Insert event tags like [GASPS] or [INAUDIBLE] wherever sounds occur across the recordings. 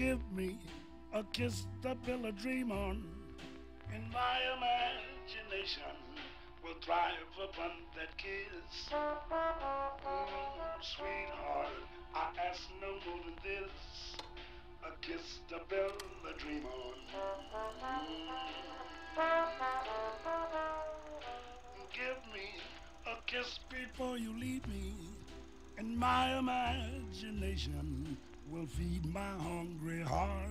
give me a kiss to build a dream on. In my imagination will thrive upon that kiss. Mm, sweetheart, I ask no more than this. A kiss to build a dream on. Mm. Give me a kiss before you leave me. And my imagination will feed my hungry heart.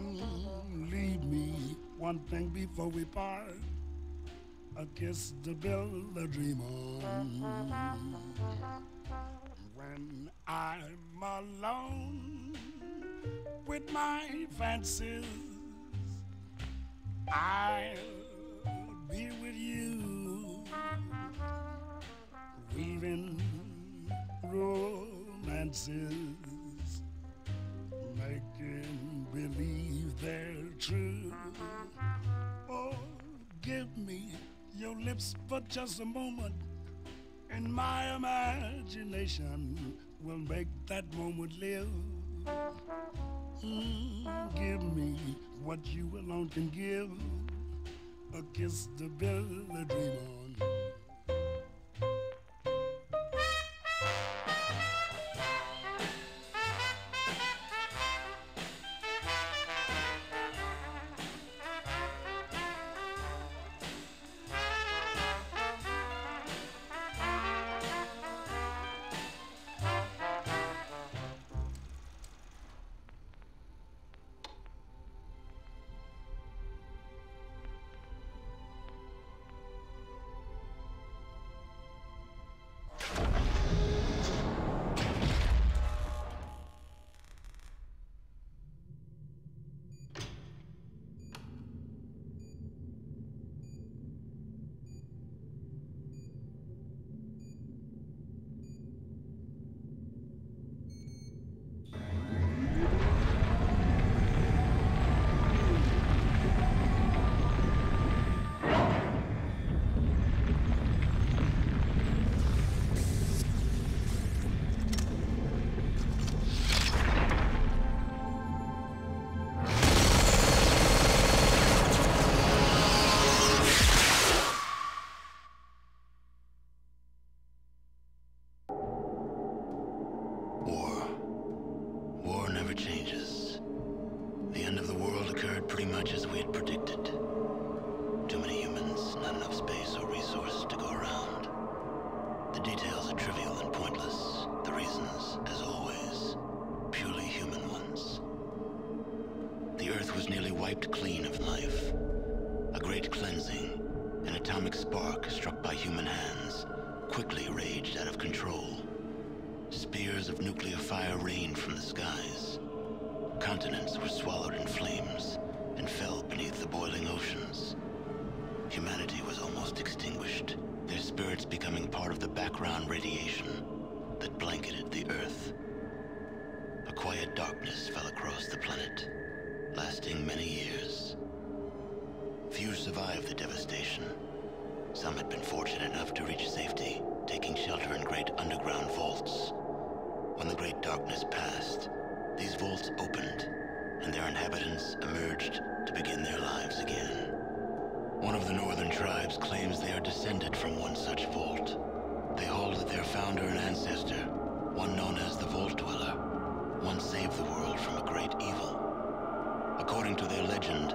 Mm, leave me one thing before we part. A kiss to build a dream on. When I'm alone with my fancies, I'll be with you, weaving romances, making believe they're true. Oh, give me your lips for just a moment, and my imagination will make that moment live. Mm, give me what you alone can give, a kiss to build a dream on. The skies. Continents were swallowed in flames and fell beneath the boiling oceans. Humanity was almost extinguished, their spirits becoming part of the background radiation that blanketed the Earth. A quiet darkness fell across the planet, lasting many years. Few survived the devastation. Some had been fortunate enough to reach safety, taking shelter in great underground vaults. When the great darkness passed, these vaults opened, and their inhabitants emerged to begin their lives again. One of the northern tribes claims they are descended from one such vault. They hold that their founder and ancestor, one known as the Vault Dweller, once saved the world from a great evil. According to their legend,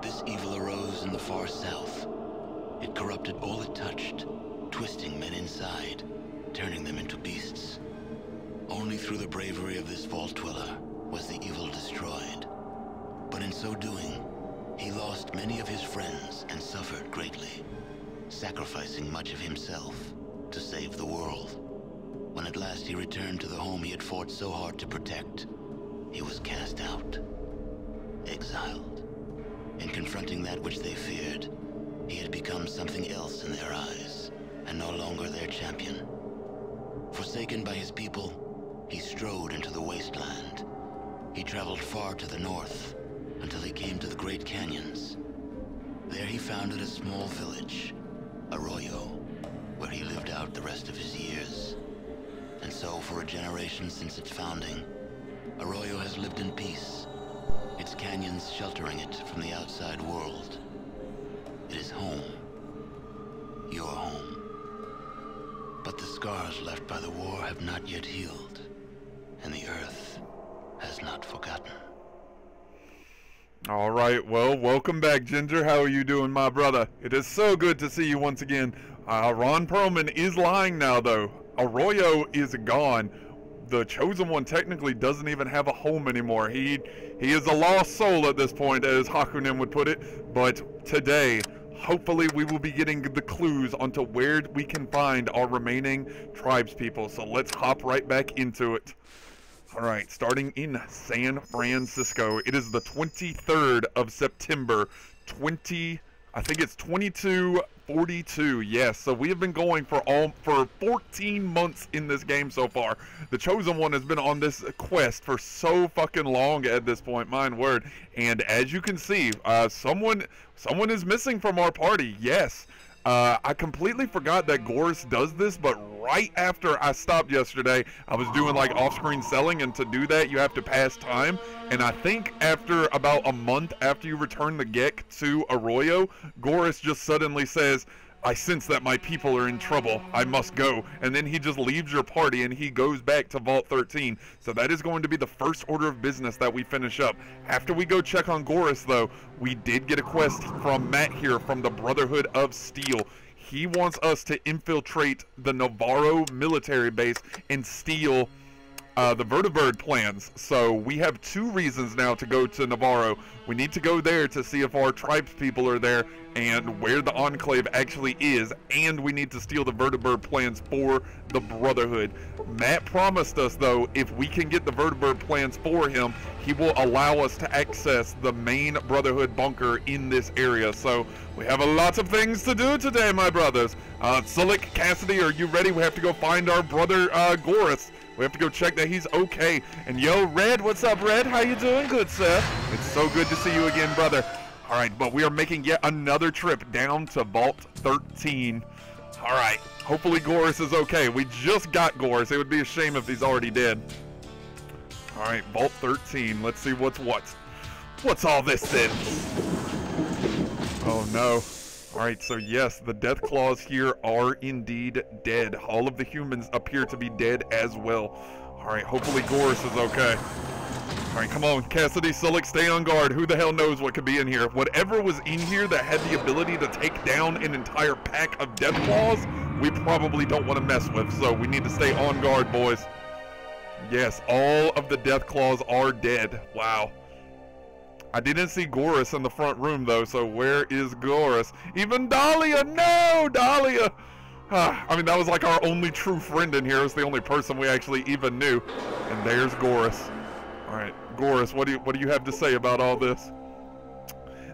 this evil arose in the far south. It corrupted all it touched, twisting men inside, turning them into beasts. Only through the bravery of this Vault Dweller was the evil destroyed. But in so doing, he lost many of his friends and suffered greatly, sacrificing much of himself to save the world. When at last he returned to the home he had fought so hard to protect, he was cast out, exiled. In confronting that which they feared, he had become something else in their eyes, and no longer their champion. Forsaken by his people, he strode into the wasteland. He traveled far to the north until he came to the Great Canyons. There he founded a small village, Arroyo, where he lived out the rest of his years. And so, for a generation since its founding, Arroyo has lived in peace, its canyons sheltering it from the outside world. It is home. Your home. But the scars left by the war have not yet healed, and the Earth has not forgotten. All right, well, welcome back, Ginger. How are you doing, my brother? It is so good to see you once again. Uh, Ron Perlman is lying now, though. Arroyo is gone. The Chosen One technically doesn't even have a home anymore. He he is a lost soul at this point, as Hakunin would put it. But today, hopefully we will be getting the clues onto where we can find our remaining tribes people. So let's hop right back into it. All right, starting in San Francisco. It is the 23rd of September, 20 I think it's 2242. Yes, so we have been going for all for 14 months in this game so far. The chosen one has been on this quest for so fucking long at this point, mine word. And as you can see, uh, someone someone is missing from our party. Yes. Uh, I completely forgot that Goris does this, but right after I stopped yesterday, I was doing like off-screen selling, and to do that, you have to pass time. And I think after about a month after you return the Gek to Arroyo, Goris just suddenly says, I sense that my people are in trouble. I must go. And then he just leaves your party and he goes back to Vault 13. So that is going to be the first order of business that we finish up. After we go check on Goris, though, we did get a quest from Matt here from the Brotherhood of Steel. He wants us to infiltrate the Navarro military base and steal uh, the vertibird plans. So we have two reasons now to go to Navarro. We need to go there to see if our tribes people are there and where the Enclave actually is, and we need to steal the vertibird plans for the Brotherhood. Matt promised us, though, if we can get the vertibird plans for him, he will allow us to access the main Brotherhood bunker in this area. So we have a lot of things to do today, my brothers. Uh, Sulik, Cassidy, are you ready? We have to go find our brother uh, Goris. We have to go check that he's okay. And yo, Red, what's up, Red? How you doing, good sir? It's so good to see you again, brother. All right, but we are making yet another trip down to Vault 13. All right, hopefully Goris is okay. We just got Goris. It would be a shame if he's already dead. All right, Vault 13. Let's see what's what. What's all this then? Oh no. Alright, so yes, the death claws here are indeed dead. All of the humans appear to be dead as well. Alright, hopefully Goris is okay. Alright, come on, Cassidy, Sulik, stay on guard. Who the hell knows what could be in here? Whatever was in here that had the ability to take down an entire pack of death claws, we probably don't want to mess with, so we need to stay on guard, boys. Yes, all of the death claws are dead. Wow. I didn't see Goris in the front room though, so where is Goris? Even Dahlia! No! Dahlia! Ah, [SIGHS] I mean, that was like our only true friend in here. It's the only person we actually even knew. And there's Goris. Alright, Goris, what do you what do you have to say about all this?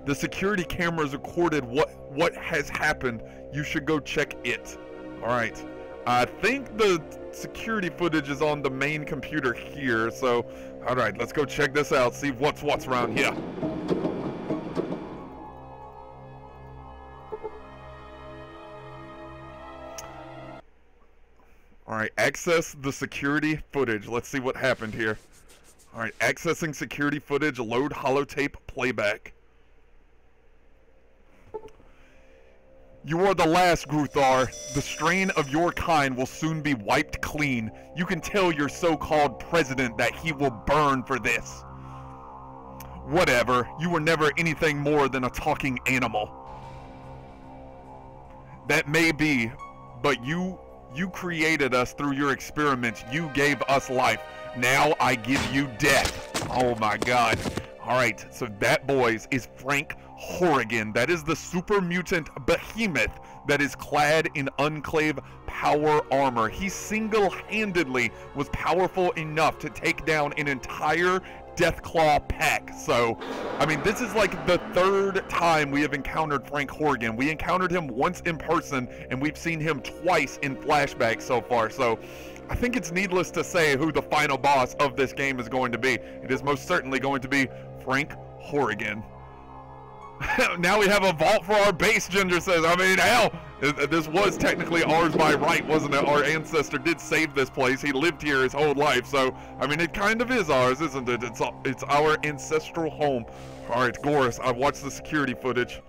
The security cameras recorded what what has happened. You should go check it. Alright. I think the security footage is on the main computer here, so alright, let's go check this out, see what's what's around here. Alright, access the security footage. Let's see what happened here. Alright, accessing security footage, load holotape playback. You are the last, Gruthar. The strain of your kind will soon be wiped clean. You can tell your so-called president that he will burn for this. Whatever, you were never anything more than a talking animal. That may be, but you you created us through your experiments. You gave us life. Now I give you death. Oh my god. Alright, so that, boys, is Frank Horrigan. That is the super mutant behemoth that is clad in Enclave power armor. He single-handedly was powerful enough to take down an entire Deathclaw pack. So, I mean, this is like the third time we have encountered Frank Horrigan. We encountered him once in person, and we've seen him twice in flashbacks so far. So, I think it's needless to say who the final boss of this game is going to be. It is most certainly going to be Frank Horrigan. [LAUGHS] now we have a vault for our base, Ginger says. I mean, hell, This was technically ours by right, wasn't it? Our ancestor did save this place. He lived here his whole life, so I mean, it kind of is ours, isn't it? It's it's our ancestral home. All right, Goris, I've watched the security footage.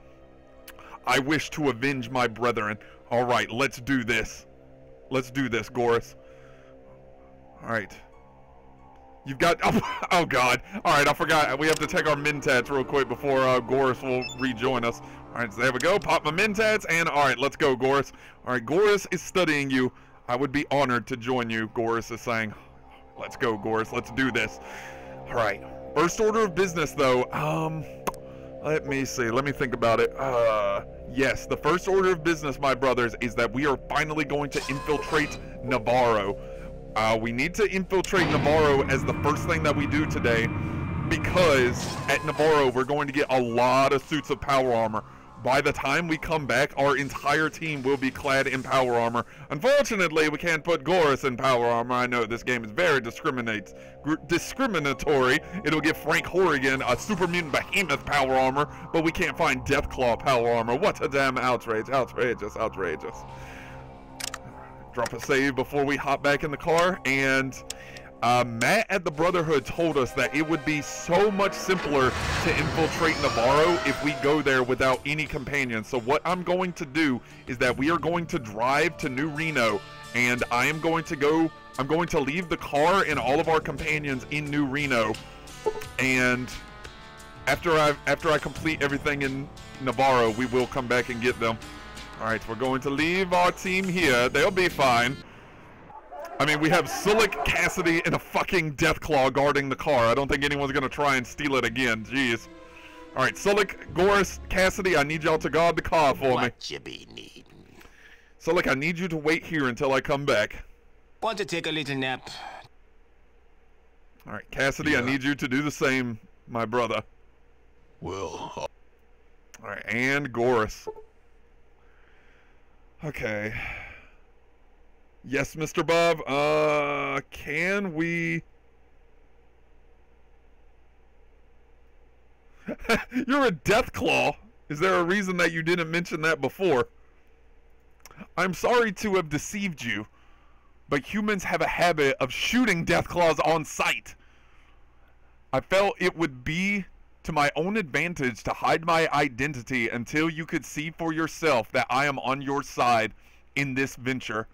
I wish to avenge my brethren. All right, let's do this. Let's do this, Goris. All right. You've got... Oh, [LAUGHS] oh, God. All right, I forgot. We have to take our Mentats real quick before uh, Goris will rejoin us. All right, so there we go. Pop my Mentats, and all right, let's go, Goris. All right, Goris is studying you. I would be honored to join you, Goris is saying. Let's go, Goris. Let's do this. All right. First order of business, though. Um, let me see. Let me think about it. Uh, yes, the first order of business, my brothers, is that we are finally going to infiltrate Navarro. Uh, we need to infiltrate Navarro as the first thing that we do today because at Navarro we're going to get a lot of suits of power armor. By the time we come back, our entire team will be clad in power armor. Unfortunately, we can't put Goris in power armor. I know this game is very discriminates, discriminatory. It'll give Frank Horrigan a super mutant behemoth power armor, but we can't find Deathclaw power armor. What a damn outrage. Outrageous, outrageous. Drop a save before we hop back in the car, and uh, Matt at the Brotherhood told us that it would be so much simpler to infiltrate Navarro if we go there without any companions. So what I'm going to do is that we are going to drive to New Reno and I am going to go, I'm going to leave the car and all of our companions in New Reno and after I after I complete everything in Navarro, we will come back and get them. All right, we're going to leave our team here. They'll be fine. I mean, we have Sulik, Cassidy, and a fucking Deathclaw guarding the car. I don't think anyone's gonna try and steal it again. Jeez. All right, Sulik, Goris, Cassidy, I need y'all to guard the car for what me. What you be needing? Sulik, I need you to wait here until I come back. Want to take a little nap? All right, Cassidy, yeah. I need you to do the same, my brother. Well. Uh, All right, and Goris. Okay. Yes, Mr. Bob. Uh, can we... [LAUGHS] You're a Deathclaw. Is there a reason that you didn't mention that before? I'm sorry to have deceived you, but humans have a habit of shooting Deathclaws on sight. I felt it would be to my own advantage to hide my identity until you could see for yourself that I am on your side in this venture.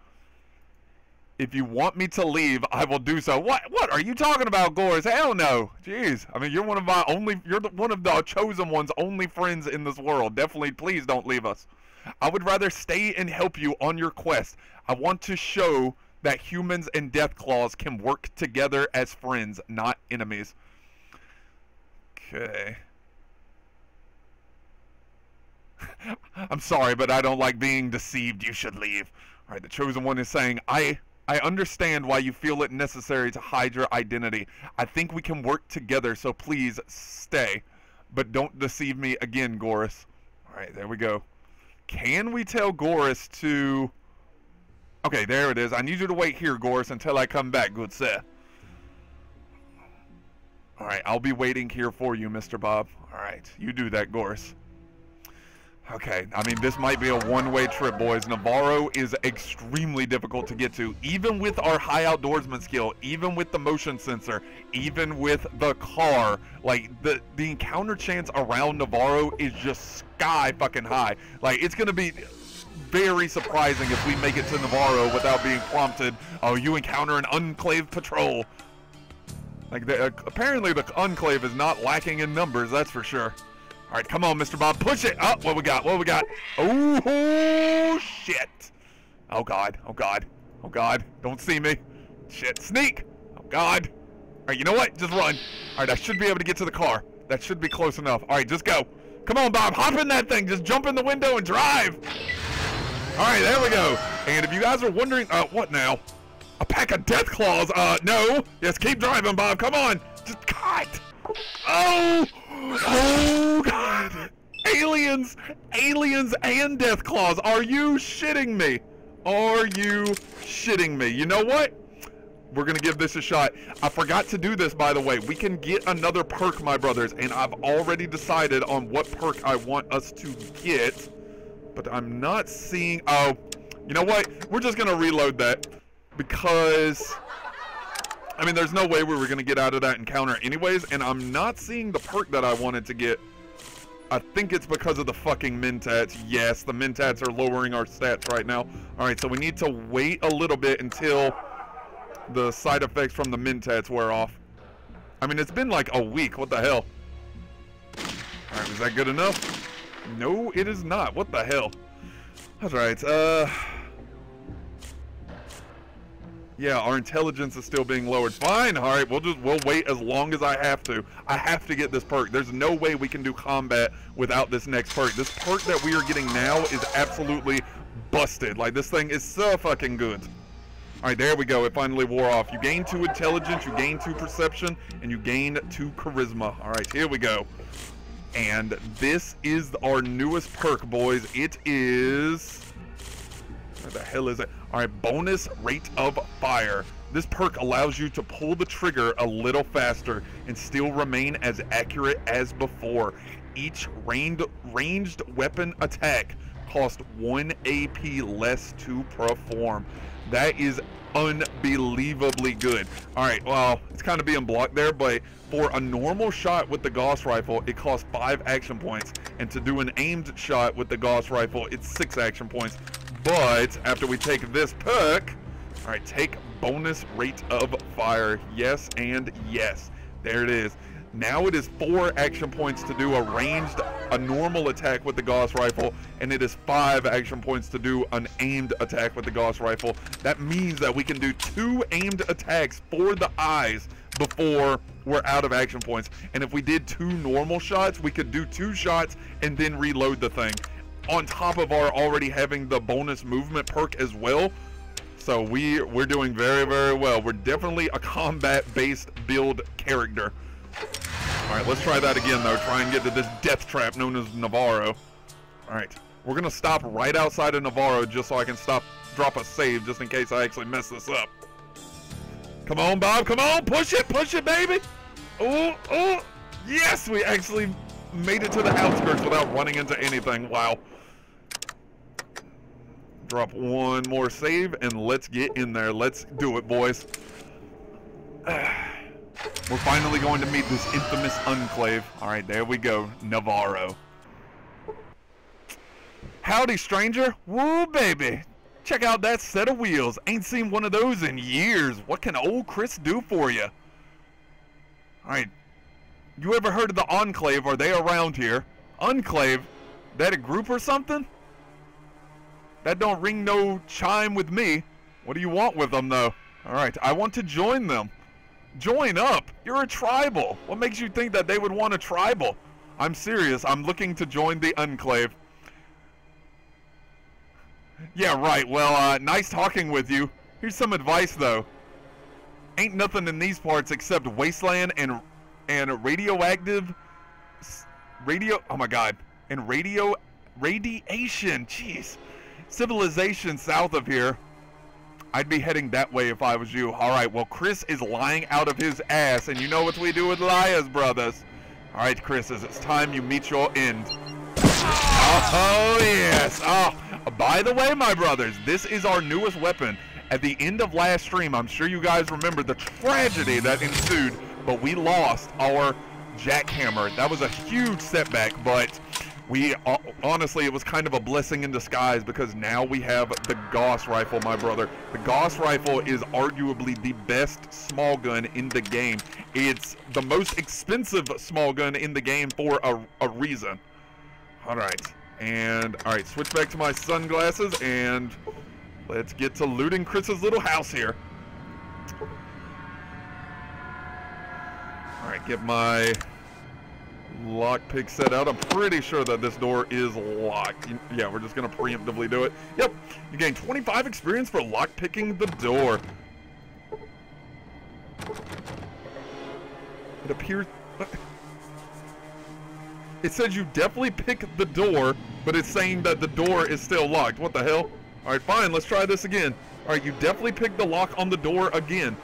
If you want me to leave, I will do so. What? What are you talking about, Goris? Hell no. Jeez. I mean, you're one of my only. You're one of the chosen ones' only friends in this world. Definitely, please don't leave us. I would rather stay and help you on your quest. I want to show that humans and Deathclaws can work together as friends, not enemies. Okay. [LAUGHS] I'm sorry, but I don't like being deceived. You should leave. All right, the chosen one is saying, I I understand why you feel it necessary to hide your identity. I think we can work together, so please stay. But don't deceive me again, Goris. Alright, there we go. Can we tell Goris to... Okay, there it is. I need you to wait here, Goris, until I come back, good sir. Alright, I'll be waiting here for you, Mr. Bob. Alright, you do that, Goris. Okay, I mean, this might be a one-way trip, boys. Navarro is extremely difficult to get to, even with our high outdoorsman skill, even with the motion sensor, even with the car. Like, the, the encounter chance around Navarro is just sky fucking high. Like, it's gonna be very surprising if we make it to Navarro without being prompted, oh, you encounter an Enclave patrol. Like, uh, apparently the Enclave is not lacking in numbers, that's for sure. All right, come on, Mr. Bob. Push it. Oh, what we got? What we got? Oh, shit. Oh, God. Oh, God. Oh, God. Don't see me. Shit. Sneak. Oh, God. All right, you know what? Just run. All right, I should be able to get to the car. That should be close enough. All right, just go. Come on, Bob. Hop in that thing. Just jump in the window and drive. All right, there we go. And if you guys are wondering, uh, what now? A pack of death claws. Uh, no. Yes, keep driving, Bob. Come on. Just cut. Oh! Oh, God! Aliens! Aliens and death claws. Are you shitting me? Are you shitting me? You know what? We're gonna give this a shot. I forgot to do this, by the way. We can get another perk, my brothers, and I've already decided on what perk I want us to get. but I'm not seeing. Oh, you know what? We're just gonna reload that because. I mean, there's no way we were gonna get out of that encounter anyways, and I'm not seeing the perk that I wanted to get. I think it's because of the fucking Mentats. Yes, the Mentats are lowering our stats right now. Alright, so we need to wait a little bit until the side effects from the Mentats wear off. I mean, it's been like a week. What the hell? Alright, is that good enough? No, it is not. What the hell? That's right. Uh... Yeah, our intelligence is still being lowered. Fine, all right, we'll just we'll wait as long as I have to. I have to get this perk. There's no way we can do combat without this next perk. This perk that we are getting now is absolutely busted. Like this thing is so fucking good. All right, there we go. It finally wore off. You gain two intelligence, you gain two perception, and you gain two charisma. All right, here we go. And this is our newest perk, boys. It is... The hell is it? Alright, bonus rate of fire. This perk allows you to pull the trigger a little faster and still remain as accurate as before. Each ranged, ranged weapon attack costs 1 AP less to perform. That is unbelievably good. Alright, well, it's kind of being blocked there, but for a normal shot with the Gauss rifle, it costs 5 action points. And to do an aimed shot with the Gauss rifle, it's 6 action points. But after we take this perk, all right, take bonus rate of fire. Yes and yes. There it is. Now it is four action points to do a ranged, a normal attack with the Gauss rifle, and it is five action points to do an aimed attack with the Gauss rifle. That means that we can do two aimed attacks for the eyes before we're out of action points. And if we did two normal shots, we could do two shots and then reload the thing on top of our already having the bonus movement perk as well. So we we're doing very very well. We're definitely a combat based build character. All right, let's try that again though. Try and get to this death trap known as Navarro. All right, we're gonna stop right outside of Navarro just so I can stop, drop a save just in case I actually mess this up. Come on, Bob. Come on, push it, push it, baby. Oh, oh, yes, we actually made it to the outskirts without running into anything. Wow. Drop one more save, and let's get in there. Let's do it, boys. [SIGHS] We're finally going to meet this infamous enclave. All right, there we go. Navarro. Howdy, stranger. Woo, baby. Check out that set of wheels. Ain't seen one of those in years. What can old Chris do for you? All right, you ever heard of the Enclave? Are they around here? Enclave? That a group or something? That don't ring no chime with me. What do you want with them, though? Alright, I want to join them. Join up! You're a tribal! What makes you think that they would want a tribal? I'm serious. I'm looking to join the Enclave. Yeah, right. Well, uh, nice talking with you. Here's some advice, though. Ain't nothing in these parts except wasteland and and radioactive radio oh my god and radio radiation jeez civilization south of here. I'd be heading that way if I was you. Alright well Chris is lying out of his ass and you know what we do with liars brothers. Alright Chris it's time you meet your end. Oh, oh yes. Oh by the way my brothers this is our newest weapon. At the end of last stream I'm sure you guys remember the tragedy that ensued but we lost our jackhammer. That was a huge setback, but we uh, honestly it was kind of a blessing in disguise because now we have the Gauss rifle, my brother. The Gauss rifle is arguably the best small gun in the game. It's the most expensive small gun in the game for a, a reason. All right, and all right, switch back to my sunglasses and let's get to looting Chris's little house here. Alright, get my lockpick set out. I'm pretty sure that this door is locked. Yeah, we're just going to preemptively do it. Yep, you gain 25 experience for lockpicking the door. It appears... Uh, it says you definitely pick the door, but it's saying that the door is still locked. What the hell? Alright, fine, let's try this again. Alright, you definitely picked the lock on the door again.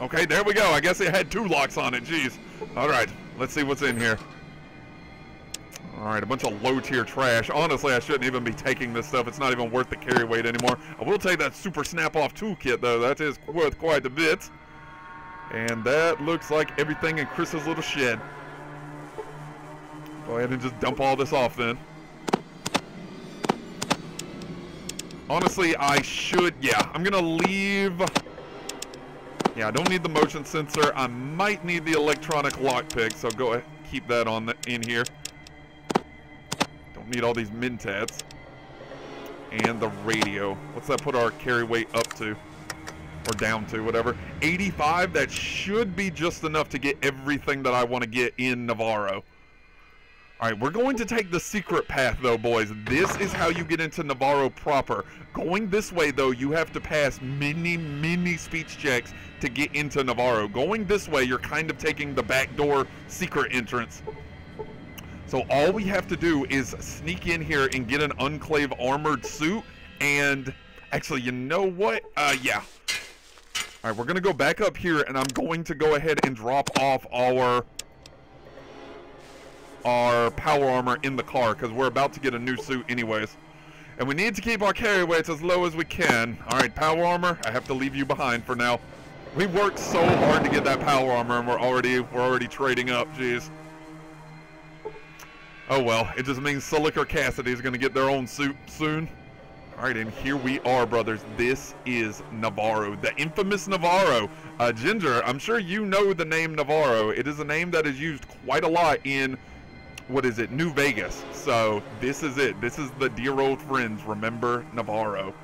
Okay, there we go. I guess it had two locks on it. Jeez. All right, let's see what's in here. Alright, a bunch of low-tier trash. Honestly, I shouldn't even be taking this stuff. It's not even worth the carry weight anymore. I will take that super snap-off toolkit, though. That is worth quite a bit. And that looks like everything in Chris's little shed. Go ahead and just dump all this off, then. Honestly, I should... Yeah, I'm going to leave... Yeah, I don't need the motion sensor. I might need the electronic lockpick, so go ahead, and keep that on the, in here. Don't need all these mentats. And the radio. What's that put our carry weight up to? Or down to, whatever. 85, that should be just enough to get everything that I want to get in Navarro. Alright, we're going to take the secret path, though, boys. This is how you get into Navarro proper. Going this way, though, you have to pass many, many speech checks to get into Navarro. Going this way, you're kind of taking the backdoor secret entrance. So all we have to do is sneak in here and get an Enclave armored suit. And actually, you know what? Uh, yeah. All right, we're going to go back up here, and I'm going to go ahead and drop off our our power armor in the car because we're about to get a new suit anyways. And we need to keep our carry weights as low as we can. All right, power armor, I have to leave you behind for now. We worked so hard to get that power armor and we're already we're already trading up, jeez. Oh well, it just means Sulik or Cassidy is going to get their own suit soon. Alright, and here we are, brothers. This is Navarro, the infamous Navarro. Uh, Ginger, I'm sure you know the name Navarro. It is a name that is used quite a lot in what is it, New Vegas. So this is it. This is the dear old friends. Remember Navarro.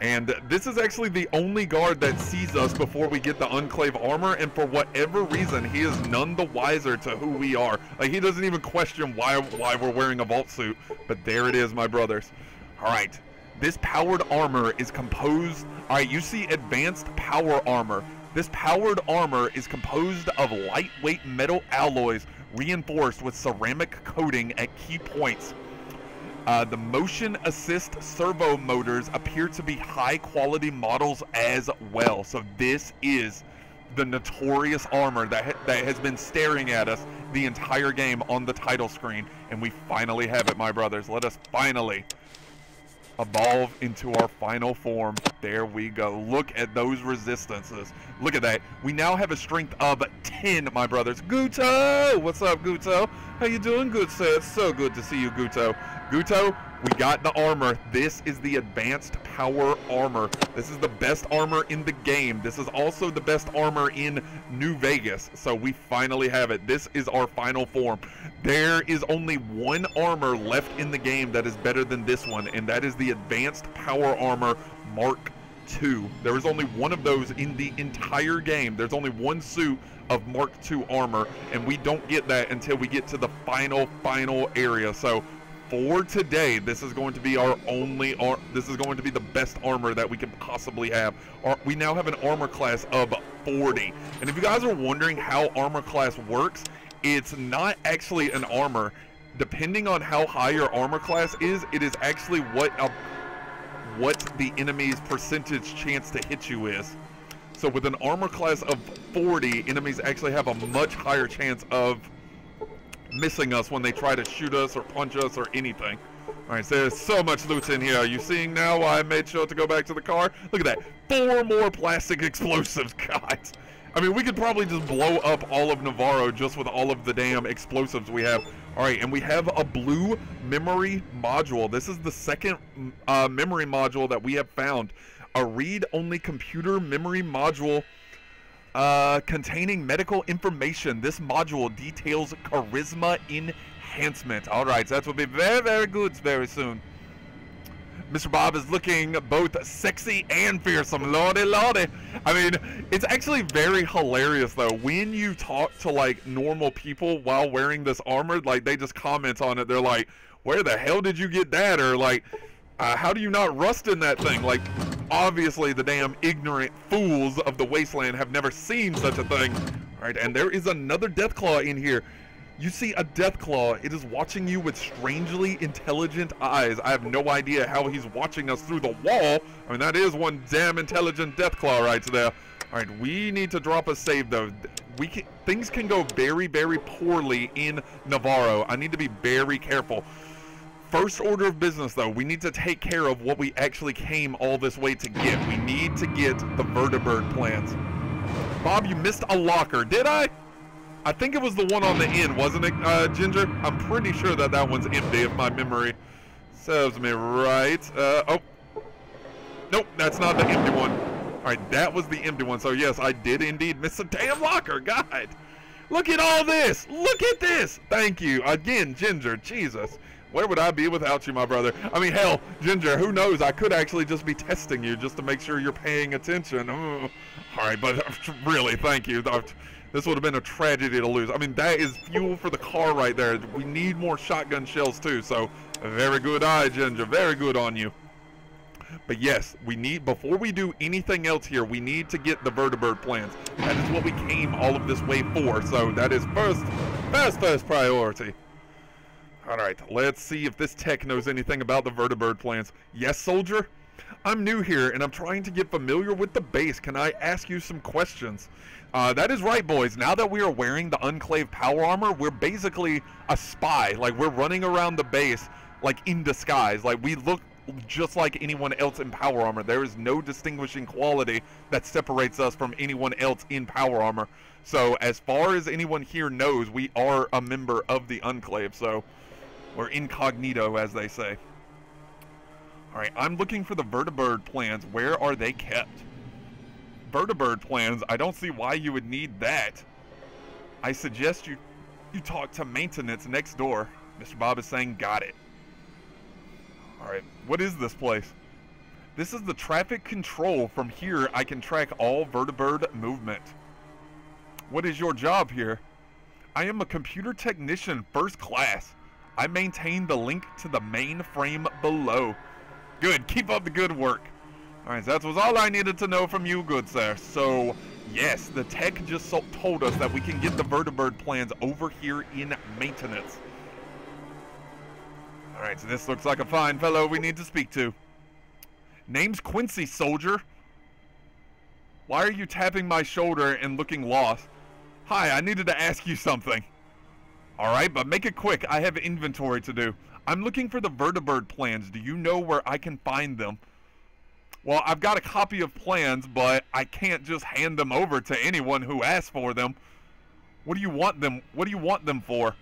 And this is actually the only guard that sees us before we get the Enclave armor, and for whatever reason, he is none the wiser to who we are. Like, he doesn't even question why, why we're wearing a vault suit, but there it is, my brothers. Alright, this powered armor is composed... Alright, you see advanced power armor. This powered armor is composed of lightweight metal alloys reinforced with ceramic coating at key points. Uh, the motion assist servo motors appear to be high quality models as well. So this is the notorious armor that, ha that has been staring at us the entire game on the title screen. And we finally have it, my brothers. Let us finally evolve into our final form. There we go. Look at those resistances. Look at that. We now have a strength of 10, my brothers. Guto! What's up, Guto? How you doing, good sir? So good to see you, Guto. Guto, we got the armor. This is the advanced power armor. This is the best armor in the game. This is also the best armor in New Vegas. So we finally have it. This is our final form. There is only one armor left in the game that is better than this one, and that is the advanced power armor Mark II. There is only one of those in the entire game. There's only one suit of Mark II armor, and we don't get that until we get to the final, final area. So for today, this is going to be our only, ar this is going to be the best armor that we can possibly have. Our, we now have an armor class of 40. And if you guys are wondering how armor class works, it's not actually an armor. Depending on how high your armor class is, it is actually what a, what the enemy's percentage chance to hit you is. So with an armor class of 40, enemies actually have a much higher chance of missing us when they try to shoot us or punch us or anything. Alright, so there's so much loot in here. Are you seeing now why I made sure to go back to the car? Look at that. Four more plastic [LAUGHS] explosives, guys. I mean, we could probably just blow up all of Navarro just with all of the damn explosives we have. Alright, and we have a blue memory module. This is the second uh, memory module that we have found. A read-only computer memory module uh, containing medical information. This module details charisma enhancement. All right, so that will be very, very good very soon. Mr. Bob is looking both sexy and fearsome. Lordy, lordy. I mean, it's actually very hilarious, though. When you talk to, like, normal people while wearing this armor, like, they just comment on it. They're like, where the hell did you get that? Or, like, uh, how do you not rust in that thing? Like, obviously the damn ignorant fools of the wasteland have never seen such a thing. Alright, and there is another Deathclaw in here. You see a Deathclaw, it is watching you with strangely intelligent eyes. I have no idea how he's watching us through the wall. I mean, that is one damn intelligent Deathclaw right there. All right, we need to drop a save though. We can, things can go very, very poorly in Navarro. I need to be very careful. First order of business though, we need to take care of what we actually came all this way to get. We need to get the vertibird plants. Bob, you missed a locker, did I? I think it was the one on the end, wasn't it, uh, Ginger? I'm pretty sure that that one's empty if my memory serves me right. Uh, oh. Nope, that's not the empty one. All right, that was the empty one. So yes, I did indeed miss a damn locker. God, look at all this. Look at this. Thank you again, Ginger. Jesus, where would I be without you, my brother? I mean, hell, Ginger. Who knows? I could actually just be testing you just to make sure you're paying attention. All right, but [LAUGHS] really, thank you. This would have been a tragedy to lose. I mean, that is fuel for the car right there. We need more shotgun shells too. So, very good eye, Ginger. Very good on you. But yes, we need, before we do anything else here, we need to get the vertibird plans. That is what we came all of this way for. So that is first, first, first priority. All right, let's see if this tech knows anything about the vertibird plans. Yes, soldier? I'm new here and I'm trying to get familiar with the base. Can I ask you some questions? Uh, that is right, boys. Now that we are wearing the Enclave power armor, we're basically a spy. Like, we're running around the base, like, in disguise. Like, we look just like anyone else in power armor. There is no distinguishing quality that separates us from anyone else in power armor. So as far as anyone here knows, we are a member of the Enclave. So we're incognito, as they say. Alright, I'm looking for the vertibird plans. Where are they kept? Vertibird plans? I don't see why you would need that. I suggest you, you talk to maintenance next door. Mr. Bob is saying, got it. Alright, what is this place? This is the traffic control. From here, I can track all vertibird movement. What is your job here? I am a computer technician first class. I maintain the link to the mainframe below. Good, keep up the good work. Alright, that was all I needed to know from you, good sir. So, yes, the tech just so told us that we can get the vertibird plans over here in maintenance. Alright, so this looks like a fine fellow we need to speak to. Name's Quincy, soldier. Why are you tapping my shoulder and looking lost? Hi, I needed to ask you something. Alright, but make it quick. I have inventory to do. I'm looking for the vertibird plans. Do you know where I can find them? Well, I've got a copy of plans, but I can't just hand them over to anyone who asks for them. What do you want them? What do you want them for?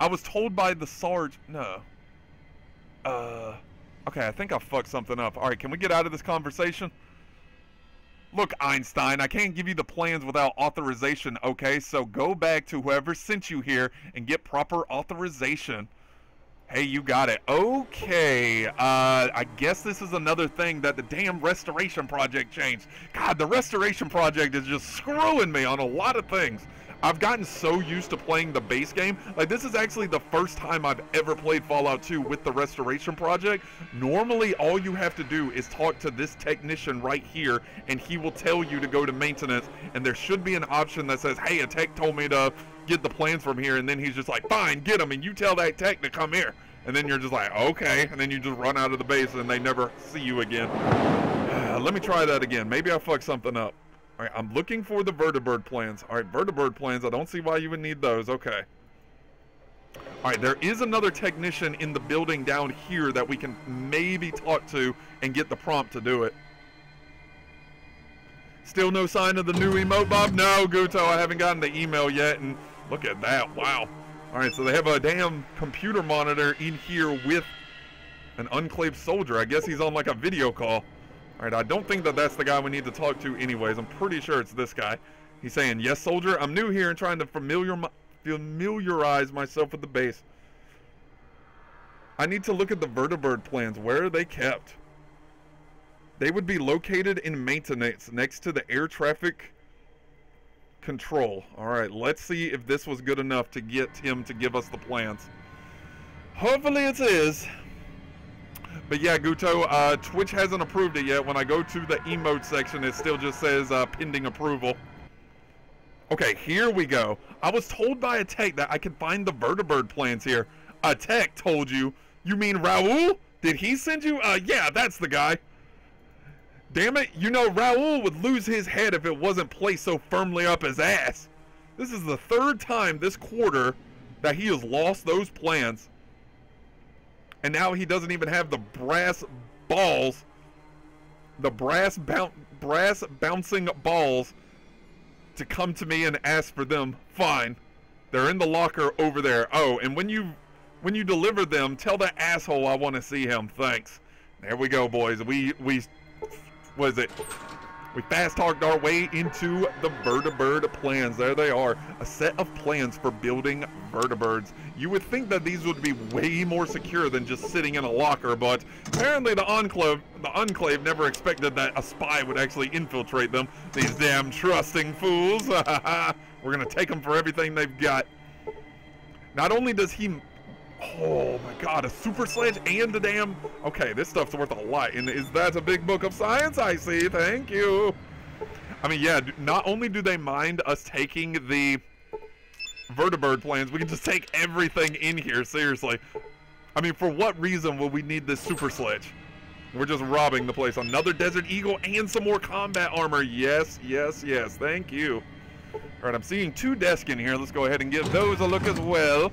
I was told by the Sarge. No. Uh. Okay, I think I fucked something up. Alright, can we get out of this conversation? Look, Einstein, I can't give you the plans without authorization, okay? So go back to whoever sent you here and get proper authorization. Hey, you got it. Okay, uh, I guess this is another thing that the damn restoration project changed. God, the restoration project is just screwing me on a lot of things. I've gotten so used to playing the base game. Like, this is actually the first time I've ever played Fallout 2 with the Restoration Project. Normally, all you have to do is talk to this technician right here, and he will tell you to go to maintenance, and there should be an option that says, hey, a tech told me to get the plans from here, and then he's just like, fine, get them, and you tell that tech to come here. And then you're just like, okay, and then you just run out of the base, and they never see you again. [SIGHS] let me try that again. Maybe I fucked something up. All right, I'm looking for the vertibird plans. All right, vertibird plans. I don't see why you would need those. Okay. All right, there is another technician in the building down here that we can maybe talk to and get the prompt to do it. Still no sign of the new emote, Bob? No, Guto, I haven't gotten the email yet, and look at that. Wow. All right, so they have a damn computer monitor in here with an Enclave soldier. I guess he's on like a video call. Alright, I don't think that that's the guy we need to talk to anyways. I'm pretty sure it's this guy. He's saying, yes, soldier, I'm new here and trying to familiar familiarize myself with the base. I need to look at the vertibird plans. Where are they kept? They would be located in maintenance next to the air traffic control. Alright, let's see if this was good enough to get him to give us the plans. Hopefully it is. But yeah, Guto, uh, Twitch hasn't approved it yet. When I go to the emote section, it still just says uh, pending approval. Okay, here we go. I was told by a tech that I could find the vertibird plans here. A tech told you. You mean Raul? Did he send you? Uh, yeah, that's the guy. Damn it, you know Raul would lose his head if it wasn't placed so firmly up his ass. This is the third time this quarter that he has lost those plans. And now he doesn't even have the brass balls, the brass boun brass bouncing balls to come to me and ask for them. Fine. They're in the locker over there. Oh, and when you when you deliver them, tell that asshole I want to see him. Thanks. There we go, boys. We we was it? We fast talked our way into the Vertibird plans. There they are, a set of plans for building vertibirds. You would think that these would be way more secure than just sitting in a locker, but apparently the Enclave, the Enclave never expected that a spy would actually infiltrate them. These damn trusting fools. [LAUGHS] We're gonna take them for everything they've got. Not only does he Oh my god, a super sledge and a damn... Okay, this stuff's worth a lot. And is that a big book of science I see? Thank you. I mean, yeah, not only do they mind us taking the vertibird plans, we can just take everything in here, seriously. I mean, for what reason would we need this super sledge? We're just robbing the place. Another Desert Eagle and some more combat armor. Yes, yes, yes. Thank you. All right, I'm seeing two desks in here. Let's go ahead and give those a look as well.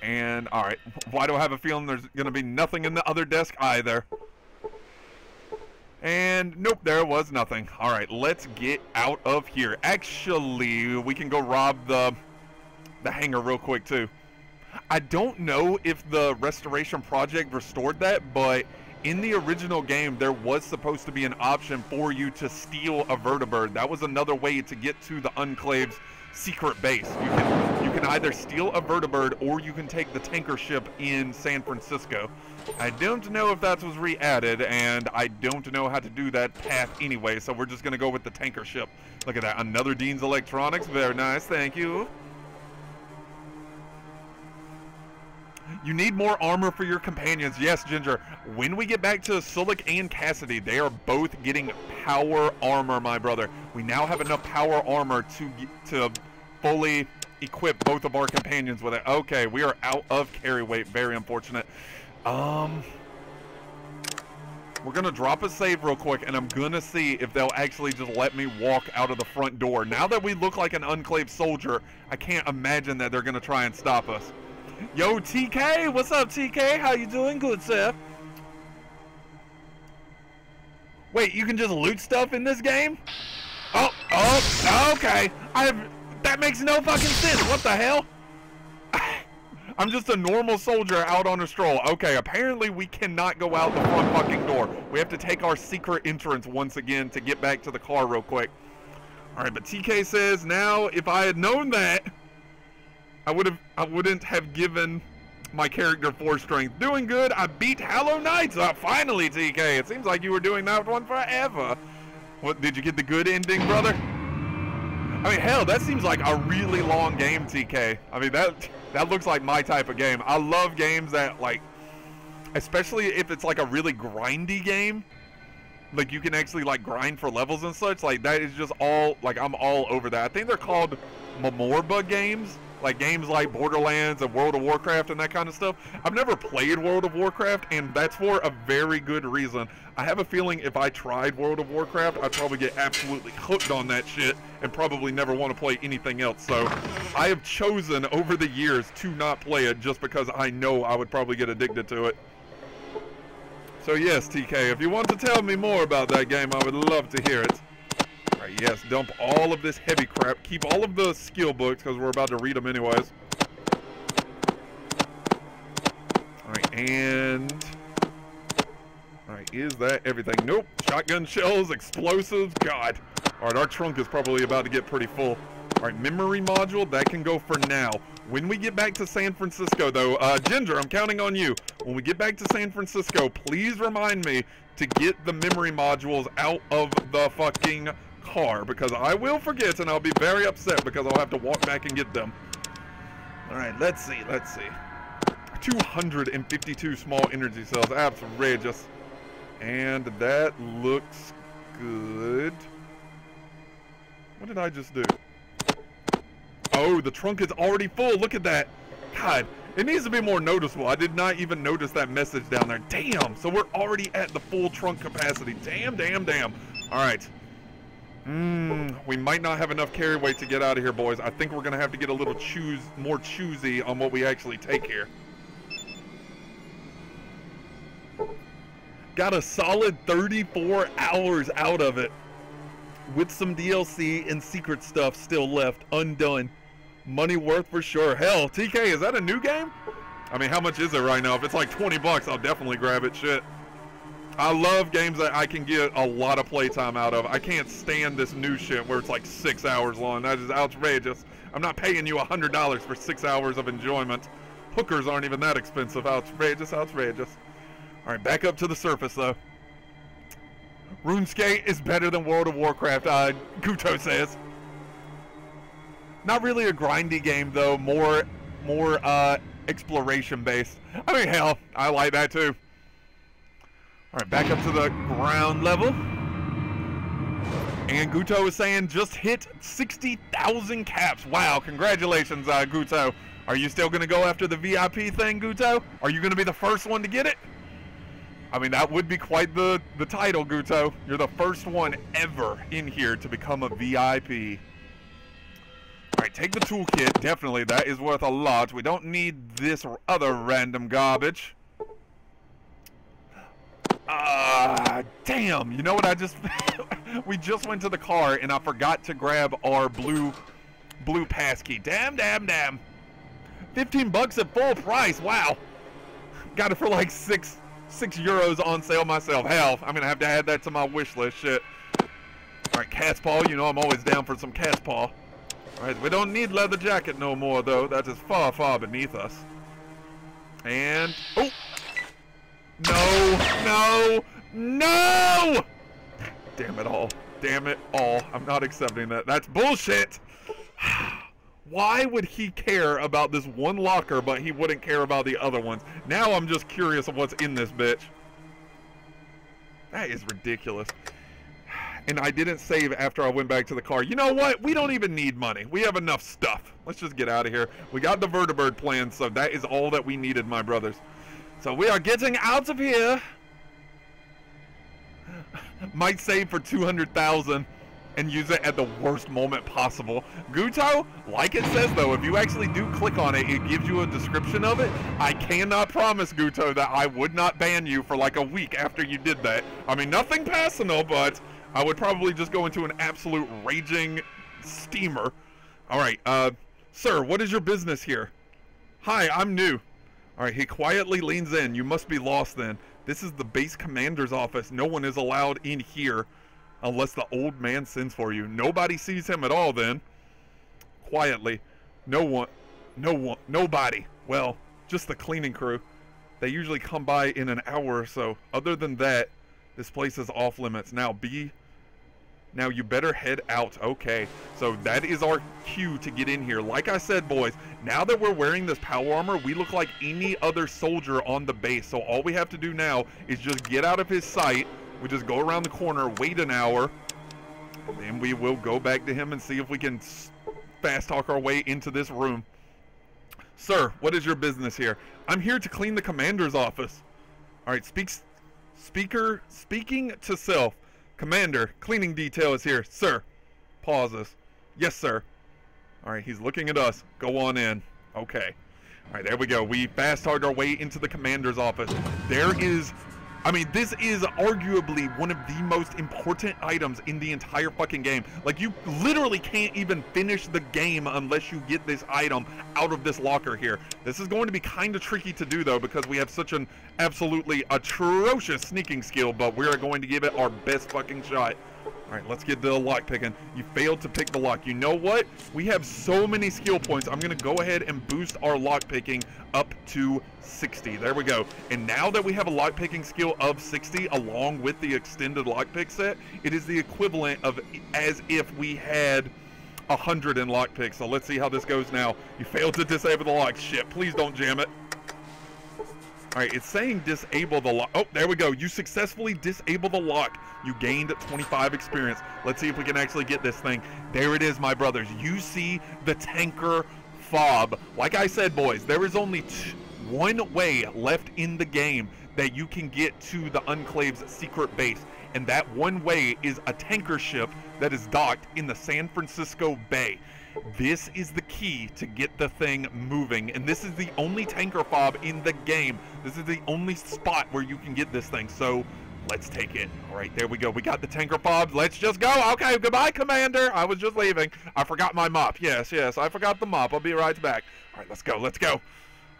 And, alright, why do I have a feeling there's going to be nothing in the other desk either? And, nope, there was nothing. Alright, let's get out of here. Actually, we can go rob the, the hangar real quick, too. I don't know if the restoration project restored that, but in the original game, there was supposed to be an option for you to steal a vertibird. That was another way to get to the Enclave's secret base. You can you can either steal a vertibird or you can take the tanker ship in San Francisco. I don't know if that was re-added, and I don't know how to do that path anyway, so we're just to go with the tanker ship. Look at that, another Dean's Electronics. Very nice, thank you. You need more armor for your companions. Yes, Ginger. When we get back to Sulik and Cassidy, they are both getting power armor, my brother. We now have enough power armor to to fully equip both of our companions with it. Okay, we are out of carry weight. Very unfortunate. Um, we're gonna drop a save real quick, and I'm gonna see if they'll actually just let me walk out of the front door. Now that we look like an Enclave soldier, I can't imagine that they're gonna try and stop us. Yo, TK, what's up, TK? How you doing? Good, sir. Wait, you can just loot stuff in this game? Oh, oh, okay. I have that makes no fucking sense. What the hell? [LAUGHS] I'm just a normal soldier out on a stroll. Okay, apparently we cannot go out the front fucking door. We have to take our secret entrance once again to get back to the car real quick. Alright, but TK says now if I had known that, I would have I wouldn't have given my character four strength. Doing good. I beat Hollow Knights. Uh, finally, TK. It seems like you were doing that one forever. What did you get the good ending, brother? I mean, hell, that seems like a really long game, TK. I mean, that that looks like my type of game. I love games that, like, especially if it's like a really grindy game. Like, you can actually, like, grind for levels and such. Like, that is just all, like, I'm all over that. I think they're called Mamorba games like games like Borderlands and World of Warcraft and that kind of stuff. I've never played World of Warcraft, and that's for a very good reason. I have a feeling if I tried World of Warcraft, I'd probably get absolutely hooked on that shit and probably never want to play anything else. So I have chosen over the years to not play it just because I know I would probably get addicted to it. So yes, TK, if you want to tell me more about that game, I would love to hear it. Alright, yes, dump all of this heavy crap. Keep all of the skill books, because we're about to read them anyways. Alright, and... Alright, is that everything? Nope. Shotgun shells, explosives, God. Alright, our trunk is probably about to get pretty full. Alright, memory module, that can go for now. When we get back to San Francisco, though, uh, Ginger, I'm counting on you. When we get back to San Francisco, please remind me to get the memory modules out of the fucking car because I will forget and I'll be very upset because I'll have to walk back and get them. Alright, let's see, let's see. 252 small energy cells, outrageous. And that looks good. What did I just do? Oh, the trunk is already full, look at that. God, It needs to be more noticeable. I did not even notice that message down there. Damn. So we're already at the full trunk capacity. Damn, damn, damn. All right. Mmm, we might not have enough carry weight to get out of here, boys. I think we're going to have to get a little choose, more choosy on what we actually take here. Got a solid 34 hours out of it. With some DLC and secret stuff still left, undone. Money worth for sure. Hell, TK, is that a new game? I mean, how much is it right now? If it's like 20 bucks, I'll definitely grab it. Shit. I love games that I can get a lot of playtime out of. I can't stand this new shit where it's like six hours long. That is outrageous. I'm not paying you a $100 for six hours of enjoyment. Hookers aren't even that expensive. Outrageous, outrageous. All right, back up to the surface, though. RuneScape is better than World of Warcraft, uh, Guto says. Not really a grindy game, though. More, more uh, exploration-based. I mean, hell, I like that, too. All right, back up to the ground level. And Guto is saying just hit 60,000 caps. Wow, congratulations, uh, Guto. Are you still going to go after the VIP thing, Guto? Are you going to be the first one to get it? I mean, that would be quite the, the title, Guto. You're the first one ever in here to become a VIP. All right, take the toolkit. Definitely, that is worth a lot. We don't need this other random garbage. Ah, uh, damn. You know what I just... [LAUGHS] we just went to the car and I forgot to grab our blue blue pass key. Damn, damn, damn. 15 bucks at full price. Wow. Got it for like six six euros on sale myself. Hell, I'm gonna have to add that to my wish list. Shit. All right, cat's paw. You know I'm always down for some cat's paw. All right, we don't need leather jacket no more though. That is far, far beneath us. And oh, no, no, no! Damn it all. Damn it all. I'm not accepting that. That's bullshit! [SIGHS] Why would he care about this one locker, but he wouldn't care about the other ones? Now I'm just curious of what's in this bitch. That is ridiculous. [SIGHS] And I didn't save after I went back to the car. You know what? We don't even need money. We have enough stuff. Let's just get out of here. We got the vertibird plan, so that is all that we needed, my brothers. So we are getting out of here. [LAUGHS] Might save for 200,000 and use it at the worst moment possible. Guto, like it says though, if you actually do click on it, it gives you a description of it. I cannot promise, Guto, that I would not ban you for like a week after you did that. I mean, nothing personal, but I would probably just go into an absolute raging steamer. All right, uh, sir, what is your business here? Hi, I'm new. All right, he quietly leans in. You must be lost then. This is the base commander's office. No one is allowed in here unless the old man sends for you. Nobody sees him at all then. Quietly. No one. No one. Nobody. Well, just the cleaning crew. They usually come by in an hour or so. Other than that, this place is off limits. Now, be now you better head out. Okay, so that is our cue to get in here. Like I said, boys, now that we're wearing this power armor, we look like any other soldier on the base. So all we have to do now is just get out of his sight. We just go around the corner, wait an hour, then we will go back to him and see if we can fast talk our way into this room. Sir, what is your business here? I'm here to clean the commander's office. All right, speaks, speaker, speaking to self. Commander, cleaning detail is here. Sir. Pauses. Yes, sir. Alright, he's looking at us. Go on in. Okay. Alright, there we go. We fast hard our way into the commander's office. There is I mean, this is arguably one of the most important items in the entire fucking game. Like, you literally can't even finish the game unless you get this item out of this locker here. This is going to be kind of tricky to do, though, because we have such an absolutely atrocious sneaking skill, but we are going to give it our best fucking shot. All right, let's get the lock picking. You failed to pick the lock. You know what? We have so many skill points. I'm going to go ahead and boost our lock picking up to 60. There we go. And now that we have a lock picking skill of 60 along with the extended lock pick set, it is the equivalent of as if we had 100 in lockpick. So let's see how this goes now. You failed to disable the lock. Shit, please don't jam it. All right, it's saying disable the lock. Oh, there we go. You successfully disable the lock. You gained 25 experience. Let's see if we can actually get this thing. There it is, my brothers. You see the tanker fob. Like I said, boys, there is only one way left in the game that you can get to the Enclave's secret base, and that one way is a tanker ship that is docked in the San Francisco Bay. This is the key to get the thing moving, and this is the only tanker fob in the game. This is the only spot where you can get this thing, so let's take it. All right, there we go. We got the tanker fobs. Let's just go. Okay, goodbye, Commander. I was just leaving. I forgot my mop. Yes, yes, I forgot the mop. I'll be right back. All right, let's go. Let's go.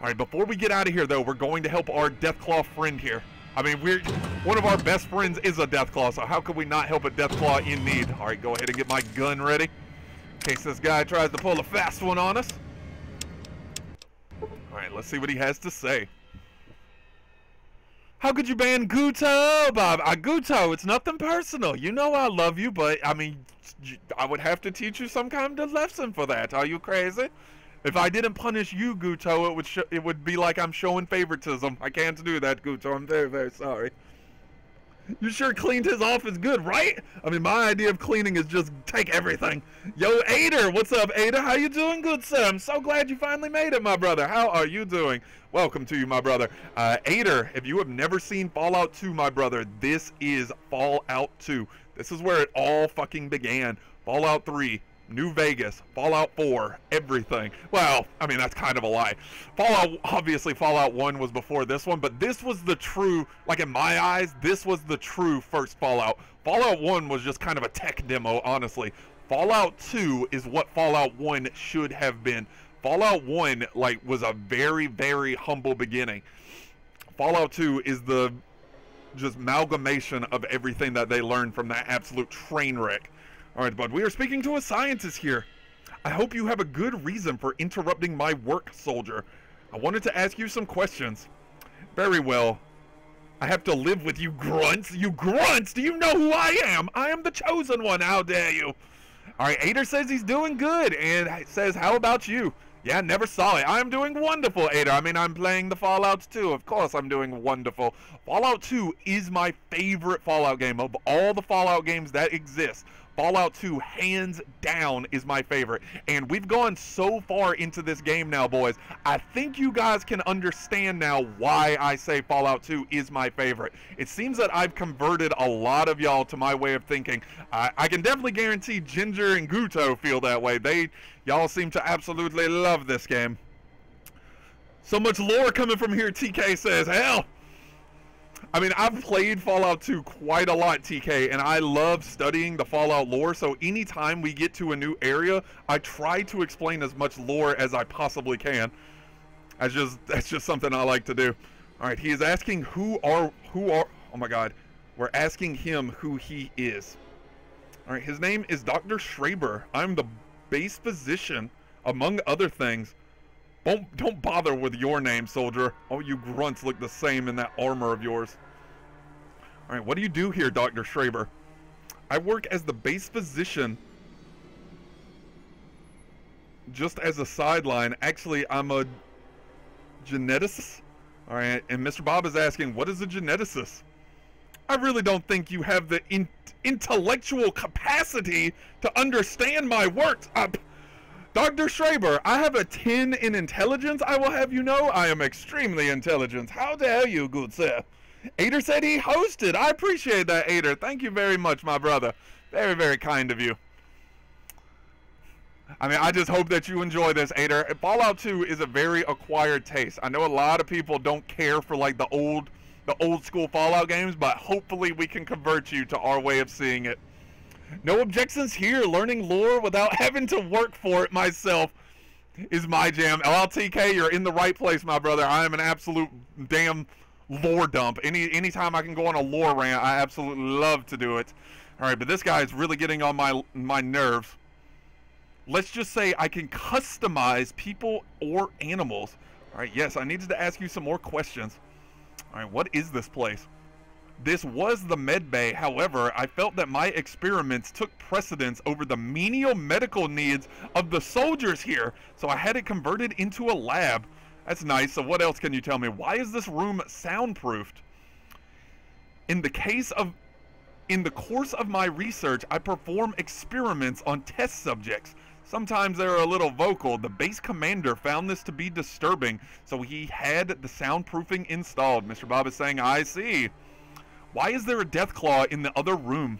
All right, before we get out of here, though, we're going to help our Deathclaw friend here. I mean, we're one of our best friends is a Deathclaw, so how could we not help a Deathclaw in need? All right, go ahead and get my gun ready in case this guy tries to pull a fast one on us. All right, let's see what he has to say. How could you ban Guto, Bob? Uh, Guto, it's nothing personal. You know I love you, but I mean, I would have to teach you some kind of lesson for that. Are you crazy? If I didn't punish you, Guto, it would it would be like I'm showing favoritism. I can't do that, Guto. I'm very, very sorry. You sure cleaned his office good, right? I mean, my idea of cleaning is just take everything. Yo, Ader, what's up, Ader? How you doing, good sir? I'm so glad you finally made it, my brother. How are you doing? Welcome to you, my brother. Uh, Ader, if you have never seen Fallout 2, my brother, this is Fallout 2. This is where it all fucking began. Fallout 3, New Vegas, Fallout 4, everything. Well, I mean, that's kind of a lie. Fallout, obviously, Fallout 1 was before this one, but this was the true, like in my eyes, this was the true first Fallout. Fallout 1 was just kind of a tech demo, honestly. Fallout 2 is what Fallout 1 should have been. Fallout 1, like, was a very, very humble beginning. Fallout 2 is the just amalgamation of everything that they learned from that absolute train wreck. Alright, bud, we are speaking to a scientist here. I hope you have a good reason for interrupting my work, soldier. I wanted to ask you some questions. Very well. I have to live with you grunts. You grunts! Do you know who I am? I am the chosen one. How dare you? Alright, Ader says he's doing good and says, how about you? Yeah, never saw it. I'm doing wonderful, Ader. I mean, I'm playing the Fallouts 2. Of course I'm doing wonderful. Fallout 2 is my favorite Fallout game of all the Fallout games that exist. Fallout 2, hands down, is my favorite. And we've gone so far into this game now, boys. I think you guys can understand now why I say Fallout 2 is my favorite. It seems that I've converted a lot of y'all to my way of thinking. I, I can definitely guarantee Ginger and Guto feel that way. They, y'all seem to absolutely love this game. So much lore coming from here, TK says. Hell, I mean, I've played Fallout 2 quite a lot, TK, and I love studying the Fallout lore, so anytime we get to a new area, I try to explain as much lore as I possibly can. That's just, [LAUGHS] that's just something I like to do. Alright, he is asking who are, who are, oh my god, we're asking him who he is. Alright, his name is Dr. Schreiber. I'm the base physician, among other things. Don't, don't bother with your name, soldier. All you grunts look the same in that armor of yours. Alright, what do you do here, Dr. Schreiber? I work as the base physician. Just as a sideline. Actually, I'm a geneticist. Alright, and Mr. Bob is asking, what is a geneticist? I really don't think you have the in intellectual capacity to understand my works. Uh, Dr. Schreiber, I have a 10 in intelligence. I will have you know I am extremely intelligent. How dare you, good sir? Ader said he hosted. I appreciate that, Ader. Thank you very much, my brother. Very, very kind of you. I mean, I just hope that you enjoy this, Ader. Fallout 2 is a very acquired taste. I know a lot of people don't care for like the old the old school Fallout games, but hopefully we can convert you to our way of seeing it. No objections here. Learning lore without [LAUGHS] having to work for it myself is my jam. LLTK, you're in the right place, my brother. I am an absolute damn lore dump. Any anytime I can go on a lore rant, I absolutely love to do it. All right, but this guy is really getting on my my nerves. Let's just say I can customize people or animals. All right, yes, I needed to ask you some more questions. All right, what is this place? This was the med bay, however, I felt that my experiments took precedence over the menial medical needs of the soldiers here, so I had it converted into a lab. That's nice, so what else can you tell me? Why is this room soundproofed? In the case of... In the course of my research, I perform experiments on test subjects. Sometimes they're a little vocal. The base commander found this to be disturbing, so he had the soundproofing installed. Mr. Bob is saying, I see. Why is there a Deathclaw in the other room?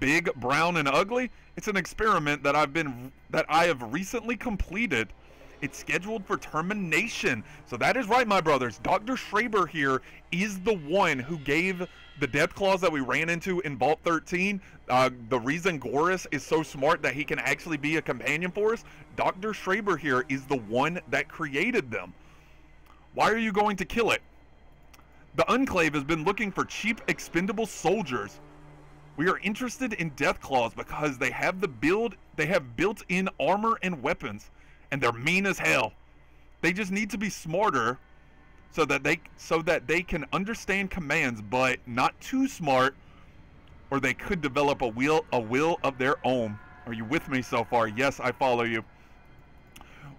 Big, brown, and ugly? It's an experiment that I've been that I have recently completed. It's scheduled for termination. So that is right, my brothers. Dr. Schreiber here is the one who gave the Deathclaws that we ran into in Vault 13. Uh, the reason Goris is so smart that he can actually be a companion for us, Dr. Schreiber here is the one that created them. Why are you going to kill it? The Enclave has been looking for cheap, expendable soldiers. We are interested in Deathclaws because they have the build, they have built-in armor and weapons, and they're mean as hell. They just need to be smarter so that they so that they can understand commands, but not too smart, or they could develop a will a will of their own. Are you with me so far? Yes, I follow you.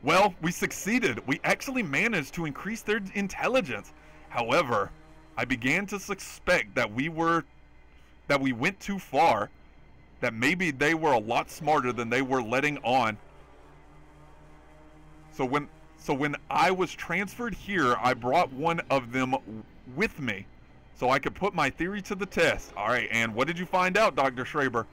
Well, we succeeded. We actually managed to increase their intelligence. However, I began to suspect that we were that we went too far, that maybe they were a lot smarter than they were letting on. So when so when I was transferred here, I brought one of them with me so I could put my theory to the test. All right, and what did you find out, Dr. Schreiber?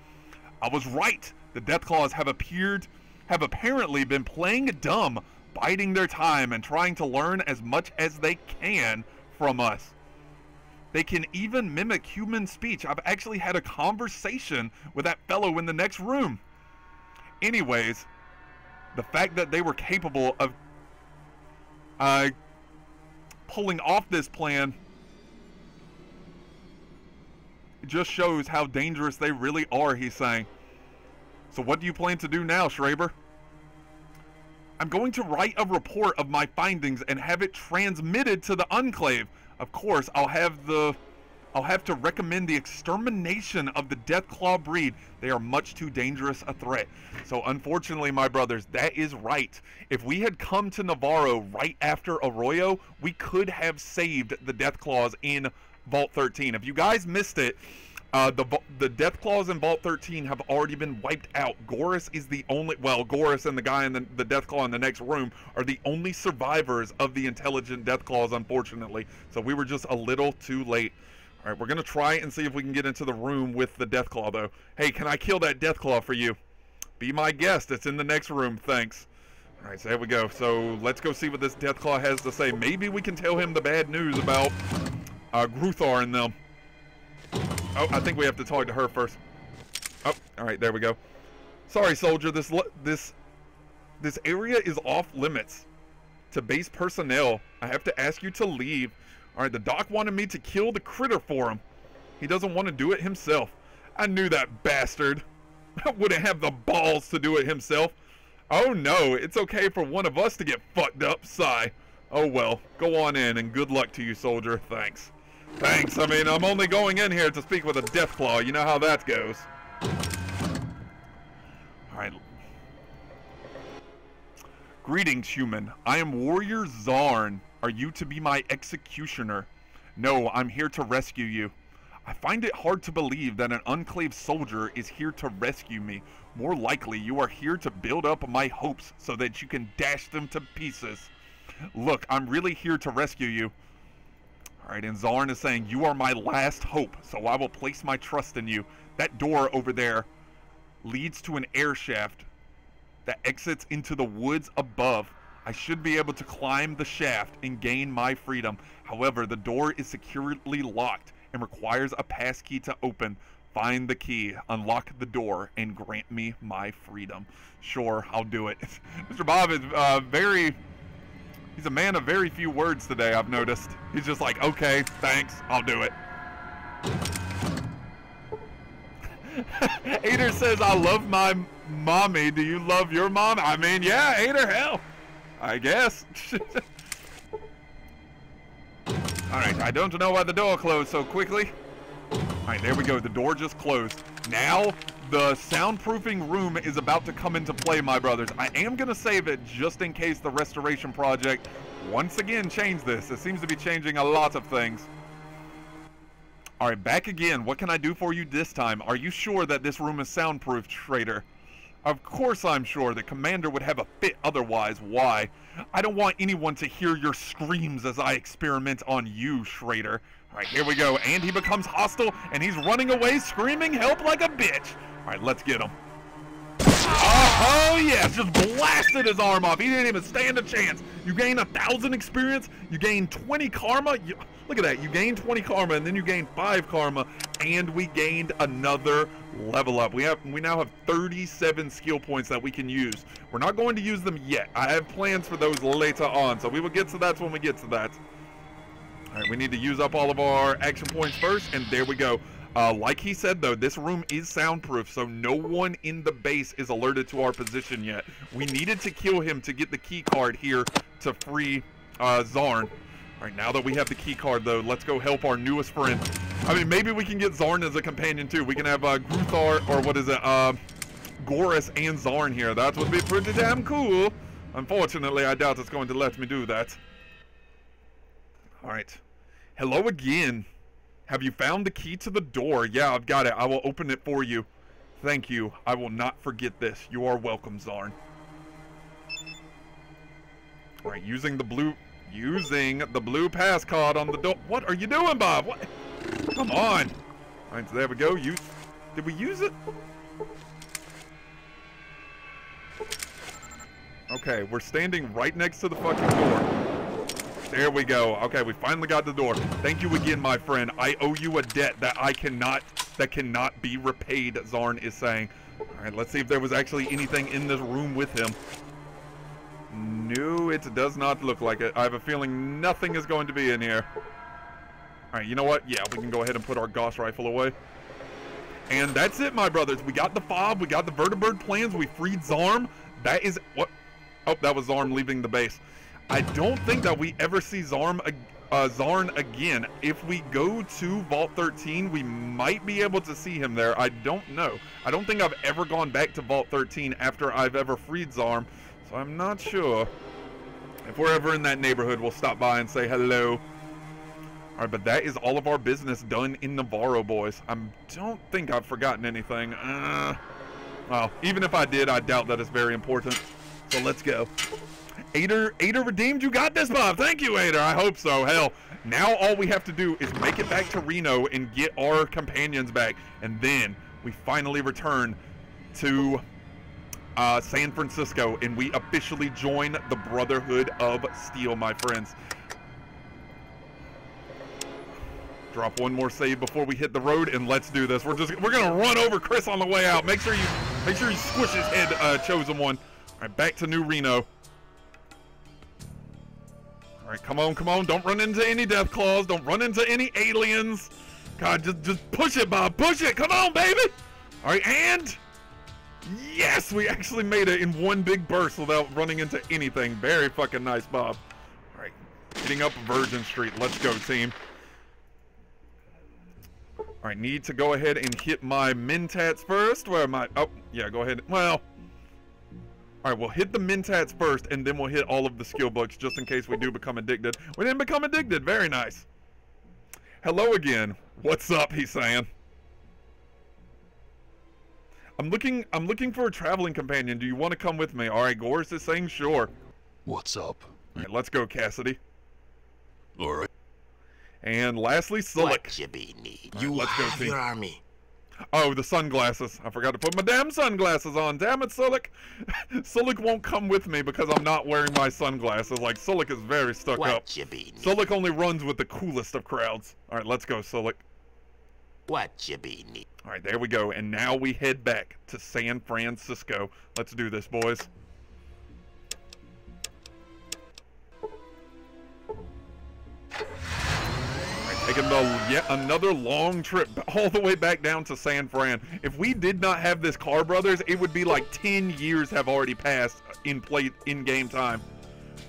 I was right. The Deathclaws have appeared, have apparently been playing dumb, biding their time and trying to learn as much as they can from us. They can even mimic human speech. I've actually had a conversation with that fellow in the next room. Anyways, the fact that they were capable of uh, pulling off this plan just shows how dangerous they really are, he's saying. So what do you plan to do now, Schreiber? I'm going to write a report of my findings and have it transmitted to the Enclave. Of course, I'll have the I'll have to recommend the extermination of the Deathclaw breed. They are much too dangerous a threat. So unfortunately, my brothers, that is right. If we had come to Navarro right after Arroyo, we could have saved the Deathclaws in Vault 13. If you guys missed it, uh, the the Deathclaws in Vault 13 have already been wiped out. Goris is the only, well, Goris and the guy in the, the Deathclaw in the next room are the only survivors of the intelligent death Deathclaws, unfortunately. So we were just a little too late. All right, we're to try and see if we can get into the room with the Deathclaw, though. Hey, can I kill that Deathclaw for you? Be my guest. It's in the next room. Thanks. All right, so there we go. So let's go see what this Deathclaw has to say. Maybe we can tell him the bad news about uh, Gruthar and them. Oh, I think we have to talk to her first. Oh, all right, there we go. Sorry, soldier. This this this area is off limits to base personnel. I have to ask you to leave. Alright, the doc wanted me to kill the critter for him. He doesn't want to do it himself. I knew that bastard. [LAUGHS] wouldn't have the balls to do it himself. Oh no, it's okay for one of us to get fucked up, sigh. Oh well, go on in and good luck to you, soldier. Thanks. Thanks, I mean, I'm only going in here to speak with a Deathclaw. You know how that goes. Alright. Greetings, human. I am Warrior Zarn. Are you to be my executioner? No, I'm here to rescue you. I find it hard to believe that an Enclave soldier is here to rescue me. More likely, you are here to build up my hopes so that you can dash them to pieces. Look, I'm really here to rescue you. Alright, and Zarn is saying, You are my last hope, so I will place my trust in you. That door over there leads to an air shaft that exits into the woods above. I should be able to climb the shaft and gain my freedom. However, the door is securely locked and requires a passkey to open. Find the key, unlock the door, and grant me my freedom. Sure, I'll do it. [LAUGHS] Mr. Bob is uh, very... He's a man of very few words today, I've noticed. He's just like, okay, thanks, I'll do it. [LAUGHS] Ader says, I love my mommy. Do you love your mom? I mean, yeah, Ader, hell. I guess. [LAUGHS] Alright, I don't know why the door closed so quickly. Alright, there we go. The door just closed. Now, the soundproofing room is about to come into play, my brothers. I am going to save it just in case the restoration project once again change this. It seems to be changing a lot of things. Alright, back again. What can I do for you this time? Are you sure that this room is soundproof, Trader? Of course I'm sure the commander would have a fit otherwise. Why? I don't want anyone to hear your screams as I experiment on you, Schrader. Alright, here we go. And he becomes hostile, and he's running away screaming help like a bitch. Alright, let's get him. Oh, oh yes, just blasted his arm off. He didn't even stand a chance. You gain a thousand experience, you gain 20 karma. You, look at that, you gain 20 karma, and then you gain five karma, and we gained another level up. We have we now have 37 skill points that we can use. We're not going to use them yet. I have plans for those later on, so we will get to that when we get to that. All right, we need to use up all of our action points first, and there we go. Uh, like he said, though, this room is soundproof, so no one in the base is alerted to our position yet. We needed to kill him to get the key card here to free uh, Zarn. All right, now that we have the key card, though, let's go help our newest friend. I mean, maybe we can get Zarn as a companion, too. We can have uh, Gruthar, or what is it, uh, Goris and Zarn here. That would be pretty damn cool. Unfortunately, I doubt it's going to let me do that. All right. Hello again. Have you found the key to the door? Yeah, I've got it. I will open it for you. Thank you. I will not forget this. You are welcome, Zarn. Alright, using the blue... Using the blue pass card on the door... What are you doing, Bob? What? Come on! Alright, so there we go. Use... Did we use it? Okay, we're standing right next to the fucking door. There we go. Okay, we finally got the door. Thank you again, my friend. I owe you a debt that I cannot, that cannot be repaid, Zarn is saying. All right, let's see if there was actually anything in this room with him. No, it does not look like it. I have a feeling nothing is going to be in here. All right, you know what? Yeah, we can go ahead and put our Gauss rifle away. And that's it, my brothers. We got the fob. We got the vertibird plans. We freed Zarm. That is what... Oh, that was Zarm leaving the base. I don't think that we ever see Zarm, uh, Zarn again. If we go to Vault 13, we might be able to see him there. I don't know. I don't think I've ever gone back to Vault 13 after I've ever freed Zarm, so I'm not sure. If we're ever in that neighborhood, we'll stop by and say hello. Alright, but that is all of our business done in Navarro, boys. I don't think I've forgotten anything. Uh, well, even if I did, I doubt that it's very important. So let's go. Ader, Ader redeemed. You got this, Bob. Thank you, Ader. I hope so. Hell, now all we have to do is make it back to Reno and get our companions back, and then we finally return to uh, San Francisco, and we officially join the Brotherhood of Steel, my friends. Drop one more save before we hit the road, and let's do this. We're just we're gonna run over Chris on the way out. Make sure you make sure you squish his head, uh, chosen one. All right, back to New Reno. All right, come on, come on. Don't run into any death claws. Don't run into any aliens. God, just, just push it, Bob. Push it. Come on, baby. All right, and yes, we actually made it in one big burst without running into anything. Very fucking nice, Bob. All right, hitting up Virgin Street. Let's go, team. All right, need to go ahead and hit my Mentats first. Where am I? Oh, yeah, go ahead. Well, Alright, we'll hit the Mentats first, and then we'll hit all of the skill books, just in case we do become addicted. We didn't become addicted. Very nice. Hello again. What's up, he's saying. I'm looking I'm looking for a traveling companion. Do you want to come with me? Alright, Goris is saying sure. What's up? Alright, let's go, Cassidy. Alright. And lastly, Sulik. What you be need? All right, you let's go, have team. your army. Oh, the sunglasses. I forgot to put my damn sunglasses on. Damn it, Sulik. [LAUGHS] Sulik won't come with me because I'm not wearing my sunglasses. Like, Sulik is very stuck What up. you? Sulik only runs with the coolest of crowds. All right, let's go, Sulik. What you be need? All right, there we go. And now we head back to San Francisco. Let's do this, boys. Taking the yet another long trip all the way back down to San Fran. If we did not have this car, brothers, it would be like 10 years have already passed in play in game time.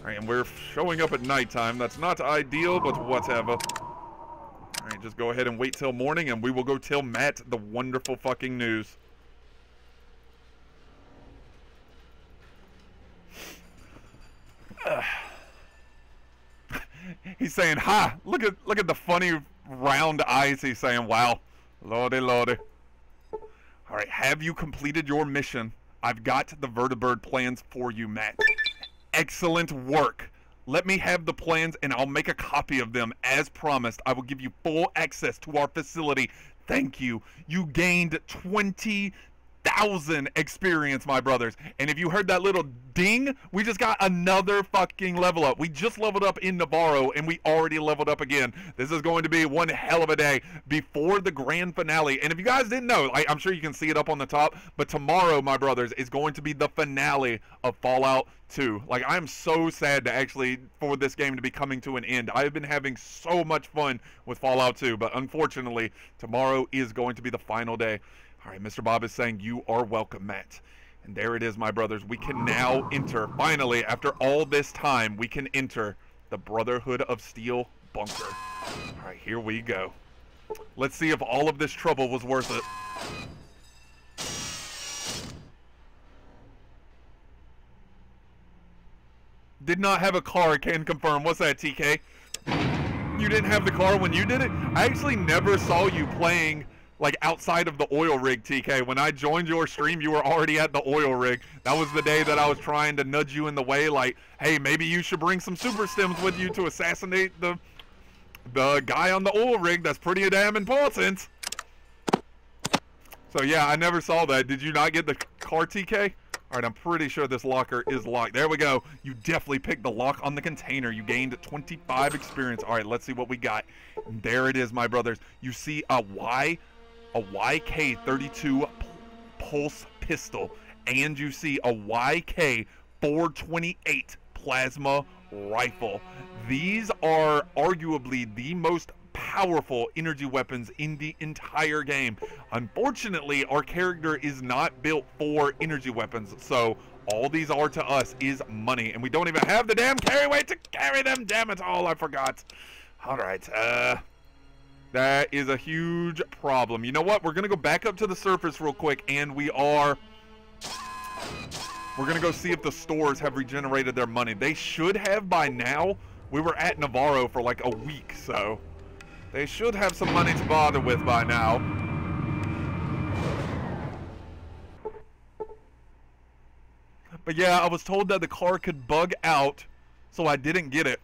All right, and we're showing up at nighttime. That's not ideal, but whatever. All right, just go ahead and wait till morning, and we will go tell Matt the wonderful fucking news. [SIGHS] [SIGHS] he's saying, "Ha! Look at look at the funny round eyes." He's saying, "Wow, lordy, lordy." All right, have you completed your mission? I've got the Vertibird plans for you, Matt. Excellent work. Let me have the plans and I'll make a copy of them. As promised, I will give you full access to our facility. Thank you. You gained 20 thousand experience, my brothers. And if you heard that little ding, we just got another fucking level up. We just leveled up in Navarro, and we already leveled up again. This is going to be one hell of a day before the grand finale. And if you guys didn't know, I, I'm sure you can see it up on the top, but tomorrow, my brothers, is going to be the finale of Fallout 2. Like, I'm so sad to actually, for this game to be coming to an end. I've been having so much fun with Fallout 2, but unfortunately, tomorrow is going to be the final day. All right, Mr. Bob is saying you are welcome, Matt. And there it is, my brothers. We can now enter, finally, after all this time, we can enter the Brotherhood of Steel bunker. All right, here we go. Let's see if all of this trouble was worth it. Did not have a car, can confirm. What's that, TK? You didn't have the car when you did it? I actually never saw you playing like outside of the oil rig, TK. When I joined your stream, you were already at the oil rig. That was the day that I was trying to nudge you in the way, like, hey, maybe you should bring some super stims with you to assassinate the the guy on the oil rig. That's pretty damn important. So yeah, I never saw that. Did you not get the car, TK? All right, I'm pretty sure this locker is locked. There we go. You definitely picked the lock on the container. You gained 25 experience. All right, let's see what we got. There it is, my brothers. You see a Y a YK32 pulse pistol, and you see a YK428 plasma rifle. These are arguably the most powerful energy weapons in the entire game. Unfortunately, our character is not built for energy weapons, so all these are to us is money, and we don't even have the damn carry weight to carry them, damn it all, I forgot. Alright, uh... That is a huge problem. You know what? We're going to go back up to the surface real quick, and we are... We're going to go see if the stores have regenerated their money. They should have by now. We were at Navarro for like a week, so... They should have some money to bother with by now. But yeah, I was told that the car could bug out, so I didn't get it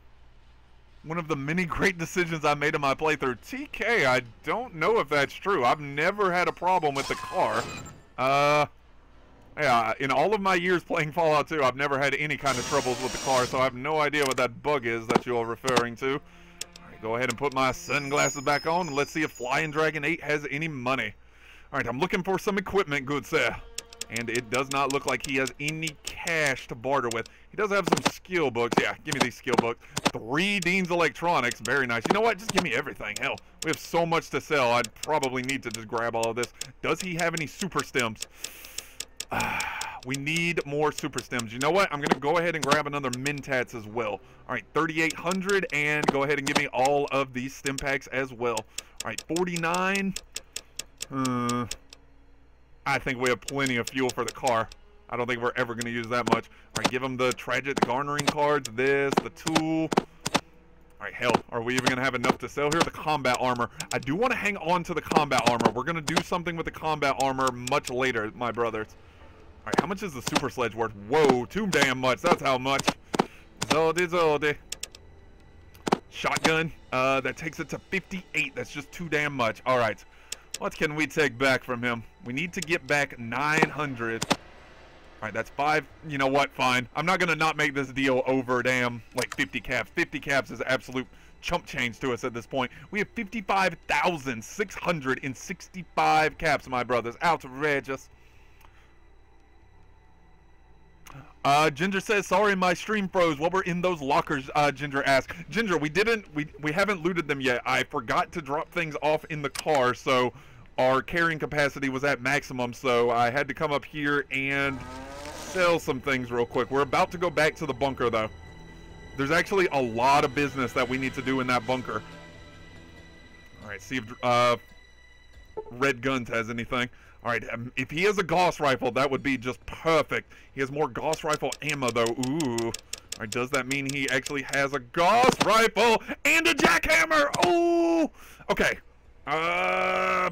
one of the many [LAUGHS] great decisions I made in my playthrough. TK, I don't know if that's true. I've never had a problem with the car. Uh, yeah, in all of my years playing Fallout 2, I've never had any kind of troubles with the car, so I have no idea what that bug is that you're referring to. Alright, go ahead and put my sunglasses back on, and let's see if Flying Dragon 8 has any money. Alright, I'm looking for some equipment, good sir. And it does not look like he has any cash to barter with. He does have some skill books. Yeah, give me these skill books. Three Dean's Electronics. Very nice. You know what? Just give me everything. Hell, we have so much to sell. I'd probably need to just grab all of this. Does he have any super stims? [SIGHS] we need more super stims. You know what? I'm going to go ahead and grab another Mentats as well. All right, 3,800 and go ahead and give me all of these stim packs as well. All right, 49. Uh, I think we have plenty of fuel for the car. I don't think we're ever going to use that much. All right, give them the tragic garnering cards, this, the tool. All right, hell, are we even going to have enough to sell here? The combat armor. I do want to hang on to the combat armor. We're going to do something with the combat armor much later, my brothers. All right, how much is the super sledge worth? Whoa, too damn much. That's how much. Zoldy, Zoldy. Shotgun. Uh, that takes it to 58. That's just too damn much. All right. What can we take back from him? We need to get back 900. Alright, that's five. You know what? Fine. I'm not going to not make this deal over, damn, like 50 caps. 50 caps is absolute chump change to us at this point. We have 55,665 caps, my brothers. Outrageous. Uh, Ginger says, sorry, my stream froze. What were in those lockers? Uh, Ginger asked. Ginger, we didn't, we, we haven't looted them yet. I forgot to drop things off in the car, so our carrying capacity was at maximum, so I had to come up here and sell some things real quick. We're about to go back to the bunker, though. There's actually a lot of business that we need to do in that bunker. All right, see if uh, Red Guns has anything. All right, um, if he has a Gauss rifle, that would be just perfect. He has more Gauss rifle ammo, though. Ooh. All right, does that mean he actually has a Gauss rifle and a jackhammer? Ooh. Okay. Uh,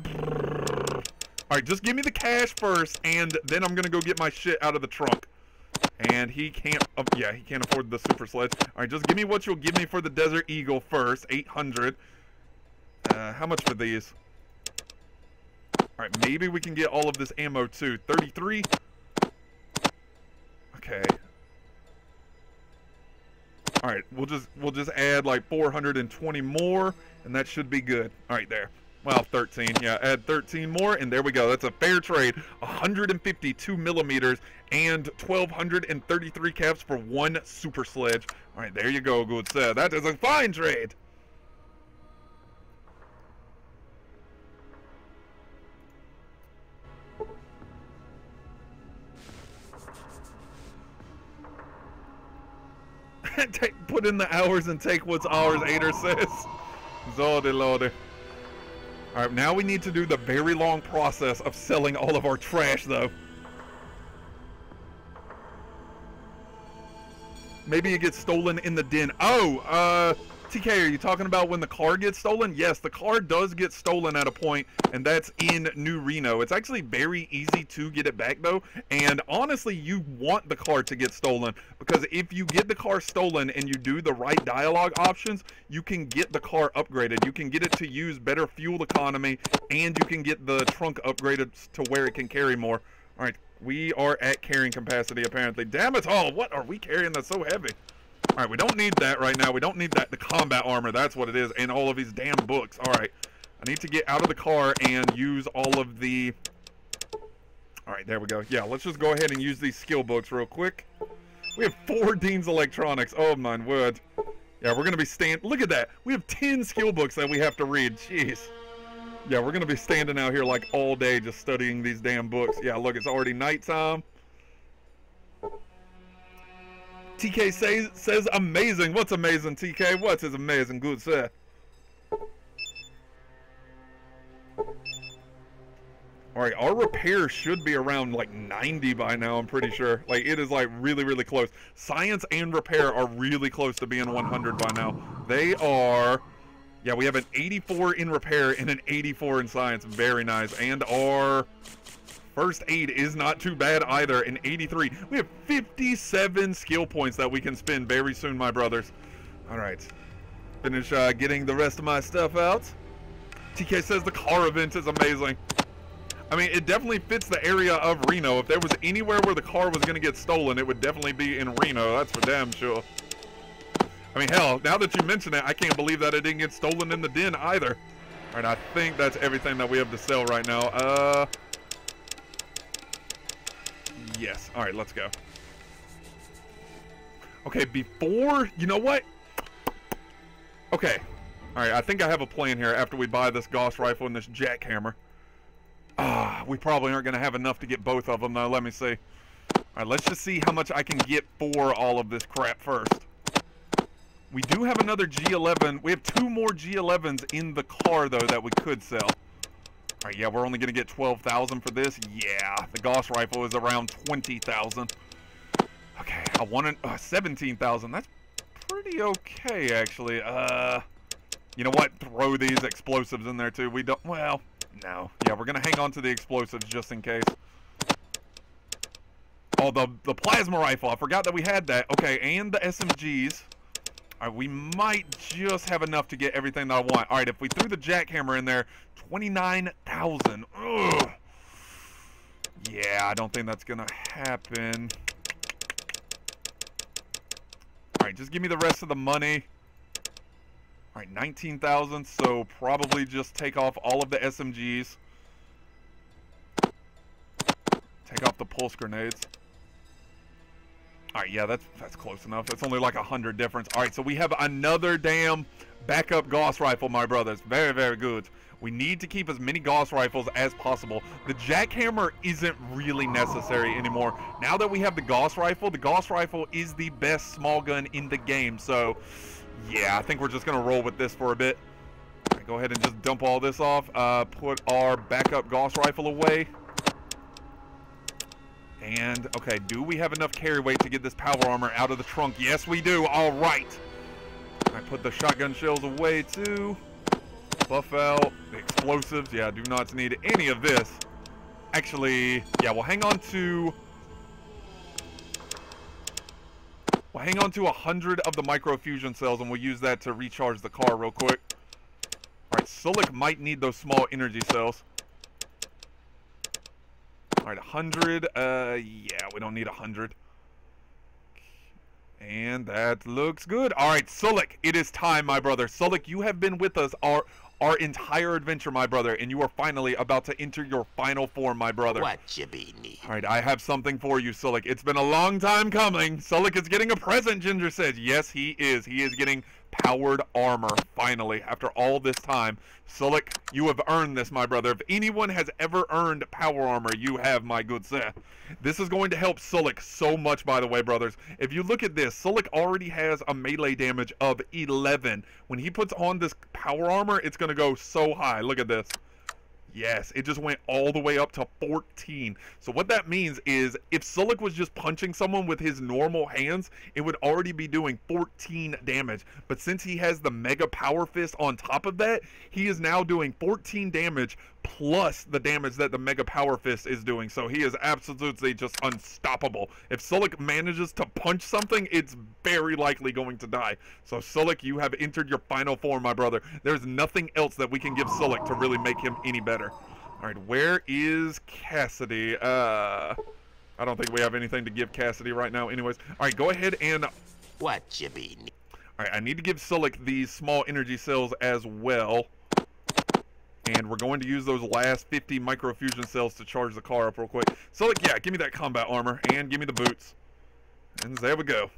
Alright, just give me the cash first, and then I'm gonna go get my shit out of the trunk. And he can't, uh, yeah, he can't afford the super sledge. Alright, just give me what you'll give me for the Desert Eagle first, 800. Uh, how much for these? Alright, maybe we can get all of this ammo too. 33? Okay. Alright, we'll just we'll just add like 420 more, and that should be good. Alright, there. Well, 13. Yeah, add 13 more, and there we go. That's a fair trade. 152 millimeters and 1,233 caps for one super sledge. All right, there you go, good sir. That is a fine trade. [LAUGHS] take, put in the hours and take what's ours, Ader says. Zordy lordy. Alright, now we need to do the very long process of selling all of our trash, though. Maybe it gets stolen in the den. Oh, uh, TK, are you talking about when the car gets stolen? Yes, the car does get stolen at a point, and that's in New Reno. It's actually very easy to get it back, though, and honestly, you want the car to get stolen, because if you get the car stolen and you do the right dialogue options, you can get the car upgraded. You can get it to use better fuel economy, and you can get the trunk upgraded to where it can carry more. All right, we are at carrying capacity, apparently. Damn it all, what are we carrying that's so heavy? Alright, we don't need that right now. We don't need that. The combat armor, that's what it is. And all of these damn books. Alright. I need to get out of the car and use all of the... Alright, there we go. Yeah, let's just go ahead and use these skill books real quick. We have four [LAUGHS] Dean's Electronics. Oh, my word. Yeah, we're going to be stand. Look at that. We have 10 skill books that we have to read. Jeez. Yeah, we're going to be standing out here like all day just studying these damn books. Yeah, look, it's already nighttime. TK says, says amazing. What's amazing, TK? What is amazing? Good, sir. Alright, our repair should be around like 90 by now, I'm pretty sure. Like, it is like really, really close. Science and repair are really close to being 100 by now. They are... Yeah, we have an 84 in repair and an 84 in science. Very nice. And our First aid is not too bad either. An 83. We have 57 skill points that we can spend very soon, my brothers. All right. Finish uh, getting the rest of my stuff out. TK says the car event is amazing. I mean, it definitely fits the area of Reno. If there was anywhere where the car was going to get stolen, it would definitely be in Reno. That's for damn sure. I mean, hell, now that you mention it, I can't believe that it didn't get stolen in the den either. All right, I think that's everything that we have to sell right now. Uh, Yes. All right, let's go. Okay, before... You know what? Okay. All right, I think I have a plan here after we buy this Gauss rifle and this jackhammer. Ah, we probably aren't going to have enough to get both of them, though. Let me see. All right, let's just see how much I can get for all of this crap first. We do have another G11. We have two more G11s in the car, though, that we could sell. Right, yeah, we're only going to get 12,000 for this. Yeah, the Gauss rifle is around 20,000. Okay, I want uh, 17,000. That's pretty okay, actually. Uh, you know what? Throw these explosives in there, too. We don't, well, no. Yeah, we're going to hang on to the explosives just in case. Oh, the, the plasma rifle. I forgot that we had that. Okay, and the SMGs. Right, we might just have enough to get everything that I want. All right, if we threw the jackhammer in there, 29,000. Yeah, I don't think that's going to happen. All right, just give me the rest of the money. All right, 19,000, so probably just take off all of the SMGs. Take off the pulse grenades. All right, yeah, that's that's close enough. It's only like a hundred difference. All right, so we have another damn backup Gauss rifle, my brothers. Very, very good. We need to keep as many Gauss rifles as possible. The jackhammer isn't really necessary anymore. Now that we have the Gauss rifle, the Gauss rifle is the best small gun in the game. So, yeah, I think we're just gonna roll with this for a bit. Right, go ahead and just dump all this off. Uh, put our backup Gauss rifle away. And, okay, do we have enough carry weight to get this power armor out of the trunk? Yes, we do. All right. I put the shotgun shells away, too. Buff out. The explosives. Yeah, do not need any of this. Actually, yeah, we'll hang on to... We'll hang on to a hundred of the microfusion cells, and we'll use that to recharge the car real quick. All right, Sulik might need those small energy cells. All right, 100. Uh, yeah, we don't need 100. And that looks good. All right, Sulik, it is time, my brother. Sulik, you have been with us our our entire adventure, my brother, and you are finally about to enter your final form, my brother. What you be need? All right, I have something for you, Sulik. It's been a long time coming. Sulik is getting a present, Ginger says. Yes, he is. He is getting powered armor, finally, after all this time. Sulik, you have earned this, my brother. If anyone has ever earned power armor, you have, my good sir. This is going to help Sulik so much, by the way, brothers. If you look at this, Sulik already has a melee damage of 11. When he puts on this power armor, it's going to go so high. Look at this. Yes, it just went all the way up to 14. So what that means is if Sulik was just punching someone with his normal hands, it would already be doing 14 damage. But since he has the Mega Power Fist on top of that, he is now doing 14 damage plus the damage that the Mega Power Fist is doing. So he is absolutely just unstoppable. If Sulik manages to punch something, it's very likely going to die. So Sulik, you have entered your final form, my brother. There's nothing else that we can give Sulik to really make him any better. All right, where is Cassidy? Uh, I don't think we have anything to give Cassidy right now. Anyways, all right, go ahead and... What you mean? All right, I need to give Sulik these small energy cells as well. And we're going to use those last 50 microfusion cells to charge the car up real quick. Sulik, yeah, give me that combat armor and give me the boots. And there we go.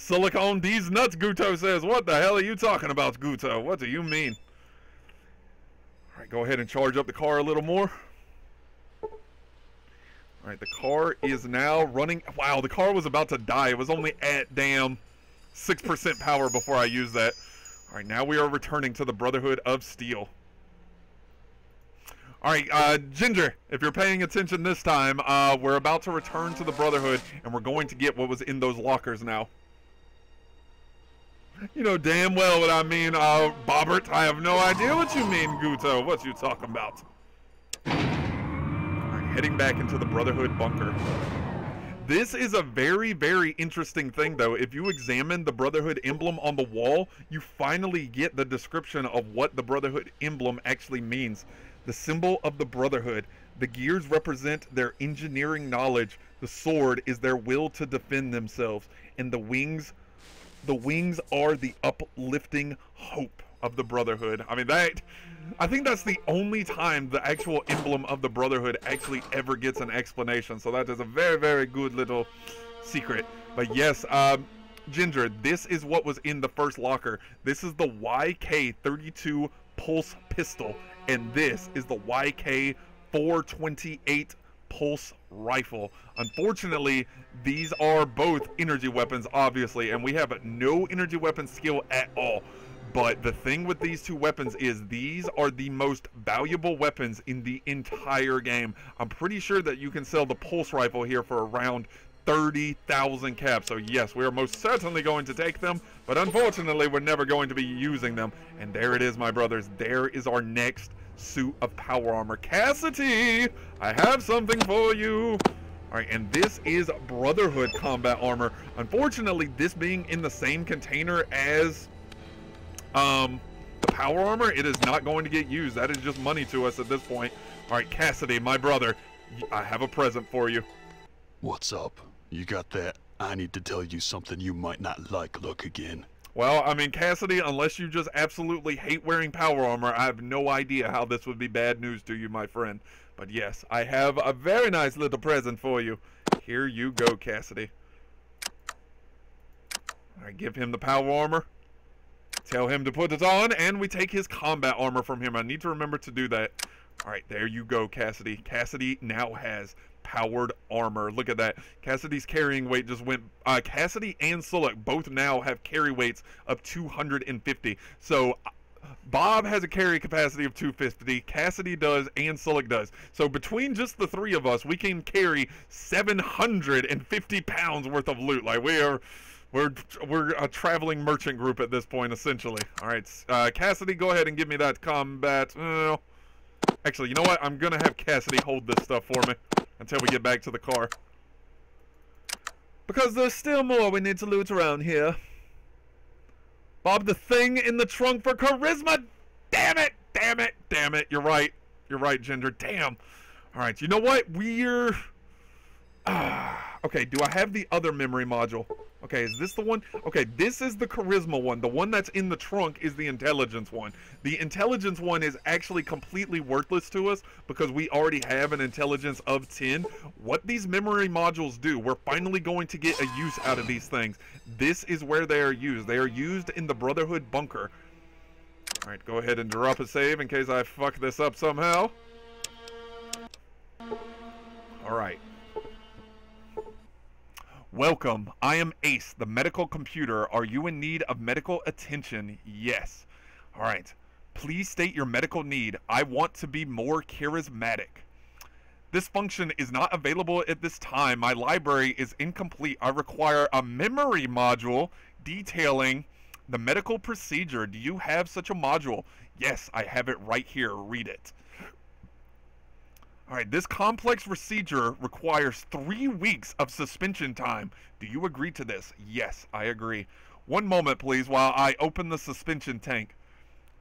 Silicone these nuts, Guto says. What the hell are you talking about, Guto? What do you mean? Alright, go ahead and charge up the car a little more. Alright, the car is now running. Wow, the car was about to die. It was only at damn 6% power before I used that. Alright, now we are returning to the Brotherhood of Steel. Alright, uh, Ginger, if you're paying attention this time, uh, we're about to return to the Brotherhood, and we're going to get what was in those lockers now. You know damn well what I mean, uh, Bobbert. I have no idea what you mean, Guto. What you talking about? Heading back into the Brotherhood bunker. This is a very, very interesting thing, though. If you examine the Brotherhood emblem on the wall, you finally get the description of what the Brotherhood emblem actually means. The symbol of the Brotherhood. The gears represent their engineering knowledge. The sword is their will to defend themselves. And the wings the wings are the uplifting hope of the Brotherhood. I mean, that. I think that's the only time the actual emblem of the Brotherhood actually ever gets an explanation. So that is a very, very good little secret. But yes, um, Ginger, this is what was in the first locker. This is the YK32 Pulse Pistol, and this is the YK428 Pulse Rifle. Unfortunately, these are both energy weapons, obviously, and we have no energy weapon skill at all. But the thing with these two weapons is these are the most valuable weapons in the entire game. I'm pretty sure that you can sell the pulse rifle here for around 30,000 caps. So yes, we are most certainly going to take them, but unfortunately we're never going to be using them. And there it is, my brothers. There is our next suit of power armor. Cassidy, I have something for you. All right, and this is Brotherhood combat armor. Unfortunately, this being in the same container as um, the power armor, it is not going to get used. That is just money to us at this point. All right, Cassidy, my brother, I have a present for you. What's up? You got that? I need to tell you something you might not like look again. Well, I mean, Cassidy, unless you just absolutely hate wearing power armor, I have no idea how this would be bad news to you, my friend. But yes, I have a very nice little present for you. Here you go, Cassidy. I give him the power armor. Tell him to put it on, and we take his combat armor from him. I need to remember to do that. All right, there you go, Cassidy. Cassidy now has powered armor. Look at that. Cassidy's carrying weight just went... Uh, Cassidy and Sulik both now have carry weights of 250. So Bob has a carry capacity of 250, Cassidy does, and Sulik does. So between just the three of us, we can carry 750 pounds worth of loot. Like, we are We're we're a traveling merchant group at this point, essentially. All right, uh, Cassidy, go ahead and give me that combat. Uh, actually, you know what? I'm gonna have Cassidy hold this stuff for me until we get back to the car. Because there's still more we need to loot around here. Bob, the thing in the trunk for charisma. Damn it! Damn it! Damn it! You're right. You're right, Ginger. Damn. All right. You know what? We're. [SIGHS] Okay. Do I have the other memory module? Okay. Is this the one? Okay. This is the charisma one. The one that's in the trunk is the intelligence one. The intelligence one is actually completely worthless to us because we already have an intelligence of 10. What these memory modules do, we're finally going to get a use out of these things. This is where they are used. They are used in the Brotherhood bunker. Alright, go ahead and drop a save in case I fuck this up somehow. Alright. Welcome. I am Ace, the medical computer. Are you in need of medical attention? Yes. Alright. Please state your medical need. I want to be more charismatic. This function is not available at this time. My library is incomplete. I require a memory module detailing the medical procedure. Do you have such a module? Yes, I have it right here. Read it. Alright, this complex procedure requires three weeks of suspension time. Do you agree to this? Yes, I agree. One moment, please, while I open the suspension tank.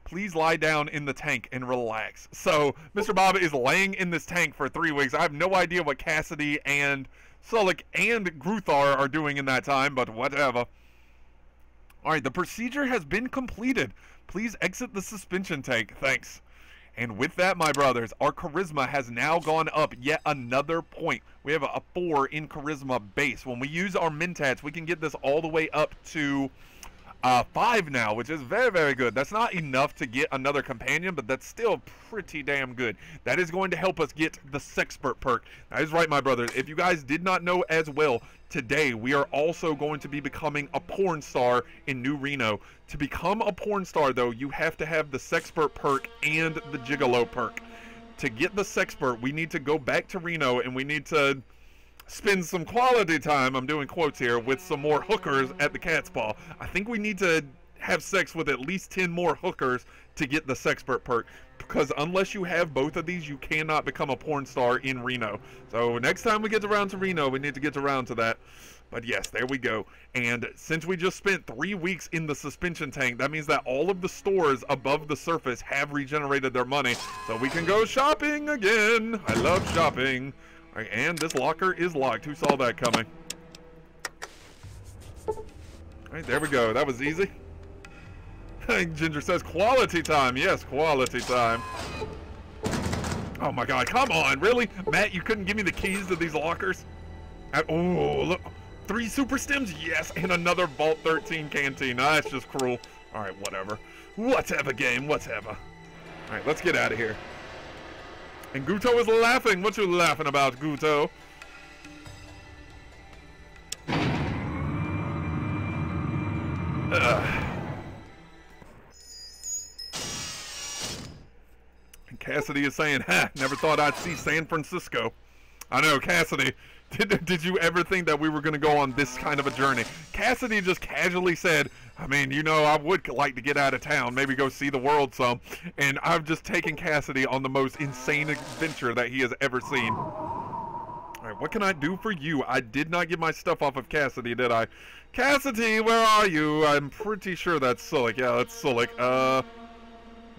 Please lie down in the tank and relax. So, Mr. Bob is laying in this tank for three weeks. I have no idea what Cassidy and Sulik and Gruthar are doing in that time, but whatever. Alright, the procedure has been completed. Please exit the suspension tank. Thanks. And with that, my brothers, our charisma has now gone up yet another point. We have a, 4 in charisma base. When we use our Mentats, we can get this all the way up to uh, 5 now, which is very, very good. That's not enough to get another companion, but that's still pretty damn good. That is going to help us get the Sexpert perk. That is right, my brothers. If you guys did not know as well, today we are also going to be becoming a porn star in New Reno. To become a porn star, though, you have to have the Sexpert perk and the Gigolo perk. To get the Sexpert, we need to go back to Reno and we need to spend some quality time, I'm doing quotes here, with some more hookers at the Cat's Paw. I think we need to have sex with at least 10 more hookers to get the Sexpert perk. Because unless you have both of these, you cannot become a porn star in Reno. So next time we get around to Reno, we need to get around to that. But yes, there we go. And since we just spent three weeks in the suspension tank, that means that all of the stores above the surface have regenerated their money. So we can go shopping again. I love shopping. Right, and this locker is locked. Who saw that coming? All right, there we go. That was easy. [LAUGHS] Ginger says quality time. Yes, quality time. Oh my god, come on, really? Matt, you couldn't give me the keys to these lockers? Uh, oh, look. Three super stims? Yes, and another Vault 13 canteen. Nah, that's just cruel. Alright, whatever. Whatever, game, whatever. Alright, let's get out of here. And Guto is laughing. What you laughing about, Guto? Ugh. Cassidy is saying, ha, never thought I'd see San Francisco. I know, Cassidy. [LAUGHS] Did, did you ever think that we were going to go on this kind of a journey? Cassidy just casually said, I mean, you know, I would like to get out of town, maybe go see the world some. And I've just taken Cassidy on the most insane adventure that he has ever seen. Alright, what can I do for you? I did not get my stuff off of Cassidy, did I? Cassidy, where are you? I'm pretty sure that's Sulik. Yeah, that's Sulik. Uh,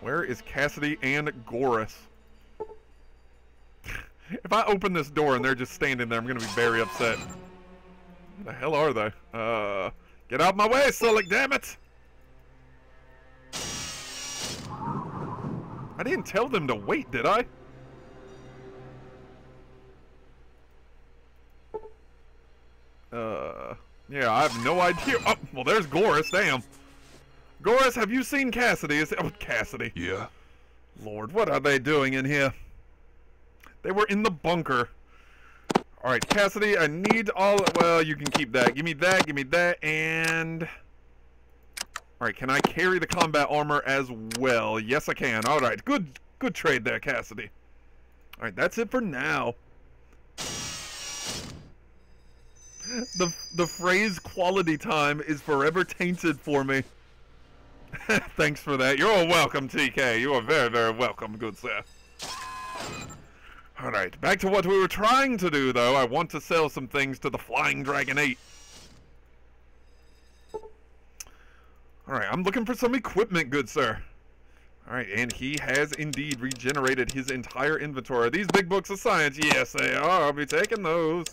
where is Cassidy and Goris? [LAUGHS] if I open this door and they're just standing there, I'm gonna be very upset. Where the hell are they? Uh, get out of my way, Sulik, damn it! I didn't tell them to wait, did I? Uh, yeah, I have no idea. Oh, well, there's Goris, damn. Goris, have you seen Cassidy? Is oh, Cassidy. Yeah? Lord, what are they doing in here? They were in the bunker. Alright, Cassidy, I need all... Well, you can keep that. Give me that, give me that, and... Alright, can I carry the combat armor as well? Yes, I can. Alright, good good trade there, Cassidy. Alright, that's it for now. the the phrase quality time is forever tainted for me. [LAUGHS] Thanks for that. You're welcome, TK. You are very, very welcome, good sir. Alright, back to what we were trying to do, though. I want to sell some things to the Flying Dragon 8. Alright, I'm looking for some equipment, good sir. Alright, and he has indeed regenerated his entire inventory. Are these big books of science? Yes, they are. I'll be taking those.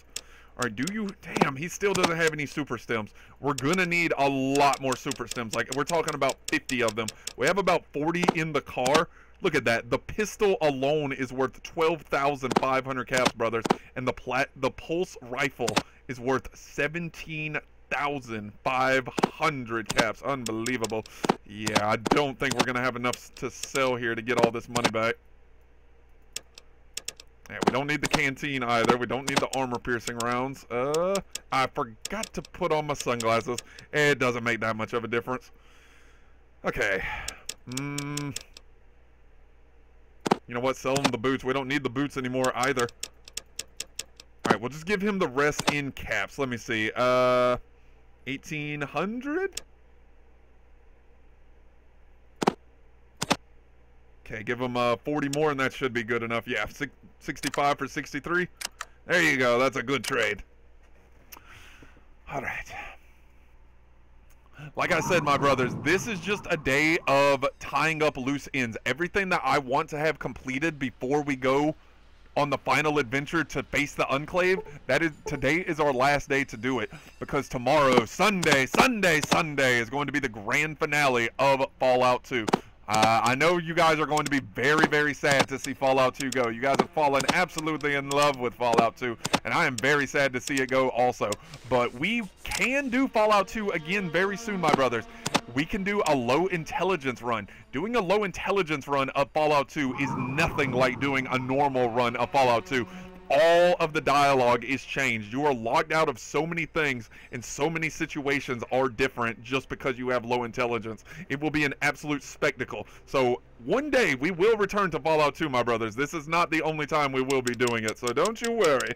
Alright, do you... Damn, he still doesn't have any super stims. We're gonna need a lot more super stims. Like, we're talking about 50 of them. We have about 40 in the car. Look at that. The pistol alone is worth 12,500 caps, brothers. And the plat the pulse rifle is worth 17 1,500 caps. Unbelievable. Yeah, I don't think we're to have enough to sell here to get all this money back. Yeah, we don't need the canteen either. We don't need the armor-piercing rounds. Uh, I forgot to put on my sunglasses. It doesn't make that much of a difference. Okay. Hmm. You know what? Sell him the boots. We don't need the boots anymore either. Alright, we'll just give him the rest in caps. Let me see. Uh... 1800? Okay, give him uh, 40 more and that should be good enough. Yeah, 65 for 63. There you go. That's a good trade. All right. Like I said, my brothers, this is just a day of tying up loose ends. Everything that I want to have completed before we go on the final adventure to face the Enclave, that is today is our last day to do it because tomorrow, Sunday, Sunday, Sunday is going to be the grand finale of Fallout 2. Uh, I know you guys are going to be very, very sad to see Fallout 2 go. You guys have fallen absolutely in love with Fallout 2, and I am very sad to see it go also. But we can do Fallout 2 again very soon, my brothers. We can do a low intelligence run. Doing a low intelligence run of Fallout 2 is nothing like doing a normal run of Fallout 2 all of the dialogue is changed. You are locked out of so many things, and so many situations are different just because you have low intelligence. It will be an absolute spectacle. So, one day we will return to Fallout 2, my brothers. This is not the only time we will be doing it, so don't you worry.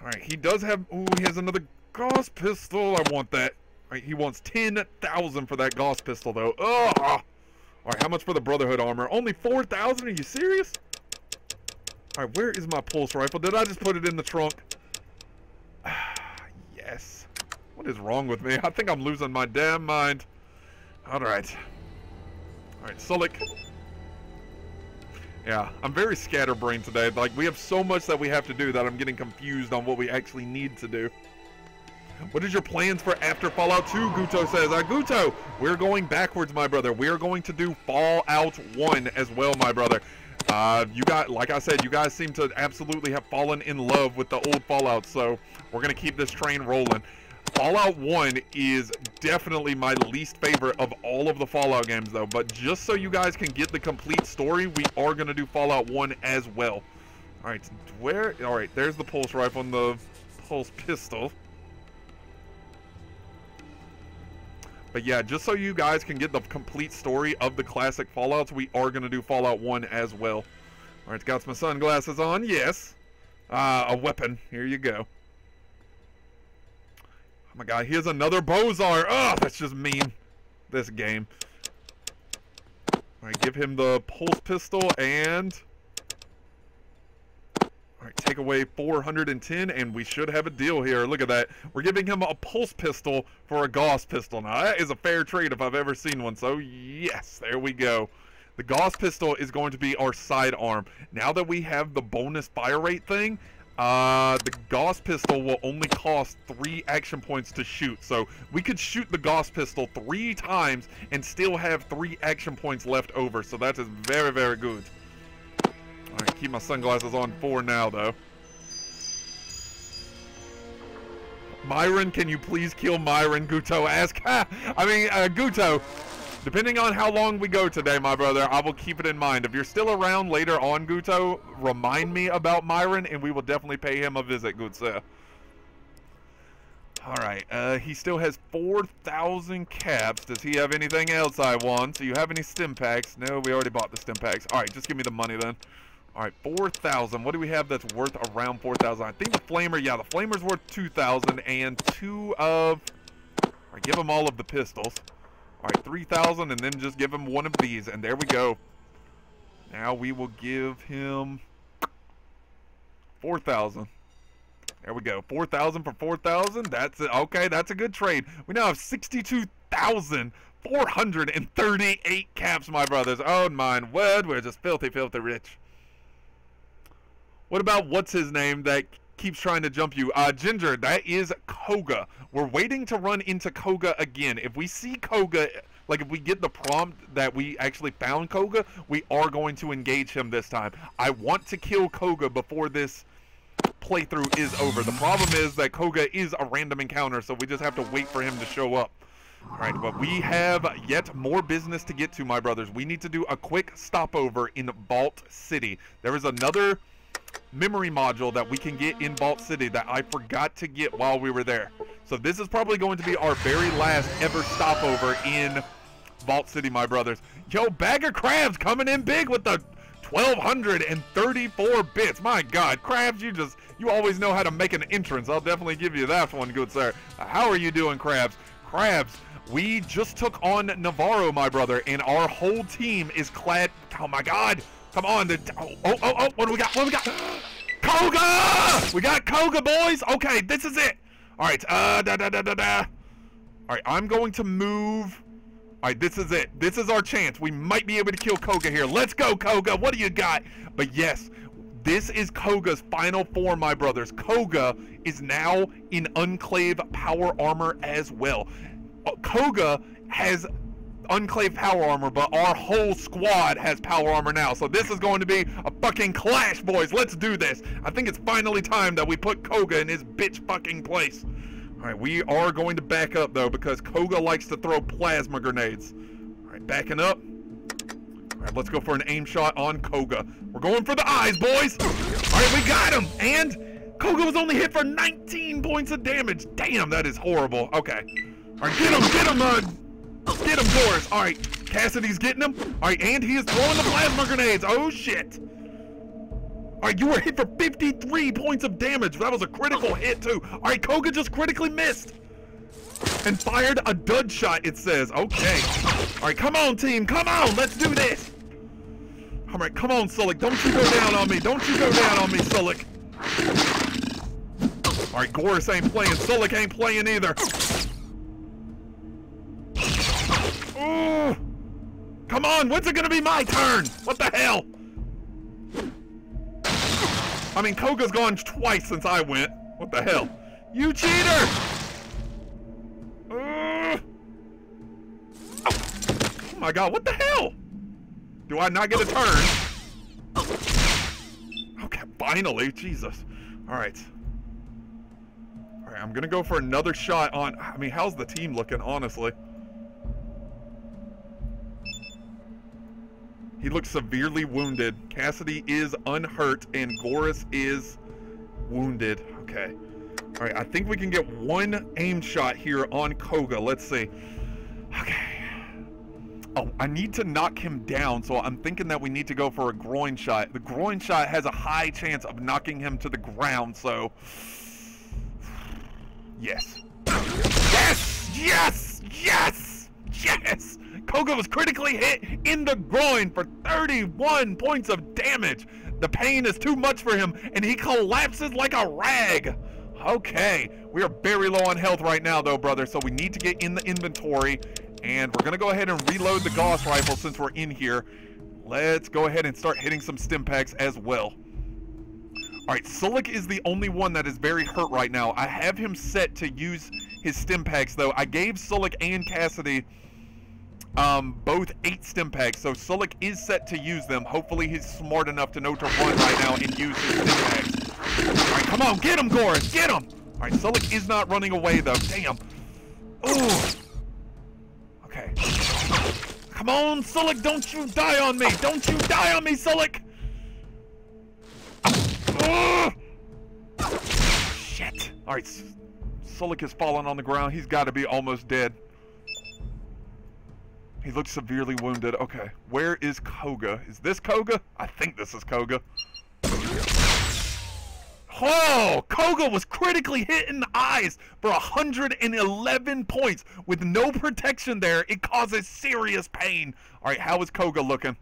Alright, he does have... Ooh, he has another Gauss pistol. I want that. Alright, he wants 10,000 for that Gauss pistol, though. Ugh! Alright, how much for the Brotherhood armor? Only 4,000? Are you serious? Alright, where is my pulse rifle? Did I just put it in the trunk? [SIGHS] yes. What is wrong with me? I think I'm losing my damn mind. Alright. Alright, Sulik. Yeah, I'm very scatterbrained today. Like, we have so much that we have to do that I'm getting confused on what we actually need to do. What is your plans for after Fallout 2? Guto says. Uh, Guto, we're going backwards, my brother. We are going to do Fallout 1 as well, my brother. Uh, you got, like I said, you guys seem to absolutely have fallen in love with the old Fallout, so we're to keep this train rolling. Fallout 1 is definitely my least favorite of all of the Fallout games, though. But just so you guys can get the complete story, we are going to do Fallout 1 as well. Alright, where... Alright, there's the pulse rifle and the pulse [LAUGHS] pistol. But yeah, just so you guys can get the complete story of the classic Fallouts, we are going to do Fallout 1 as well. Alright, got my sunglasses on, yes. Uh, a weapon, here you go. Oh my god, here's another Bozar! Oh, that's just mean. This game. Alright, give him the pulse pistol and... Alright, take away 410, and we should have a deal here. Look at that. We're giving him a pulse pistol for a Gauss pistol. Now, that is a fair trade if I've ever seen one. So, yes, there we go. The Gauss pistol is going to be our sidearm. Now that we have the bonus fire rate thing, uh, the Gauss pistol will only cost three action points to shoot. So we could shoot the Gauss pistol three times and still have three action points left over. So that is very, very good. Alright, keep my sunglasses on for now, though. Myron, can you please kill Myron? Guto ask. I mean, uh, Guto, depending on how long we go today, my brother, I will keep it in mind. If you're still around later on, Guto, remind me about Myron, and we will definitely pay him a visit, good sir. Alright, uh, he still has 4,000 caps. Does he have anything else I want? Do you have any stim packs? No, we already bought the stim packs. Alright, just give me the money then. All right, 4,000. What do we have that's worth around 4,000? I think the Flamer, yeah, the Flamer's worth 2,000 and two of... Right, give him all of the pistols. All right, 3,000 and then just give him one of these. And there we go. Now we will give him 4,000. There we go. 4,000 for 4,000. That's it. Okay, that's a good trade. We now have 62,438 caps, my brothers. Oh, mine. What? We're just filthy, filthy rich. What about what's his name that keeps trying to jump you? Uh, Ginger, that is Koga. We're waiting to run into Koga again. If we see Koga, like if we get the prompt that we actually found Koga, we are going to engage him this time. I want to kill Koga before this playthrough is over. The problem is that Koga is a random encounter, so we just have to wait for him to show up. Alright, but we have yet more business to get to, my brothers. We need to do a quick stopover in Vault City. There is another memory module that we can get in Vault City that I forgot to get while we were there. So this is probably going to be our very last ever stopover in Vault City, my brothers. Yo, Bag of Crabs coming in big with the 1,234 bits. My God, Crabs, you just, you always know how to make an entrance. I'll definitely give you that one, good sir. How are you doing, Crabs? Crabs, we just took on Navarro, my brother, and our whole team is clad. Oh my God! Come on, the oh oh oh! oh what do we got? What do we got? [GASPS] Koga! We got Koga, boys. Okay, this is it. All right, uh, da da da da da. All right, I'm going to move. All right, this is it. This is our chance. We might be able to kill Koga here. Let's go, Koga. What do you got? But yes, this is Koga's final form, my brothers. Koga is now in Enclave power armor as well. Uh, Koga has Enclave power armor, but our whole squad has power armor now. So this is going to be a fucking clash, boys. Let's do this. I think it's finally time that we put Koga in his bitch fucking place. All right, we are going to back up, though, because Koga likes to throw plasma grenades. All right, backing up. All right, let's go for an aim shot on Koga. We're going for the eyes, boys. All right, we got him. And Koga was only hit for 19 points of damage. Damn, that is horrible. Okay. All right, get him, get him, uh, get him, Goris. All right, Cassidy's getting him. All right, and he is throwing the plasma grenades. Oh, shit. All right, you were hit for 53 points of damage. That was a critical hit, too. All right, Koga just critically missed. And fired a dud shot, it says. Okay. All right, come on, team. Come on. Let's do this. All right, come on, Sulik. Don't you go down on me. Don't you go down on me, Sulik. All right, Goris ain't playing. Sulik ain't playing either. Ooh. Come on, when's it gonna be my turn? What the hell? I mean, Koga's gone twice since I went. What the hell? You cheater! Uh, oh my god, what the hell? Do I not get a turn? Okay, finally, Jesus. Alright. Alright, I'm gonna go for another shot on... I mean, how's the team looking, honestly? He looks severely wounded. Cassidy is unhurt, and Goris is wounded. Okay. All right, I think we can get one aim shot here on Koga. Let's see. Okay. Oh, I need to knock him down, so I'm thinking that we need to go for a groin shot. The groin shot has a high chance of knocking him to the ground, so... Yes. Yes! Yes! Yes! Yes! Koga was critically hit in the groin for 31 points of damage. The pain is too much for him, and he collapses like a rag. Okay, we are very low on health right now, though, brother, so we need to get in the inventory, and we're going to go ahead and reload the Gauss rifle since we're in here. Let's go ahead and start hitting some stim packs as well. Alright, Sulik is the only one that is very hurt right now. I have him set to use his stim packs, though. I gave Sulik and Cassidy um, both eight stim packs, so Sulik is set to use them. Hopefully he's smart enough to know to run right now and use his stim packs. Alright, come on, get him, Goris, get him! Alright, Sulik is not running away, though. Damn. Ooh. Okay. Come on, Sulik, don't you die on me! Don't you die on me, Sulik! Shit. Alright, Sulik has fallen on the ground. He's got to be almost dead. He looks severely wounded. Okay, where is Koga? Is this Koga? I think this is Koga. Oh, Koga was critically hit in the eyes for 111 points. With no protection there, it causes serious pain. All right, how is Koga looking?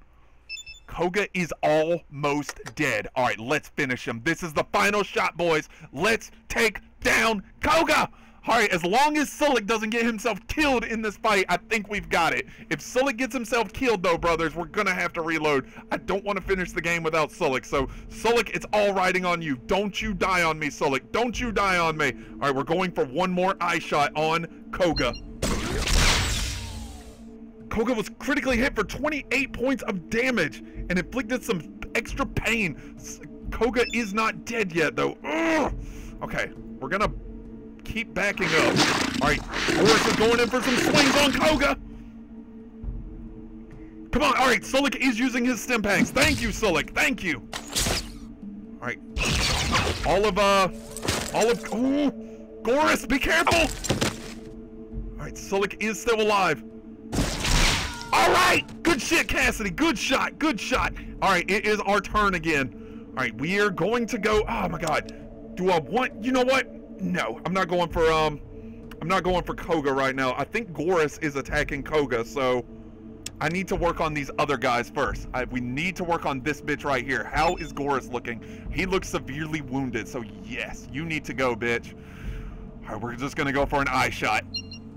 Koga is almost dead. All right, let's finish him. This is the final shot, boys. Let's take down Koga. All right, as long as Sulik doesn't get himself killed in this fight, I think we've got it. If Sulik gets himself killed, though, brothers, we're going to have to reload. I don't want to finish the game without Sulik. So, Sulik, it's all riding on you. Don't you die on me, Sulik. Don't you die on me. All right, we're going for one more eye shot on Koga. Koga was critically hit for 28 points of damage and inflicted some extra pain. Koga is not dead yet, though. Ugh. Okay, we're gonna keep backing up. All right, Goris is going in for some swings on Koga. Come on, all right, Sulik is using his Stimpaks. Thank you, Sulik, thank you. All right, all of, uh, all of, ooh, Goris, be careful. All right, Sulik is still alive. All right, good shit, Cassidy, good shot, good shot. All right, it is our turn again. All right, we are going to go, oh my God. Do I want, you know what? No, I'm not going for, um, I'm not going for Koga right now. I think Goris is attacking Koga, so I need to work on these other guys first. I, we need to work on this bitch right here. How is Goris looking? He looks severely wounded, so yes, you need to go, bitch. All right, we're just gonna go for an eye shot.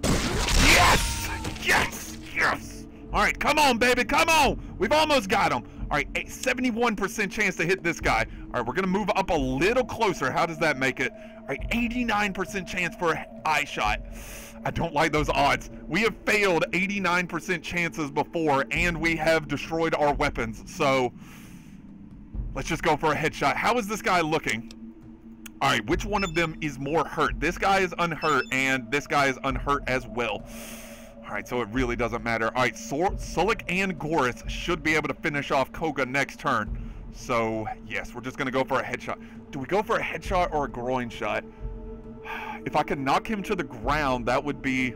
Yes! Yes! Yes! All right, come on, baby, come on! We've almost got him. All right, 71% chance to hit this guy. All right, we're gonna move up a little closer. How does that make it? All right, 89% chance for an eye shot. I don't like those odds. We have failed 89% chances before, and we have destroyed our weapons. So, let's just go for a headshot. How is this guy looking? All right, which one of them is more hurt? This guy is unhurt, and this guy is unhurt as well. All right, so it really doesn't matter. All right, Sor Sulik and Goris should be able to finish off Koga next turn. So, yes, we're just going to go for a headshot. Do we go for a headshot or a groin shot? [SIGHS] If I could knock him to the ground, that would be...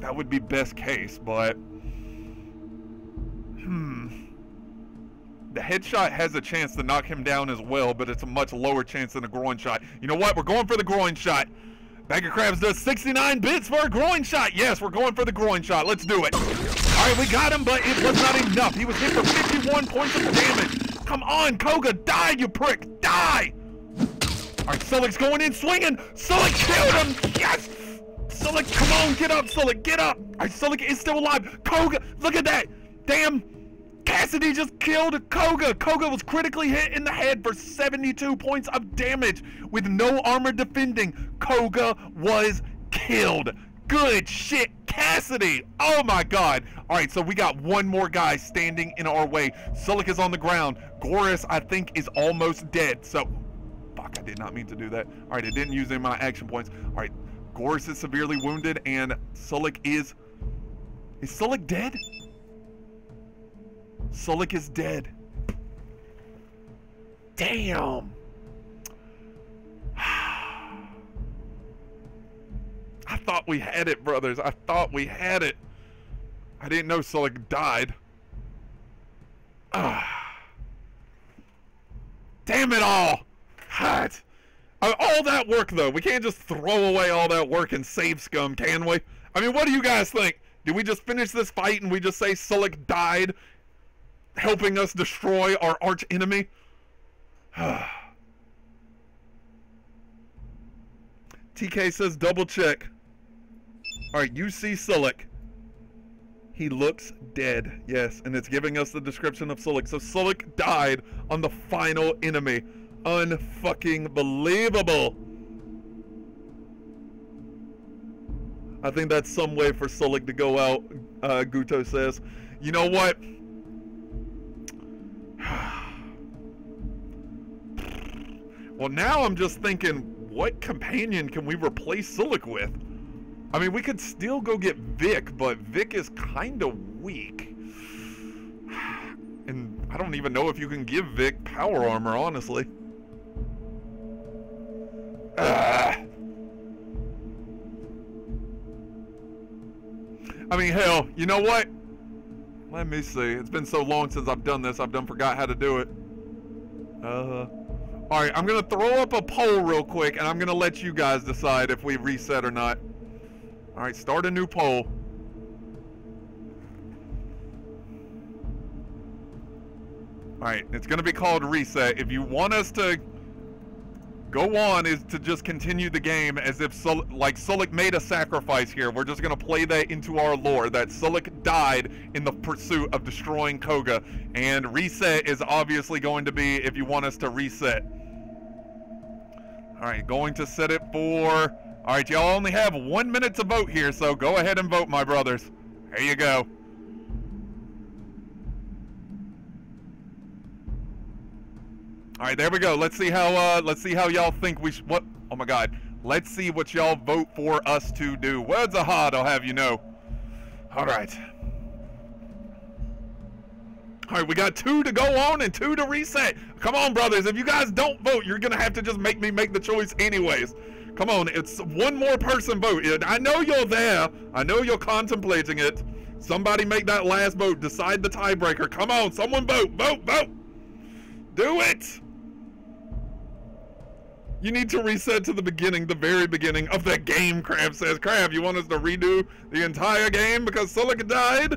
That would be best case, but... Hmm... The headshot has a chance to knock him down as well, but it's a much lower chance than a groin shot. You know what? We're going for the groin shot. Bag of Crabs does 69 bits for a groin shot. Yes, we're going for the groin shot. Let's do it. All right, we got him, but it was not enough. He was hit for 51 points of damage. Come on, Koga. Die, you prick. Die. All right, Sulik's going in swinging. Sulik killed him. Yes. Sulik, come on. Get up, Sulik. Get up. All right, Sulik is still alive. Koga, look at that. Damn. Cassidy just killed Koga. Koga was critically hit in the head for 72 points of damage with no armor defending. Koga was killed. Good shit, Cassidy. Oh my god. All right, so we got one more guy standing in our way. Sulik is on the ground. Goris, I think, is almost dead. So, fuck, I did not mean to do that. All right, it didn't use any of my action points. All right, Goris is severely wounded, and Sulik is... Is Sulik dead? Sulik is dead. Damn. [SIGHS] I thought we had it, brothers. I thought we had it. I didn't know Sulik died. Ah. Damn it all. Hot. All that work, though. We can't just throw away all that work and save scum, can we? I mean, what do you guys think? Did we just finish this fight and we just say Sulik died helping us destroy our arch enemy. [SIGHS] TK says double check. Alright, you see Sulik. He looks dead. Yes, and it's giving us the description of Sulik. So Sulik died on the final enemy. Unfucking believable. I think that's some way for Sulik to go out, uh, Guto says. You know what? [SIGHS] well, now I'm just thinking, what companion can we replace Sulik with? I mean, we could still go get Vic, but Vic is kind of weak. [SIGHS] And I don't even know if you can give Vic power armor, honestly. Ah. [SIGHS] I mean, hell, you know what? Let me see. It's been so long since I've done this, I've done forgot how to do it. Uh, huh. Alright, I'm gonna throw up a poll real quick, and I'm gonna let you guys decide if we reset or not. Alright, start a new poll. Alright, it's gonna be called reset. If you want us to go on is to just continue the game as if Sul like Sulik made a sacrifice here. We're just gonna play that into our lore that Sulik died in the pursuit of destroying Koga, and reset is obviously going to be if you want us to reset. All right, going to set it for. All right, y'all only have one minute to vote here, so go ahead and vote, my brothers. Here you go. All right, there we go. Let's see how uh let's see how y'all think we what Oh my god. Let's see what y'all vote for us to do. Words are hard, I'll have you know. All right. All right, we got two to go on and two to reset. Come on, brothers. If you guys don't vote, you're going to have to just make me make the choice anyways. Come on, it's one more person vote. I know you're there. I know you're contemplating it. Somebody make that last vote. Decide the tiebreaker. Come on, someone vote. Vote, vote. Do it. You need to reset to the beginning, the very beginning of the game, Crab says. Crab, you want us to redo the entire game because Sulik died?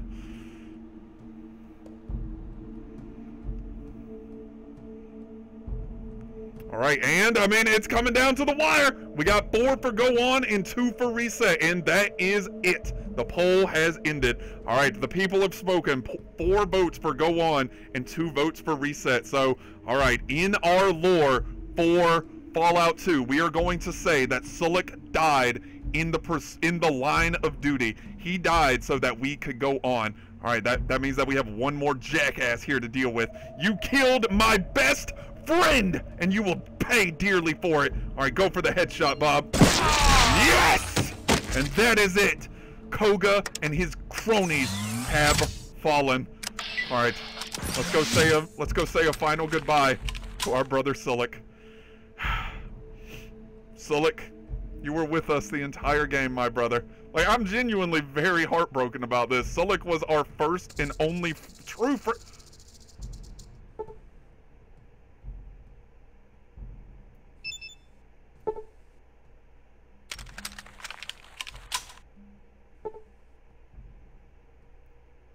All right, and I mean, it's coming down to the wire. We got four for go on and two for reset, and that is it. The poll has ended. All right, the people have spoken. Four votes for go on and two votes for reset. So, all right, in our lore for Fallout 2, we are going to say that Sulik died in the in the line of duty. He died so that we could go on. All right, that, that means that we have one more jackass here to deal with. You killed my best friend, and you will pay dearly for it. All right, go for the headshot, Bob. Yes! And that is it. Koga and his cronies have fallen. All right, let's go say a let's go say a final goodbye to our brother Sulik. [SIGHS] Sulik, you were with us the entire game, my brother. Like, I'm genuinely very heartbroken about this. Sulik was our first and only true friend.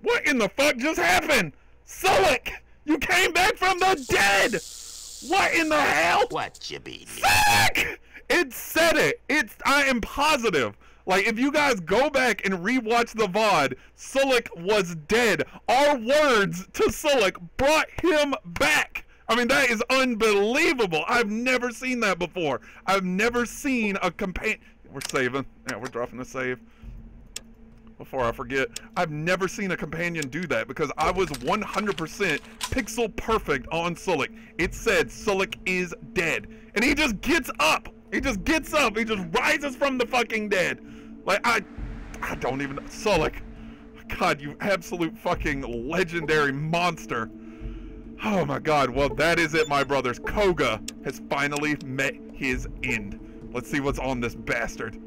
What in the fuck just happened? Sulik! You came back from the dead! What in the hell? What you be? Fuck! It said it. It's I am positive. Like if you guys go back and rewatch the VOD, Sulik was dead. Our words to Sulik brought him back. I mean that is unbelievable. I've never seen that before. I've never seen a companion. We're saving. Yeah, we're dropping the save before I forget, I've never seen a companion do that because I was 100% pixel perfect on Sulik. It said Sulik is dead. And he just gets up. He just gets up. He just rises from the fucking dead. Like, I, I don't even, Sulik. God, you absolute fucking legendary monster. Oh my god, well that is it my brothers. Koga has finally met his end. Let's see what's on this bastard.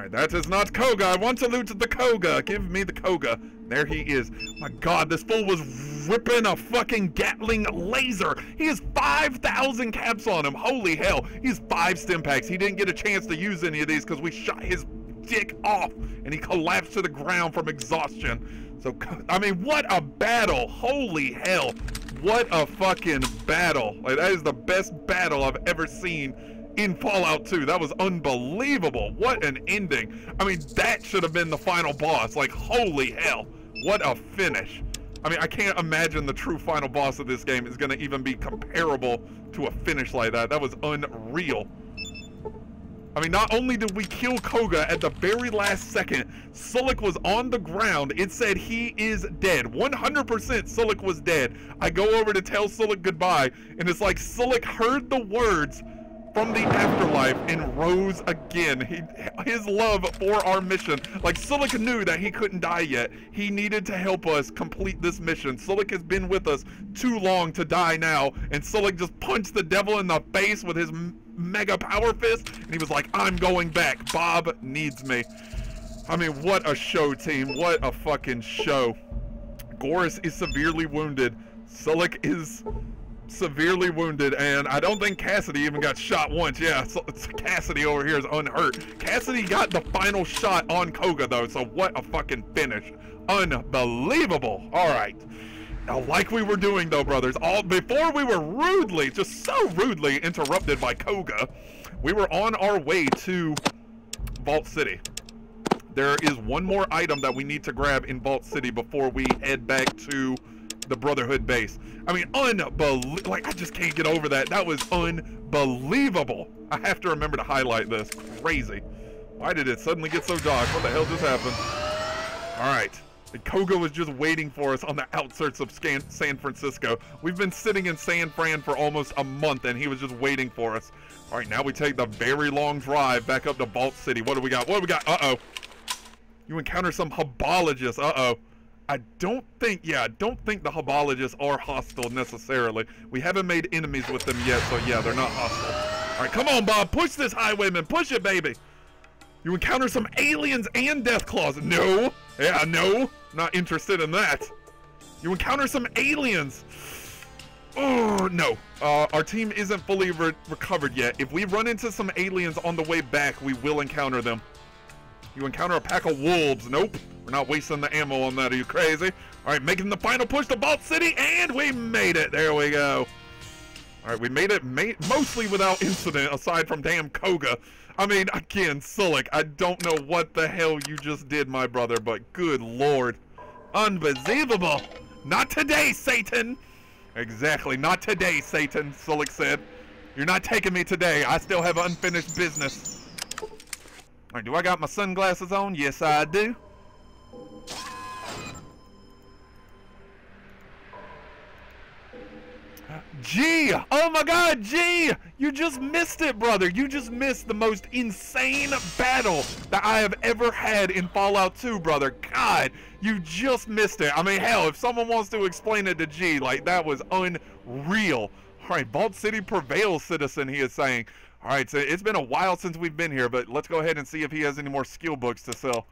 Alright, that is not Koga. I want to loot the Koga. Give me the Koga. There he is. My god, this fool was ripping a fucking Gatling laser. He has 5,000 caps on him. Holy hell. He has five stim packs. He didn't get a chance to use any of these because we shot his dick off and he collapsed to the ground from exhaustion. So, I mean, what a battle. Holy hell. What a fucking battle. Like, that is the best battle I've ever seen in Fallout 2. That was unbelievable. What an ending. I mean, that should have been the final boss. Like, holy hell. What a finish. I mean, I can't imagine the true final boss of this game is going to even be comparable to a finish like that. That was unreal. I mean, not only did we kill Koga at the very last second, Sulik was on the ground. It said he is dead. 100% Sulik was dead. I go over to tell Sulik goodbye, and it's like Sulik heard the words from the afterlife and rose again. He, his love for our mission. Like, Sulik knew that he couldn't die yet. He needed to help us complete this mission. Sulik has been with us too long to die now. And Sulik just punched the devil in the face with his mega power fist. And he was like, I'm going back. Bob needs me. I mean, what a show, team. What a fucking show. Goris is severely wounded. Sulik is severely wounded, and I don't think Cassidy even got shot once. Yeah, so, Cassidy over here is unhurt. Cassidy got the final shot on Koga, though, so what a fucking finish. Unbelievable. All right. Now, like we were doing, though, brothers, all before we were rudely, just so rudely interrupted by Koga, we were on our way to Vault City. There is one more item that we need to grab in Vault City before we head back to the Brotherhood base. I mean, unbelievable. Like, I just can't get over that. That was unbelievable. I have to remember to highlight this. Crazy. Why did it suddenly get so dark? What the hell just happened? All right. The Koga was just waiting for us on the outskirts of San Francisco. We've been sitting in San Fran for almost a month, and he was just waiting for us. All right, now we take the very long drive back up to Vault City. What do we got? What do we got? Uh-oh. You encounter some Hubologists. Uh-oh. I don't think, yeah, I don't think the Hubologists are hostile necessarily. We haven't made enemies with them yet, so yeah, they're not hostile. All right, come on, Bob. Push this highwayman. Push it, baby. You encounter some aliens and death Deathclaws. No. Yeah, no. Not interested in that. You encounter some aliens. Oh, no. Uh, our team isn't fully re recovered yet. If we run into some aliens on the way back, we will encounter them. You encounter a pack of wolves. Nope. We're not wasting the ammo on that. Are you crazy? All right, making the final push to Vault City, and we made it. There we go. All right, we made it ma mostly without incident, aside from damn Koga. I mean, again, Sulik, I don't know what the hell you just did, my brother, but good lord. Unbelievable. Not today, Satan. Exactly, not today, Satan, Sulik said. You're not taking me today. I still have unfinished business. All right, do I got my sunglasses on? Yes, I do. G! Oh my god, G! You just missed it, brother. You just missed the most insane battle that I have ever had in Fallout 2, brother. God, you just missed it. I mean, hell, if someone wants to explain it to G, like, that was unreal. Alright, Vault City prevails, citizen, he is saying. Alright, so it's been a while since we've been here, but let's go ahead and see if he has any more skill books to sell.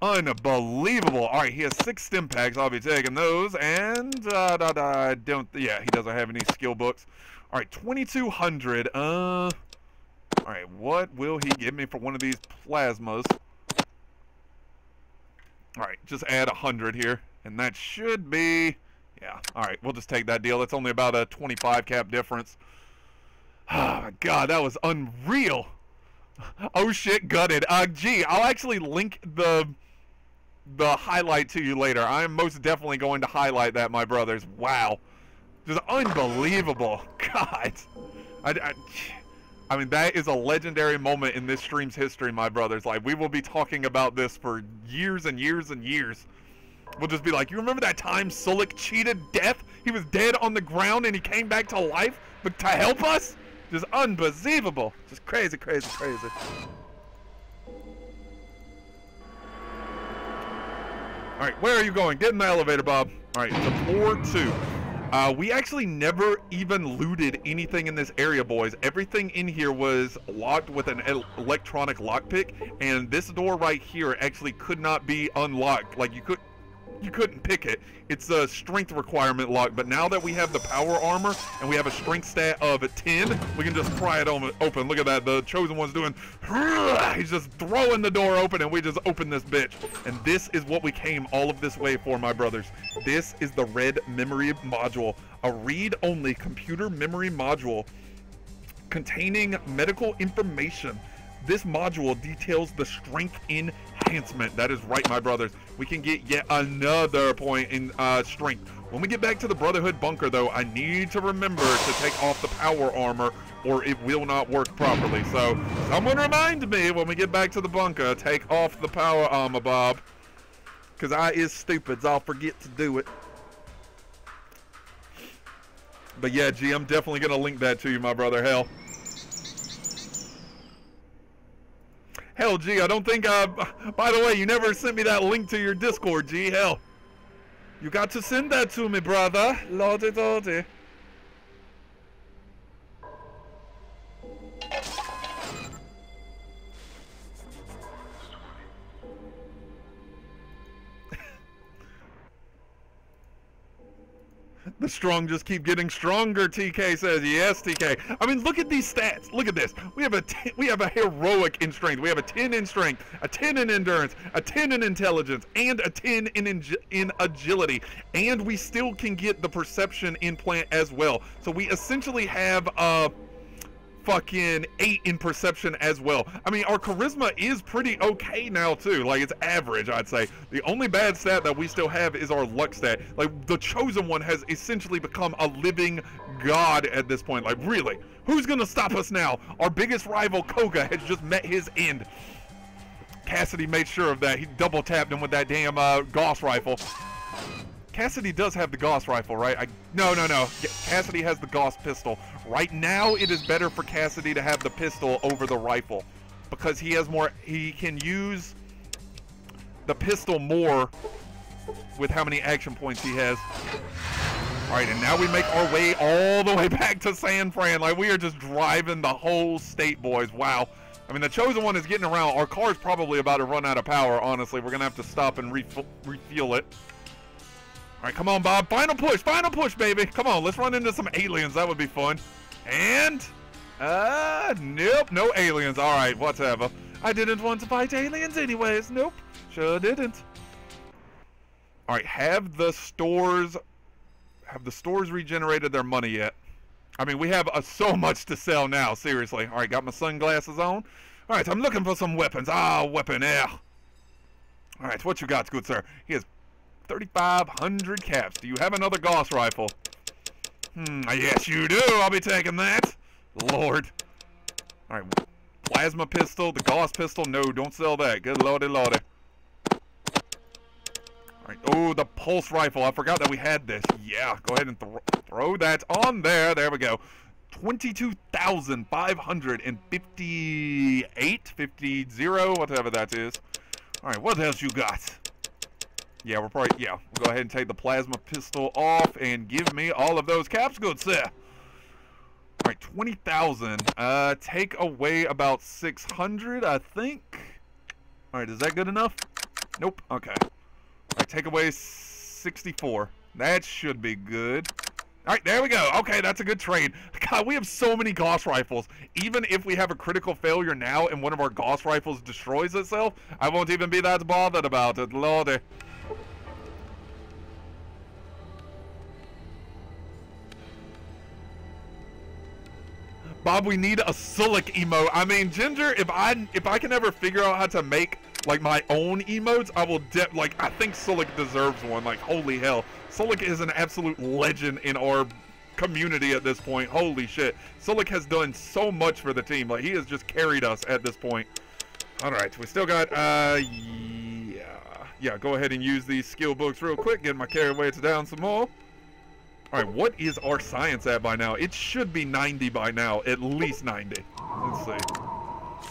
Unbelievable. All right, he has six stim packs. I'll be taking those. And, uh, da, da, I don't, yeah, he doesn't have any skill books. All right, 2,200. Uh, all right, what will he give me for one of these plasmas? All right, just add 100 here. And that should be, yeah, all right, we'll just take that deal. That's only about a 25 cap difference. Oh, my God, that was unreal. Oh shit, gutted. Uh, gee, I'll actually link the the highlight to you later. I am most definitely going to highlight that, my brothers. Wow. Just unbelievable. [LAUGHS] God. I, I, I mean, that is a legendary moment in this stream's history, my brothers. Like, we will be talking about this for years and years and years. We'll just be like, you remember that time Sulik cheated death? He was dead on the ground and he came back to life but to help us? Just unbelievable. Just crazy, crazy, crazy. All right, where are you going? Get in the elevator, Bob. All right, a floor two. Uh, we actually never even looted anything in this area, boys. Everything in here was locked with an electronic lockpick, and this door right here actually could not be unlocked. Like, you could you couldn't pick it. It's a strength requirement lock, but now that we have the power armor and we have a strength stat of 10, we can just pry it open. Look at that. The Chosen One's doing... [LAUGHS] He's just throwing the door open and we just open this bitch. And this is what we came all of this way for, my brothers. This is the red memory module. A read-only computer memory module containing medical information. This module details the strength enhancement. That is right, my brothers. We can get yet another point in uh, strength. When we get back to the Brotherhood bunker, though, I need to remember to take off the power armor or it will not work properly. So, someone remind me when we get back to the bunker, take off the power armor, Bob. Because I is stupid, so I'll forget to do it. But yeah, G, I'm definitely going to link that to you, my brother. Hell. Hell, G, I don't think, I. by the way, you never sent me that link to your Discord, G. Hell. You got to send that to me, brother. Lordy, lordy. The strong just keep getting stronger. TK says yes. TK. I mean, look at these stats. Look at this. We have a t- we have a heroic in strength. We have a 10 in strength, a 10 in endurance, a 10 in intelligence, and a 10 in in, agility. And we still can get the perception implant as well. So we essentially have a fucking eight in perception as well. I mean, our charisma is pretty okay now too. Like it's average, I'd say. The only bad stat that we still have is our luck stat. Like the chosen one has essentially become a living god at this point. Like really, who's gonna stop us now? Our biggest rival, Koga, has just met his end. Cassidy made sure of that. He double tapped him with that damn uh, Gauss rifle. Cassidy does have the Gauss rifle, right? I, no, no, no. Cassidy has the Gauss pistol. Right now, it is better for Cassidy to have the pistol over the rifle because he has more. He can use the pistol more with how many action points he has. All right, and now we make our way all the [LAUGHS] way back to San Fran. Like we are just driving the whole state, boys. Wow. I mean, the chosen one is getting around. Our car's probably about to run out of power. Honestly, we're gonna have to stop and refuel it. All right, come on, Bob. Final push, final push, baby. Come on, let's run into some aliens. That would be fun. And, uh, nope, no aliens. All right, whatever. I didn't want to fight aliens anyways. Nope, sure didn't. All right, have the stores, have the stores regenerated their money yet? I mean, we have uh, so [LAUGHS] much to sell now, seriously. All right, got my sunglasses on. All right, I'm looking for some weapons. Ah, weapon, yeah. All right, what you got, good sir? He has 3,500 caps. Do you have another Gauss rifle? Hmm, yes you do. I'll be taking that. Lord. Alright, plasma pistol, the Gauss pistol. No, don't sell that. Good lordy lordy. Alright, oh, the pulse rifle. I forgot that we had this. Yeah, go ahead and th throw that on there. There we go. 22,558, 50, whatever that is. Alright, what else you got? Yeah, we're probably, yeah, we'll go ahead and take the plasma pistol off and give me all of those caps, good sir. All right, 20,000. Uh, take away about 600, I think. All right, is that good enough? Nope, okay. All right, take away 64. That should be good. All right, there we go. Okay, that's a good trade. [LAUGHS] God, we have so many Gauss rifles. Even if we have a critical failure now and one of our Gauss rifles destroys itself, I won't even be that bothered about it. Lordy. Bob, we need a Sulik emote. I mean, Ginger, if I if I can ever figure out how to make like my own emotes, I will de like I think Sulik deserves one. Like holy hell. Sulik is an absolute legend in our community at this point. Holy shit. Sulik has done so much for the team. Like he has just carried us at this point. All right, we still got uh yeah. Yeah, go ahead and use these skill books real quick. Get my carry weights down some more. All right, what is our science at by now? It should be 90 by now, at least 90. Let's see.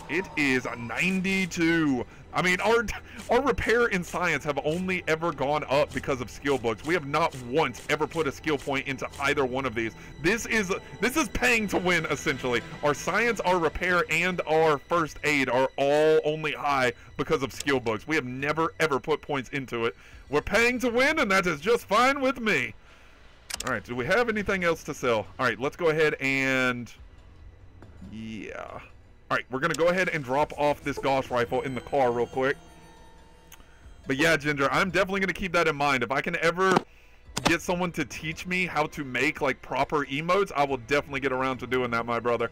It is a 92. I mean, our our repair and science have only ever gone up because of skill books. We have not once ever put a skill point into either one of these. This is this is paying to win essentially. Our science, our repair, and our first aid are all only high because of skill books. We have never ever put points into it. We're paying to win, and that is just fine with me. All right, do we have anything else to sell? All right, let's go ahead and... Yeah. All right, we're going to go ahead and drop off this Gauss rifle in the car real quick. But yeah, Ginger, I'm definitely going to keep that in mind. If I can ever get someone to teach me how to make, like, proper emotes, I will definitely get around to doing that, my brother.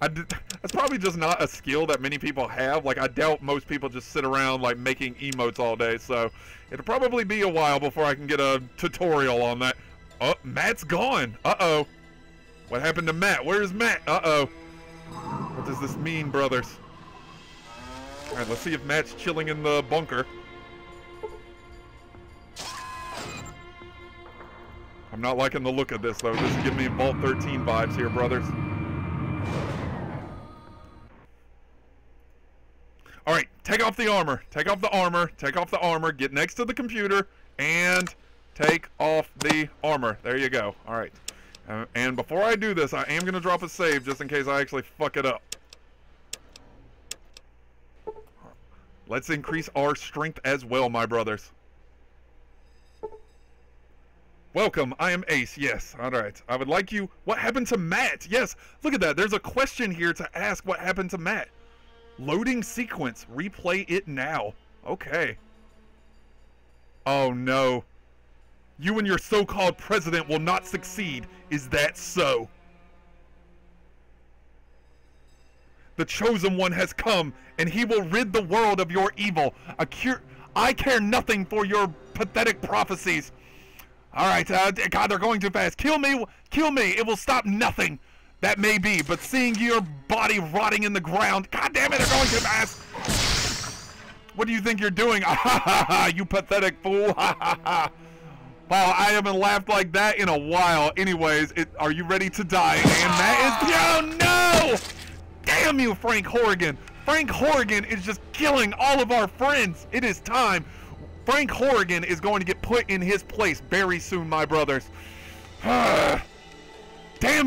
I that's probably just not a skill that many people have. Like, I doubt most people just sit around, like, making emotes all day. So, it'll probably be a while before I can get a tutorial on that. Oh, Matt's gone. Uh-oh. What happened to Matt? Where's Matt? Uh-oh. What does this mean, brothers? Alright, let's see if Matt's chilling in the bunker. I'm not liking the look of this, though. This is giving me Vault 13 vibes here, brothers. Alright, take off the armor. Take off the armor. Take off the armor. Get next to the computer. And take off the armor. There you go. All right. Uh, and before I do this, I am going to drop a save just in case I actually fuck it up. Let's increase our strength as well, my brothers. Welcome, I am Ace, yes. Alright, I would like you... What happened to Matt? Yes, look at that. There's a question here to ask what happened to Matt. Loading sequence. Replay it now. Okay. Oh no. You and your so-called president will not succeed. Is that so? The chosen one has come, and he will rid the world of your evil. I care nothing for your pathetic prophecies. All right, uh, God, they're going too fast. Kill me, kill me. It will stop nothing. That may be, but seeing your body rotting in the ground. God damn it, they're going too fast. What do you think you're doing? Ah, [LAUGHS] ha, ha, ha, you pathetic fool. Wow, I haven't laughed like that in a while. Anyways, it, are you ready to die? And that is... Oh, no! Damn you, Frank Horrigan! Frank Horrigan is just killing all of our friends. It is time. Frank Horrigan is going to get put in his place very soon, my brothers. [SIGHS] Damn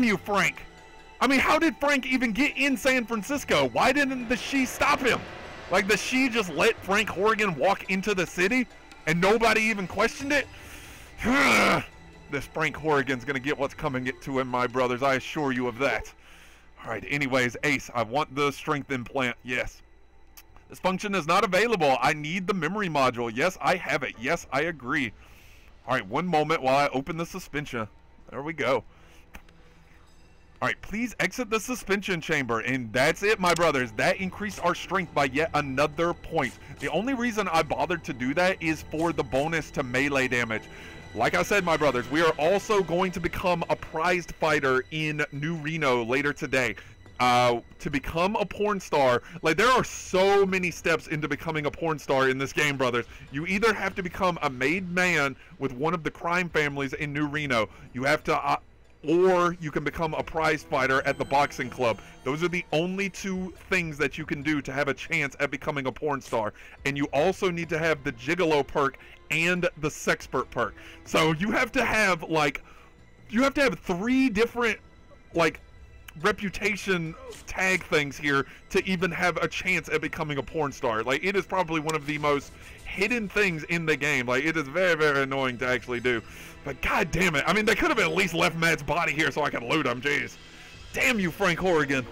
you, Frank. I mean, how did Frank even get in San Francisco? Why didn't the Shi stop him? Like, the Shi just let Frank Horrigan walk into the city and nobody even questioned it? [SIGHS] this Frank Horrigan's going to get what's coming to him, my brothers. I assure you of that. Alright, anyways, Ace, I want the strength implant. Yes. This function is not available. I need the memory module. Yes, I have it. Yes, I agree. Alright, one moment while I open the suspension. There we go. Alright, please exit the suspension chamber. And that's it, my brothers. That increased our strength by yet another point. The only reason I bothered to do that is for the bonus to melee damage. Like I said, my brothers, we are also going to become a prized fighter in New Reno later today. Uh, to become a porn star, like there are so many steps into becoming a porn star in this game, brothers. You either have to become a made man with one of the crime families in New Reno. You have to uh, or you can become a prize fighter at the boxing club. Those are the only two things that you can do to have a chance at becoming a porn star. And you also need to have the gigolo perk and the sexpert perk. So you have to have like you have to have three different like reputation tag things here to even have a chance at becoming a porn star. Like it is probably one of the most hidden things in the game. Like it is very very annoying to actually do. But god damn it. I mean they could have at least left Matt's body here so I could loot him. Jeez. Damn you Frank Horrigan.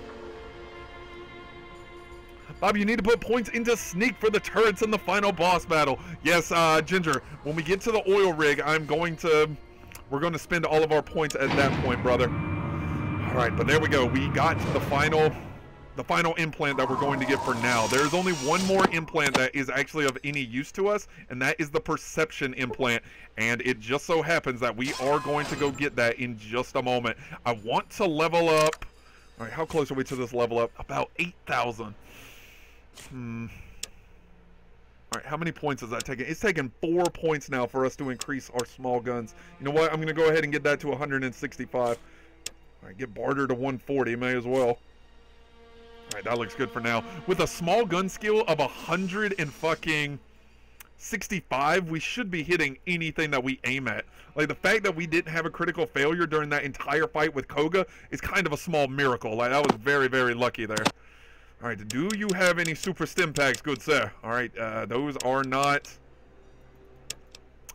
Bob, you need to put points into sneak for the turrets in the final boss battle. Yes, uh, Ginger, when we get to the oil rig, I'm going to... We're going to spend all of our points at that point, brother. Alright, but there we go. We got to the final the final implant that we're going to get for now. There's only one more implant that is actually of any use to us, and that is the perception implant. And it just so happens that we are going to go get that in just a moment. I want to level up. All right, how close are we to this level up? About 8,000. Hmm. All right, how many points is that taking? It's taking four points now for us to increase our small guns. You know what? I'm going to go ahead and get that to 165. All right, get barter to 140. May as well. All right, that looks good for now. With a small gun skill of 100 and fucking 65, we should be hitting anything that we aim at. Like, the fact that we didn't have a critical failure during that entire fight with Koga is kind of a small miracle. Like, that was very, very lucky there. All right, do you have any super stim packs, good sir? All right, uh, those are not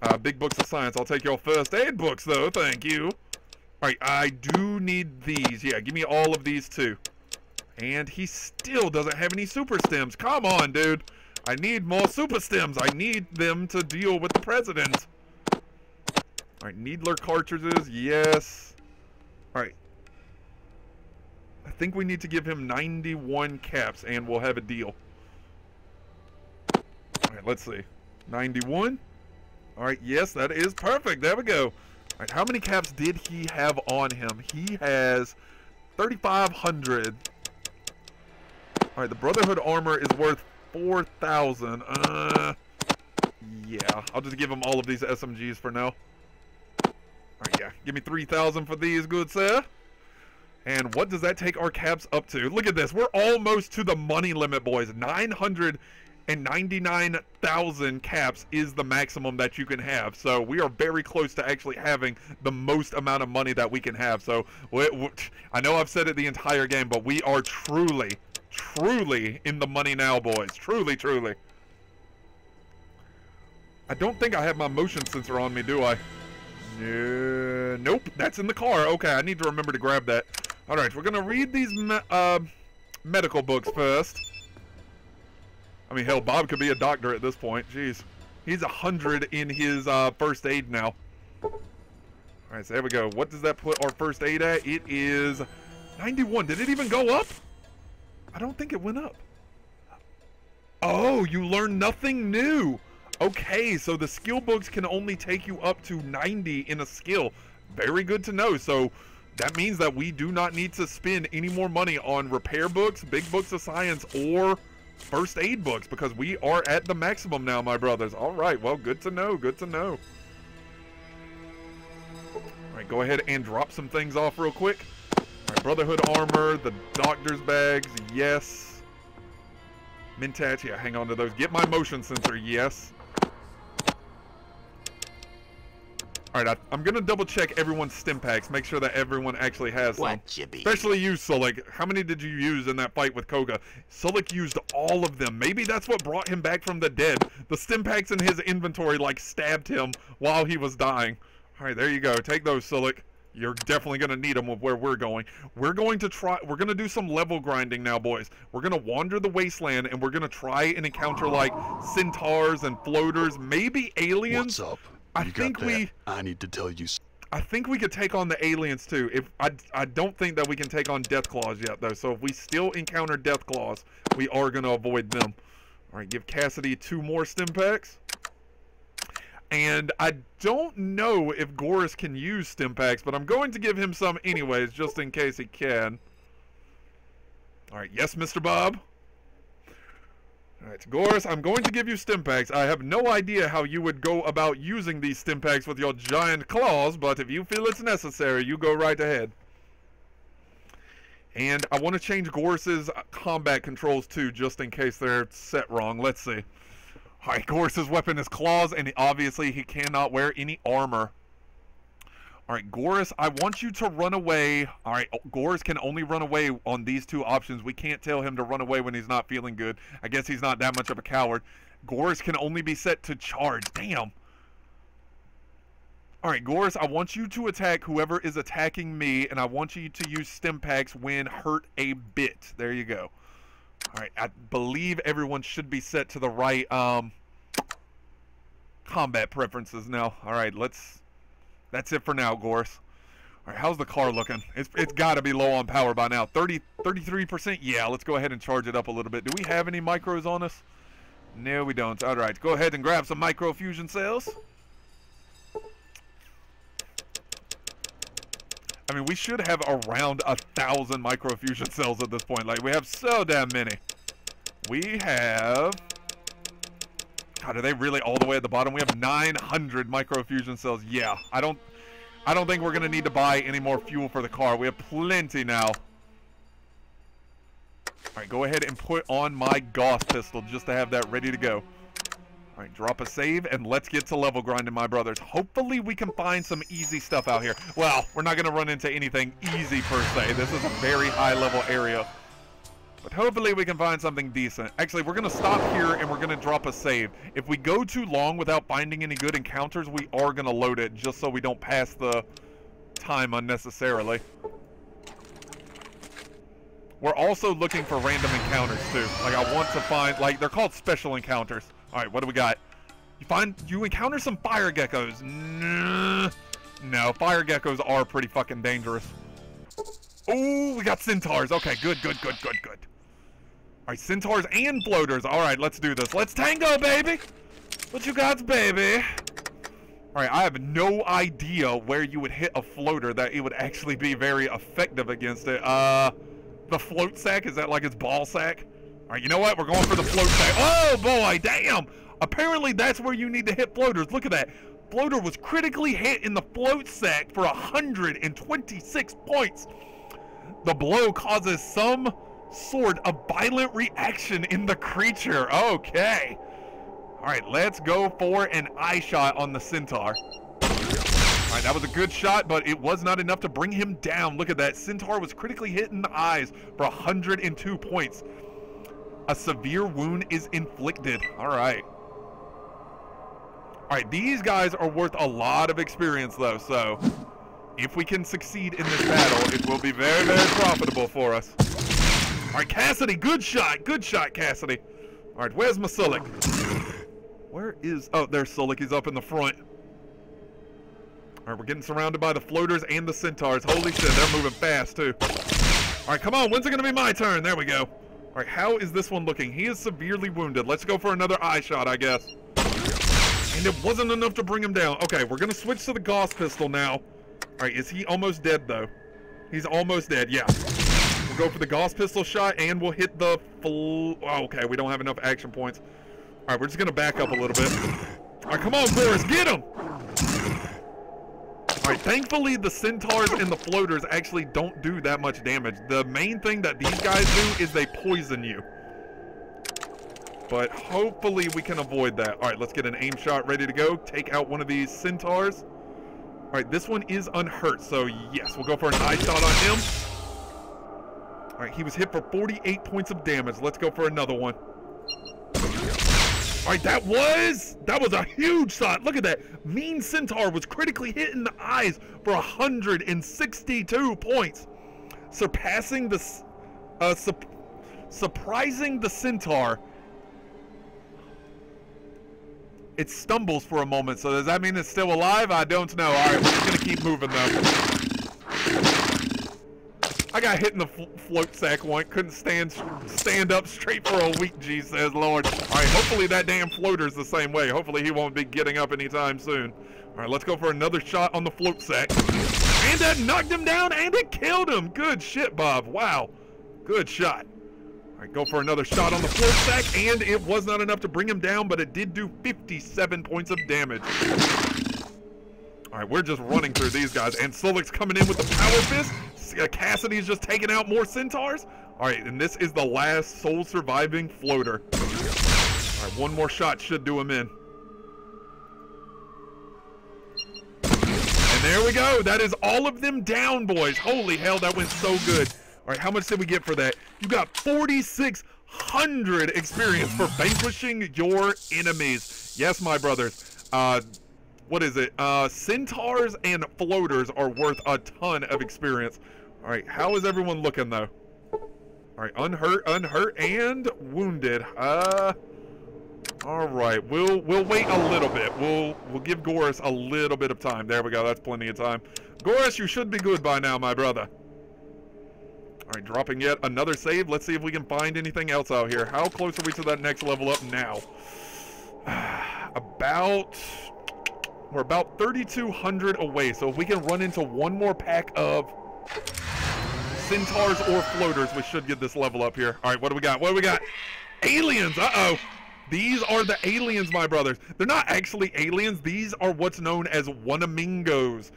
uh, big books of science. I'll take your first aid books, though. Thank you. All right, I do need these. Yeah, give me all of these, too. And he still doesn't have any super stims. Come on, dude. I need more super stims. I need them to deal with the president. All right, Needler cartridges. Yes. All right, I think we need to give him 91 caps and we'll have a deal. Alright, let's see. 91. Alright, yes, that is perfect. There we go. Alright, how many caps did he have on him? He has 3,500. Alright, the Brotherhood armor is worth 4,000. Uh, yeah, I'll just give him all of these SMGs for now. Alright, yeah. Give me 3,000 for these, good sir. And what does that take our caps up to? Look at this. We're almost to the money limit, boys. 999,000 caps is the maximum that you can have. So we are very close to actually having the most amount of money that we can have. So we, we, I know I've said it the entire game, but we are truly, truly in the money now, boys. Truly, truly. I don't think I have my motion sensor on me, do I? No, nope, that's in the car. Okay, I need to remember to grab that. All right, we're gonna read these me uh, medical books first. I mean, hell, Bob could be a doctor at this point. Jeez, he's a hundred in his uh, first aid now. All right, so there we go. What does that put our first aid at? It is 91. Did it even go up? I don't think it went up. Oh, you learned nothing new. Okay, so the skill books can only take you up to 90 in a skill. Very good to know. So that means that we do not need to spend any more money on repair books, big books of science, or first aid books because we are at the maximum now, my brothers. All right, well, good to know. Good to know. All right, go ahead and drop some things off real quick. Brotherhood armor, the doctor's bags, yes. Mentat, yeah, hang on to those. Get my motion sensor, yes. All right, I, am gonna double check everyone's stim packs, make sure that everyone actually has some. What you be? Especially you, Sulik. How many did you use in that fight with Koga? Sulik used all of them. Maybe that's what brought him back from the dead. The stim packs in his inventory like stabbed him while he was dying. All right, there you go. Take those, Sulik. You're definitely going to need them with where we're going. We're going to try, we're going to do some level grinding now, boys. We're going to wander the wasteland and we're going to try and encounter like centaurs and floaters, maybe aliens. What's up? I you think we- I need to tell you. I think we could take on the aliens too. If I, I don't think that we can take on Death Claws yet though. So if we still encounter Death Claws, we are gonna avoid them. All right, give Cassidy two more stim packs. And I don't know if Goris can use stim packs, but I'm going to give him some anyways, just in case he can. All right, yes, Mr. Bob. All right, Goris, I'm going to give you stim packs. I have no idea how you would go about using these stim packs with your giant claws, but if you feel it's necessary, you go right ahead. And I want to change Goris's combat controls too, just in case they're set wrong. Let's see. All right, Goris's weapon is claws, and obviously he cannot wear any armor. All right, Goris, I want you to run away. All right, Goris can only run away on these two options. We can't tell him to run away when he's not feeling good. I guess he's not that much of a coward. Goris can only be set to charge. Damn. All right, Goris, I want you to attack whoever is attacking me, and I want you to use stim packs when hurt a bit. There you go. All right, I believe everyone should be set to the right um, combat preferences now. All right, let's. That's it for now, Goris. All right, how's the car looking? It's it's got to be low on power by now. 30, 33%? Yeah, let's go ahead and charge it up a little bit. Do we have any micros on us? No, we don't. All right, go ahead and grab some micro fusion cells. I mean, we should have around a thousand microfusion [LAUGHS] cells at this point. Like, we have so damn many. We have... God, are they really all the way at the bottom? We have 900 microfusion cells. Yeah, I don't... I don't think we're going to need to buy any more fuel for the car. We have plenty now. Alright, go ahead and put on my Gauss pistol just to have that ready to go. Alright, drop a save, and let's get to level grinding, my brothers. Hopefully we can find some easy stuff out here. Well, we're not going to run into anything easy per se. This is a very high-level area. But hopefully we can find something decent. Actually, we're going to stop here, and we're going to drop a save. If we go too long without finding any good encounters, we are going to load it, just so we don't pass the time unnecessarily. We're also looking for random encounters, too. Like, I want to find, like, they're called special encounters. Alright, what do we got? You find, you encounter some fire geckos. No, fire geckos are pretty fucking dangerous. Oh, we got centaurs. Okay, good, good, good, good, good. Alright, centaurs and floaters. Alright, let's do this. Let's tango, baby! What you got, baby? Alright, I have no idea where you would hit a floater that it would actually be very effective against it. Uh, the float sack, is that like its ball sack? Alright, you know what? We're going for the float sack. Oh, boy, damn! Apparently that's where you need to hit floaters. Look at that. Floater was critically hit in the float sack for 126 points. The blow causes some sort of violent reaction in the creature. Okay. Alright, let's go for an eye shot on the centaur. Alright, that was a good shot, but it was not enough to bring him down. Look at that. Centaur was critically hit in the eyes for 102 points. A severe wound is inflicted. All right. All right, these guys are worth a lot of experience, though, so if we can succeed in this battle, it will be very, very profitable for us. All right, Cassidy, good shot. Good shot, Cassidy. All right, where's Masulik? Where is... Oh, there's Sulik. He's up in the front. All right, we're getting surrounded by the floaters and the centaurs. Holy shit, they're moving fast, too. All right, come on. When's it going to be my turn? There we go. All right, how is this one looking? He is severely wounded. Let's go for another eye shot, I guess. And it wasn't enough to bring him down. Okay, we're going to switch to the Gauss pistol now. All right, is he almost dead, though? He's almost dead, yeah. We'll go for the Gauss pistol shot, and we'll hit the full... Oh, okay, we don't have enough action points. All right, we're just going to back up a little bit. All right, come on, Goris, get him! Alright, thankfully the centaurs and the floaters actually don't do that much damage. The main thing that these guys do is they poison you. But hopefully we can avoid that. Alright, let's get an aim shot ready to go. Take out one of these centaurs. Alright, this one is unhurt, so yes, we'll go for an eye shot on him. Alright, he was hit for 48 points of damage. Let's go for another one. All right, that was that was a huge shot. Look at that. Mean Centaur was critically hit in the eyes for 162 points, surpassing the uh, su surprising the Centaur. It stumbles for a moment, so does that mean it's still alive? I don't know. All right, we're just gonna keep moving though. I got hit in the fl float sack one. Couldn't stand stand up straight for a week, G says, Lord. All right, hopefully that damn floater's the same way. Hopefully he won't be getting up anytime soon. All right, let's go for another shot on the float sack. And that knocked him down, and it killed him. Good shit, Bob. Wow. Good shot. All right, go for another shot on the float sack, and it was not enough to bring him down, but it did do 57 points of damage. All right, we're just running through these guys, and Sulik's coming in with the power fist. Uh, Cassidy's just taking out more centaurs. All right, and this is the last sole surviving floater. All right, one more shot should do him in. And there we go. That is all of them down, boys. Holy hell, that went so good. All right, how much did we get for that? You got 4,600 experience for vanquishing your enemies. Yes, my brothers. Uh, what is it? Uh, centaurs and floaters are worth a ton of experience. All right, how is everyone looking though? All right, unhurt, unhurt, and wounded. Uh, all right, we'll we'll wait a little bit. We'll we'll give Goris a little bit of time. There we go. That's plenty of time. Goris, you should be good by now, my brother. All right, dropping yet another save. Let's see if we can find anything else out here. How close are we to that next level up now? [SIGHS] About we're about 3,200 away, so if we can run into one more pack of centaurs or floaters, we should get this level up here. All right, what do we got? What do we got? Aliens! Uh-oh! These are the aliens, my brothers. They're not actually aliens. These are what's known as Wanamingos.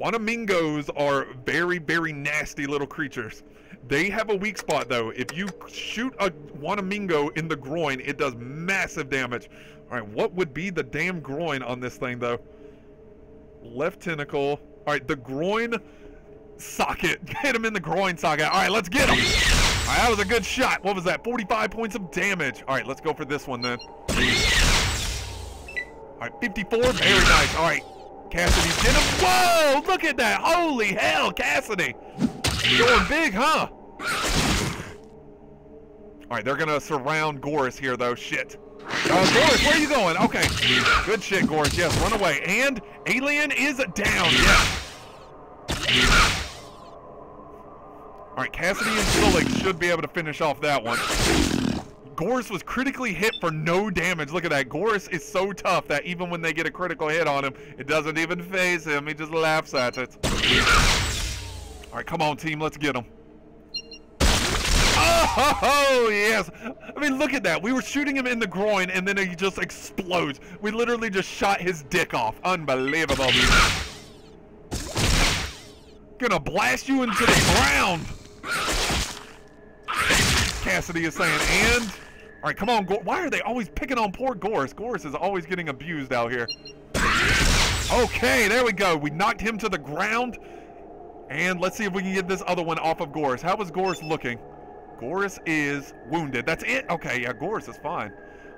Wanamingos are very, very nasty little creatures. They have a weak spot, though. If you shoot a Wanamingo in the groin, it does massive damage. All right, what would be the damn groin on this thing, though? Left tentacle. All right, the groin socket. [LAUGHS] Hit him in the groin socket. All right, let's get him. That was a good shot. What was that? 45 points of damage. All right, let's go for this one then. All right, 54. Very nice. All right, Cassidy's getting him. Whoa, look at that. Holy hell, Cassidy. Going big, huh? All right, they're going to surround Goris here, though. Shit. Uh, Goris, where are you going? Okay. Good shit, Goris. Yes, run away. And Alien is down. Yes. All right, Cassidy and Sulik should be able to finish off that one. Goris was critically hit for no damage. Look at that. Goris is so tough that even when they get a critical hit on him, it doesn't even phase him. He just laughs at it. All right, come on, team. Let's get him. Oh, yes. I mean, look at that. We were shooting him in the groin, and then he just explodes. We literally just shot his dick off. Unbelievable. Gonna blast you into the ground. Cassidy is saying, and... All right, come on, Why are they always picking on poor Goris? Goris is always getting abused out here. Okay, there we go. We knocked him to the ground. And let's see if we can get this other one off of Goris. How is Goris looking? Goris is wounded. That's it? Okay, yeah, Goris is fine.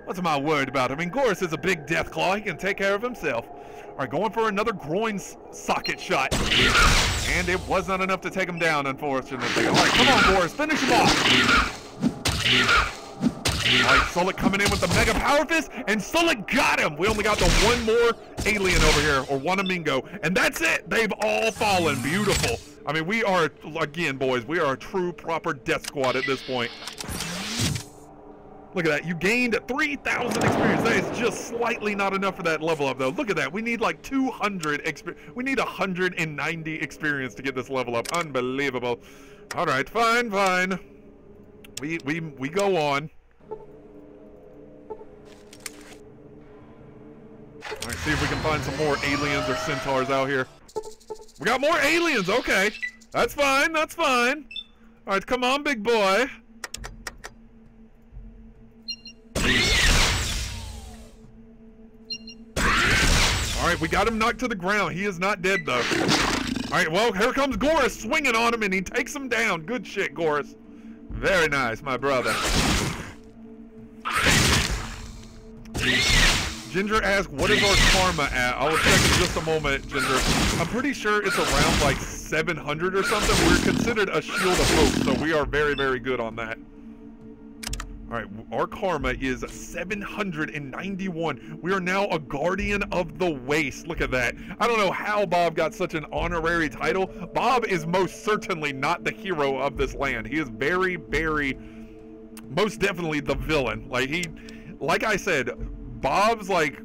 What's I worried about? I mean, Goris is a big death claw. He can take care of himself. All right, going for another groin socket shot. And it was not enough to take him down, unfortunately. All right, come on, Goris. Finish him off. All right, Sulik coming in with the Mega Power Fist, and Sulik got him. We only got the one more alien over here, or Wanamingo, and that's it. They've all fallen. Beautiful. I mean, we are, again, boys, we are a true, proper death squad at this point. Look at that. You gained 3,000 experience. That is just slightly not enough for that level up, though. Look at that. We need like 200 experience. We need 190 experience to get this level up. Unbelievable. All right, fine, fine. We, we, we go on. All right, see if we can find some more aliens or centaurs out here. We got more aliens. Okay. That's fine. That's fine. All right, come on, big boy. All right, we got him knocked to the ground. He is not dead, though. All right, well, here comes Goris swinging on him, and he takes him down. Good shit, Goris. Very nice, my brother. Ginger asked, what is our karma at? I will check in just a moment, Ginger. I'm pretty sure it's around like 700 or something. We're considered a shield of hope, so we are very, very good on that. All right, our karma is 791. We are now a guardian of the waste. Look at that. I don't know how Bob got such an honorary title. Bob is most certainly not the hero of this land. He is very, very, most definitely the villain. Like he, like I said, Bob's like,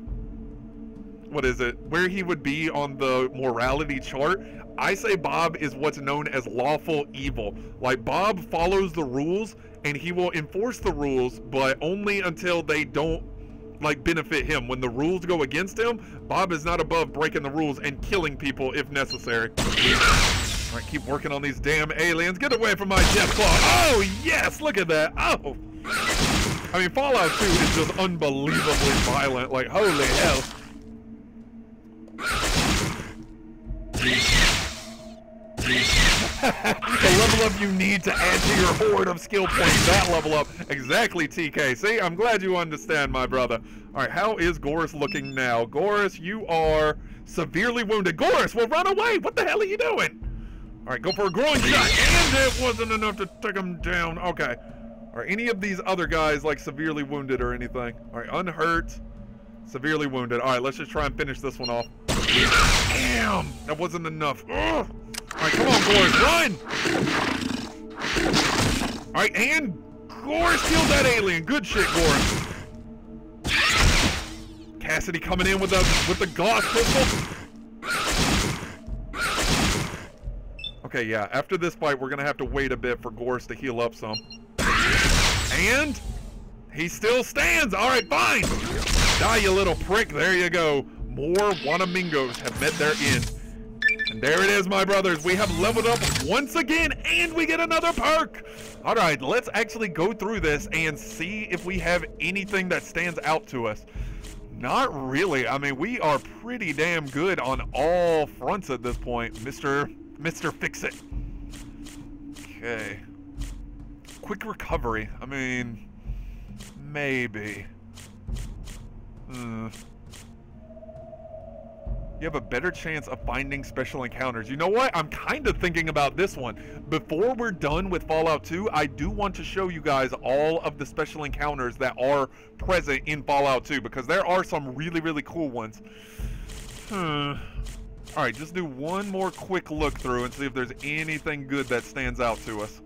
what is it? Where he would be on the morality chart. I say Bob is what's known as lawful evil. Like Bob follows the rules and he will enforce the rules, but only until they don't like benefit him. When the rules go against him, Bob is not above breaking the rules and killing people if necessary. All right, keep working on these damn aliens. Get away from my deathclaw. Oh, yes, look at that. Oh. I mean, Fallout 2 is just unbelievably violent. Like, holy hell. [LAUGHS] the level up you need to add to your horde of skill points. That level up. Exactly, TK. See, I'm glad you understand, my brother. All right, how is Goris looking now? Goris, you are severely wounded. Goris, well, run away. What the hell are you doing? All right, go for a groin shot. And it wasn't enough to take him down. Okay. Are any of these other guys, like, severely wounded or anything? All right, unhurt, severely wounded. All right, let's just try and finish this one off. Damn! That wasn't enough. Ugh. All right, come on, Goris, run! All right, and Goris killed that alien. Good shit, Goris. Cassidy coming in with the with the Gauss pistol. Okay, yeah. After this fight, we're gonna have to wait a bit for Goris to heal up some. And he still stands. All right, fine. Die, you little prick. There you go. More Wanamingos have met their end. And there it is, my brothers. We have leveled up once again, and we get another perk. All right, let's actually go through this and see if we have anything that stands out to us. Not really. I mean, we are pretty damn good on all fronts at this point, Mr. Mr. Fix-It. Okay. Quick recovery. I mean, maybe. Hmm. You have a better chance of finding special encounters. You know what? I'm kind of thinking about this one. Before we're done with Fallout 2, I do want to show you guys all of the special encounters that are present in Fallout 2 because there are some really, really cool ones. Hmm. All right, just do one more quick look through and see if there's anything good that stands out to us.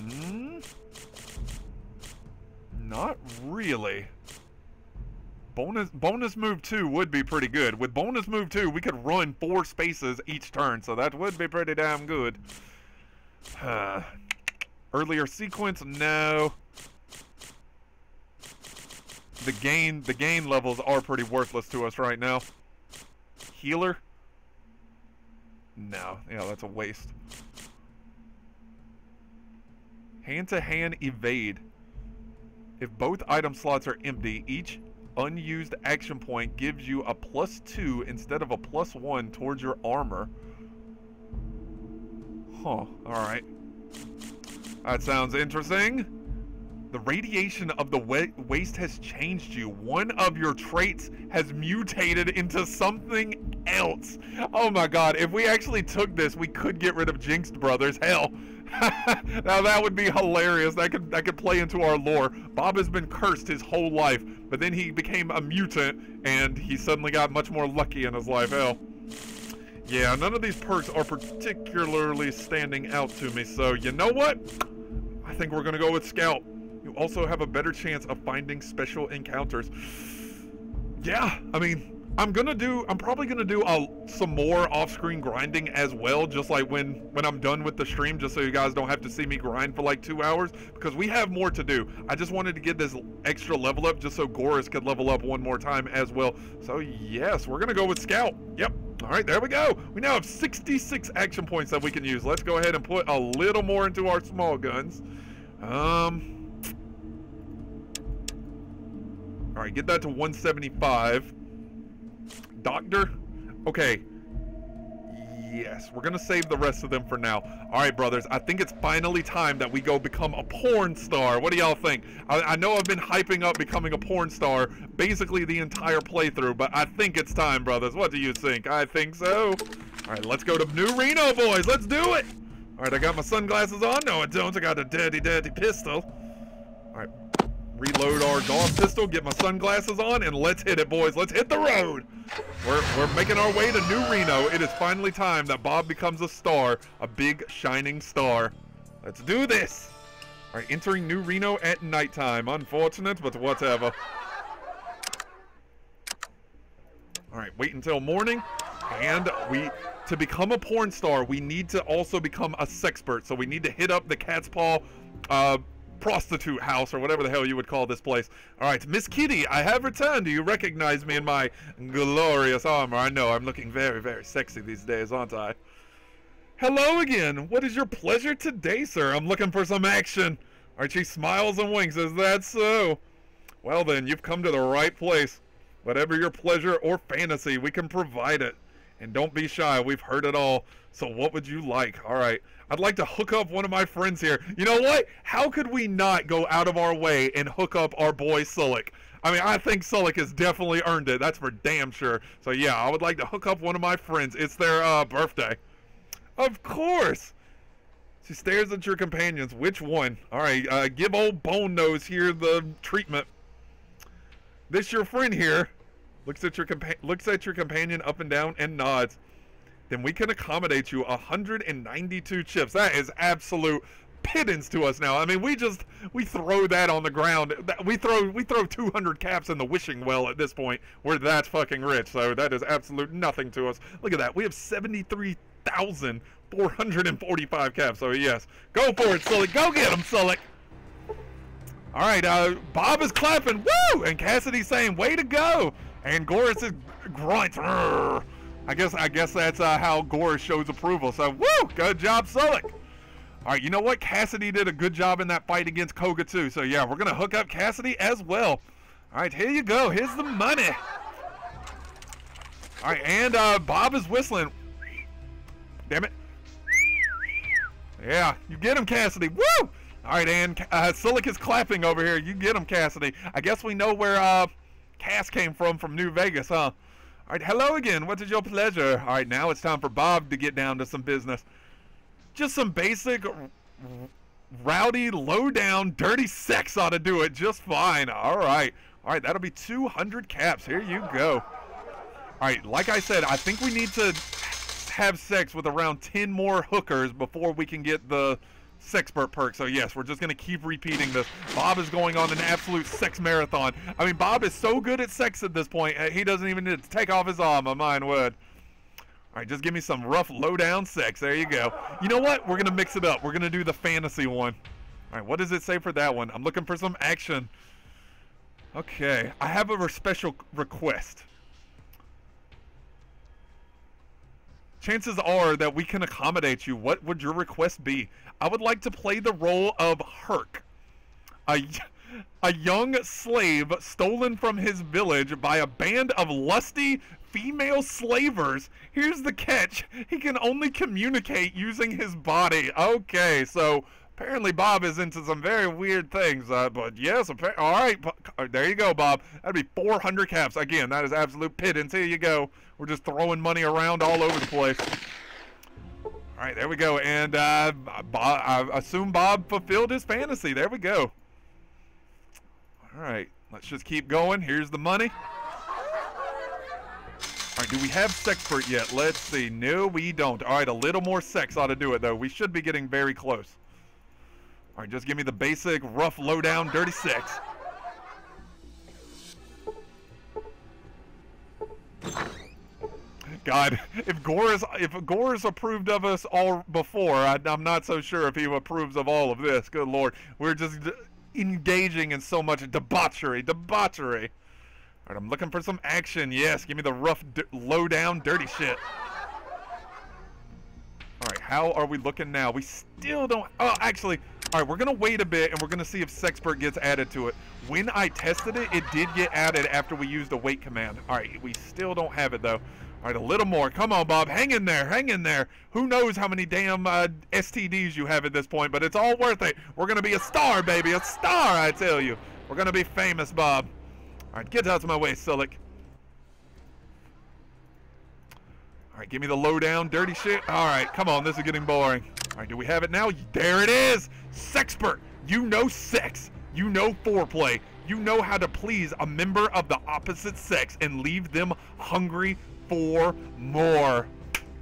Hmm? Not really. Bonus bonus move 2 would be pretty good. With bonus move 2, we could run four spaces each turn, so that would be pretty damn good. Uh, [SIGHS] earlier sequence, no. The gain the gain levels are pretty worthless to us right now. Healer? No, yeah, that's a waste. Hand-to-hand evade. If both item slots are empty, each unused action point gives you a plus two instead of a plus one towards your armor. Huh, alright. That sounds interesting. The radiation of the wa- waste has changed you. One of your traits has mutated into something else. Oh my god, if we actually took this, we could get rid of Jinxed Brothers. Hell. [LAUGHS] now that would be hilarious. That could that could play into our lore. Bob has been cursed his whole life, but then he became a mutant and he suddenly got much more lucky in his life. Hell. Yeah, none of these perks are particularly standing out to me, so you know what? I think we're gonna go with Scout. You also have a better chance of finding special encounters. [SIGHS] Yeah, I mean, I'm gonna do. I'm probably gonna do some more off-screen grinding as well, just like when when I'm done with the stream, just so you guys don't have to see me grind for like two hours, because we have more to do. I just wanted to get this extra level up, just so Goris could level up one more time as well. So yes, we're gonna go with Scout. Yep. All right, there we go. We now have 66 action points that we can use. Let's go ahead and put a little more into our small guns. Um. All right, get that to 175. Doctor? Okay. Yes, we're gonna save the rest of them for now. All right, brothers, I think it's finally time that we go become a porn star. What do y'all think? I, I know I've been hyping up becoming a porn star basically the entire playthrough, but I think it's time, brothers. What do you think? I think so. All right, let's go to New Reno, boys. Let's do it. All right, I got my sunglasses on. No, I don't. I got a dirty, dirty pistol. All right, reload our dog pistol, get my sunglasses on, and let's hit it, boys. Let's hit the road. We're, we're making our way to New Reno. It is finally time that Bob becomes a star, a big shining star. Let's do this. All right, entering New Reno at nighttime. Unfortunate, but whatever. All right, wait until morning. And we, to become a porn star, we need to also become a sexpert. So we need to hit up the Cat's Paw uh, prostitute house or whatever the hell you would call this place. All right, Miss Kitty, I have returned. Do you recognize me in my glorious armor? I know I'm looking very, very sexy these days, aren't I? Hello again. What is your pleasure today, sir? I'm looking for some action. Archie smiles and winks. Is that so? Well then, you've come to the right place. Whatever your pleasure or fantasy, we can provide it. And don't be shy, we've heard it all. So what would you like? All right. I'd like to hook up one of my friends here. You know what? How could we not go out of our way and hook up our boy Sulik? I mean, I think Sulik has definitely earned it. That's for damn sure. So yeah, I would like to hook up one of my friends. It's their uh, birthday. Of course. She stares at your companions. Which one? All right, uh, give old Bone Nose here the treatment. This your friend here. Looks at your compa- looks at your companion up and down and nods then we can accommodate you 192 chips. That is absolute pittance to us now. I mean, we just we throw that on the ground. We throw we throw 200 caps in the wishing well at this point. We're that fucking rich. So that is absolute nothing to us. Look at that. We have 73,445 caps. So yes, go for it, Sulik. Go get him, Sulik. All right, uh, Bob is clapping, woo, and Cassidy's saying, "Way to go!" And Goris is grunts. I guess I guess that's uh, how Gore shows approval. So, woo! Good job, Sulik. All right, you know what? Cassidy did a good job in that fight against Koga too. So yeah, we're gonna hook up Cassidy as well. All right, here you go. Here's the money. All right, and uh, Bob is whistling. Damn it. Yeah, you get him, Cassidy. Woo! All right, and uh, is clapping over here. You get him, Cassidy. I guess we know where uh, Cass came from from New Vegas, huh? All right, hello again. What is your pleasure? All right, now it's time for Bob to get down to some business. Just some basic, rowdy, low down, dirty sex ought to do it just fine. All right. All right, that'll be 200 caps. Here you go. All right, like I said, I think we need to have sex with around 10 more hookers before we can get the Sexpert perk. So yes, we're just going to keep repeating this. Bob is going on an absolute sex marathon. I mean, Bob is so good at sex at this point, he doesn't even need to take off his arm, a mine would. All right, just give me some rough, low-down sex. There you go. You know what? We're going to mix it up. We're going to do the fantasy one. All right, what does it say for that one? I'm looking for some action. Okay, I have a special request. chances are that we can accommodate you. What would your request be? I would like to play the role of Herc, a, a young slave stolen from his village by a band of lusty female slavers. Here's the catch. He can only communicate using his body. Okay, so Apparently, Bob is into some very weird things. Uh, but yes, all right. Uh, There you go, Bob. That'd be 400 caps. Again, that is absolute pittance. Here you go. We're just throwing money around all over the place. All right, there we go. And uh, Bob, I assume Bob fulfilled his fantasy. There we go. All right, let's just keep going. Here's the money. All right, do we have Sexpert yet? Let's see. No, we don't. All right, a little more sex ought to do it, though. We should be getting very close. All right, just give me the basic, rough, low-down, dirty sex. God, if Goris if Goris approved of us all before, I, I'm not so sure if he approves of all of this. Good lord, we're just engaging in so much debauchery, debauchery. All right, I'm looking for some action. Yes, give me the rough, low down, dirty shit. All right, how are we looking now? We still don't. Oh, actually, all right, we're gonna wait a bit and we're gonna see if Sexpert gets added to it. When I tested it, it did get added after we used the wait command. All right, we still don't have it though. All right, a little more. Come on, Bob. Hang in there. Hang in there. Who knows how many damn uh, STDs you have at this point, but it's all worth it. We're going to be a star, baby. A star, I tell you. We're going to be famous, Bob. All right, get out of my way, Sulik. All right, give me the lowdown, dirty shit. All right, come on. This is getting boring. All right, do we have it now? There it is. Sexpert. You know sex. You know foreplay. You know how to please a member of the opposite sex and leave them hungry for more.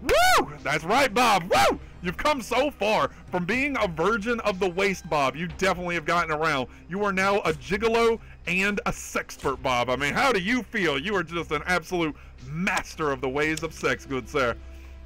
Woo! That's right, Bob. Woo! You've come so far from being a virgin of the waste, Bob. You definitely have gotten around. You are now a gigolo and a sexpert, Bob. I mean, how do you feel? You are just an absolute master of the ways of sex, good sir.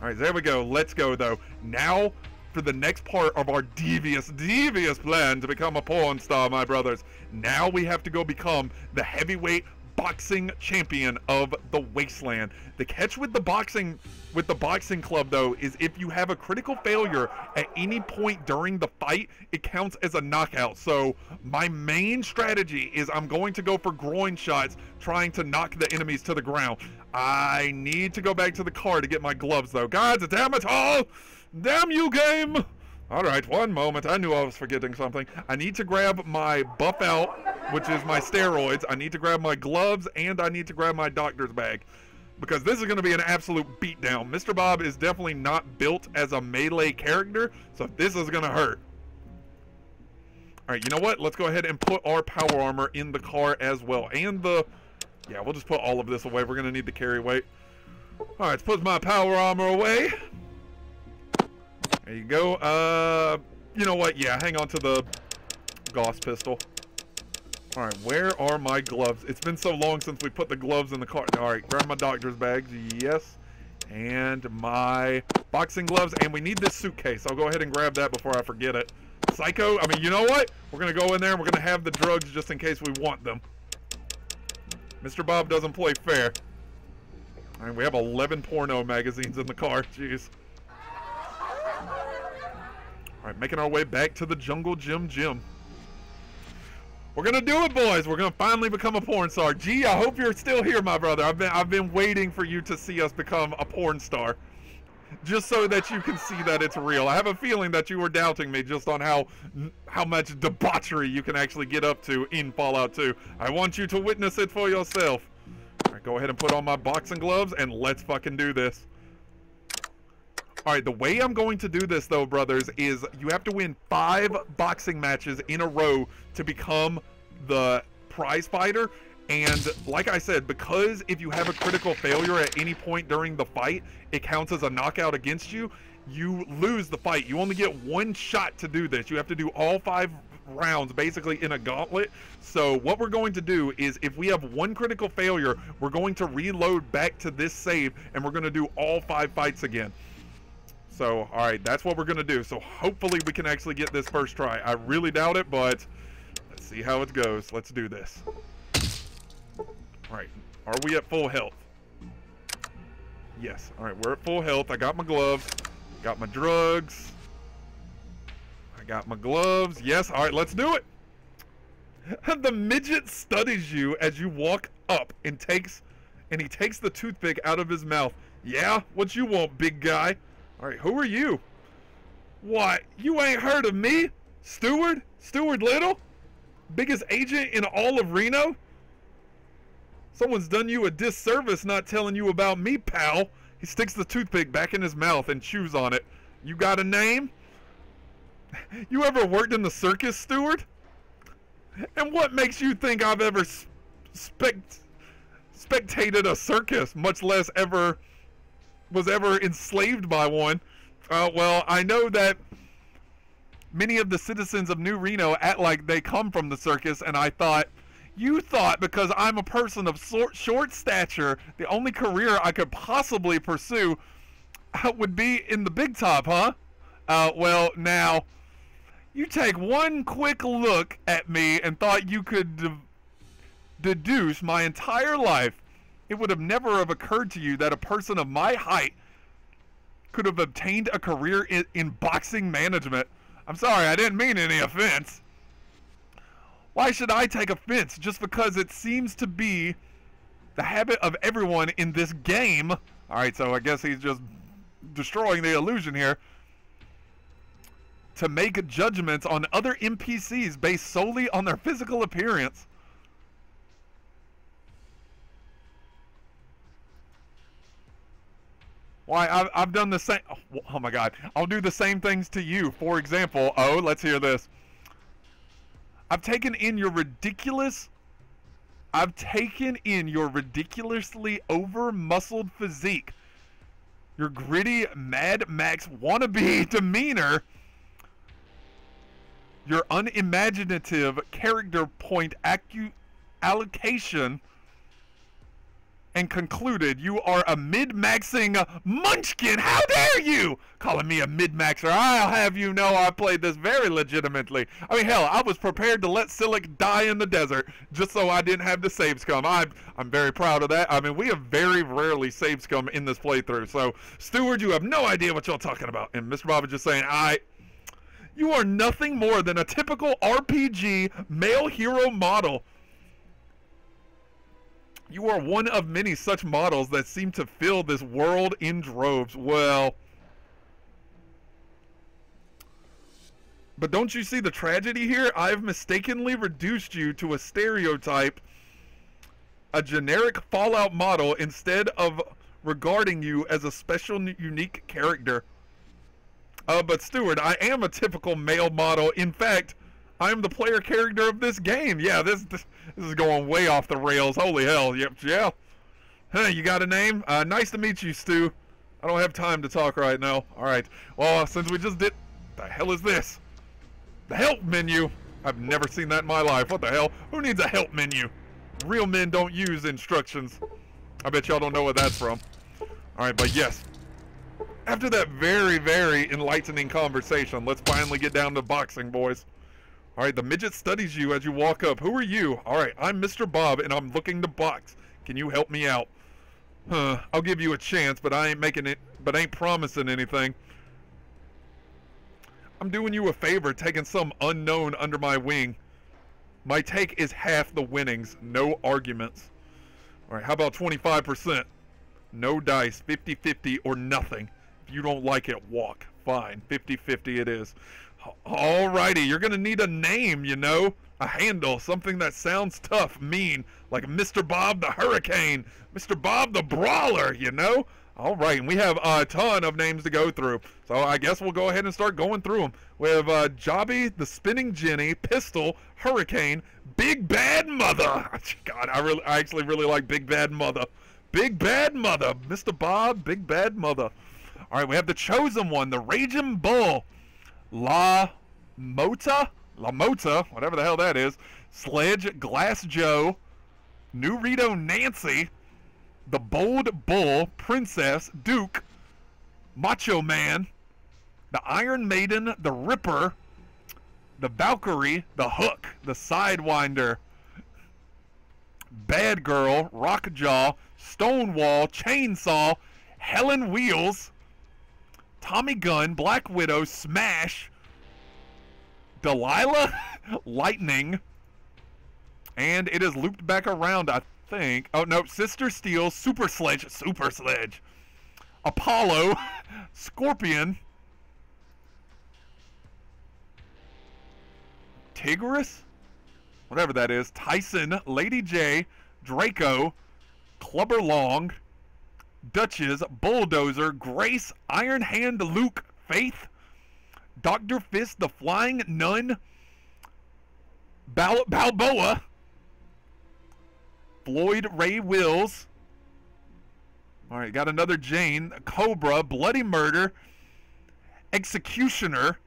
All right, there we go. Let's go, though. Now for the next part of our devious, devious plan to become a porn star, my brothers. Now we have to go become the heavyweight boxing champion of the wasteland. The catch with the boxing with the boxing club though is if you have a critical failure at any point during the fight, it counts as a knockout. So my main strategy is I'm going to go for groin shots trying to knock the enemies to the ground. I need to go back to the car to get my gloves though. God damn it all! Damn you game! All right, one moment. I knew I was forgetting something. I need to grab my Buffout, which is my steroids. I need to grab my gloves, and I need to grab my doctor's bag. Because this is going to be an absolute beatdown. Mr. Bob is definitely not built as a melee character, so this is going to hurt. All right, you know what? Let's go ahead and put our power armor in the car as well. And the... Yeah, we'll just put all of this away. We're going to need the carry weight. All right, let's put my power armor away. There you go. Uh, you know what? Yeah, hang on to the Gauss pistol. All right, where are my gloves? It's been so long since we put the gloves in the car. All right, grab my doctor's bags. Yes. And my boxing gloves. And we need this suitcase. I'll go ahead and grab that before I forget it. Psycho, I mean, you know what? We're going to go in there and we're going to have the drugs just in case we want them. Mr. Bob doesn't play fair. All right, we have 11 porno magazines in the car. [LAUGHS] Jeez. All right, making our way back to the Jungle Gym gym. We're gonna do it, boys. We're gonna finally become a porn star. Gee, I hope you're still here, my brother. I've been I've been waiting for you to see us become a porn star, just so that you can see that it's real. I have a feeling that you were doubting me just on how how much debauchery you can actually get up to in Fallout 2. I want you to witness it for yourself. All right, go ahead and put on my boxing gloves and let's fucking do this. All right, the way I'm going to do this, though, brothers, is you have to win five boxing matches in a row to become the prize fighter. And like I said, because if you have a critical failure at any point during the fight, it counts as a knockout against you, you lose the fight. You only get one shot to do this. You have to do all five rounds basically in a gauntlet. So what we're going to do is if we have one critical failure, we're going to reload back to this save and we're going to do all five fights again. So, all right, that's what we're going to do. So hopefully we can actually get this first try. I really doubt it, but let's see how it goes. Let's do this. All right, are we at full health? Yes. All right, we're at full health. I got my gloves. Got my drugs. I got my gloves. Yes. All right, let's do it. [LAUGHS] the midget studies you as you walk up and takes and he takes the toothpick out of his mouth. Yeah, what you want, big guy? All right, who are you? What? You ain't heard of me? Stuart? Stuart Little? Biggest agent in all of Reno? Someone's done you a disservice not telling you about me, pal. He sticks the toothpick back in his mouth and chews on it. You got a name? [LAUGHS] You ever worked in the circus, Stuart? And what makes you think I've ever spect spectated a circus, much less ever was ever enslaved by one? Uh, well, I know that many of the citizens of New Reno act like they come from the circus, and I thought, you thought because I'm a person of short, short stature, the only career I could possibly pursue would be in the big top, huh? Uh, well, now, you take one quick look at me and thought you could de deduce my entire life. It would have never have occurred to you that a person of my height could have obtained a career in, in boxing management. I'm sorry, I didn't mean any offense. Why should I take offense just because it seems to be the habit of everyone in this game? Alright, so I guess he's just destroying the illusion here. To make judgments on other NPCs based solely on their physical appearance. Why, I've, I've done the same. Oh, oh my god. I'll do the same things to you. For example, oh, let's hear this. I've taken in your ridiculous. I've taken in your ridiculously over muscled physique, your gritty Mad Max wannabe [LAUGHS] demeanor, your unimaginative character point allocation and concluded you are a min-maxing munchkin. How dare you? Calling me a min-maxer. I'll have you know I played this very legitimately. I mean, hell, I was prepared to let Sulik die in the desert just so I didn't have the save scum. I'm, I'm very proud of that. I mean, we have very rarely save scum in this playthrough. So, Stuart, you have no idea what y'all talking about. And Mr. Bob is just saying, I... You are nothing more than a typical RPG male hero model. You are one of many such models that seem to fill this world in droves. Well... But don't you see the tragedy here? I've mistakenly reduced you to a stereotype, a generic Fallout model, instead of regarding you as a special, unique character. Uh, but Stuart, I am a typical male model. In fact, I'm the player character of this game. Yeah, this, this is going way off the rails. Holy hell. Yep, yeah. Hey, you got a name? Uh, nice to meet you, Stu. I don't have time to talk right now. Alright. Well, since we just did... The hell is this? The help menu. I've never seen that in my life. What the hell? Who needs a help menu? Real men don't use instructions. I bet y'all don't know what that's from. Alright, but yes. After that very, very enlightening conversation, let's finally get down to boxing, boys. Alright, the midget studies you as you walk up. Who are you? Alright, I'm Mr. Bob, and I'm looking to box. Can you help me out? Huh, I'll give you a chance, but I ain't making it, but ain't promising anything. I'm doing you a favor, taking some unknown under my wing. My take is half the winnings, no arguments. Alright, how about 25%? No dice, 50-50 or nothing. If you don't like it, walk. Fine, 50-50 it is. Alrighty, you're gonna need a name, you know? A handle, something that sounds tough, mean, like Mr. Bob the Hurricane, Mr. Bob the Brawler, you know? Alright, and we have a ton of names to go through. So I guess we'll go ahead and start going through them. We have uh, Jobby, the Spinning Jenny, Pistol, Hurricane, Big Bad Mother. [LAUGHS] God, I really, I actually really like Big Bad Mother. Big Bad Mother, Mr. Bob, Big Bad Mother. Alright, we have the Chosen One, the Raging Bull. La Mota, La Mota, whatever the hell that is, Sledge, Glass Joe, New Rito Nancy, the Bold Bull, Princess, Duke, Macho Man, the Iron Maiden, the Ripper, the Valkyrie, the Hook, the Sidewinder, Bad Girl, Rockjaw, Stonewall, Chainsaw, Helen Wheels, Tommy Gun, Black Widow, Smash, Delilah, [LAUGHS] Lightning, and it is looped back around, I think. Oh, no, Sister Steel, Super Sledge, Super Sledge, Apollo, [LAUGHS] Scorpion, Tigris? Whatever that is. Tyson, Lady J, Draco, Clubber Lang, Duchess, Bulldozer, Grace, Iron Hand, Luke, Faith, Dr. Fist, the Flying Nun, Bal- Balboa, Floyd Ray Wills. All right, got another Jane, Cobra, Bloody Murder, Executioner,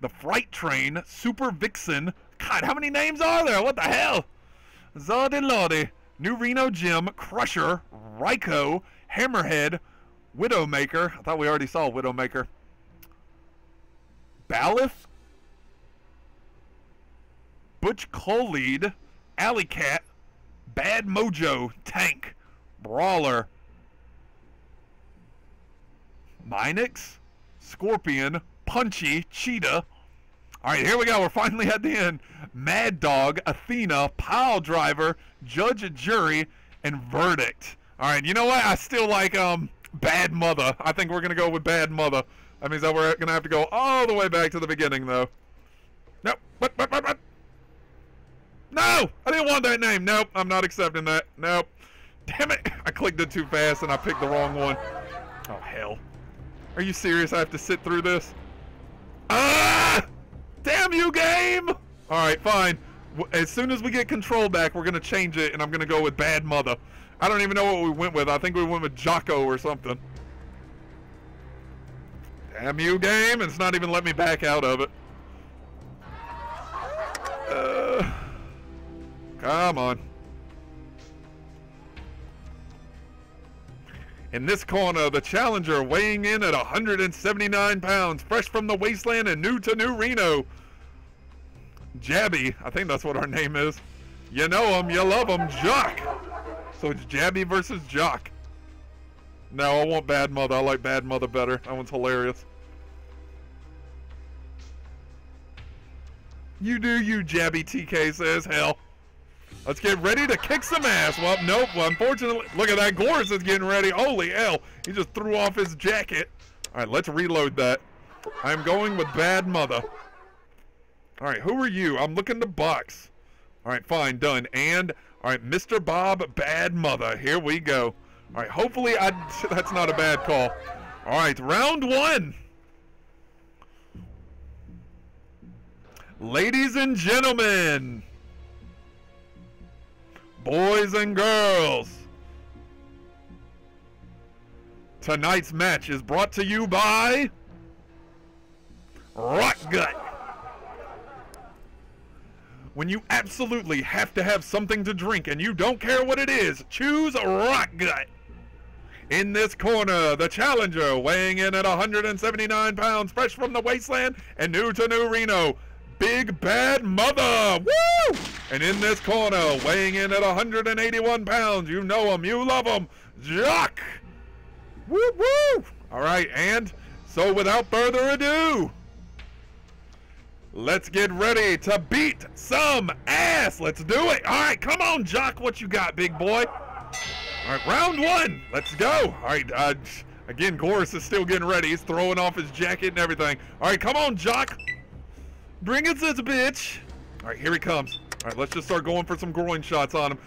The Fright Train, Super Vixen. God, how many names are there? What the hell? Zordy Lordy, New Reno Jim, Crusher, Ryko, Hammerhead, Widowmaker. I thought we already saw Widowmaker. Balif, Butch Collead, Alley Cat, Bad Mojo, Tank, Brawler, Minix, Scorpion, Punchy, Cheetah. All right, here we go. We're finally at the end. Mad Dog, Athena, Pile Driver, Judge and Jury, and Verdict. All right, you know what? I still like um Bad Mother. I think we're gonna go with Bad Mother. That means that we're gonna have to go all the way back to the beginning, though. Nope. What? What? What? What? No! I didn't want that name. Nope. I'm not accepting that. Nope. Damn it! [LAUGHS] I clicked it too fast and I picked the wrong one. Oh hell. Are you serious? I have to sit through this? Ah! Damn you, game! Alright, fine. As soon as we get control back, we're going to change it, and I'm going to go with Bad Mother. I don't even know what we went with. I think we went with Jocko or something. Damn you, game! It's not even let me back out of it. Uh, come on. In this corner, the challenger weighing in at 179 pounds, fresh from the wasteland and new to New Reno. Jabby, I think that's what our name is. You know him, you love him, Jock. So it's Jabby versus Jock. No, I want Bad Mother. I like Bad Mother better. That one's hilarious. You do you, Jabby TK says. Hell. Let's get ready to kick some ass. Well, nope. Well, unfortunately, look at that. Goris is getting ready. Holy hell. He just threw off his jacket. All right, let's reload that. I'm going with Bad Mother. All right, who are you? I'm looking to box. All right, fine, done. And, all right, Mr. Bob, Bad Mother. Here we go. All right, hopefully I, [LAUGHS] that's not a bad call. All right, round one. Ladies and gentlemen, boys and girls, tonight's match is brought to you by Rock Gut. When you absolutely have to have something to drink and you don't care what it is, choose Rotgut. In this corner, the challenger, weighing in at 179 pounds, fresh from the wasteland and new to New Reno, Big Bad Mother. Woo! And in this corner, weighing in at 181 pounds, you know him, you love him, Jock. Woo woo! All right, and so without further ado, let's get ready to beat some ass. Let's do it. All right, come on, Jock. What you got, big boy? All right, round one. Let's go. All right, uh, again, Goris is still getting ready. He's throwing off his jacket and everything. All right, come on, Jock. Bring it this bitch. All right, here he comes. All right, let's just start going for some groin shots on him.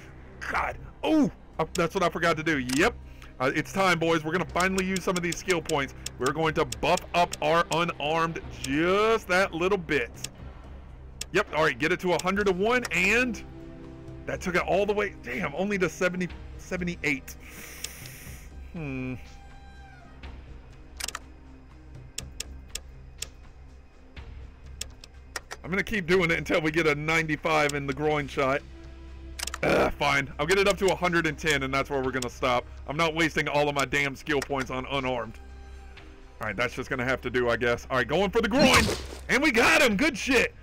God. Oh, that's what I forgot to do. Yep. Uh, it's time, boys. We're going to finally use some of these skill points. We're going to buff up our unarmed just that little bit. Yep. All right, get it to 101, and that took it all the way. Damn, only to 70, 78. Hmm. I'm gonna keep doing it until we get a 95 in the groin shot. Ugh, fine. I'll get it up to 110, and that's where we're gonna stop. I'm not wasting all of my damn skill points on unarmed. All right, that's just gonna have to do, I guess. All right, going for the groin, and we got him. Good shit.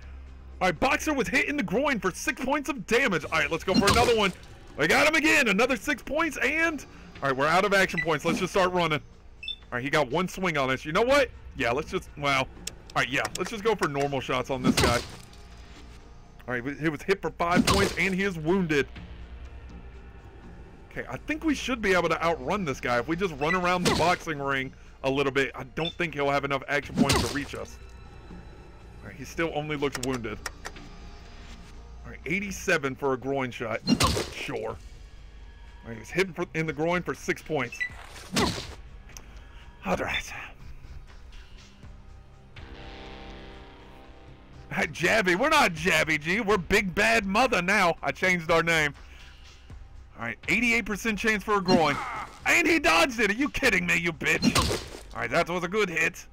All right, Boxer was hit in the groin for six points of damage. All right, let's go for another one. We got him again. Another six points, and all right, we're out of action points. Let's just start running. All right, he got one swing on us. You know what? Yeah, let's just well. All right, yeah, let's just go for normal shots on this guy. All right, he was hit for five points, and he is wounded. Okay, I think we should be able to outrun this guy if we just run around the boxing ring a little bit. I don't think he'll have enough action points to reach us. All right, he still only looks wounded. All right, 87 for a groin shot. Sure. All right, he was hitting for, in the groin for six points. All right. Jabby, we're not Jabby G. We're Big Bad Mother now. I changed our name. All right, 88% chance for a groin. [LAUGHS] And he dodged it. Are you kidding me, you bitch? All right, that was a good hit.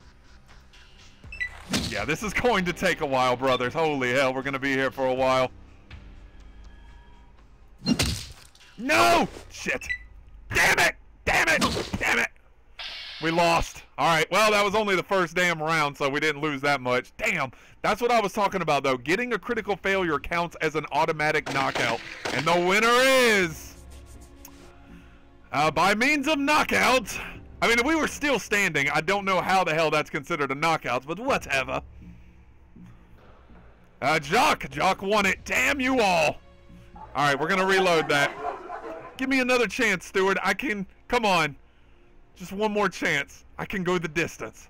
Yeah, this is going to take a while, brothers. Holy hell, we're going to be here for a while. No! Shit. Damn it! Damn it! Damn it! We lost. All right, well, that was only the first damn round, so we didn't lose that much. Damn, that's what I was talking about, though. Getting a critical failure counts as an automatic knockout. And the winner is... Uh, by means of knockout... I mean, if we were still standing, I don't know how the hell that's considered a knockout, but whatever. Uh, Jock. Jock won it. Damn you all. All right, we're going to reload that. Give me another chance, Stewart. I can... Come on. Just one more chance. I can go the distance.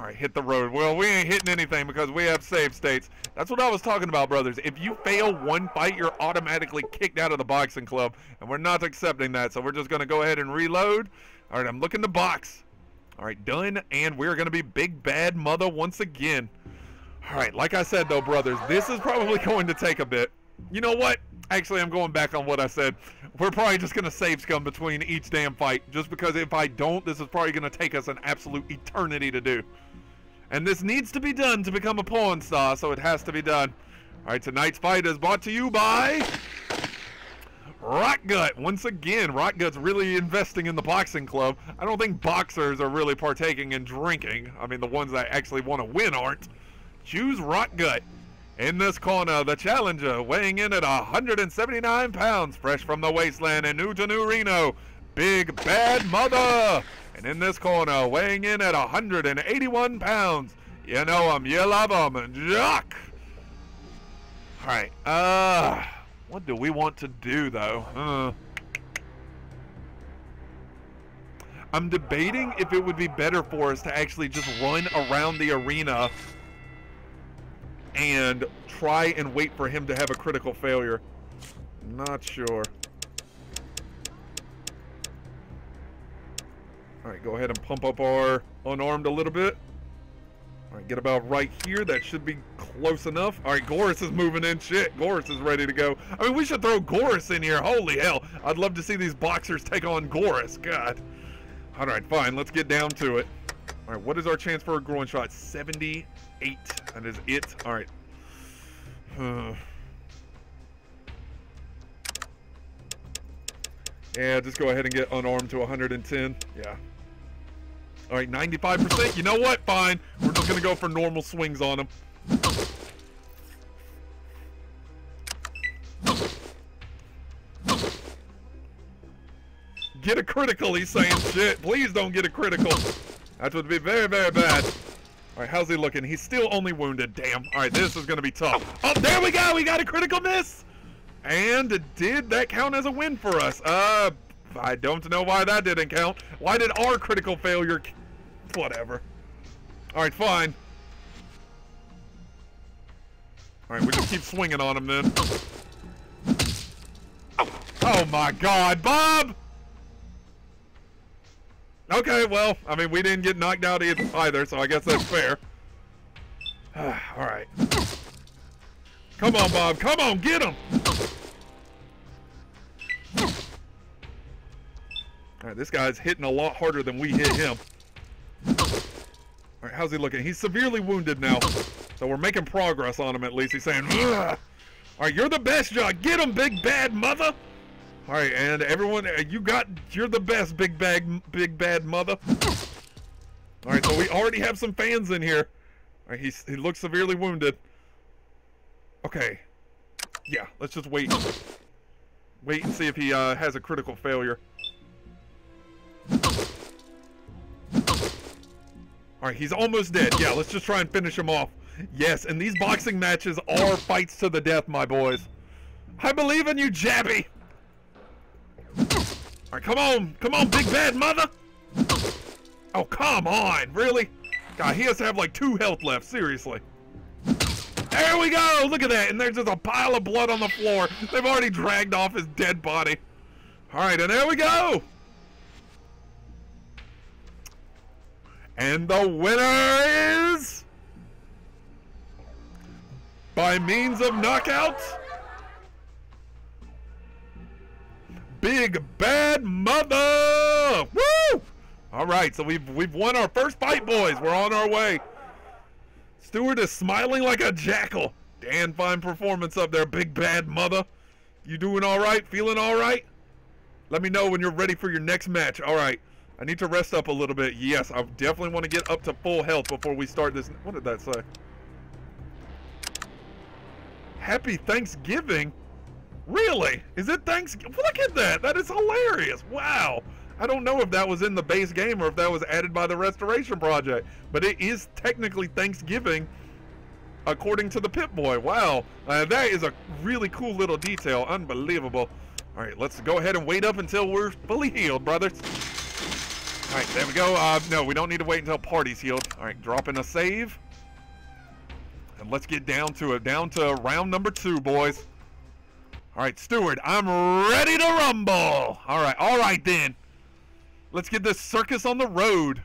All right, hit the road. Well, we ain't hitting anything because we have save states. That's what I was talking about, brothers. If you fail one fight, you're automatically kicked out of the boxing club, and we're not accepting that, so we're just going to go ahead and reload. All right, I'm looking to box. All right, done, and we're going to be Big Bad Mother once again. All right, like I said, though, brothers, this is probably [LAUGHS] going to take a bit. You know what? Actually, I'm going back on what I said. We're probably just going to save scum between each damn fight, just because if I don't, this is probably going to take us an absolute eternity to do. And this needs to be done to become a porn star, so it has to be done. All right, tonight's fight is brought to you by Rotgut. Once again, Rotgut's really investing in the boxing club. I don't think boxers are really partaking in drinking. I mean, the ones that actually want to win aren't. Choose Rotgut. In this corner, the challenger, weighing in at 179 pounds, fresh from the wasteland in New to New Reno, Big Bad Mother. And in this corner, weighing in at 181 pounds, you know him, you love him, Jock. All right, uh, what do we want to do though? Uh, I'm debating if it would be better for us to actually just run around the arena and try and wait for him to have a critical failure. Not sure. Alright, go ahead and pump up our unarmed a little bit. Alright, get about right here. That should be close enough. Alright, Goris is moving in. Shit, Goris is ready to go. I mean, we should throw Goris in here. Holy hell. I'd love to see these boxers take on Goris. God. Alright, fine. Let's get down to it. Alright, what is our chance for a groin shot? 78. That is it. Alright. Uh, yeah, just go ahead and get unarmed to 110. Yeah. All right, 95%. You know what? Fine. We're just going to go for normal swings on him. Get a critical, he's saying. Shit, please don't get a critical. That would be very, very bad. All right, how's he looking? He's still only wounded. Damn. All right, this is going to be tough. Oh, there we go. We got a critical miss. And did that count as a win for us? Uh, I don't know why that didn't count. Why did our critical failure... Whatever. All right, fine. All right, we just keep swinging on him then. Oh my God, Bob! Okay, well, I mean, we didn't get knocked out either, so I guess that's fair. [SIGHS] All right. Come on, Bob. Come on, get him. All right, this guy's hitting a lot harder than we hit him. All right, how's he looking? He's severely wounded now, so we're making progress on him at least. He's saying, Ugh. all right, you're the best, John. Get him, big bad mother. All right, and everyone, uh, you got, you're the best, big bag, big bad mother. All right, so we already have some fans in here. All right, he's, he looks severely wounded. Okay. Yeah, let's just wait. Wait and see if he uh, has a critical failure. Alright, he's almost dead. Yeah, let's just try and finish him off. Yes, and these boxing matches are fights to the death, my boys. I believe in you, Jabby! Alright, come on! Come on, big bad mother! Oh, come on! Really? God, he has to have like two health left, seriously. There we go! Look at that! And there's just a pile of blood on the floor. They've already dragged off his dead body. Alright, and there we go! And the winner is... By means of knockout... Big Bad Mother! Woo! Alright, so we've, we've won our first fight, boys. We're on our way. Stewart is smiling like a jackal. Dan, fine performance up there, Big Bad Mother. You doing alright? Feeling alright? Let me know when you're ready for your next match. Alright. I need to rest up a little bit. Yes, I definitely want to get up to full health before we start this. What did that say? Happy Thanksgiving? Really? Is it Thanksgiving? Look at that. That is hilarious. Wow. I don't know if that was in the base game or if that was added by the Restoration Project, but it is technically Thanksgiving according to the Pip-Boy. Wow. Uh, that is a really cool little detail. Unbelievable. All right, let's go ahead and wait up until we're fully healed, brothers. All right, there we go. Uh, no, we don't need to wait until party's healed. All right, drop in a save. And let's get down to it. Down to round number two, boys. All right, Stuart, I'm ready to rumble. All right, all right then. Let's get this circus on the road.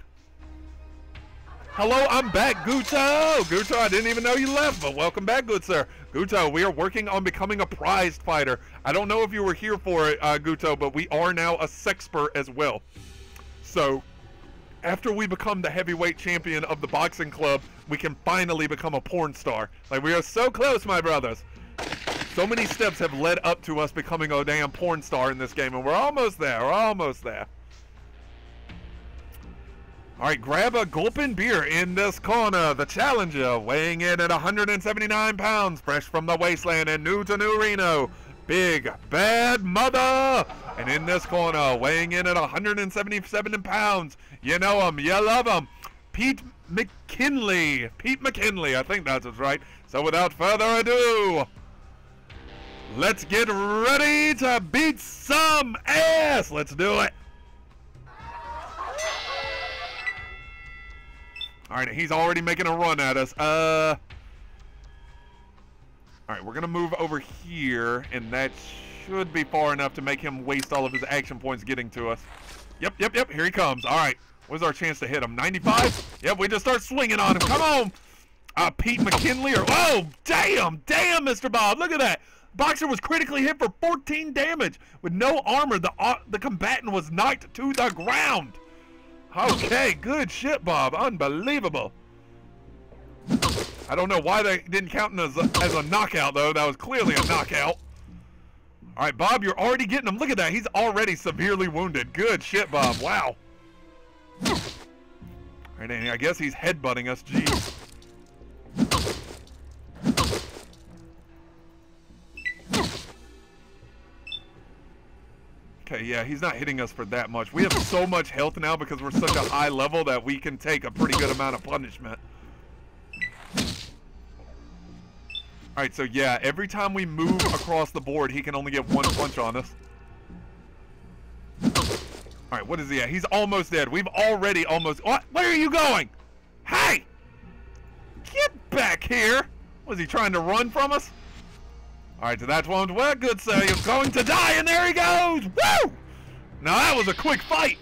Hello, I'm back, Guto. Guto, I didn't even know you left, but welcome back, good sir. Guto, we are working on becoming a prized fighter. I don't know if you were here for it, uh, Guto, but we are now a sexpert as well. So, after we become the heavyweight champion of the boxing club, we can finally become a porn star. Like, we are so close, my brothers. So many steps have led up to us becoming a damn porn star in this game, and we're almost there. We're almost there. All right, grab a gulping beer in this corner. The challenger, weighing in at 179 pounds, fresh from the wasteland and new to New Reno. Big Bad Mother! And in this corner, weighing in at 177 pounds, you know him, you love him, Pete McKinley. Pete McKinley, I think that's what's right. So without further ado, let's get ready to beat some ass. Let's do it. All right, he's already making a run at us. Uh. All right, we're gonna move over here, and that should be far enough to make him waste all of his action points getting to us. Yep, yep, yep. Here he comes. All right. What's our chance to hit him? 95? Yep, we just start swinging on him. Come on. Uh, Pete McKinley or oh, damn, damn, Mr. Bob. Look at that. Boxer was critically hit for 14 damage with no armor. The uh, the combatant was knocked to the ground. Okay, good shit, Bob. Unbelievable. I don't know why they didn't count as a, as a knockout, though. That was clearly a knockout. All right, Bob, you're already getting him. Look at that. He's already severely wounded. Good shit, Bob. Wow. All right, and I guess he's headbutting us. Jeez. Okay, yeah, he's not hitting us for that much. We have so much health now because we're such a high level that we can take a pretty good amount of punishment. Alright, so yeah, every time we move across the board, he can only get one punch on us. Alright, what is he at? He's almost dead. We've already almost... What? Where are you going? Hey! Get back here! Was he trying to run from us? Alright, so that won't work, good sir. You're going to die, and there he goes! Woo! Now that was a quick fight.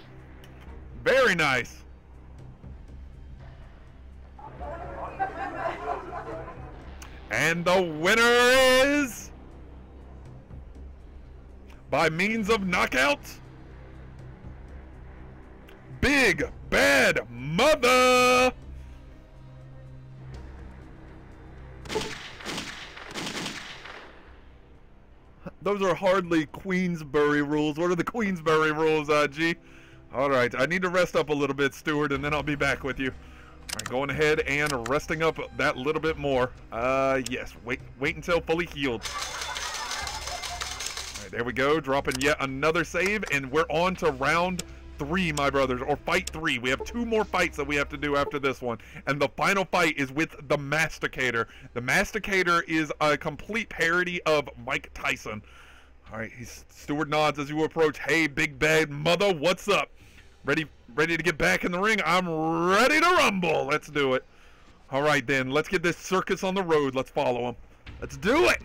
Very nice. And the winner is... By means of knockout... Big Bad Mother! Those are hardly Queensberry rules. What are the Queensberry rules, uh, G? Alright, I need to rest up a little bit, Stuart, and then I'll be back with you. Going ahead and resting up that little bit more. Uh, yes, wait, wait until fully healed. Alright, there we go, dropping yet another save, and we're on to round three, my brothers, or fight three. We have two more fights that we have to do after this one. And the final fight is with the Masticator. The Masticator is a complete parody of Mike Tyson. All right, he's Stuart nods as you approach. Hey, big bad mother, what's up? Ready, ready to get back in the ring. I'm ready to rumble. Let's do it. All right, then. Let's get this circus on the road. Let's follow him. Let's do it.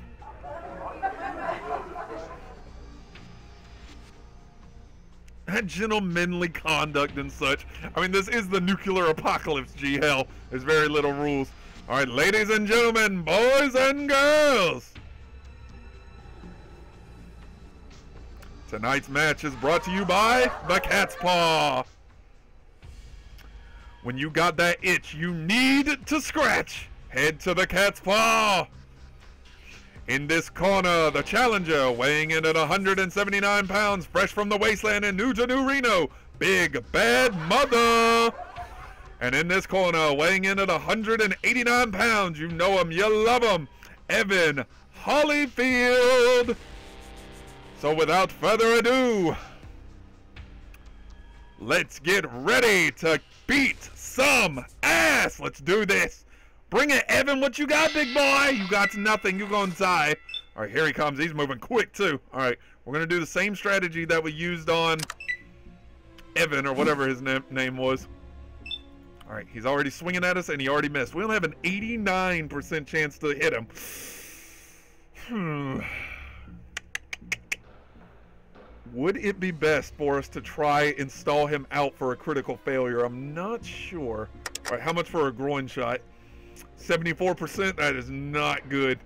Gentlemanly conduct and such. I mean, this is the nuclear apocalypse, G hell. There's very little rules. All right, ladies and gentlemen, boys and girls. Tonight's match is brought to you by the Cat's Paw. When you got that itch you need to scratch, head to the Cat's Paw. In this corner, the challenger, weighing in at 179 pounds, fresh from the wasteland in new to New Reno, Big Bad Mother. And in this corner, weighing in at 189 pounds, you know him, you love him, Evan Hollyfield. So without further ado, let's get ready to beat some ass. Let's do this. Bring it, Evan. What you got, big boy? You got nothing. You're going to die. All right, here he comes. He's moving quick, too. All right, we're going to do the same strategy that we used on Evan, or whatever his na name was. All right, he's already swinging at us, and he already missed. We only have an 89% chance to hit him. Hmm. Would it be best for us to try and stall him out for a critical failure? I'm not sure. All right, how much for a groin shot? 74%? That is not good.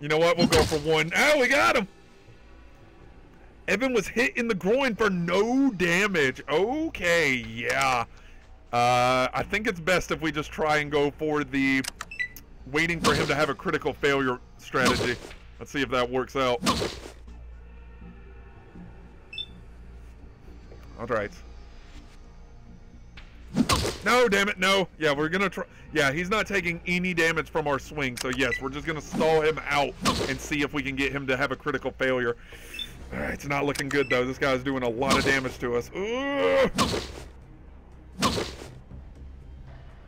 You know what? We'll go for one. Oh, we got him! Evan was hit in the groin for no damage. Okay, yeah. Uh, I think it's best if we just try and go for the waiting for him to have a critical failure strategy. Let's see if that works out. All right. No, damn it, no. Yeah, we're gonna try. Yeah, he's not taking any damage from our swing, so yes, we're just gonna stall him out and see if we can get him to have a critical failure. All right, it's not looking good though. This guy's doing a lot of damage to us.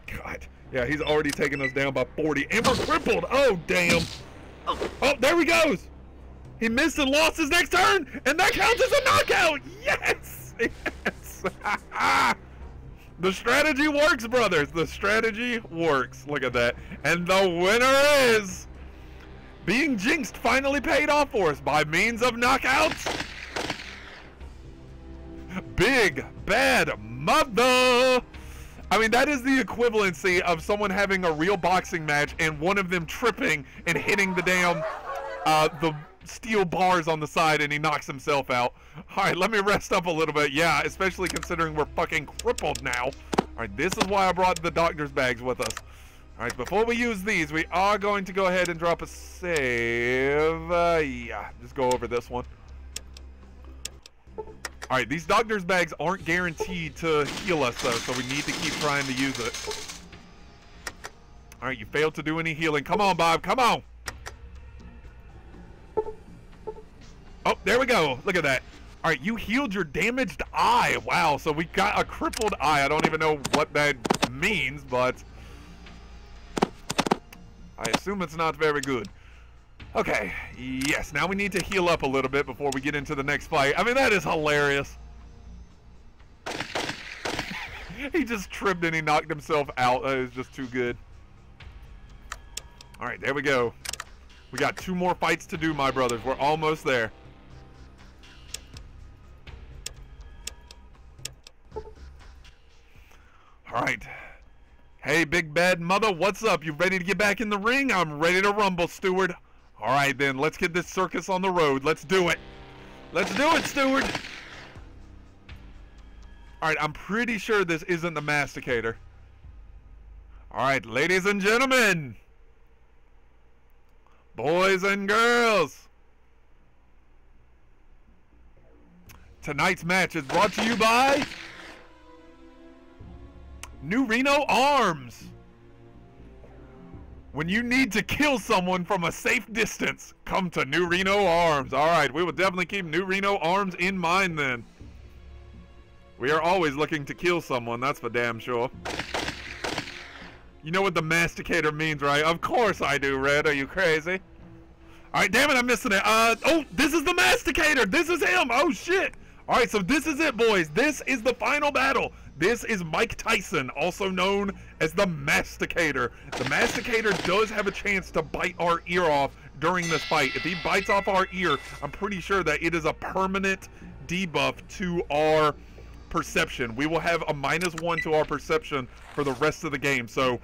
God. Yeah, he's already taken us down by 40, and we're crippled. Oh, damn. Oh, there he goes. He missed and lost his next turn, and that counts as a knockout. Yes. [LAUGHS] Yes! [LAUGHS] the strategy works, brothers. The strategy works. Look at that. And the winner is... Being jinxed finally paid off for us by means of knockouts. Big Bad Mother! I mean, that is the equivalency of someone having a real boxing match and one of them tripping and hitting the damn, uh, the steel bars on the side and he knocks himself out. Alright, let me rest up a little bit. Yeah, especially considering we're fucking crippled now. Alright, this is why I brought the doctor's bags with us. Alright, before we use these, we are going to go ahead and drop a save. Uh, yeah, just go over this one. Alright, these doctor's bags aren't guaranteed to heal us though, so we need to keep trying to use it. Alright, you failed to do any healing. Come on, Bob, come on! Oh, there we go. Look at that. All right, you healed your damaged eye. Wow, so we got a crippled eye. I don't even know what that means, but I assume it's not very good. Okay, yes, now we need to heal up a little bit before we get into the next fight. I mean, that is hilarious. [LAUGHS] he just tripped and he knocked himself out. That is just too good. All right, there we go. We got two more fights to do, my brothers. We're almost there. All right. Hey, big bad mother, what's up? You ready to get back in the ring? I'm ready to rumble, Stuart. All right, then. Let's get this circus on the road. Let's do it. Let's do it, Stuart. All right, I'm pretty sure this isn't the masticator. All right, ladies and gentlemen. Boys and girls. Tonight's match is brought to you by New Reno Arms. When you need to kill someone from a safe distance, come to New Reno Arms. All right, we will definitely keep New Reno Arms in mind then. We are always looking to kill someone, that's for damn sure. You know what the masticator means, right? Of course I do, Red. Are you crazy? All right, damn it, I'm missing it. Uh, oh, this is the masticator. This is him. Oh, shit. All right, so this is it, boys. This is the final battle. This is Mike Tyson, also known as the Masticator. The Masticator does have a chance to bite our ear off during this fight. If he bites off our ear, I'm pretty sure that it is a permanent debuff to our perception. We will have a minus one to our perception for the rest of the game. So,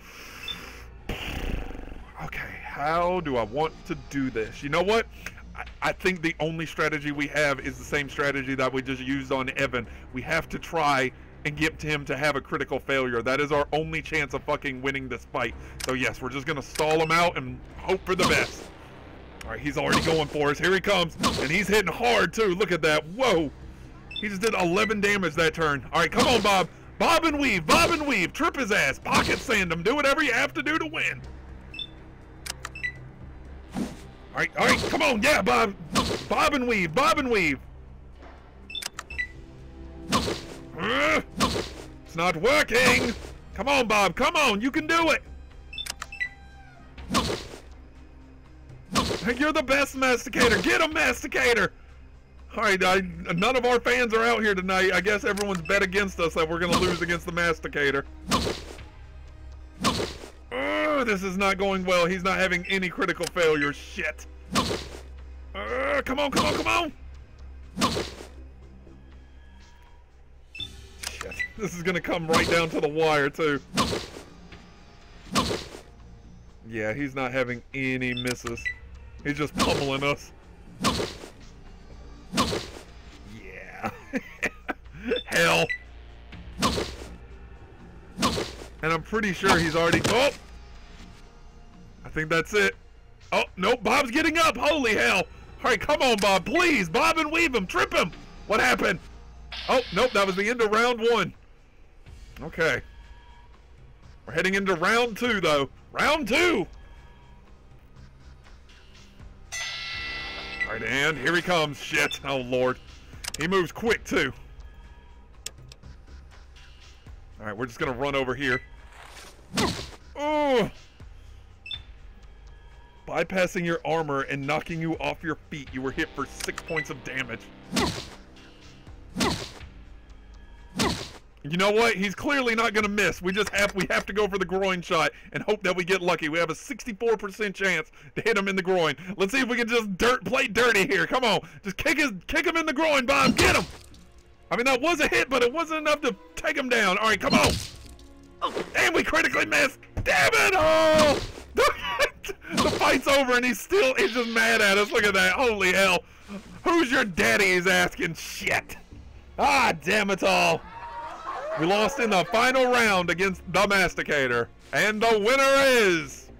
okay, how do I want to do this? You know what? I, think the only strategy we have is the same strategy that we just used on Evan. We have to try and get him to have a critical failure. That is our only chance of fucking winning this fight. So yes, we're just gonna stall him out and hope for the best. All right, he's already going for us. Here he comes, and he's hitting hard too. Look at that. Whoa. He just did 11 damage that turn. All right, come on, Bob. Bob and weave, bob and weave. Trip his ass. Pocket sand him. Do whatever you have to do to win. All right, all right, come on. Yeah, Bob. Bob and weave, bob and weave. It's not working. Come on, Bob. Come on. You can do it. You're the best masticator. Get a masticator. All right, I, none of our fans are out here tonight. I guess everyone's bet against us that we're to lose against the masticator. Oh, this is not going well. He's not having any critical failures. Shit. Uh, come on, come on, come on. This is going to come right down to the wire, too. Yeah, he's not having any misses. He's just pummeling us. Yeah. [LAUGHS] Hell. And I'm pretty sure he's already... Oh! I think that's it. Oh, nope, Bob's getting up. Holy hell. All right, come on, Bob, please. Bob and weave him. Trip him. What happened? Oh, nope, that was the end of round one. Okay. We're heading into round two, though. Round two! Alright, and here he comes. Shit. Oh, Lord. He moves quick, too. Alright, we're just gonna run over here. Oh! Bypassing your armor and knocking you off your feet, you were hit for six points of damage. You know what? He's clearly not going to miss. We just have we have to go for the groin shot and hope that we get lucky. We have a 64% chance to hit him in the groin. Let's see if we can just dirt play dirty here. Come on. Just kick his kick him in the groin, Bob. Get him. I mean, that was a hit, but it wasn't enough to take him down. All right, come on. And we critically missed. Damn it! Oh! [LAUGHS] the fight's over and he's still he's just mad at us. Look at that. Holy hell. Who's your daddy? He's asking. Shit. Ah, damn it all. We lost in the final round against the Masticator. And the winner is,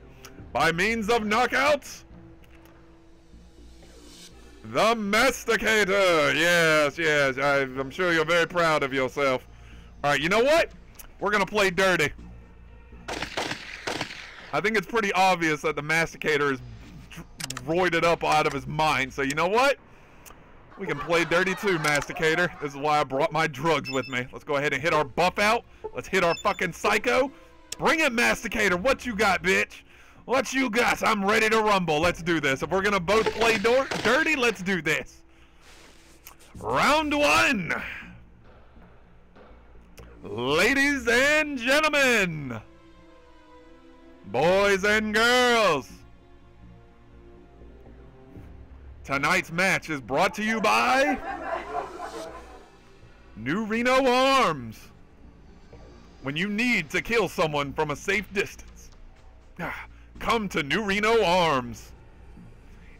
by means of knockouts, the Masticator. Yes, yes. I, I'm sure you're very proud of yourself. All right, you know what? We're going to play dirty. I think it's pretty obvious that the Masticator is roided up out of his mind. So you know what? We can play dirty too, Masticator. This is why I brought my drugs with me. Let's go ahead and hit our Buffout. Let's hit our fucking psycho. Bring it, Masticator. What you got, bitch? What you got? I'm ready to rumble. Let's do this. If we're going to both play dirty, let's do this. Round one. Ladies and gentlemen. Boys and girls. Tonight's match is brought to you by New Reno Arms. When you need to kill someone from a safe distance, [SIGHS] come to New Reno Arms.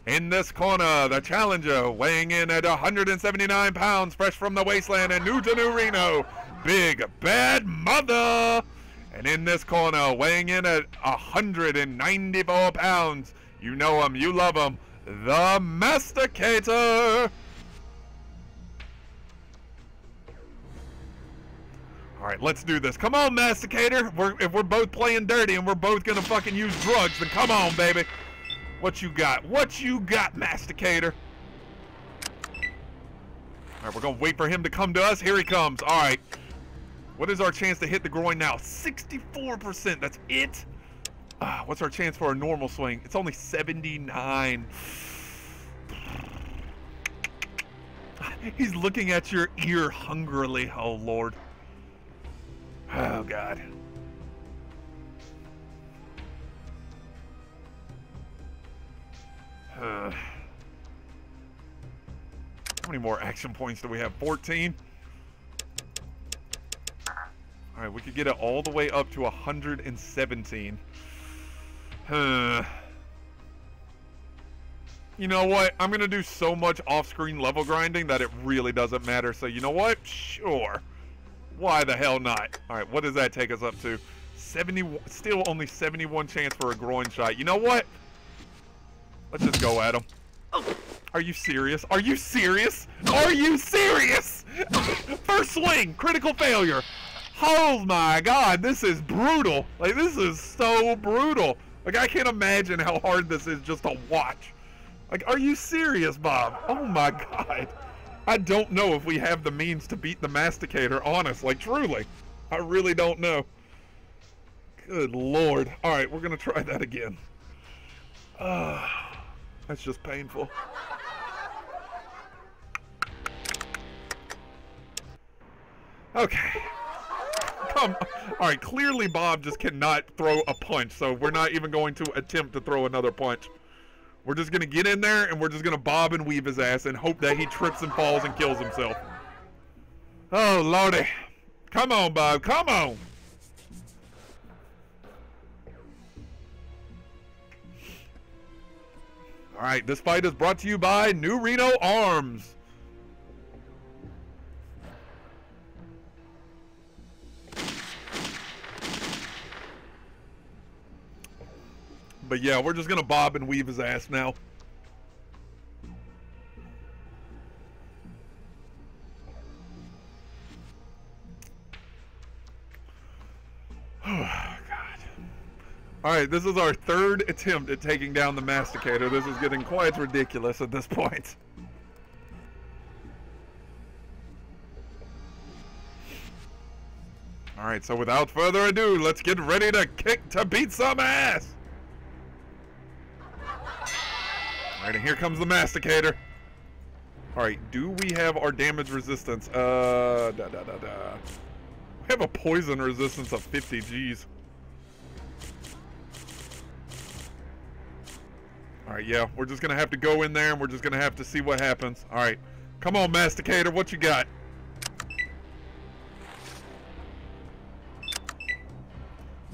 In this corner, the challenger, weighing in at 179 pounds, fresh from the wasteland and new to New Reno, Big Bad Mother. And in this corner, weighing in at 194 pounds, you know him, you love him, the Masticator! Alright, let's do this. Come on, Masticator! We're, if we're both playing dirty and we're both gonna fucking use drugs, then come on, baby! What you got? What you got, Masticator? Alright, we're gonna wait for him to come to us. Here he comes. Alright. What is our chance to hit the groin now? 64%. That's it? Ah, what's our chance for a normal swing? It's only 79. He's looking at your ear hungrily. Oh, Lord. Oh, God. Uh, how many more action points do we have? 14? Alright, we could get it all the way up to 117. [SIGHS] You know what? I'm going to do so much off-screen level grinding that it really doesn't matter. So you know what? Sure. Why the hell not? Alright, what does that take us up to? 70, still only 71 chance for a groin shot. You know what? Let's just go at him. Are you serious? Are you serious? Are you serious? [LAUGHS] First swing, critical failure. Oh my god, this is brutal. Like, this is so brutal. Like, I can't imagine how hard this is just to watch. Like, are you serious, Bob? Oh my god. I don't know if we have the means to beat the Masticator, honest. Like, truly. I really don't know. Good lord. Alright, we're gonna try that again. Uh, [SIGHS] that's just painful. Okay. All right. Clearly, Bob just cannot throw a punch, so we're not even going to attempt to throw another punch. We're just gonna get in there and we're just gonna bob and weave his ass and hope that he trips and falls and kills himself. Oh lordy. Come on, Bob. Come on. All right, this fight is brought to you by New Reno Arms. But yeah, we're just gonna bob and weave his ass now. [SIGHS] Oh, God. Alright, this is our third attempt at taking down the Masticator. This is getting quite ridiculous at this point. Alright, so without further ado, let's get ready to kick to beat some ass! Alright, and here comes the Masticator. Alright, do we have our damage resistance? Uh, da da da da. We have a poison resistance of 50 Gs. Alright, yeah, we're just gonna have to go in there and we're just gonna have to see what happens. Alright, come on, Masticator, what you got?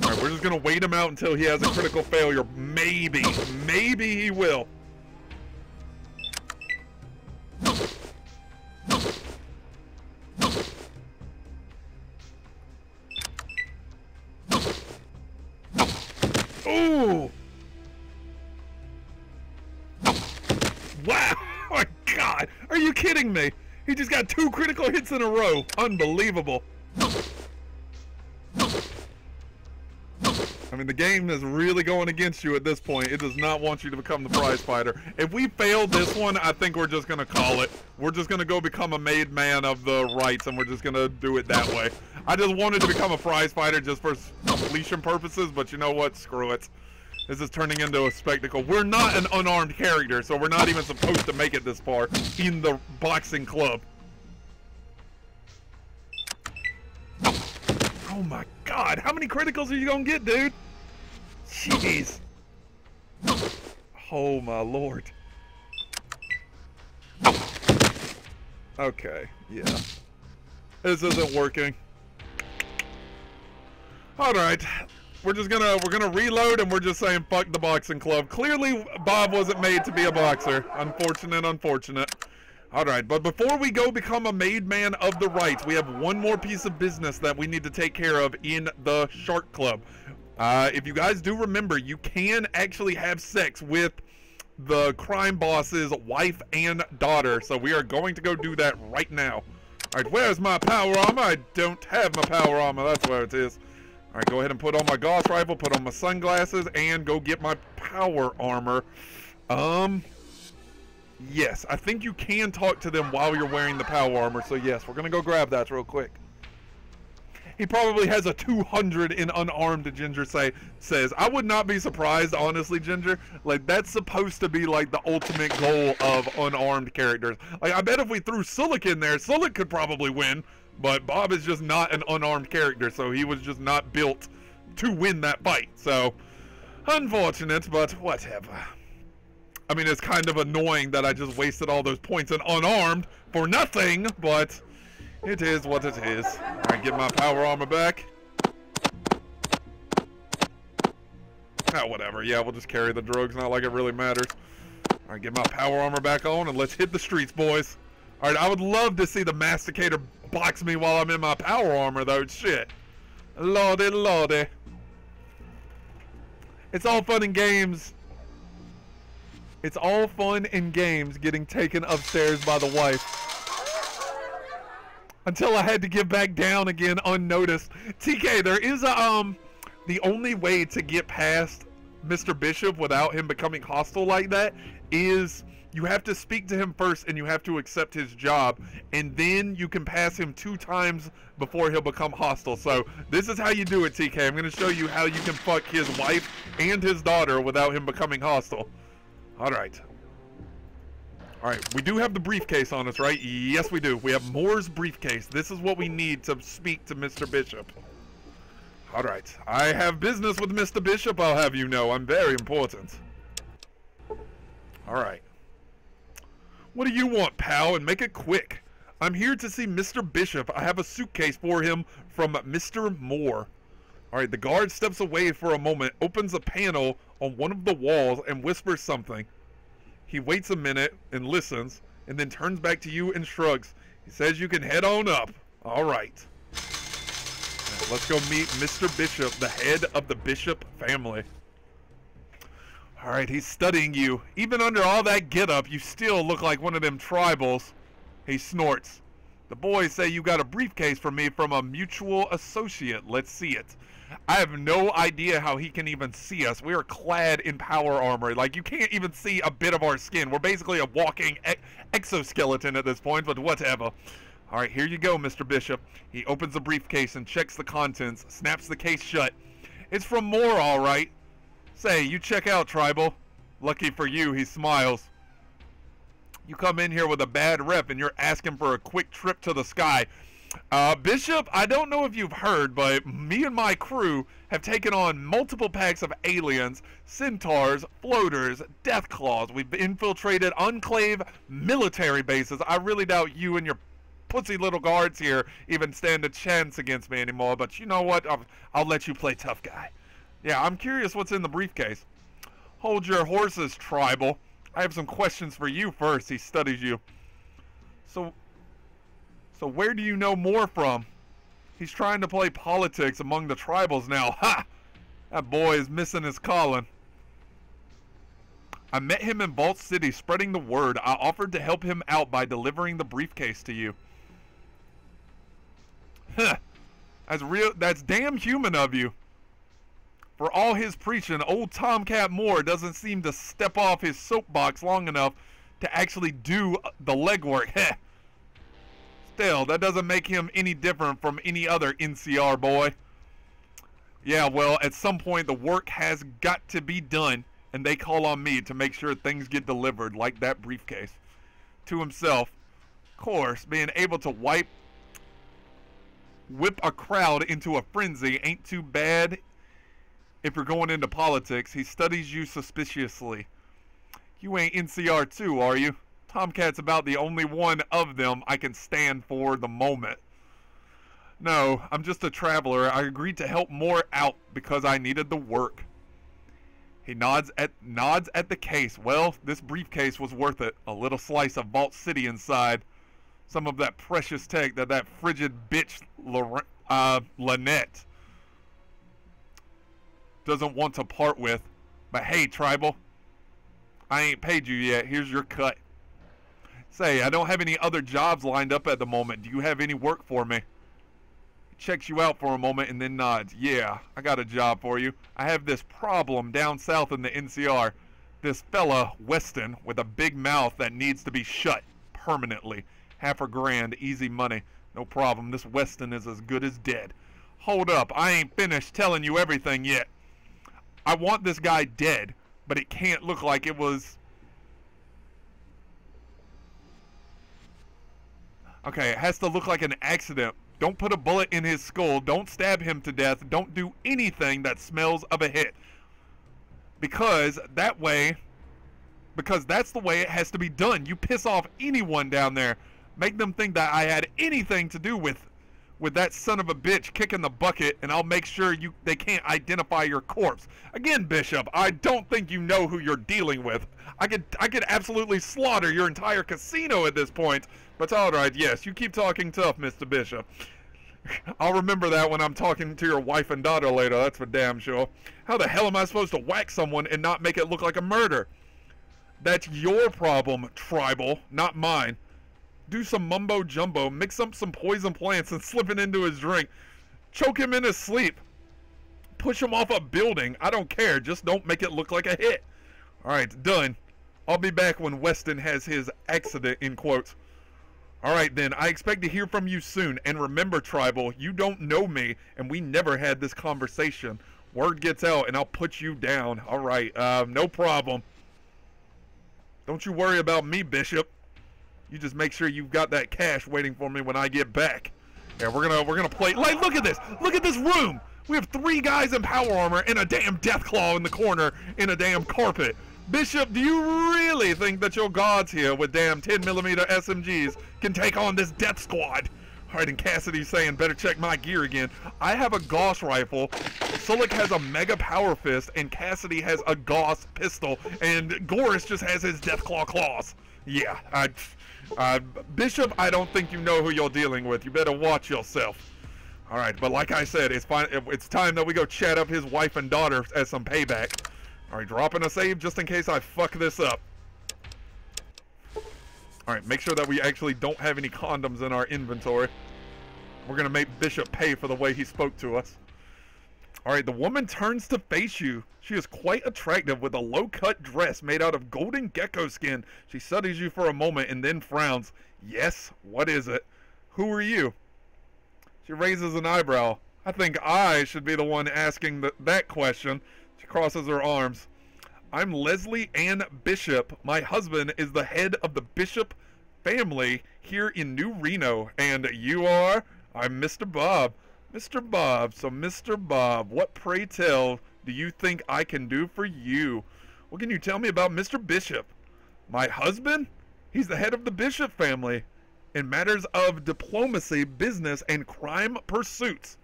Alright, we're just gonna wait him out until he has a critical failure. Maybe, maybe he will. Ooh! Wow! Oh [LAUGHS] my god! Are you kidding me? He just got two critical hits in a row. Unbelievable. I mean, the game is really going against you at this point. It does not want you to become the prize fighter. If we fail this one, I think we're just going to call it. We're just going to go become a made man of the Wrights, and we're just going to do it that way. I just wanted to become a prize fighter just for completion purposes, but you know what? Screw it. This is turning into a spectacle. We're not an unarmed character, so we're not even supposed to make it this far in the boxing club. Oh my god, how many criticals are you gonna get, dude? Jeez. Oh my lord. Okay, yeah. This isn't working. Alright. We're just gonna we're gonna reload and we're just saying fuck the boxing club. Clearly Bob wasn't made to be a boxer. Unfortunate, unfortunate. Alright, but before we go become a made man of the Wrights, we have one more piece of business that we need to take care of in the Shark Club. Uh, if you guys do remember, you can actually have sex with the crime boss's wife and daughter. So we are going to go do that right now. Alright, where's my power armor? I don't have my power armor. That's where it is. Alright, go ahead and put on my Gauss rifle, put on my sunglasses, and go get my power armor. Um... Yes, I think you can talk to them while you're wearing the power armor, so yes, we're gonna go grab that real quick. he probably has a 200 in unarmed. Ginger say says, I would not be surprised, honestly, Ginger. Like that's supposed to be like the ultimate goal of unarmed characters. Like I bet if we threw Sulik in there, Sulik could probably win. But Bob is just not an unarmed character, so he was just not built to win that fight. So unfortunate, but whatever. I mean, it's kind of annoying that I just wasted all those points and unarmed for nothing, but it is what it is. Alright, get my power armor back. Ah, whatever. Yeah, we'll just carry the drugs. Not like it really matters. Alright, get my power armor back on and let's hit the streets, boys. Alright, I would love to see the Masticator box me while I'm in my power armor, though. Shit. Lordy, lordy. It's all fun and games. It's all fun and games getting taken upstairs by the wife. Until I had to get back down again unnoticed. TK, there is a, um, the only way to get past Mr. Bishop without him becoming hostile like that is you have to speak to him first and you have to accept his job and then you can pass him two times before he'll become hostile so this is how you do it tk i'm going to show you how you can fuck his wife and his daughter without him becoming hostile all right all right we do have the briefcase on us right yes we do we have moore's briefcase this is what we need to speak to mr bishop all right i have business with mr bishop i'll have you know i'm very important all right what do you want, pal? And make it quick. I'm here to see Mr. Bishop. I have a suitcase for him from Mr. Moore. Alright, the guard steps away for a moment, opens a panel on one of the walls, and whispers something. He waits a minute and listens, and then turns back to you and shrugs. He says you can head on up. Alright. Let's go meet Mr. Bishop, the head of the Bishop family. Alright, he's studying you. Even under all that getup, you still look like one of them tribals. He snorts. The boys say you got a briefcase for me from a mutual associate. Let's see it. I have no idea how he can even see us. We are clad in power armor. Like, you can't even see a bit of our skin. We're basically a walking e exoskeleton at this point, but whatever. Alright, here you go, Mr. Bishop. He opens the briefcase and checks the contents, snaps the case shut. It's from Moore, alright. Say, you check out, Tribal. Lucky for you, he smiles. You come in here with a bad rep and you're asking for a quick trip to the sky. Uh, Bishop, I don't know if you've heard, but me and my crew have taken on multiple packs of aliens, centaurs, floaters, deathclaws. We've infiltrated enclave military bases. I really doubt you and your pussy little guards here even stand a chance against me anymore, but you know what? I'll, I'll let you play tough guy. Yeah, I'm curious what's in the briefcase. Hold your horses, tribal. I have some questions for you first. He studies you. So, so where do you know more from? He's trying to play politics among the tribals now. [LAUGHS] Ha! That boy is missing his calling. I met him in Vault City spreading the word. I offered to help him out by delivering the briefcase to you. Huh. That's real that's damn human of you. For all his preaching, old Tomcat Moore doesn't seem to step off his soapbox long enough to actually do the legwork. Still, that doesn't make him any different from any other NCR boy. Yeah, well, at some point the work has got to be done, and they call on me to make sure things get delivered, like that briefcase. To himself, of course, being able to wipe, whip a crowd into a frenzy ain't too bad if you're going into politics, he studies you suspiciously. You ain't NCR too, are you? Tomcat's about the only one of them I can stand for the moment. No, I'm just a traveler. I agreed to help Moore out because I needed the work. He nods at nods at the case. Well, this briefcase was worth it. A little slice of Vault City inside. Some of that precious tech that that frigid bitch uh, Lynette doesn't want to part with. But hey, Tribal, I ain't paid you yet. Here's your cut. Say, I don't have any other jobs lined up at the moment. Do you have any work for me? He checks you out for a moment and then nods. Yeah, I got a job for you. I have this problem down south in the NCR. This fella, Weston, with a big mouth that needs to be shut permanently. Half a grand, easy money. No problem. This Weston is as good as dead. hold up. I ain't finished telling you everything yet. I want this guy dead, but it can't look like it was. Okay, it has to look like an accident. Don't put a bullet in his skull. Don't stab him to death. Don't do anything that smells of a hit. Because that way, because that's the way it has to be done. You piss off anyone down there, make them think that I had anything to do with with that son of a bitch kicking the bucket, and I'll make sure you they can't identify your corpse. Again, Bishop, I don't think you know who you're dealing with. I could I could absolutely slaughter your entire casino at this point. But all right, yes, you keep talking tough, Mr. Bishop. [LAUGHS] I'll remember that when I'm talking to your wife and daughter later, that's for damn sure. How the hell am I supposed to whack someone and not make it look like a murder? That's your problem, tribal, not mine. Do some mumbo jumbo, mix up some poison plants and slip it into his drink. Choke him in his sleep. Push him off a building. I don't care. Just don't make it look like a hit. Alright, done. I'll be back when Weston has his accident in quotes. Alright then, I expect to hear from you soon. And remember, Tribal, you don't know me, and we never had this conversation. Word gets out, and I'll put you down. Alright, uh, no problem. Don't you worry about me, Bishop. You just make sure you've got that cash waiting for me when I get back. Yeah, we're gonna we're gonna play. Like, look at this! Look at this room! We have three guys in power armor and a damn Deathclaw in the corner in a damn carpet. Bishop, do you really think that your gods here with damn 10 millimeter SMGs can take on this death squad? Alright, and Cassidy's saying, better check my gear again. I have a Gauss rifle, Sulik has a Mega Power Fist, and Cassidy has a Gauss pistol, and Goris just has his Deathclaw claws. Yeah, I, uh, Bishop, I don't think you know who you're dealing with. You better watch yourself. Alright, but like I said, it's fine. It's time that we go chat up his wife and daughter as some payback. Alright, dropping a save just in case I fuck this up. Alright, make sure that we actually don't have any condoms in our inventory. We're gonna make Bishop pay for the way he spoke to us. Alright, the woman turns to face you. She is quite attractive with a low-cut dress made out of golden gecko skin. She studies you for a moment and then frowns. Yes, what is it? Who are you? She raises an eyebrow. I think I should be the one asking the, that question. She crosses her arms. I'm Leslie Ann Bishop. My husband is the head of the Bishop family here in New Reno. And you are? I'm Mr. Bob. Mr. Bob, so Mr. Bob, what pray tell do you think I can do for you? What can you tell me about Mr. Bishop? My husband? He's the head of the Bishop family in matters of diplomacy, business, and crime pursuits.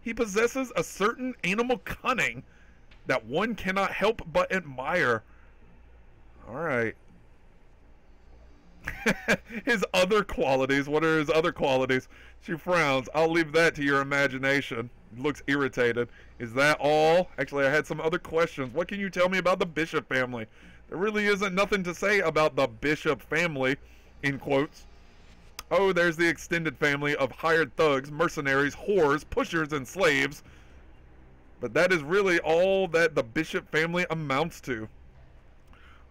He possesses a certain animal cunning that one cannot help but admire. Alright. [LAUGHS] his other qualities. What are his other qualities? She frowns. I'll leave that to your imagination. Looks irritated. Is that all? Actually, I had some other questions. What can you tell me about the Bishop family? There really isn't nothing to say about the Bishop family, in quotes. Oh, there's the extended family of hired thugs, mercenaries, whores, pushers, and slaves. But that is really all that the Bishop family amounts to.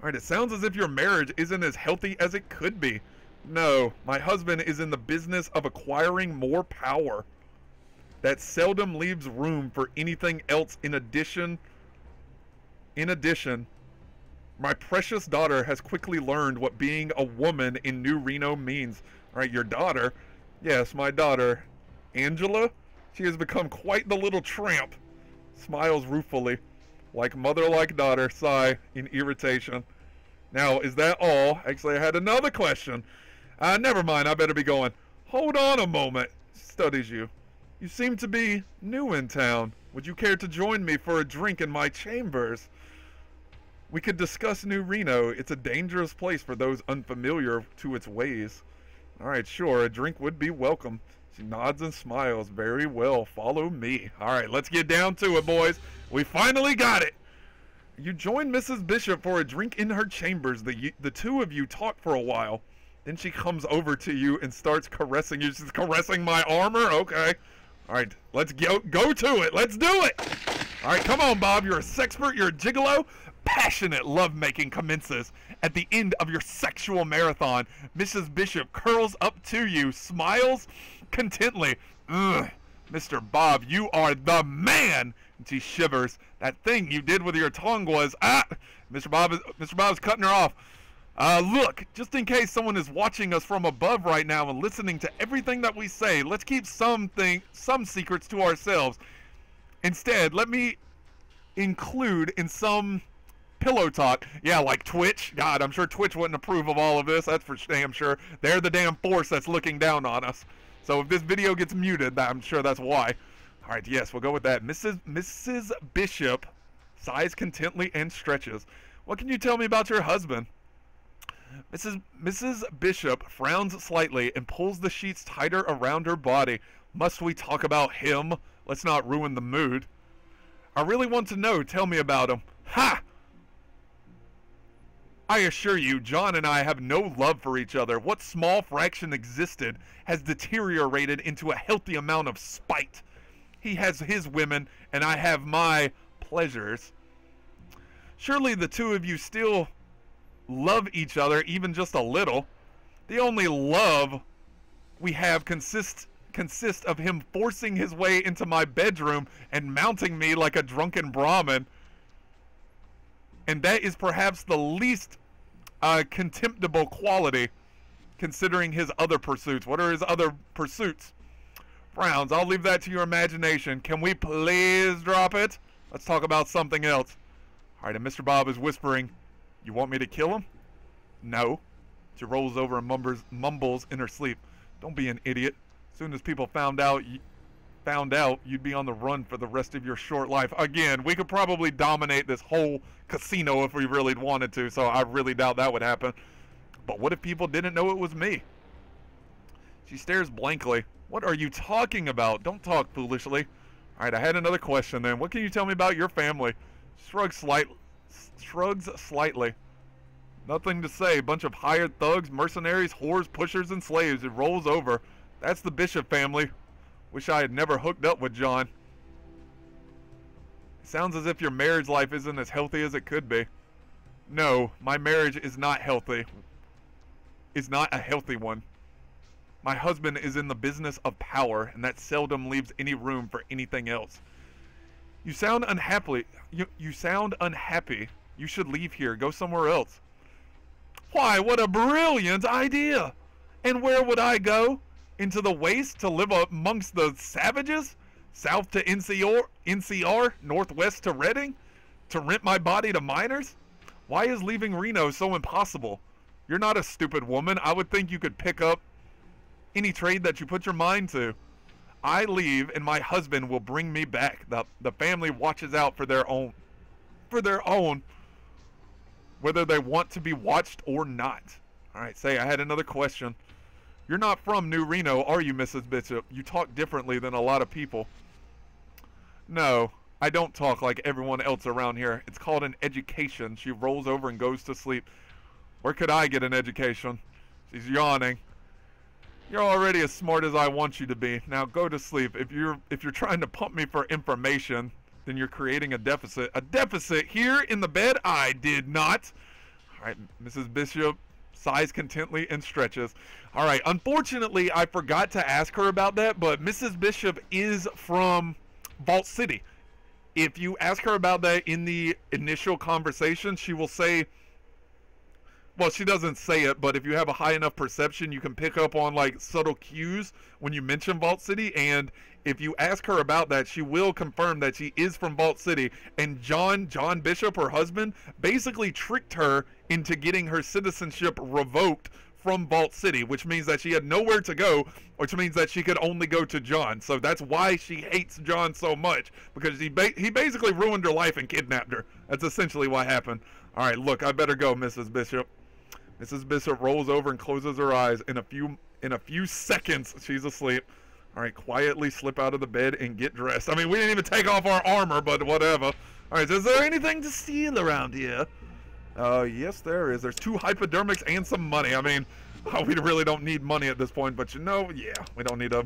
Alright, it sounds as if your marriage isn't as healthy as it could be. No, my husband is in the business of acquiring more power. That seldom leaves room for anything else in addition. In addition, my precious daughter has quickly learned what being a woman in New Reno means. Alright, your daughter? Yes, my daughter. Angela? She has become quite the little tramp. Smiles ruefully. Like mother, like daughter, sigh in irritation. Now, is that all? Actually, I had another question. Uh, never mind, I better be going. Hold on a moment. Studies you. You seem to be new in town. Would you care to join me for a drink in my chambers? We could discuss New Reno. It's a dangerous place for those unfamiliar to its ways. Alright, sure, a drink would be welcome. She nods and smiles. Very well, follow me. Alright, let's get down to it, boys. We finally got it. You join Mrs. Bishop for a drink in her chambers. The, the two of you talk for a while. Then she comes over to you and starts caressing you. She's caressing my armor? Okay. Alright, let's go, go to it. Let's do it. Alright, come on, Bob. You're a sexpert. You're a gigolo. Passionate lovemaking commences. At the end of your sexual marathon, Mrs. Bishop curls up to you, smiles contently. Ugh. Mr. Bob, you are the man! And she shivers. That thing you did with your tongue was ah. Mr. Bob is Mr. Bob is cutting her off. Uh, look, just in case someone is watching us from above right now and listening to everything that we say, let's keep something, some secrets to ourselves. Instead, let me include in some pillow talk. Yeah, like Twitch. God, I'm sure Twitch wouldn't approve of all of this. That's for damn sure. They're the damn force that's looking down on us. So if this video gets muted, that I'm sure that's why. All right, yes, we'll go with that. Mrs. Mrs. Bishop sighs contently and stretches. What can you tell me about your husband? Mrs. Mrs. Bishop frowns slightly and pulls the sheets tighter around her body. Must we talk about him? Let's not ruin the mood. I really want to know. Tell me about him. Ha! I assure you, John and I have no love for each other. What small fraction existed has deteriorated into a healthy amount of spite. He has his women, and I have my pleasures. Surely the two of you still love each other, even just a little. The only love we have consists consists of him forcing his way into my bedroom and mounting me like a drunken Brahmin and that is perhaps the least uh, contemptible quality considering his other pursuits. What are his other pursuits? Frowns, I'll leave that to your imagination. Can we please drop it? Let's talk about something else. Alright, and Mr. Bob is whispering, You want me to kill him? No. She rolls over and mumbles, mumbles in her sleep. Don't be an idiot. As soon as people found out, found out, you'd be on the run for the rest of your short life. Again, we could probably dominate this whole casino if we really wanted to, so I really doubt that would happen. But what if people didn't know it was me? She stares blankly. What are you talking about? Don't talk foolishly. Alright, I had another question then. What can you tell me about your family? Shrugs, slight, shrugs slightly. Nothing to say. Bunch of hired thugs, mercenaries, whores, pushers, and slaves. It rolls over. That's the Bishop family. Wish I had never hooked up with John. Sounds as if your marriage life isn't as healthy as it could be. No, my marriage is not healthy. Is not a healthy one. My husband is in the business of power, and that seldom leaves any room for anything else. You sound unhappy. You, you sound unhappy. You should leave here. Go somewhere else. Why, what a brilliant idea! And where would I go? into the waste to live amongst the savages? South to NCR, NCR, northwest to Redding? To rent my body to miners? Why is leaving Reno so impossible? You're not a stupid woman. I would think you could pick up any trade that you put your mind to. I leave and my husband will bring me back. The, the family watches out for their own. For their own. Whether they want to be watched or not. Alright, say I had another question. You're not from New Reno, are you, Mrs. Bishop? You talk differently than a lot of people. No, I don't talk like everyone else around here. It's called an education. She rolls over and goes to sleep. Where could I get an education? She's yawning. You're already as smart as I want you to be. Now go to sleep. If you're if you're trying to pump me for information, then you're creating a deficit. A deficit here in the bed? I did not. All right, Mrs. Bishop, sighs contently and stretches. All right, unfortunately, I forgot to ask her about that, but Mrs. Bishop is from Vault City. If you ask her about that in the initial conversation, she will say, well, she doesn't say it, but if you have a high enough perception, you can pick up on like subtle cues when you mention Vault City. And if you ask her about that, she will confirm that she is from Vault City. And John, John Bishop, her husband, basically tricked her into getting her citizenship revoked from Vault City, which means that she had nowhere to go, which means that she could only go to John. So that's why she hates John so much because he ba- he basically ruined her life and kidnapped her. That's essentially what happened. All right, look, I better go, Mrs. Bishop. Mrs. Bishop rolls over and closes her eyes. In a few in a few seconds, she's asleep. All right, quietly slip out of the bed and get dressed. I mean, we didn't even take off our armor, but whatever. All right, so is there anything to steal around here? Uh, yes, there is. There's two hypodermics and some money. I mean, [LAUGHS] we really don't need money at this point, but you know, yeah, we don't need to.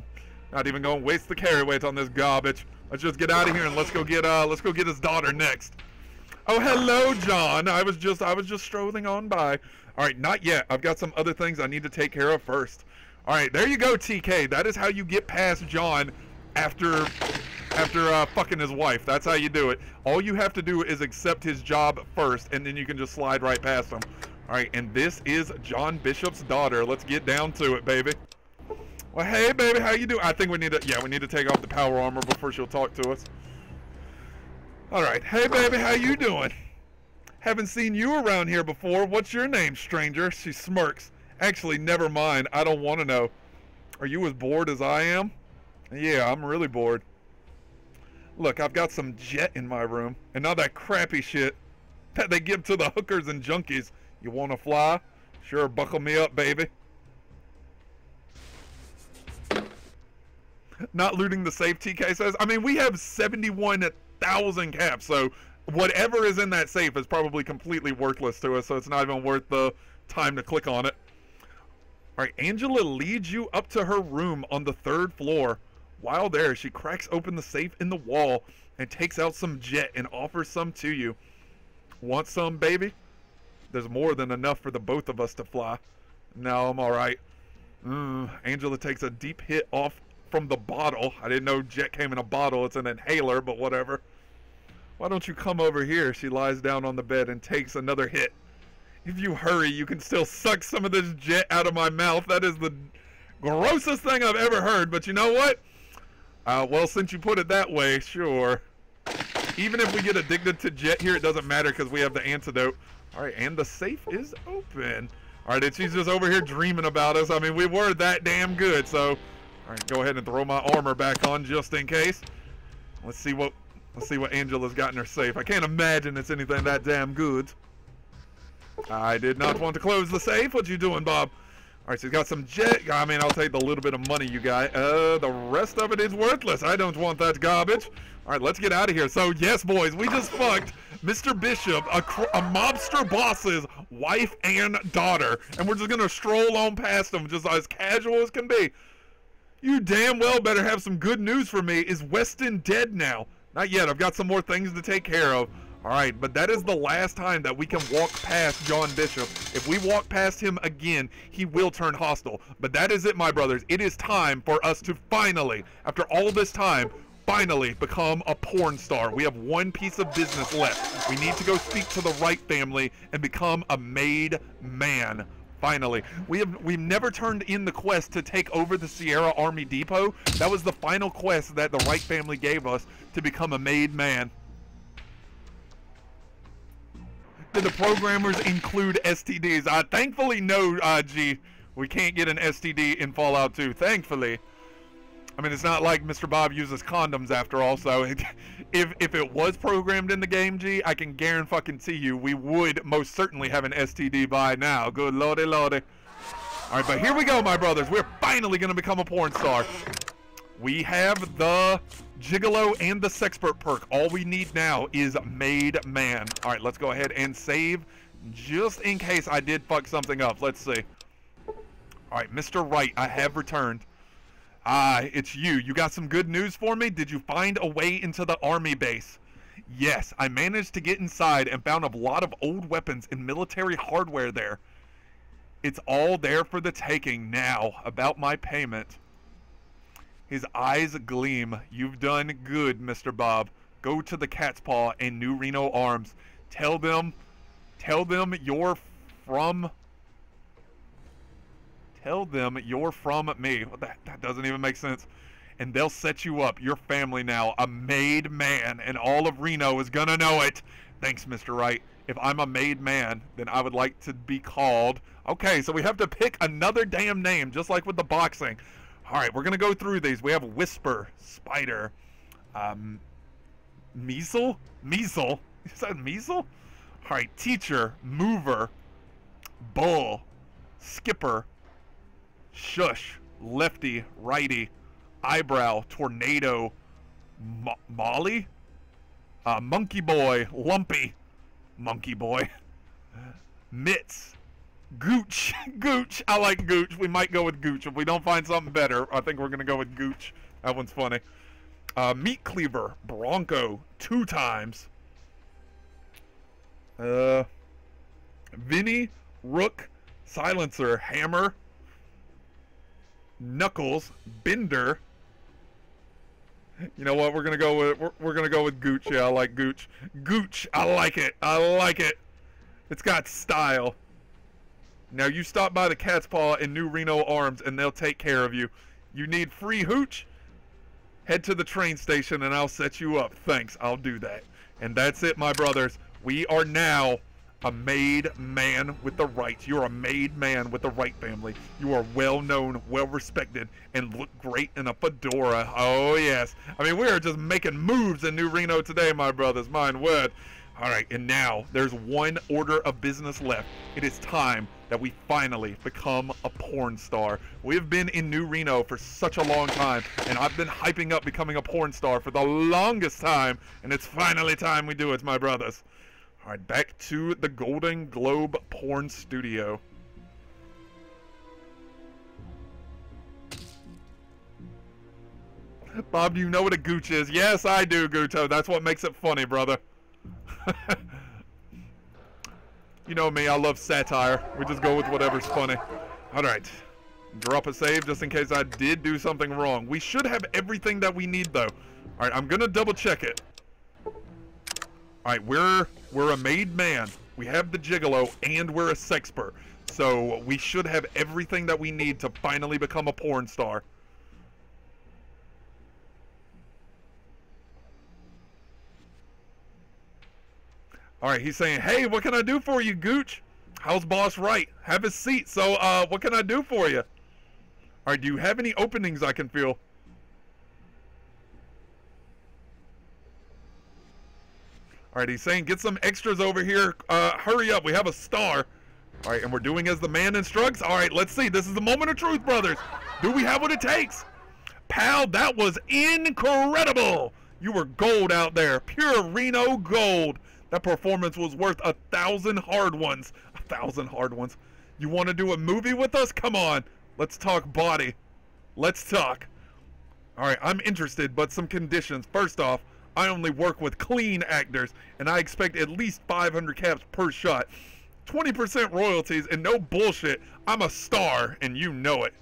Not even going to waste the carry weight on this garbage. Let's just get out of here and let's go get uh, let's go get his daughter next. Oh, hello, John. I was just I was just strolling on by. All right, not yet. I've got some other things I need to take care of first. All right, there you go, TK. That is how you get past John after after uh, fucking his wife. That's how you do it. All you have to do is accept his job first, and then you can just slide right past him. All right, and this is John Bishop's daughter. Let's get down to it, baby. Well, hey, baby, how you doing? I think we need to, yeah, we need to take off the power armor before she'll talk to us. All right, hey, baby, how you doing? Haven't seen you around here before. What's your name, stranger? She smirks. Actually, never mind. I don't want to know. Are you as bored as I am? Yeah, I'm really bored. Look, I've got some jet in my room, and not that crappy shit [LAUGHS] that they give to the hookers and junkies. You want to fly? Sure, buckle me up, baby. Not looting the safe, TK says. I mean, we have 71,000 caps, so whatever is in that safe is probably completely worthless to us, so it's not even worth the time to click on it. Alright, Angela leads you up to her room on the third floor. While there, she cracks open the safe in the wall and takes out some jet and offers some to you. Want some, baby? There's more than enough for the both of us to fly. No, I'm alright. Mm, Angela takes a deep hit off from the bottle. I didn't know jet came in a bottle. It's an inhaler, but whatever. Why don't you come over here? She lies down on the bed and takes another hit. If you hurry, you can still suck some of this jet out of my mouth. That is the grossest thing I've ever heard. But you know what? Uh, well, since you put it that way, sure. Even if we get addicted to jet here, it doesn't matter because we have the antidote. All right, and the safe is open. All right, and she's just over here dreaming about us. I mean, we were that damn good, so... All right, go ahead and throw my armor back on just in case. Let's see what let's see what Angela's got in her safe. I can't imagine it's anything that damn good. I did not want to close the safe. What you doing, Bob? All right, so got some jet. I mean, I'll take the little bit of money you got. Uh, the rest of it is worthless. I don't want that garbage. All right, let's get out of here. So, yes, boys, we just fucked Mr. Bishop, a, a mobster boss's wife and daughter. And we're just going to stroll on past them just as casual as can be. You damn well better have some good news for me. Is Westin dead now? Not yet. I've got some more things to take care of. All right, but that is the last time that we can walk past John Bishop. If we walk past him again, he will turn hostile. But that is it, my brothers. It is time for us to finally, after all this time, finally become a porn star. We have one piece of business left. We need to go speak to the Wright family and become a made man. Finally, we have we've never turned in the quest to take over the Sierra Army Depot. That was the final quest that the Wright family gave us to become a made man. Did the programmers include STDs? Uh, thankfully, no, uh, G. We can't get an STD in Fallout 2. Thankfully. I mean, it's not like Mr. Bob uses condoms after all, so [LAUGHS] if, if it was programmed in the game, G, I can guarantee fucking see you we would most certainly have an STD by now. Good lordy lordy. All right, but here we go, my brothers. We're finally going to become a porn star. We have the Gigolo and the Sexpert perk. All we need now is Made Man. All right, let's go ahead and save just in case I did fuck something up. Let's see. All right, Mr. Wright, I have returned. Ah, it's you. You got some good news for me? Did you find a way into the army base? Yes, I managed to get inside and found a lot of old weapons and military hardware there. It's all there for the taking now. About my payment. His eyes gleam. You've done good, Mr. Bob. Go to the Cat's Paw and New Reno Arms. Tell them, tell them you're from, tell them you're from me. That, that doesn't even make sense. And they'll set you up. Your family now, a made man, and all of Reno is gonna know it. Thanks, Mr. Wright. If I'm a made man, then I would like to be called. Okay, so we have to pick another damn name, just like with the boxing. All right, we're gonna go through these. We have Whisper, Spider, um, Measle, Measle. [LAUGHS] Is that Measle? All right, Teacher, Mover, Bull, Skipper, Shush, Lefty, Righty, Eyebrow, Tornado, Mo Molly, uh, Monkey Boy, Lumpy, Monkey Boy, [LAUGHS] Mitts, Gooch. [LAUGHS] Gooch. I like Gooch. We might go with Gooch. If we don't find something better, I think we're going to go with Gooch. That one's funny. Uh, Meat Cleaver. Bronco. Two times. Uh, Vinny. Rook. Silencer. Hammer. Knuckles. Bender. You know what? We're gonna go with we're, we're gonna go with Gooch. Yeah, I like Gooch. Gooch, I like it. I like it. It's got style. Now you stop by the Cat's Paw in New Reno Arms, and they'll take care of you. You need free hooch? Head to the train station, and I'll set you up. Thanks. I'll do that. And that's it, my brothers. We are now a made man with the Wrights. You're a made man with the Wright family. You are well known, well respected, and look great in a fedora. Oh, yes. I mean, we are just making moves in New Reno today, my brothers. Mine word. All right, and now there's one order of business left. It is time that we finally become a porn star. We have been in New Reno for such a long time, and I've been hyping up becoming a porn star for the longest time, and it's finally time we do it, my brothers. All right, back to the Golden Globe Porn Studio. Bob, do you know what a gooch is? Yes, I do, Guto. That's what makes it funny, brother. [LAUGHS] you know me, I love satire. We just go with whatever's funny. Alright. Drop a save just in case I did do something wrong. We should have everything that we need, though. Alright, I'm gonna double check it. Alright, we're, we're a made man. We have the gigolo, and we're a sexpert. So, we should have everything that we need to finally become a porn star. All Wright, he's saying, "Hey, what can I do for you, Gooch? How's boss right? Have a seat. So, uh, what can I do for you? All right, do you have any openings I can fill?" All right, he's saying, "Get some extras over here. Uh, hurry up. We have a star." All right, and we're doing as the man instructs. All right, let's see. This is the moment of truth, brothers. Do we have what it takes? Pal, that was incredible. You were gold out there. Pure Reno gold. That performance was worth a thousand hard ones. A thousand hard ones. You want to do a movie with us? Come on. Let's talk body. Let's talk. Alright, I'm interested, but some conditions. First off, I only work with clean actors, and I expect at least 500 caps per shot. 20% royalties, and no bullshit. I'm a star, and you know it.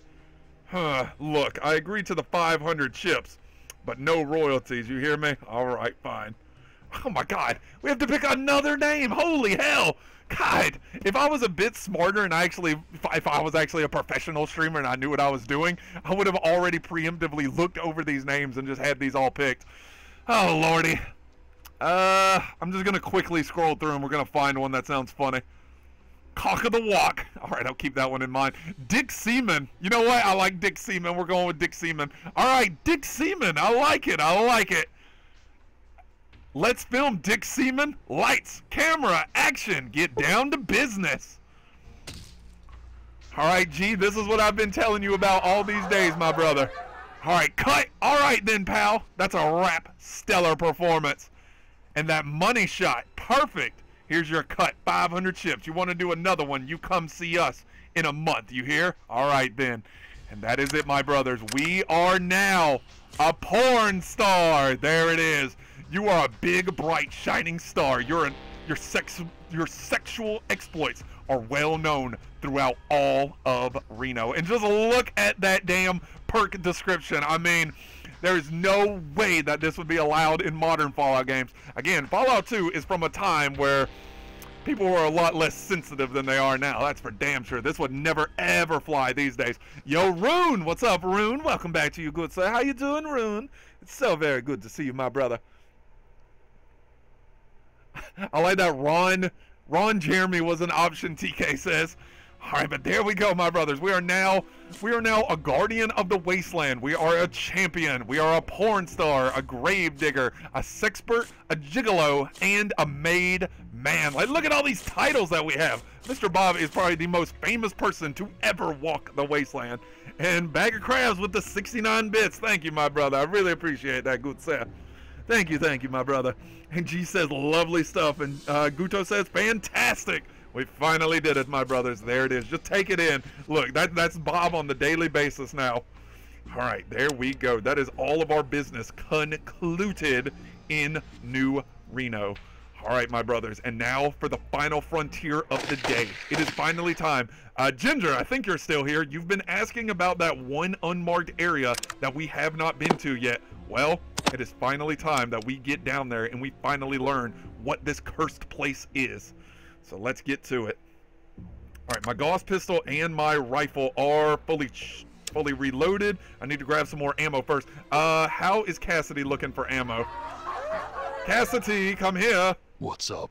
Huh, look, I agreed to the 500 chips, but no royalties, you hear me? Alright, fine. Oh my god, we have to pick another name. Holy hell. God, if I was a bit smarter and I actually, if I was actually a professional streamer and I knew what I was doing, I would have already preemptively looked over these names and just had these all picked. Oh, lordy. Uh, I'm just going to quickly scroll through and we're going to find one that sounds funny. Cock of the Walk. All right, I'll keep that one in mind. Dick Seaman. You know what? I like Dick Seaman. We're going with Dick Seaman. All right, Dick Seaman. I like it. I like it. Let's film Dick Seaman. Lights, camera, action. Get down to business. All right, G, this is what I've been telling you about all these days, my brother. All right, cut. All right then, pal. That's a wrap. Stellar performance. And that money shot, perfect. Here's your cut, 500 chips. You want to do another one, you come see us in a month, you hear? All right then. And that is it, my brothers. We are now a porn star. There it is. You are a big, bright, shining star. You're an, your sex, your sexual exploits are well known throughout all of Reno. And just look at that damn perk description. I mean, there is no way that this would be allowed in modern Fallout games. Again, Fallout 2 is from a time where people were a lot less sensitive than they are now. That's for damn sure. This would never ever fly these days. Yo, Rune, what's up, Rune? Welcome back to you, good sir. How you doing, Rune? It's so very good to see you, my brother. [LAUGHS] I like that Ron Ron Jeremy was an option. TK says. All right, but there we go, my brothers. We are now we are now a guardian of the wasteland. We are a champion. We are a porn star, a grave digger, a sexpert, a gigolo, and a made man. Like, look at all these titles that we have. Mr. Bob is probably the most famous person to ever walk the wasteland. And Bag of Crabs with the 69 bits. Thank you, my brother. I really appreciate that. Good set. Thank you, thank you, my brother. And G says lovely stuff, and uh, Guto says fantastic. We finally did it, my brothers. There it is. Just take it in. Look, that that's Bob on the daily basis now. All right, there we go. That is all of our business concluded in New Reno. All right, my brothers, and now for the final frontier of the day. It is finally time. Uh, Ginger, I think you're still here. You've been asking about that one unmarked area that we have not been to yet. Well, it is finally time that we get down there and we finally learn what this cursed place is. So let's get to it. Alright, my Gauss pistol and my rifle are fully fully reloaded. I need to grab some more ammo first. Uh, how is Cassidy looking for ammo? Cassidy, come here. What's up?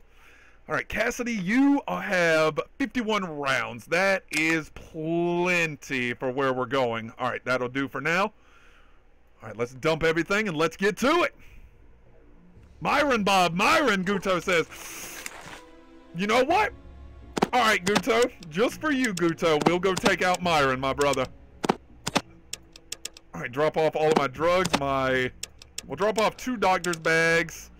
All right, Cassidy, you have 51 rounds. That is plenty for where we're going. All right, that'll do for now. All right, let's dump everything and let's get to it. Myron, Bob, Myron, Guto says. You know what? All right, Guto, just for you, Guto, we'll go take out Myron, my brother. All right, drop off all of my drugs, my... We'll drop off two doctor's bags.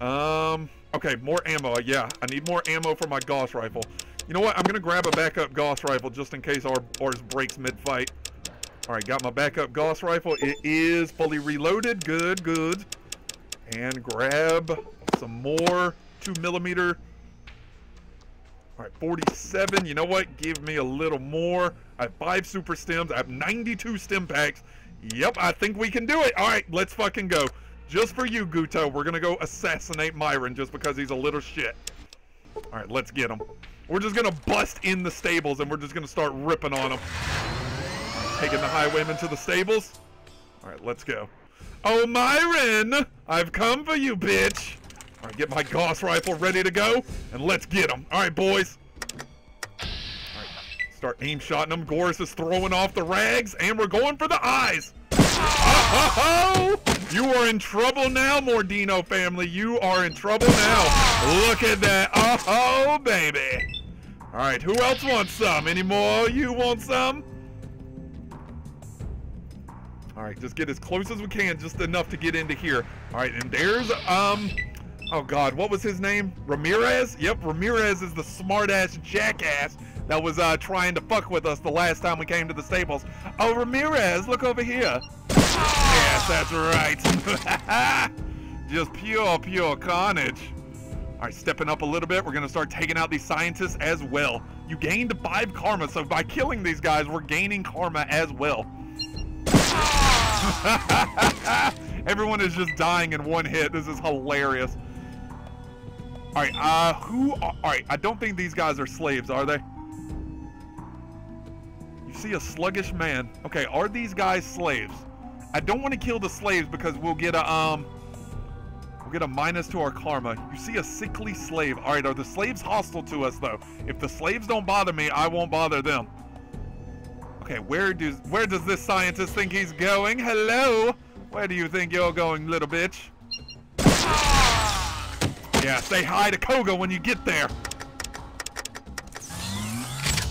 Um, okay, more ammo. Yeah, I need more ammo for my Gauss rifle. You know what? I'm going to grab a backup Gauss rifle just in case our, ours breaks mid-fight. All right, got my backup Gauss rifle. It is fully reloaded. Good, good. And grab some more 2 millimeter. All right, 47. You know what? Give me a little more. I have five super stims. I have 92 stim packs. Yep, I think we can do it. All right, let's fucking go. Just for you, Guto, we're gonna go assassinate Myron just because he's a little shit. All right, let's get him. We're just gonna bust in the stables and we're just gonna start ripping on him. taking the highwayman to the stables. All right, let's go. Oh, Myron, I've come for you, bitch. All right, get my Gauss rifle ready to go, and let's get him. All right, boys. All right, start aim shotting them. Goris is throwing off the rags, and we're going for the eyes. Oh, you are in trouble now, Mordino family. You are in trouble now. Look at that. Oh, baby. All right, who else wants some? Any more? You want some? All right, just get as close as we can, just enough to get into here. All right, and there's, um, oh God, what was his name? Ramirez? Yep, Ramirez is the smart-ass jackass that was uh, trying to fuck with us the last time we came to the stables. Oh, Ramirez, look over here. Yes, that's right. [LAUGHS] Just pure, pure carnage. All right, stepping up a little bit, we're going to start taking out these scientists as well. You gained five karma, so by killing these guys, we're gaining karma as well. [LAUGHS] Everyone is just dying in one hit. This is hilarious. All right, uh, who? Are, all right, I don't think these guys are slaves, are they? You see a sluggish man. Okay, are these guys slaves? I don't want to kill the slaves because we'll get a, um, we'll get a minus to our karma. You see a sickly slave. All right, are the slaves hostile to us, though? If the slaves don't bother me, I won't bother them. Okay, where does, where does this scientist think he's going? Hello? Where do you think you're going, little bitch? Yeah, say hi to Koga when you get there.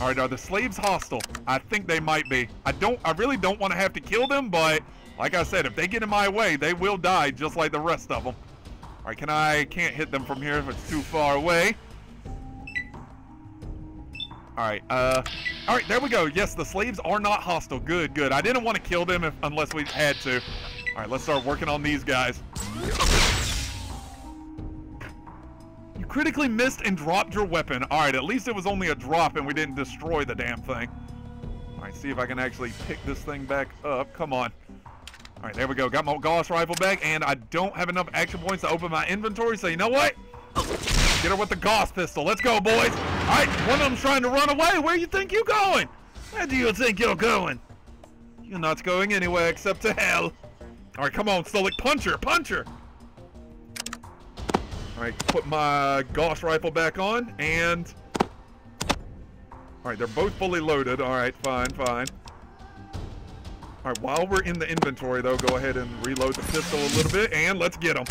All right, are the slaves hostile? I think they might be. I don't, I really don't want to have to kill them, but like I said, if they get in my way, they will die just like the rest of them. All right, can I, can't hit them from here if it's too far away. All right, uh, all right, there we go. Yes, the slaves are not hostile. Good, good. I didn't want to kill them if, unless we had to. All right, let's start working on these guys. Critically missed and dropped your weapon. All right, at least it was only a drop and we didn't destroy the damn thing. All right, see if I can actually pick this thing back up. Come on. All right, there we go. Got my Gauss rifle back, and I don't have enough action points to open my inventory, so you know what? Get her with the Gauss pistol. Let's go, boys. All right, one of them's trying to run away. Where you think you're going? Where do you think you're going? You're not going anywhere except to hell. All right, come on, Sulik. Punch her, punch her. All right, put my Gauss rifle back on, and... All right, they're both fully loaded. All right, fine, fine. All right, while we're in the inventory, though, go ahead and reload the pistol a little bit, and let's get him.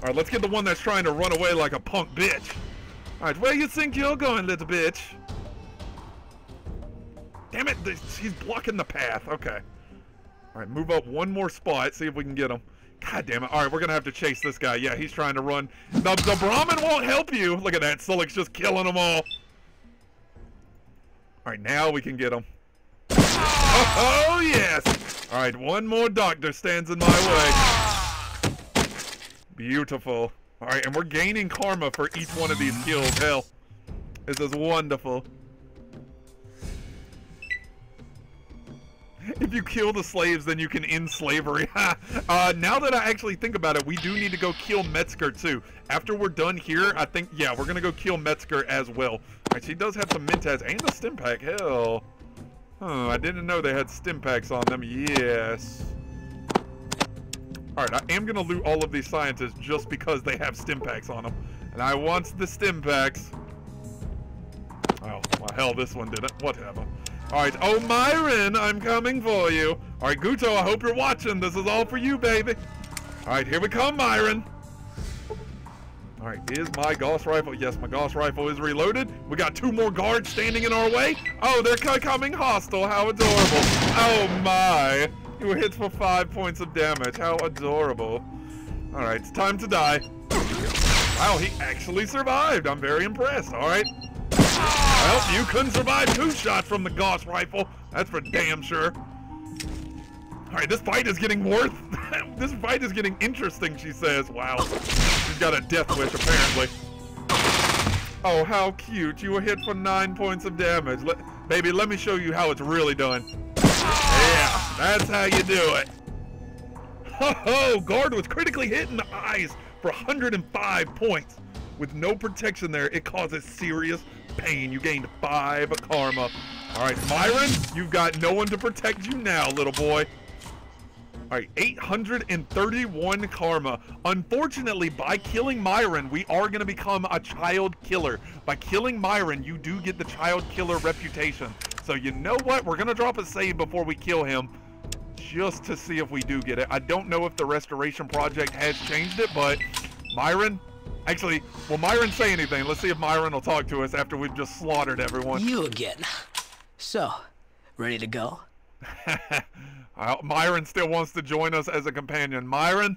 All right, let's get the one that's trying to run away like a punk bitch. All right, where you think you're going, little bitch? Damn it, he's blocking the path. Okay. All right, move up one more spot, see if we can get him. God damn it. All right, we're going to have to chase this guy. Yeah, he's trying to run. The, the Brahmin won't help you. Look at that. Sulik's just killing them all. All right, now we can get him. Oh, oh, yes. All right, one more doctor stands in my way. Beautiful. All right, and we're gaining karma for each one of these kills. Hell, this is wonderful. [LAUGHS] if you kill the slaves, then you can end slavery. [LAUGHS] uh, now that I actually think about it, we do need to go kill Metzger too. After we're done here, I think, yeah, we're gonna go kill Metzger as well. Alright, she does have some Mentats and a stim pack. Hell. I didn't know they had stim packs on them. Yes. Alright, I am gonna loot all of these scientists just because they have stim packs on them. And I want the stim packs. Oh, well, hell, this one didn't. Whatever. Alright, oh, Myron, I'm coming for you. Alright, Guto, I hope you're watching. This is all for you, baby. Alright, here we come, Myron. Alright, is my Gauss rifle? Yes, my Gauss rifle is reloaded. We got two more guards standing in our way. Oh, they're coming hostile. How adorable. Oh, my. You hits for five points of damage. How adorable. Alright, it's time to die. Wow, he actually survived. I'm very impressed. Alright. Well, you couldn't survive two shots from the Gauss rifle. That's for damn sure. Alright, this fight is getting worth... [LAUGHS] this fight is getting interesting, she says. Wow. She's got a death wish, apparently. Oh, how cute. You were hit for nine points of damage. Baby, let me show you how it's really done. Yeah, that's how you do it. Ho ho! Guard was critically hit in the eyes for 105 points. With no protection there, it causes serious pain. You gained five karma. All right, Myron, you've got no one to protect you now, little boy. All right, 831 karma. Unfortunately, by killing Myron, we are going to become a child killer. By killing Myron, you do get the child killer reputation. So you know what? We're going to drop a save before we kill him just to see if we do get it. I don't know if the restoration project has changed it, but Myron, actually, will Myron say anything? Let's see if Myron will talk to us after we've just slaughtered everyone. You again. So, ready to go? [LAUGHS] Myron still wants to join us as a companion. Myron,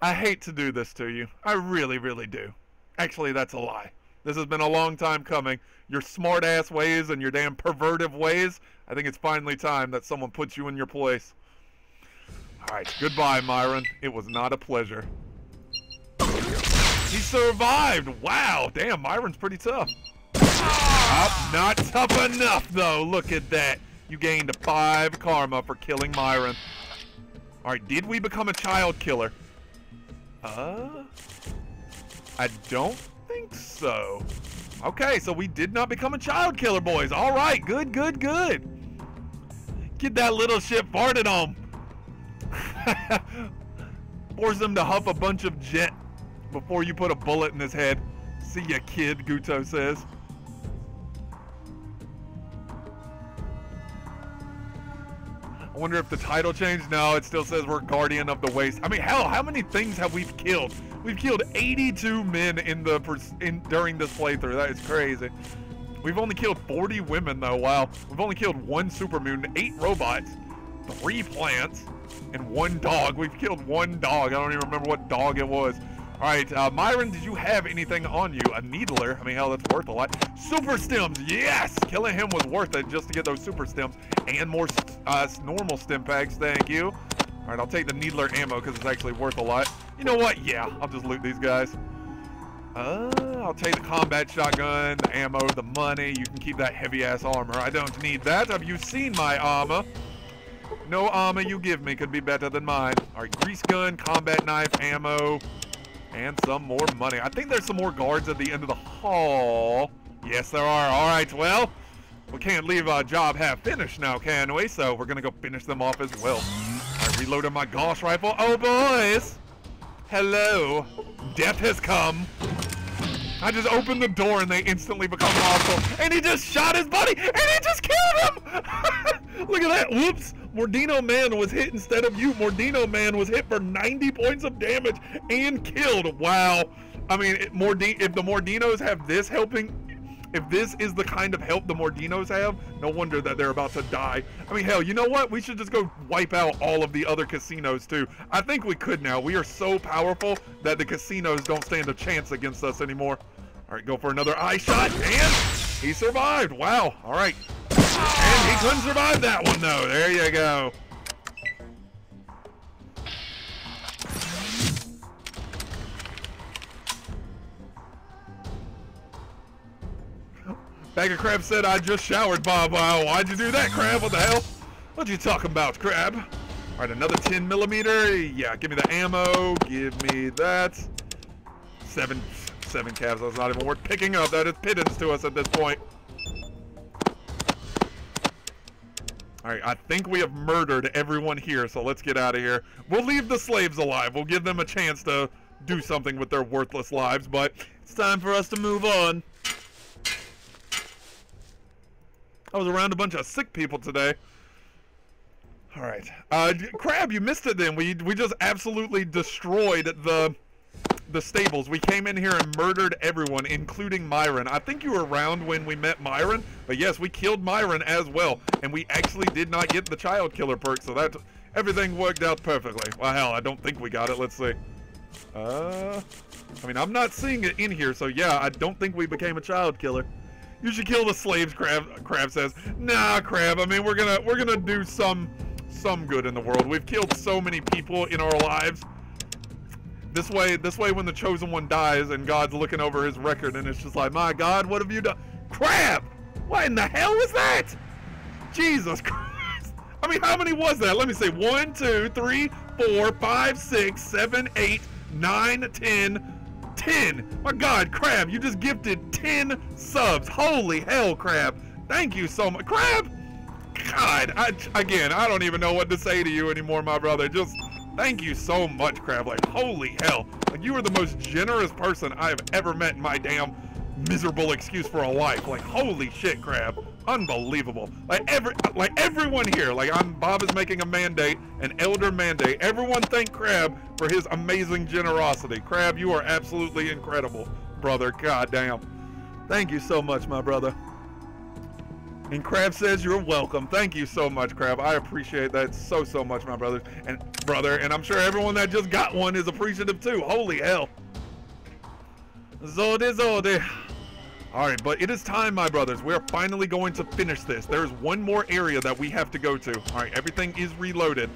I hate to do this to you. I really, really do. Actually, that's a lie. This has been a long time coming. Your smart ass ways and your damn pervertive ways, I think it's finally time that someone puts you in your place. Alright, goodbye, Myron. It was not a pleasure. He survived! Wow, damn, Myron's pretty tough. Oh, not tough enough, though. Look at that. You gained five karma for killing Myron. Alright, did we become a child killer? Uh... I don't think so. Okay, so we did not become a child killer, boys. Alright, good, good, good. Get that little shit farted on. [LAUGHS] Force him to huff a bunch of jet before you put a bullet in his head. See ya, kid, Guto says. I wonder if the title changed. No, it still says we're Guardian of the Waste. I mean, hell, how many things have we killed? We've killed 82 men in the in during this playthrough. That is crazy. We've only killed 40 women though. Wow. We've only killed one super mutant, eight robots, three plants, and one dog. We've killed one dog. I don't even remember what dog it was. All right, uh, Myron, did you have anything on you? A needler? I mean, hell, that's worth a lot. Super stims, yes! Killing him was worth it just to get those super stims and more uh, normal stim packs. Thank you. All right, I'll take the needler ammo because it's actually worth a lot. You know what? Yeah, I'll just loot these guys. Uh, I'll take the combat shotgun, the ammo, the money. You can keep that heavy-ass armor. I don't need that. Have you seen my armor? No armor you give me could be better than mine. All right, grease gun, combat knife, ammo, and some more money. I think there's some more guards at the end of the hall. Yes, there are. All right, well, we can't leave our job half finished now, can we? So we're going to go finish them off as well. I reloaded my Gauss rifle. Oh, boys. Hello. Death has come. I just opened the door and they instantly become hostile. And he just shot his buddy and he just killed him. [LAUGHS] Look at that. Whoops. Mordino Man was hit instead of you. Mordino Man was hit for 90 points of damage and killed. Wow. I mean, it, Mordi if the Mordinos have this helping, if this is the kind of help the Mordinos have, no wonder that they're about to die. I mean, hell, you know what? We should just go wipe out all of the other casinos, too. I think we could now. We are so powerful that the casinos don't stand a chance against us anymore. All right, go for another eye shot, and he survived. Wow. All right. He couldn't survive that one, though. There you go. Bag of Crab said, I just showered, Bob. Wow, why'd you do that, Crab? What the hell? What you talking about, Crab? All right, another 10 millimeter. Yeah, give me the ammo. Give me that. Seven, seven cabs. That's not even worth picking up. That is pittance to us at this point. All right, I think we have murdered everyone here, so let's get out of here. We'll leave the slaves alive. We'll give them a chance to do something with their worthless lives, but it's time for us to move on. I was around a bunch of sick people today. All right, uh, Crab, you missed it. Then we we just absolutely destroyed the the stables. We came in here and murdered everyone, including Myron. I think you were around when we met Myron, but yes, we killed Myron as well, and we actually did not get the child killer perk, so that everything worked out perfectly. Well, hell, I don't think we got it. Let's see. Uh, I mean, I'm not seeing it in here, so yeah, I don't think we became a child killer. You should kill the slaves, Crab. Crab says. Nah, Crab. I mean, we're gonna we're gonna do some some good in the world. We've killed so many people in our lives. This way, this way, when the chosen one dies and God's looking over his record, and it's just like, my God, what have you done? Crab! What in the hell was that? Jesus [LAUGHS] Christ! I mean, how many was that? Let me see. One, two, three, four, five, six, seven, eight, nine, ten, ten. My God, Crab, you just gifted ten subs. Holy hell, Crab! Thank you so much, Crab. God, I, again, I don't even know what to say to you anymore, my brother. Just thank you so much, Crab. Like, holy hell. Like, you are the most generous person I have ever met in my damn miserable excuse for a life. Like, holy shit, Crab. Unbelievable. Like, every, like everyone here, like, I'm, Bob is making a mandate, an elder mandate. Everyone thank Crab for his amazing generosity. Crab, you are absolutely incredible, brother. God damn. Thank you so much, my brother. And Crab says you're welcome. Thank you so much, Crab. I appreciate that so, so much, my brothers And brother, and I'm sure everyone that just got one is appreciative too. Holy hell. Zode, Zode. All right, but it is time, my brothers. We are finally going to finish this. There's one more area that we have to go to. All right, everything is reloaded.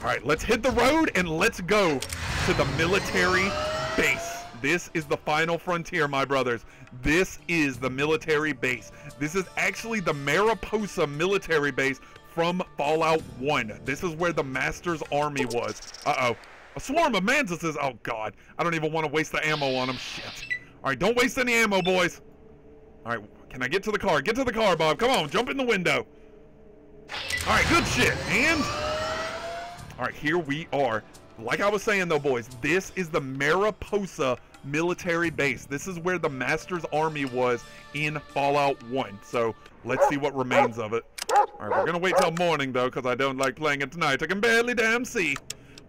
All right, let's hit the road and let's go to the military base. This is the final frontier, my brothers. This is the military base. This is actually the Mariposa military base from Fallout 1. This is where the Master's army was. Uh-oh. A swarm of mantises. Oh, God. I don't even want to waste the ammo on them. Shit. All right, don't waste any ammo, boys. All right, can I get to the car? Get to the car, Bob. Come on, jump in the window. All right, good shit. And... All right, here we are. Like I was saying, though, boys, this is the Mariposa military base. This is where the Master's army was in Fallout 1. So let's see what remains of it. All right, we're going to wait till morning, though, because I don't like playing it tonight. I can barely damn see.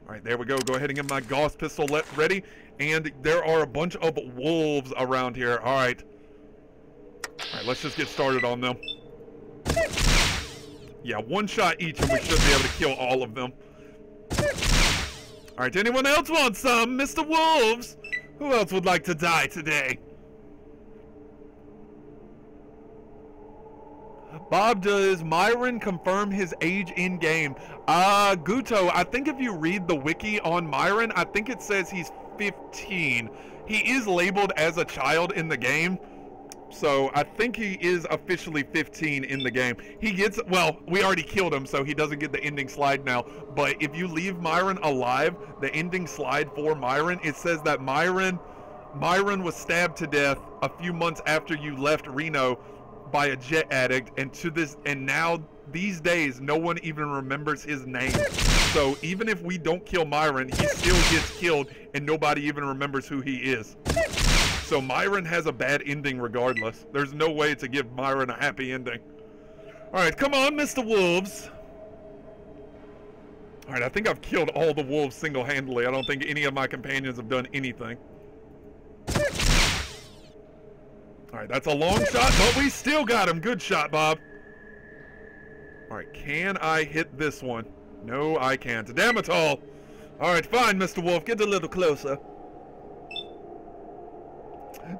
All right, there we go. Go ahead and get my Gauss pistol ready. And there are a bunch of wolves around here. All right. All right, let's just get started on them. Yeah, one shot each, and we should be able to kill all of them. All right, anyone else want some? Mr. Wolves? Who else would like to die today? Bob, does Myron confirm his age in game? Uh, Guto, I think if you read the wiki on Myron, I think it says he's 15. He is labeled as a child in the game, so I think he is officially 15 in the game. He gets, well, we already killed him, so he doesn't get the ending slide now. But if you leave Myron alive, the ending slide for Myron, it says that Myron, Myron was stabbed to death a few months after you left Reno by a jet addict, and to this, and now these days, no one even remembers his name. So even if we don't kill Myron, he still gets killed, and nobody even remembers who he is. So Myron has a bad ending regardless. There's no way to give Myron a happy ending. Alright, come on, Mr. Wolves. Alright, I think I've killed all the wolves single-handedly. I don't think any of my companions have done anything. Alright, that's a long shot, but we still got him. Good shot, Bob. Alright, can I hit this one? No, I can't. Damn it all. Alright, fine, Mr. Wolf. Get a little closer.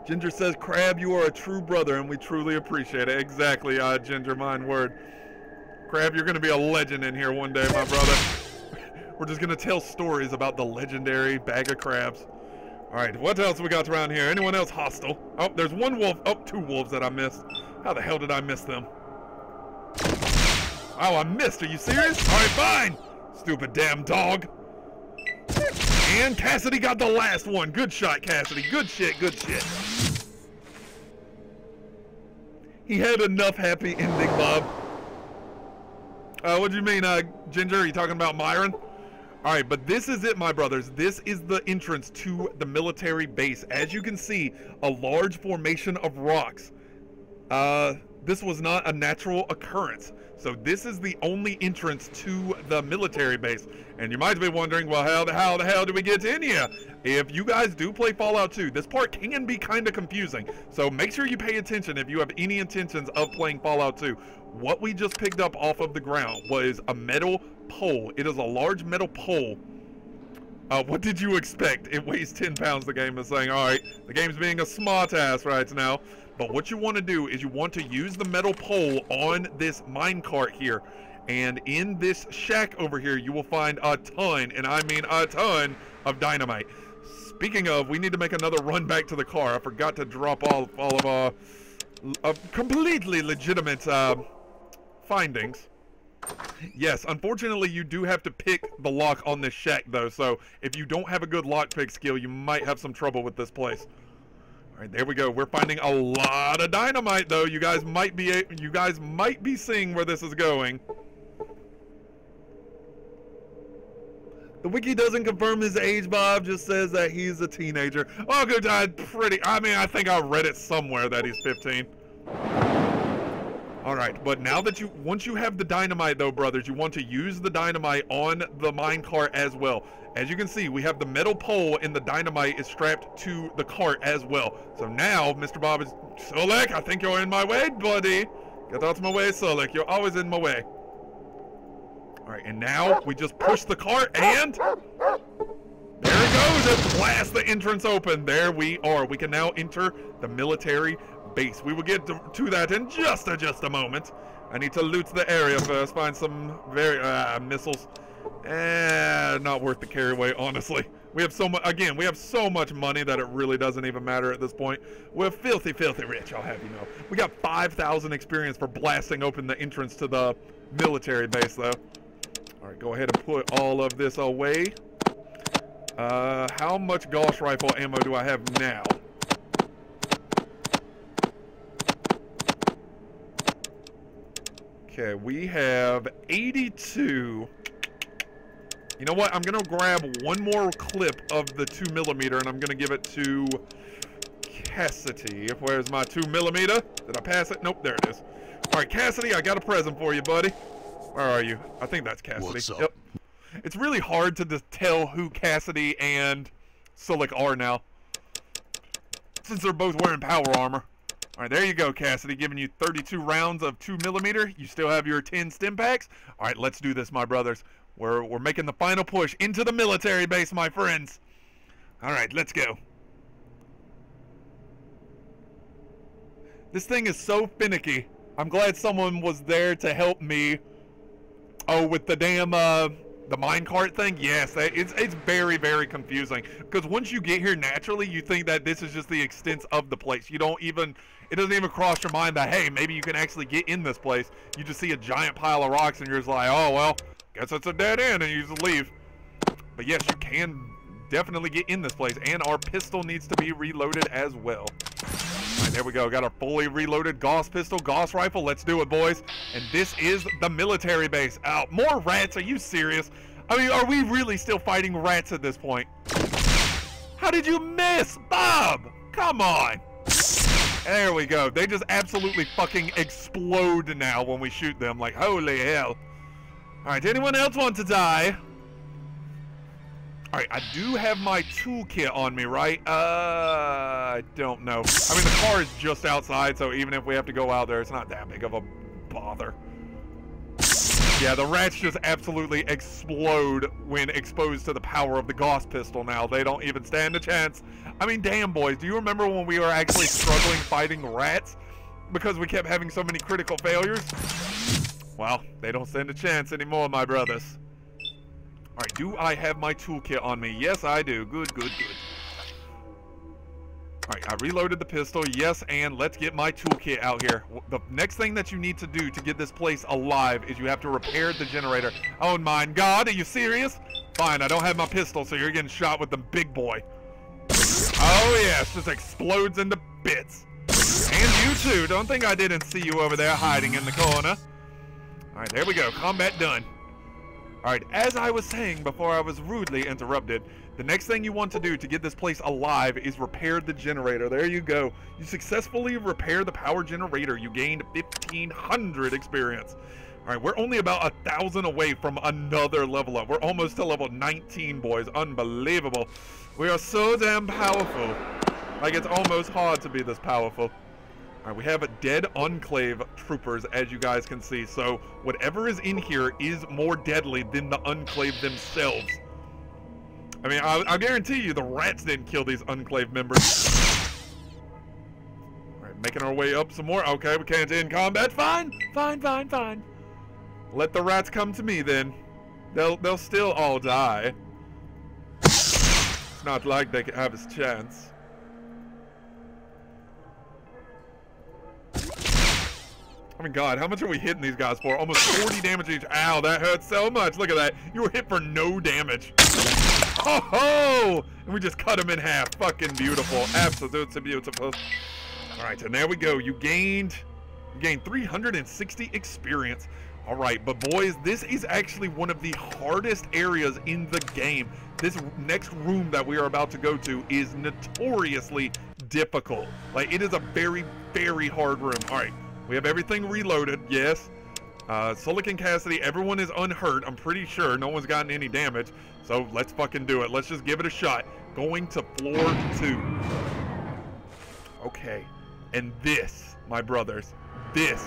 Ginger says, Crab, you are a true brother, and we truly appreciate it. Exactly, uh, Ginger, mine word. Crab, you're going to be a legend in here one day, my brother. [LAUGHS] We're just going to tell stories about the legendary bag of crabs. All right, what else we got around here? Anyone else hostile? Oh, there's one wolf. Oh, two wolves that I missed. How the hell did I miss them? Oh, I missed. Are you serious? All right, fine. Stupid damn dog. And Cassidy got the last one. Good shot, Cassidy. Good shit, good shit. He had enough happy ending, Bob. Uh, what do you mean, uh, Ginger? Are you talking about Myron? All right, but this is it, my brothers. This is the entrance to the military base. As you can see, a large formation of rocks. Uh, this was not a natural occurrence. So this is the only entrance to the military base. And you might be wondering, well, how the, how the hell do we get in here? If you guys do play Fallout 2, this part can be kind of confusing. So make sure you pay attention if you have any intentions of playing Fallout 2. What we just picked up off of the ground was a metal pole. It is a large metal pole. Uh, what did you expect? It weighs 10 pounds, the game is saying. All right, the game's being a smart ass right now. But what you want to do is you want to use the metal pole on this minecart here. And in this shack over here, you will find a ton, and I mean a ton, of dynamite. Speaking of, we need to make another run back to the car. I forgot to drop all, all of our uh, completely legitimate uh, findings. Yes, unfortunately, you do have to pick the lock on this shack, though. So if you don't have a good lockpick skill, you might have some trouble with this place. Right, there we go. We're finding a lot of dynamite, though. You guys might be you guys might be seeing where this is going. The wiki doesn't confirm his age, Bob. Just says that he's a teenager. Oh, good. Pretty. I mean, I think I read it somewhere that he's 15. All right, but now that you, once you have the dynamite though, brothers, you want to use the dynamite on the minecart as well. As you can see, we have the metal pole and the dynamite is strapped to the cart as well. So now, Mr. Bob is, Sulik, I think you're in my way, buddy. Get out of my way, Sulik. You're always in my way. All right, and now we just push the cart and there it goes. It blasts the entrance open. There we are. We can now enter the military base. We will get to, that in just a, just a moment. I need to loot the area first, find some very, uh, missiles. Eh, not worth the carry away, honestly. We have so much, again, we have so much money that it really doesn't even matter at this point. We're filthy, filthy rich, I'll have you know. We got 5,000 experience for blasting open the entrance to the military base, though. All right, go ahead and put all of this away. Uh, how much Gauss rifle ammo do I have now? Okay, we have 82. You know what? I'm going to grab one more clip of the 2 millimeter and I'm going to give it to Cassidy. Where's my 2 millimeter? Did I pass it? Nope, there it is. All right, Cassidy, I got a present for you, buddy. Where are you? I think that's Cassidy. What's up? Yep. It's really hard to tell who Cassidy and Sulik are now. Since they're both wearing power armor. All right, there you go, Cassidy, giving you 32 rounds of 2 millimeter. You still have your 10 stim packs. All right, let's do this, my brothers. We're, we're making the final push into the military base, my friends. All right, let's go. This thing is so finicky. I'm glad someone was there to help me. Oh, with the damn, uh, the minecart thing? Yes, it's, it's very, very confusing. Because once you get here naturally, you think that this is just the extent of the place. You don't even, it doesn't even cross your mind that, hey, maybe you can actually get in this place. You just see a giant pile of rocks and you're just like, oh, well, guess it's a dead end, and you just leave. But yes, you can definitely get in this place, and our pistol needs to be reloaded as well. Right, there we go. Got our fully reloaded Gauss pistol, Gauss rifle. Let's do it, boys. And this is the military base. Out. More rats? Are you serious? I mean, are we really still fighting rats at this point? How did you miss? Bob! Come on! There we go. They just absolutely fucking explode now when we shoot them. Like, holy hell. Alright, anyone else want to die? Alright, I do have my toolkit on me, right? Uh, I don't know. I mean, the car is just outside, so even if we have to go out there, it's not that big of a bother. Yeah, the rats just absolutely explode when exposed to the power of the Gauss pistol now. They don't even stand a chance. I mean, damn, boys, do you remember when we were actually struggling fighting rats? Because we kept having so many critical failures? Well, they don't stand a chance anymore, my brothers. Alright, do I have my toolkit on me? Yes, I do. Good, good, good. Alright, I reloaded the pistol. Yes, and let's get my toolkit out here. The next thing that you need to do to get this place alive is you have to repair the generator. Oh my god, are you serious? Fine, I don't have my pistol, so you're getting shot with the big boy. Oh yes, just explodes into bits. And you too. Don't think I didn't see you over there hiding in the corner. Alright, there we go. Combat done. Alright, as I was saying before I was rudely interrupted, the next thing you want to do to get this place alive is repair the generator. There you go. You successfully repair the power generator. You gained 1500 experience. Alright, we're only about a thousand away from another level up. We're almost to level 19, boys. Unbelievable. We are so damn powerful. Like, it's almost hard to be this powerful. Alright, we have dead Enclave troopers, as you guys can see. So, whatever is in here is more deadly than the Enclave themselves. I mean, I, I guarantee you the rats didn't kill these Enclave members. Alright, making our way up some more. Okay, we can't end combat. Fine, fine, fine, fine. Let the rats come to me then. They'll, they'll still all die. It's not like they have a chance. Oh my god, how much are we hitting these guys for? Almost 40 damage each. Ow, that hurts so much. Look at that. You were hit for no damage. Oh ho! And we just cut him in half. Fucking beautiful. Absolutely beautiful. Alright, and there we go. You gained you gained 360 experience. Alright, but boys, this is actually one of the hardest areas in the game. This next room that we are about to go to is notoriously difficult. Like, it is a very, very hard room. Alright, we have everything reloaded, yes. Uh, Silicon Cassidy, everyone is unhurt, I'm pretty sure. No one's gotten any damage. So let's fucking do it. Let's just give it a shot. Going to floor two. Okay. And this, my brothers, this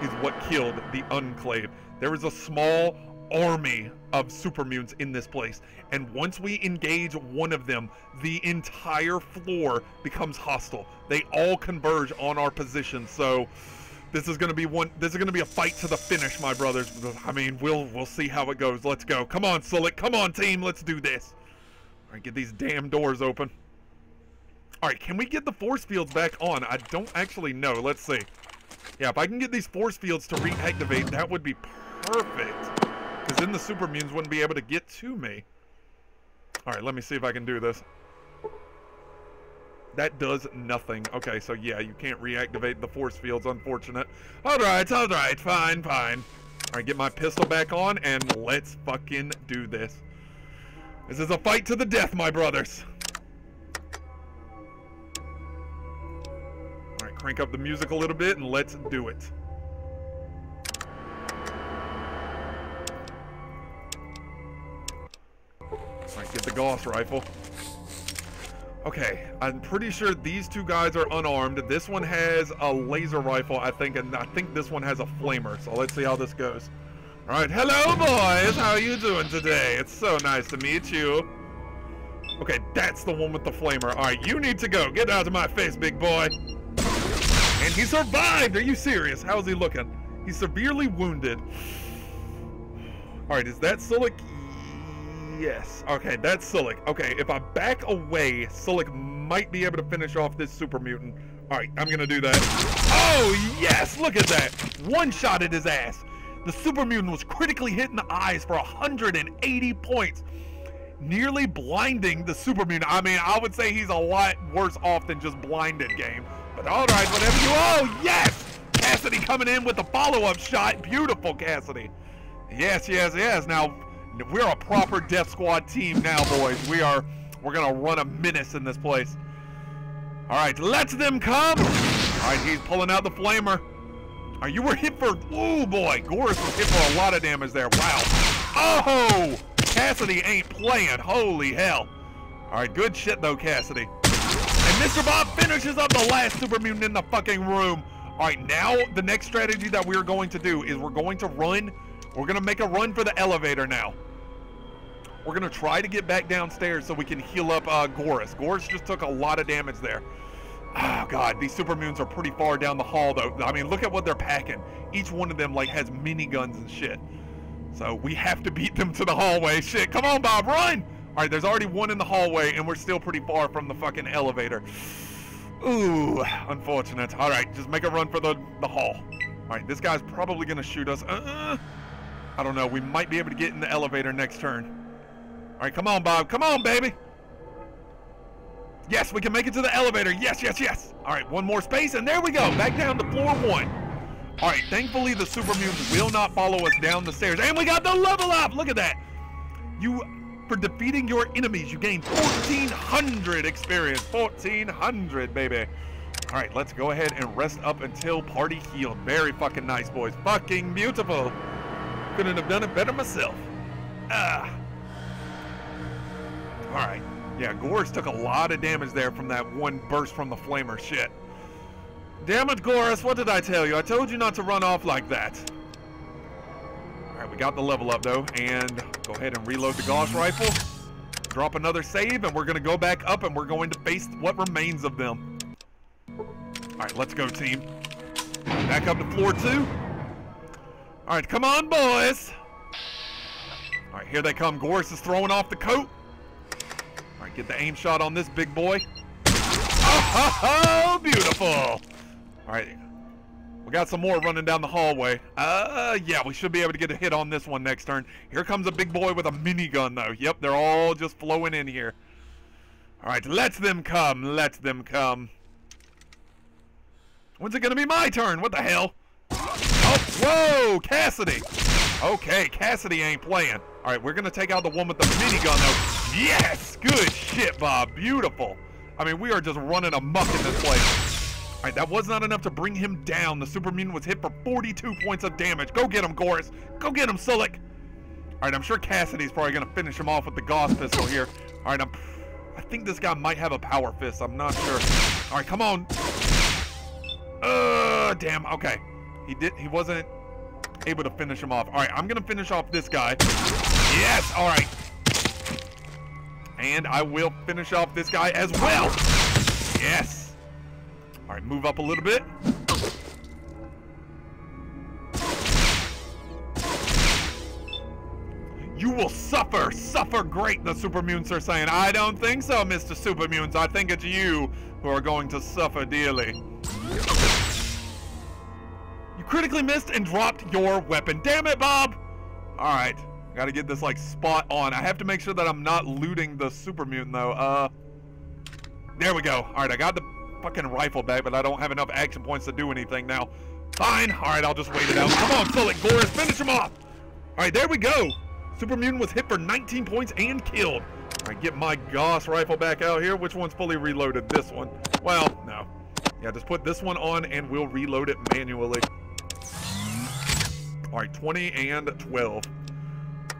is what killed the Enclave. There is a small army of super mutants in this place. And once we engage one of them, the entire floor becomes hostile. They all converge on our position. So this is gonna be one this is gonna be a fight to the finish, my brothers. I mean, we'll we'll see how it goes. Let's go. Come on, Sulik. Come on, team. Let's do this. Alright, get these damn doors open. Alright, can we get the force fields back on? I don't actually know. Let's see. Yeah, if I can get these force fields to reactivate, that would be perfect. Because then the super mutants wouldn't be able to get to me. Alright, let me see if I can do this. That does nothing. Okay, so yeah, you can't reactivate the force fields, unfortunate. Alright, alright, fine, fine. Alright, get my pistol back on, and let's fucking do this. This is a fight to the death, my brothers. Alright, crank up the music a little bit, and let's do it. Alright, get the Gauss rifle. Okay, I'm pretty sure these two guys are unarmed. This one has a laser rifle, I think, and I think this one has a flamer. So let's see how this goes. All right, hello boys, how are you doing today? It's so nice to meet you. Okay, that's the one with the flamer. All right, you need to go. Get out of my face, big boy. And he survived. Are you serious? How is he looking? He's severely wounded. [SIGHS] All right, is that Sulik? Yes. Okay, that's Sulik. Okay, if I back away, Sulik might be able to finish off this super mutant. All right, I'm gonna do that. Oh, yes! Look at that! One shot at his ass. The super mutant was critically hit in the eyes for 180 points, nearly blinding the super mutant. I mean, I would say he's a lot worse off than just blinded game. But all right, whatever you. Oh, yes! Cassidy coming in with the follow-up shot. Beautiful, Cassidy. Yes, yes, yes. Now, we're a proper Death Squad team now, boys. We are, we're gonna run a menace in this place. All right, let them come. All right, he's pulling out the flamer. Right, you were hit for, oh boy, Goris was hit for a lot of damage there. Wow. Oh, Cassidy ain't playing. Holy hell. All right, good shit though, Cassidy. And Mr. Bob finishes up the last super mutant in the fucking room. All right, now the next strategy that we're going to do is we're going to run. We're going to make a run for the elevator now. We're going to try to get back downstairs so we can heal up uh, Goris. Goris just took a lot of damage there. Oh god, these super mutants are pretty far down the hall though. I mean, look at what they're packing. Each one of them like has miniguns and shit. So we have to beat them to the hallway. Shit, come on Bob, run! Alright, there's already one in the hallway and we're still pretty far from the fucking elevator. Ooh, unfortunate. All right, just make a run for the, the hall. All right, this guy's probably going to shoot us. Uh, I don't know. We might be able to get in the elevator next turn. All right, come on, Bob. Come on, baby. Yes, we can make it to the elevator. Yes, yes, yes. All right, one more space, and there we go. Back down to floor one. All right, thankfully the super mutants will not follow us down the stairs. And we got the level up. Look at that. You, for defeating your enemies, you gain 1,400 experience. 1,400, baby. All right, let's go ahead and rest up until party healed. Very fucking nice, boys. Fucking beautiful. Couldn't have done it better myself. Ah. All right. Yeah, Goris took a lot of damage there from that one burst from the flamer. Shit. Damn it, Goris, what did I tell you? I told you not to run off like that. Alright, we got the level up, though, and go ahead and reload the Gauss rifle. Drop another save, and we're going to go back up, and we're going to face what remains of them. Alright, let's go, team. Back up to floor two. Alright, come on, boys. Alright, here they come. Goris is throwing off the coat. Get the aim shot on this big boy. Oh, oh, [LAUGHS] beautiful. All right. We got some more running down the hallway. Uh, yeah, we should be able to get a hit on this one next turn. Here comes a big boy with a minigun, though. Yep, they're all just flowing in here. All right, let them come. Let them come. When's it going to be my turn? What the hell? Oh, whoa, Cassidy. Okay, Cassidy ain't playing. All right, we're going to take out the one with the minigun, though. Yes! Good shit, Bob. Beautiful. I mean, we are just running amok in this place. All right, that was not enough to bring him down. The super mutant was hit for 42 points of damage. Go get him, Goris. Go get him, Sulik. All right, I'm sure Cassidy's probably going to finish him off with the Gauss pistol here. All right, I'm, I think this guy might have a power fist. I'm not sure. All right, come on. Uh, damn. Okay, he did. He wasn't able to finish him off. All right, I'm going to finish off this guy. Yes. All right. And I will finish off this guy as well. Yes. All right, move up a little bit. You will suffer, suffer great, the Super Mutants are saying. I don't think so, Mr. Super Mutants. I think it's you who are going to suffer dearly. Critically missed and dropped your weapon. Damn it, Bob! Alright, gotta get this, like, spot on. I have to make sure that I'm not looting the Super Mutant, though. Uh, there we go. Alright, I got the fucking rifle back, but I don't have enough action points to do anything now. Fine. Alright, I'll just wait it out. Come on, Sulik, Goris, finish him off! Alright, there we go. Super Mutant was hit for 19 points and killed. Alright, get my Gauss rifle back out here. Which one's fully reloaded? This one. Well, no. Yeah, just put this one on and we'll reload it manually. Alright, 20 and 12.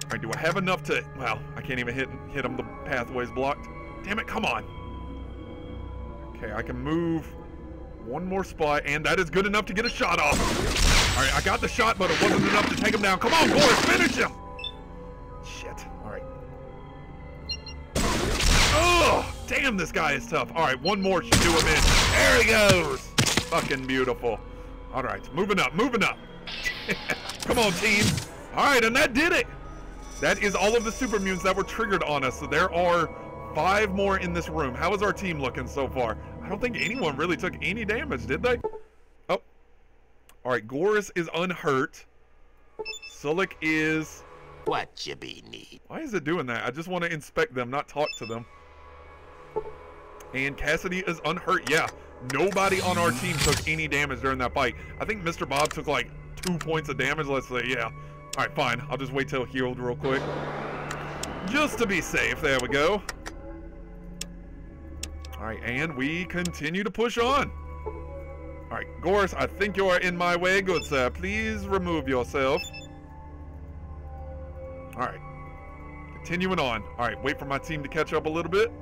Alright, do I have enough to... Well, I can't even hit, hit them. The pathway's blocked. Damn it, come on. Okay, I can move one more spot, and that is good enough to get a shot off. Alright, I got the shot, but it wasn't enough to take him down. Come on, Goris, finish him! Shit. Alright. Oh, damn, this guy is tough. Alright, one more should do him in. There he goes! Fucking beautiful. Alright, moving up, moving up. Come on, team. Alright, and that did it. That is all of the super mutants that were triggered on us. So there are five more in this room. How is our team looking so far? I don't think anyone really took any damage, did they? Oh. Alright, Goris is unhurt. Sulik is... What you be need? Why is it doing that? I just want to inspect them, not talk to them. And Cassidy is unhurt. Yeah, nobody on our team took any damage during that fight. I think Mr. Bob took like two points of damage, let's say. Yeah. All right, fine. I'll just wait till healed real quick. Just to be safe. There we go. All right, and we continue to push on. All right, Goris, I think you are in my way, good sir. Please remove yourself. All right. Continuing on. All right, wait for my team to catch up a little bit.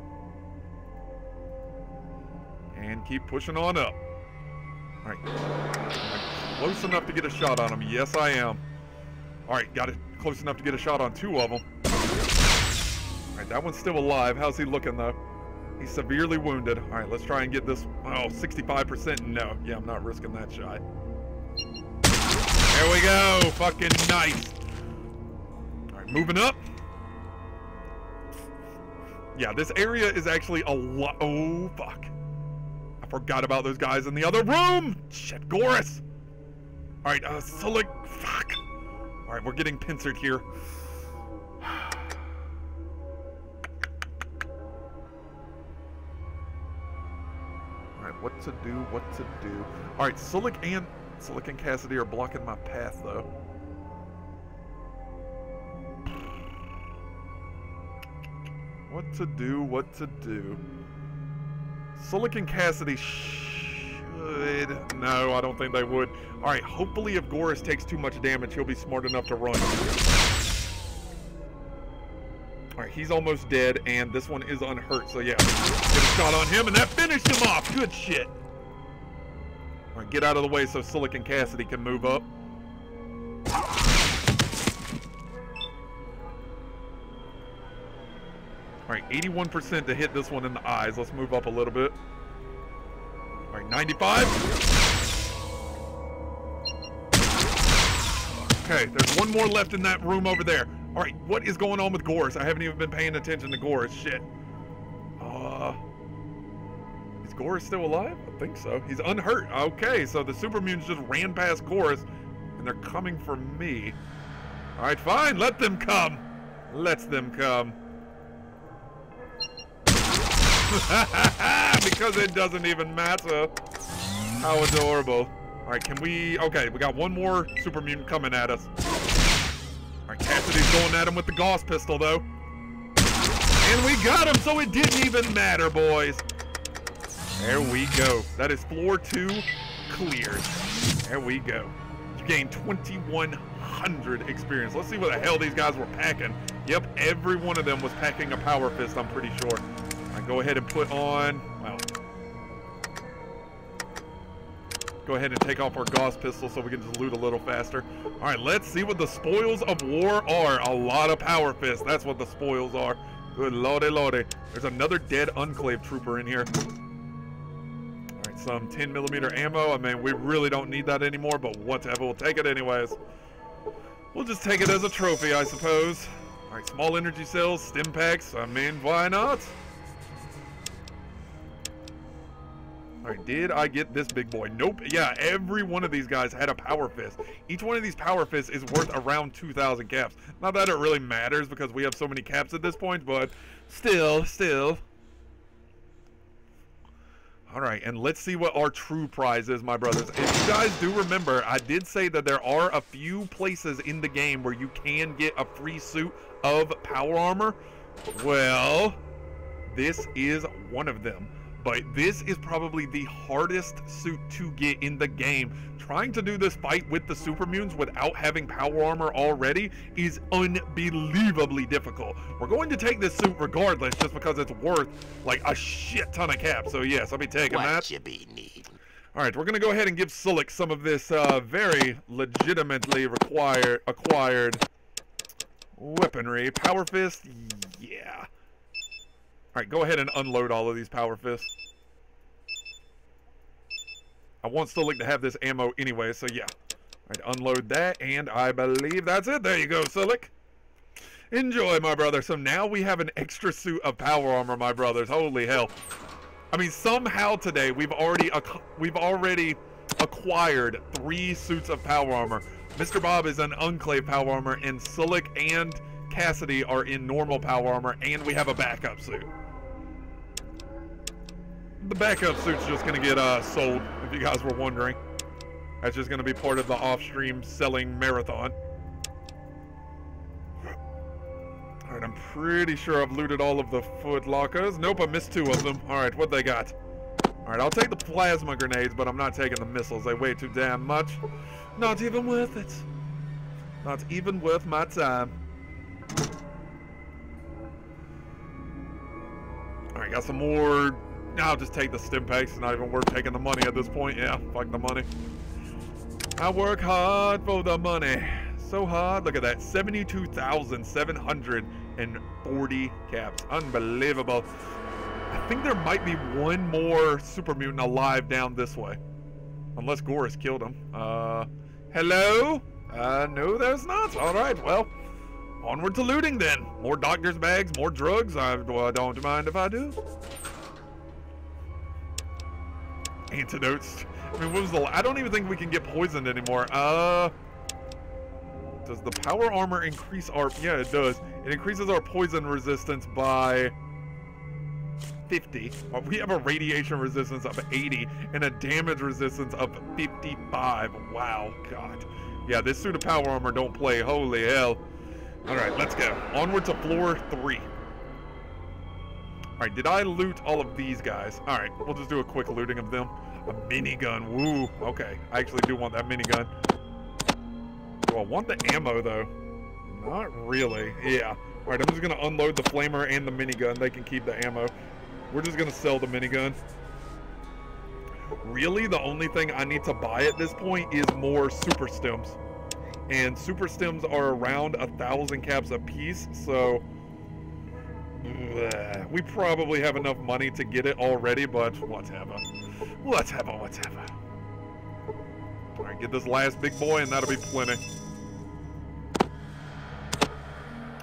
And keep pushing on up. All right. Am I close enough to get a shot on them? Yes, I am. All right, got it close enough to get a shot on two of them. All right, that one's still alive. How's he looking, though? He's severely wounded. All right, let's try and get this. Oh, 65%. No. Yeah, I'm not risking that shot. There we go. Fucking nice. All right, moving up. Yeah, this area is actually a lot. Oh, fuck. I Forgot about those guys in the other room. Shit, Goris. All right, uh, Sulik. Fuck. All right, we're getting pincered here. All right, what to do? What to do? All right, Sulik and Sulik and Cassidy are blocking my path, though. What to do? What to do? Sulik and Cassidy No, I don't think they would. All right, hopefully, if Goris takes too much damage, he'll be smart enough to run. All right, he's almost dead, and this one is unhurt. So yeah, get a shot on him, and that finished him off. Good shit. All right, get out of the way so Silicon Cassidy can move up. All right, 81% to hit this one in the eyes. Let's move up a little bit. All right, 95. Okay, there's one more left in that room over there. All right, what is going on with Goris? I haven't even been paying attention to Goris. Shit. Uh, is Goris still alive? I think so. He's unhurt. Okay, so the super mutants just ran past Goris, and they're coming for me. All right, fine. Let them come. Let them come. [LAUGHS] because it doesn't even matter. How adorable. All right, can we... Okay, we got one more super mutant coming at us. All right, Cassidy's going at him with the Gauss pistol, though. And we got him, so it didn't even matter, boys. There we go. That is floor two cleared. There we go. You gained 2,100 experience. Let's see what the hell these guys were packing. Yep, every one of them was packing a power fist, I'm pretty sure. Go ahead and put on... Well, go ahead and take off our Gauss pistol so we can just loot a little faster. All right, let's see what the spoils of war are. A lot of power fists. That's what the spoils are. Good lordy lordy. There's another dead Enclave trooper in here. All right, some 10 millimeter ammo. I mean, we really don't need that anymore, but whatever. We'll take it anyways. We'll just take it as a trophy, I suppose. All right, small energy cells, stim packs. I mean, why not? All right, did I get this big boy? Nope. Yeah, every one of these guys had a power fist. Each one of these power fists is worth around 2,000 caps. Not that it really matters because we have so many caps at this point, but still, still. All right, and let's see what our true prize is, my brothers. If you guys do remember, I did say that there are a few places in the game where you can get a free suit of power armor. Well, this is one of them but this is probably the hardest suit to get in the game. Trying to do this fight with the super mutants without having power armor already is unbelievably difficult. We're going to take this suit regardless just because it's worth like a shit ton of caps. So yes, I'll be taking what that. you be need? All right, we're gonna go ahead and give Sulik some of this uh, very legitimately required acquired weaponry. Power fist, yeah. All right, go ahead and unload all of these power fists. I want Sulik to have this ammo anyway, so yeah. All right, unload that, and I believe that's it. There you go, Sulik. Enjoy, my brother. So now we have an extra suit of power armor, my brothers. Holy hell. I mean, somehow today we've already we've already acquired three suits of power armor. Mr. Bob is an Enclave power armor, and Sulik and Cassidy are in normal power armor, and we have a backup suit. The backup suit's just gonna get uh, sold, if you guys were wondering. That's just gonna be part of the off-stream selling marathon. Alright, I'm pretty sure I've looted all of the foot lockers. Nope, I missed two of them. Alright, what they got? Alright, I'll take the plasma grenades, but I'm not taking the missiles. They weigh too damn much. Not even worth it. Not even worth my time. Alright, got some more I'll just take the stim packs. It's not even worth taking the money at this point. Yeah, fuck the money. I work hard for the money. So hard. Look at that. 72,740 caps. Unbelievable. I think there might be one more super mutant alive down this way. Unless Goris killed him. Uh, hello? Uh, no, there's not. All right, well, onward to looting then. More doctor's bags, more drugs. I, well, don't mind if I do. Antidotes. I mean, what was the? I don't even think we can get poisoned anymore. Uh, does the power armor increase our? Yeah, it does. It increases our poison resistance by 50. We have a radiation resistance of 80 and a damage resistance of 55. Wow, God. Yeah, this suit of power armor don't play. Holy hell. All right, let's go. Onward to floor three. All right, did I loot all of these guys? All right, we'll just do a quick looting of them. A minigun, woo. Okay, I actually do want that minigun. Do I want the ammo, though? Not really. Yeah. All right, I'm just going to unload the flamer and the minigun. They can keep the ammo. We're just going to sell the minigun. Really, the only thing I need to buy at this point is more super stims. And super stims are around a thousand caps a piece, so we probably have enough money to get it already, but whatever. Whatever, whatever. Alright, get this last big boy and that'll be plenty.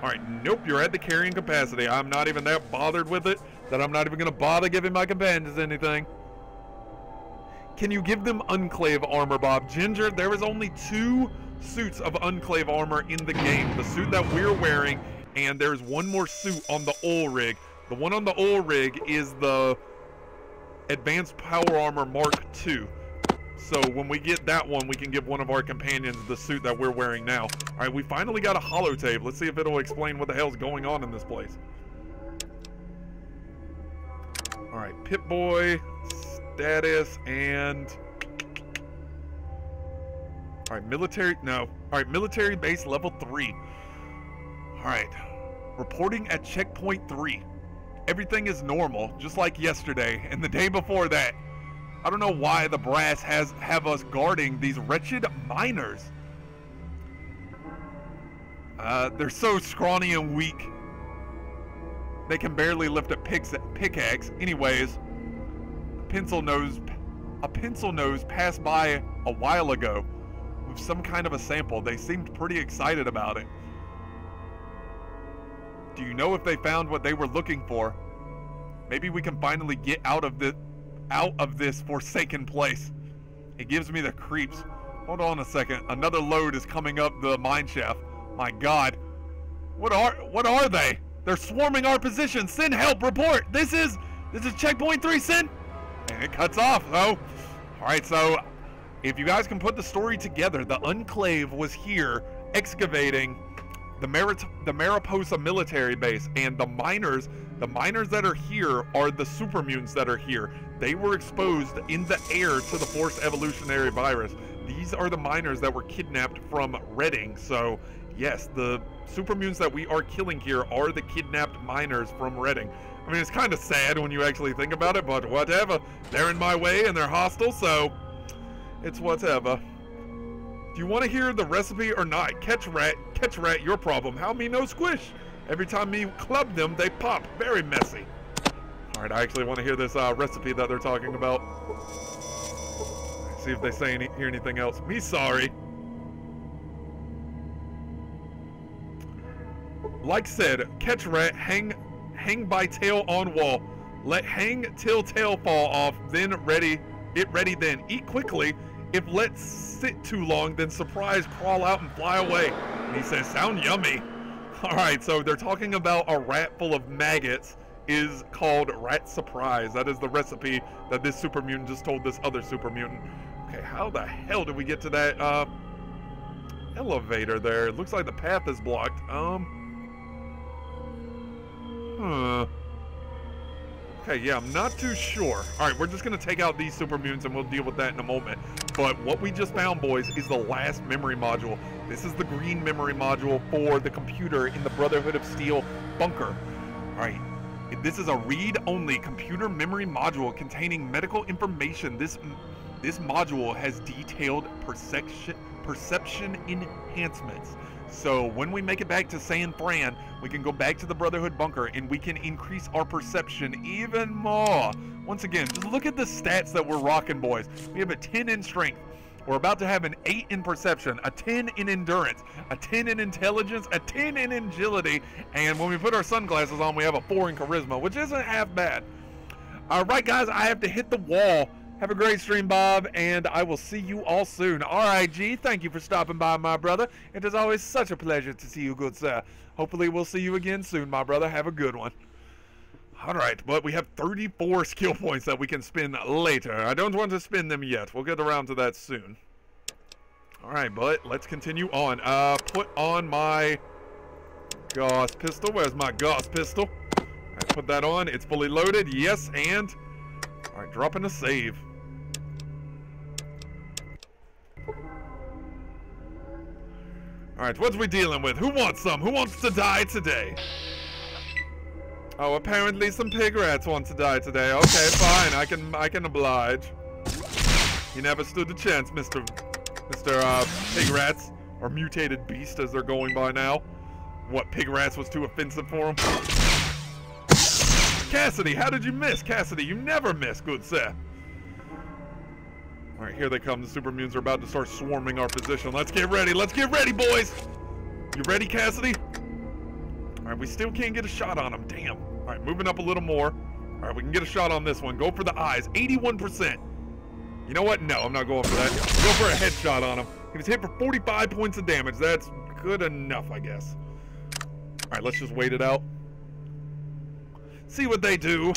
Alright, nope, you're at the carrying capacity. I'm not even that bothered with it that I'm not even going to bother giving my companions anything. Can you give them Enclave armor, Bob? Ginger, there is only two suits of Enclave armor in the game. The suit that we're wearing, and there's one more suit on the oil rig. The one on the oil rig is the Advanced Power Armor Mark II. So when we get that one, we can give one of our companions the suit that we're wearing now. All right, we finally got a holotape. Let's see if it'll explain what the hell's going on in this place. All right, Pip Boy, status, and... All right, military, no. All right, military base level three. All right, reporting at checkpoint three. Everything is normal, just like yesterday and the day before that. I don't know why the brass has have us guarding these wretched miners. Uh, they're so scrawny and weak. They can barely lift a pickaxe. Anyways, pencil nose, a pencil nose passed by a while ago with some kind of a sample. They seemed pretty excited about it. Do you know if they found what they were looking for? Maybe we can finally get out of the out of this forsaken place. It gives me the creeps. Hold on a second. Another load is coming up the mine shaft. My god. What are what are they? They're swarming our position. Send help. Report. This is this is checkpoint 3 send. And it cuts off though. All right, so if you guys can put the story together, the Enclave was here excavating the Merit the Mariposa military base and the miners the miners that are here are the super mutants that are here. They were exposed in the air to the forced evolutionary virus. These are the miners that were kidnapped from Redding. So, yes, the super mutants that we are killing here are the kidnapped miners from Redding. I mean, it's kind of sad when you actually think about it, but whatever. They're in my way and they're hostile, so it's whatever. Do you want to hear the recipe or not? Catch rat, catch rat, your problem. How me no squish? Every time me club them, they pop. Very messy. All right, I actually want to hear this uh, recipe that they're talking about. See if they say any, hear anything else. Me sorry. Like said, catch rat, hang, hang by tail on wall. Let hang till tail fall off, then ready, it ready then. Eat quickly. If let sit too long, then surprise, crawl out and fly away. And he says, sound yummy. [LAUGHS] All right, so they're talking about a rat full of maggots is called rat surprise. That is the recipe that this super mutant just told this other super mutant. Okay, how the hell did we get to that uh, elevator there? It looks like the path is blocked. Um, huh. Okay, yeah, I'm not too sure. All right, we're just going to take out these super mutants and we'll deal with that in a moment. But what we just found, boys, is the last memory module. This is the green memory module for the computer in the Brotherhood of Steel bunker. All right, this is a read-only computer memory module containing medical information. This this module has detailed perception perception enhancements. So when we make it back to San Fran, we can go back to the Brotherhood bunker and we can increase our perception even more. Once again, just look at the stats that we're rocking, boys. We have a 10 in strength. We're about to have an 8 in perception, a 10 in endurance, a 10 in intelligence, a 10 in agility, and when we put our sunglasses on, we have a 4 in charisma, which isn't half bad. All right, guys, I have to hit the wall Have a great stream, Bob, and I will see you all soon. RIG, thank you for stopping by, my brother. It is always such a pleasure to see you, good sir. Hopefully, we'll see you again soon, my brother. Have a good one. All right, but we have 34 [LAUGHS] skill points that we can spend later. I don't want to spend them yet. We'll get around to that soon. All right, but let's continue on. Uh, put on my Gauss pistol. Where's my Gauss pistol? I put that on. It's fully loaded. Yes, and... All right, dropping a save. All right, what's we dealing with? Who wants some? Who wants to die today? Oh, apparently some pig rats want to die today. Okay, fine. I can I can oblige. You never stood a chance, Mr. Mr. Uh, pig rats or mutated beast as they're going by now. What pig rats was too offensive for him? Cassidy, how did you miss? Cassidy, you never miss, good sir. All right, here they come. The super mutants are about to start swarming our position. Let's get ready. Let's get ready, boys. You ready, Cassidy? All right, we still can't get a shot on him. Damn. All right, moving up a little more. All right, we can get a shot on this one. Go for the eyes. 81%. You know what? No, I'm not going for that. Go for a headshot on him. He was hit for 45 points of damage. That's good enough, I guess. All right, let's just wait it out. See what they do.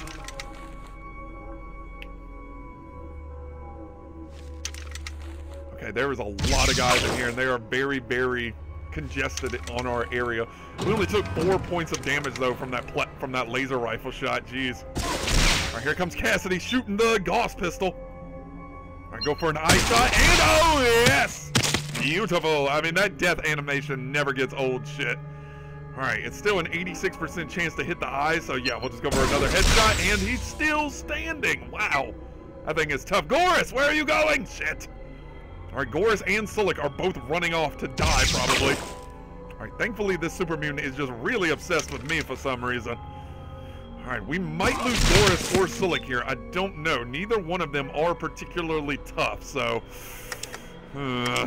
Okay, there is a lot of guys in here, and they are very, very congested on our area. We only took four points of damage though from that from that laser rifle shot. Jeez. All right, here comes Cassidy shooting the Gauss pistol. All right, go for an eye shot, and oh yes, beautiful. I mean that death animation never gets old. Shit. All right, it's still an 86% chance to hit the eye, so yeah, we'll just go for another headshot, and he's still standing. Wow. I think it's tough. Goris, where are you going? Shit. All right, Goris and Sulik are both running off to die, probably. All right, thankfully this super mutant is just really obsessed with me for some reason. All right, we might lose Goris or Sulik here. I don't know. Neither one of them are particularly tough, so... Uh,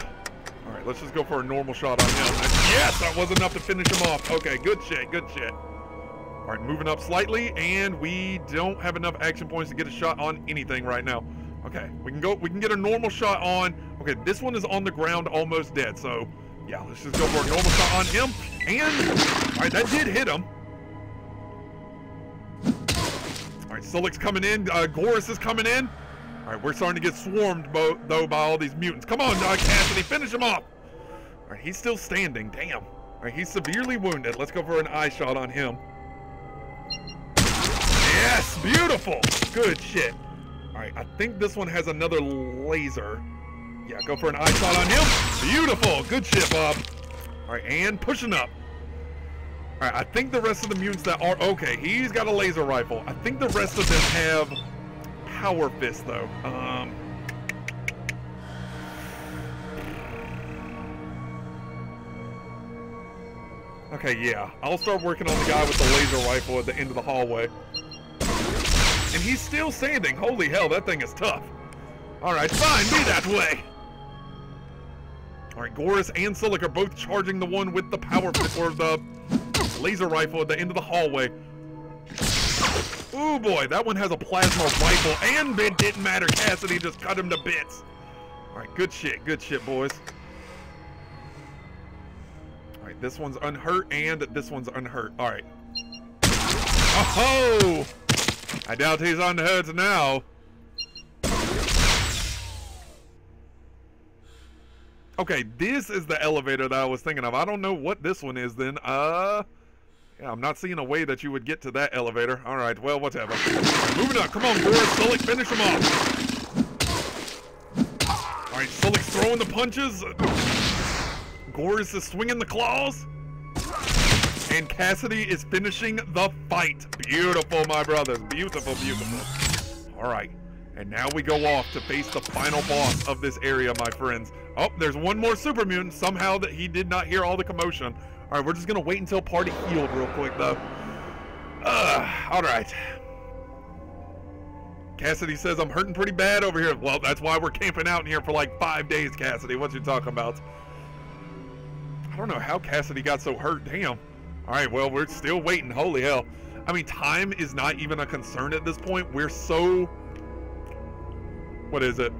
all right, let's just go for a normal shot on him. yes, that was enough to finish him off. Okay, good shit, good shit. All right, moving up slightly, and we don't have enough action points to get a shot on anything right now. Okay, we can go, we can get a normal shot on. Okay, this one is on the ground, almost dead, so yeah, let's just go for a normal shot on him. And, all right, that did hit him. All right, Sulik's coming in, uh, Goris is coming in. All right, we're starting to get swarmed, though, by all these mutants. Come on, Dog Cassidy, finish him off. All right, he's still standing. Damn. All right, he's severely wounded. Let's go for an eye shot on him. Yes, beautiful. Good shit. All right, I think this one has another laser. Yeah, go for an eye shot on him. Beautiful. Good shit, Bob. All right, and pushing up. All right, I think the rest of the mutants that are... Okay, he's got a laser rifle. I think the rest of them have power fist though. Um, okay, yeah. I'll start working on the guy with the laser rifle at the end of the hallway. And he's still standing. Holy hell, that thing is tough. Alright, fine, be that way. Alright, Goris and Sulik are both charging the one with the power [LAUGHS] or the laser rifle at the end of the hallway. Oh boy, that one has a plasma rifle, and it didn't matter. Cassidy just cut him to bits. All right, good shit, good shit, boys. All right, this one's unhurt, and this one's unhurt. All right. Oh! I doubt he's unhurt now. Okay, this is the elevator that I was thinking of. I don't know what this one is then. Uh... Yeah, I'm not seeing a way that you would get to that elevator. All right, well, whatever. Moving up. Come on, Goris. Sulik, finish him off. All right, Sulik's throwing the punches. Goris is swinging the claws. And Cassidy is finishing the fight. Beautiful, my brothers. Beautiful, beautiful. All right. And now we go off to face the final boss of this area, my friends. Oh, there's one more super mutant. Somehow that he did not hear all the commotion. All right, we're just gonna wait until party healed real quick, though. Uh, all right. Cassidy says I'm hurting pretty bad over here. Well, that's why we're camping out in here for like five days, Cassidy. What you talking about? I don't know how Cassidy got so hurt. Damn. All right, well, we're still waiting. Holy hell. I mean, time is not even a concern at this point. We're so... what is it?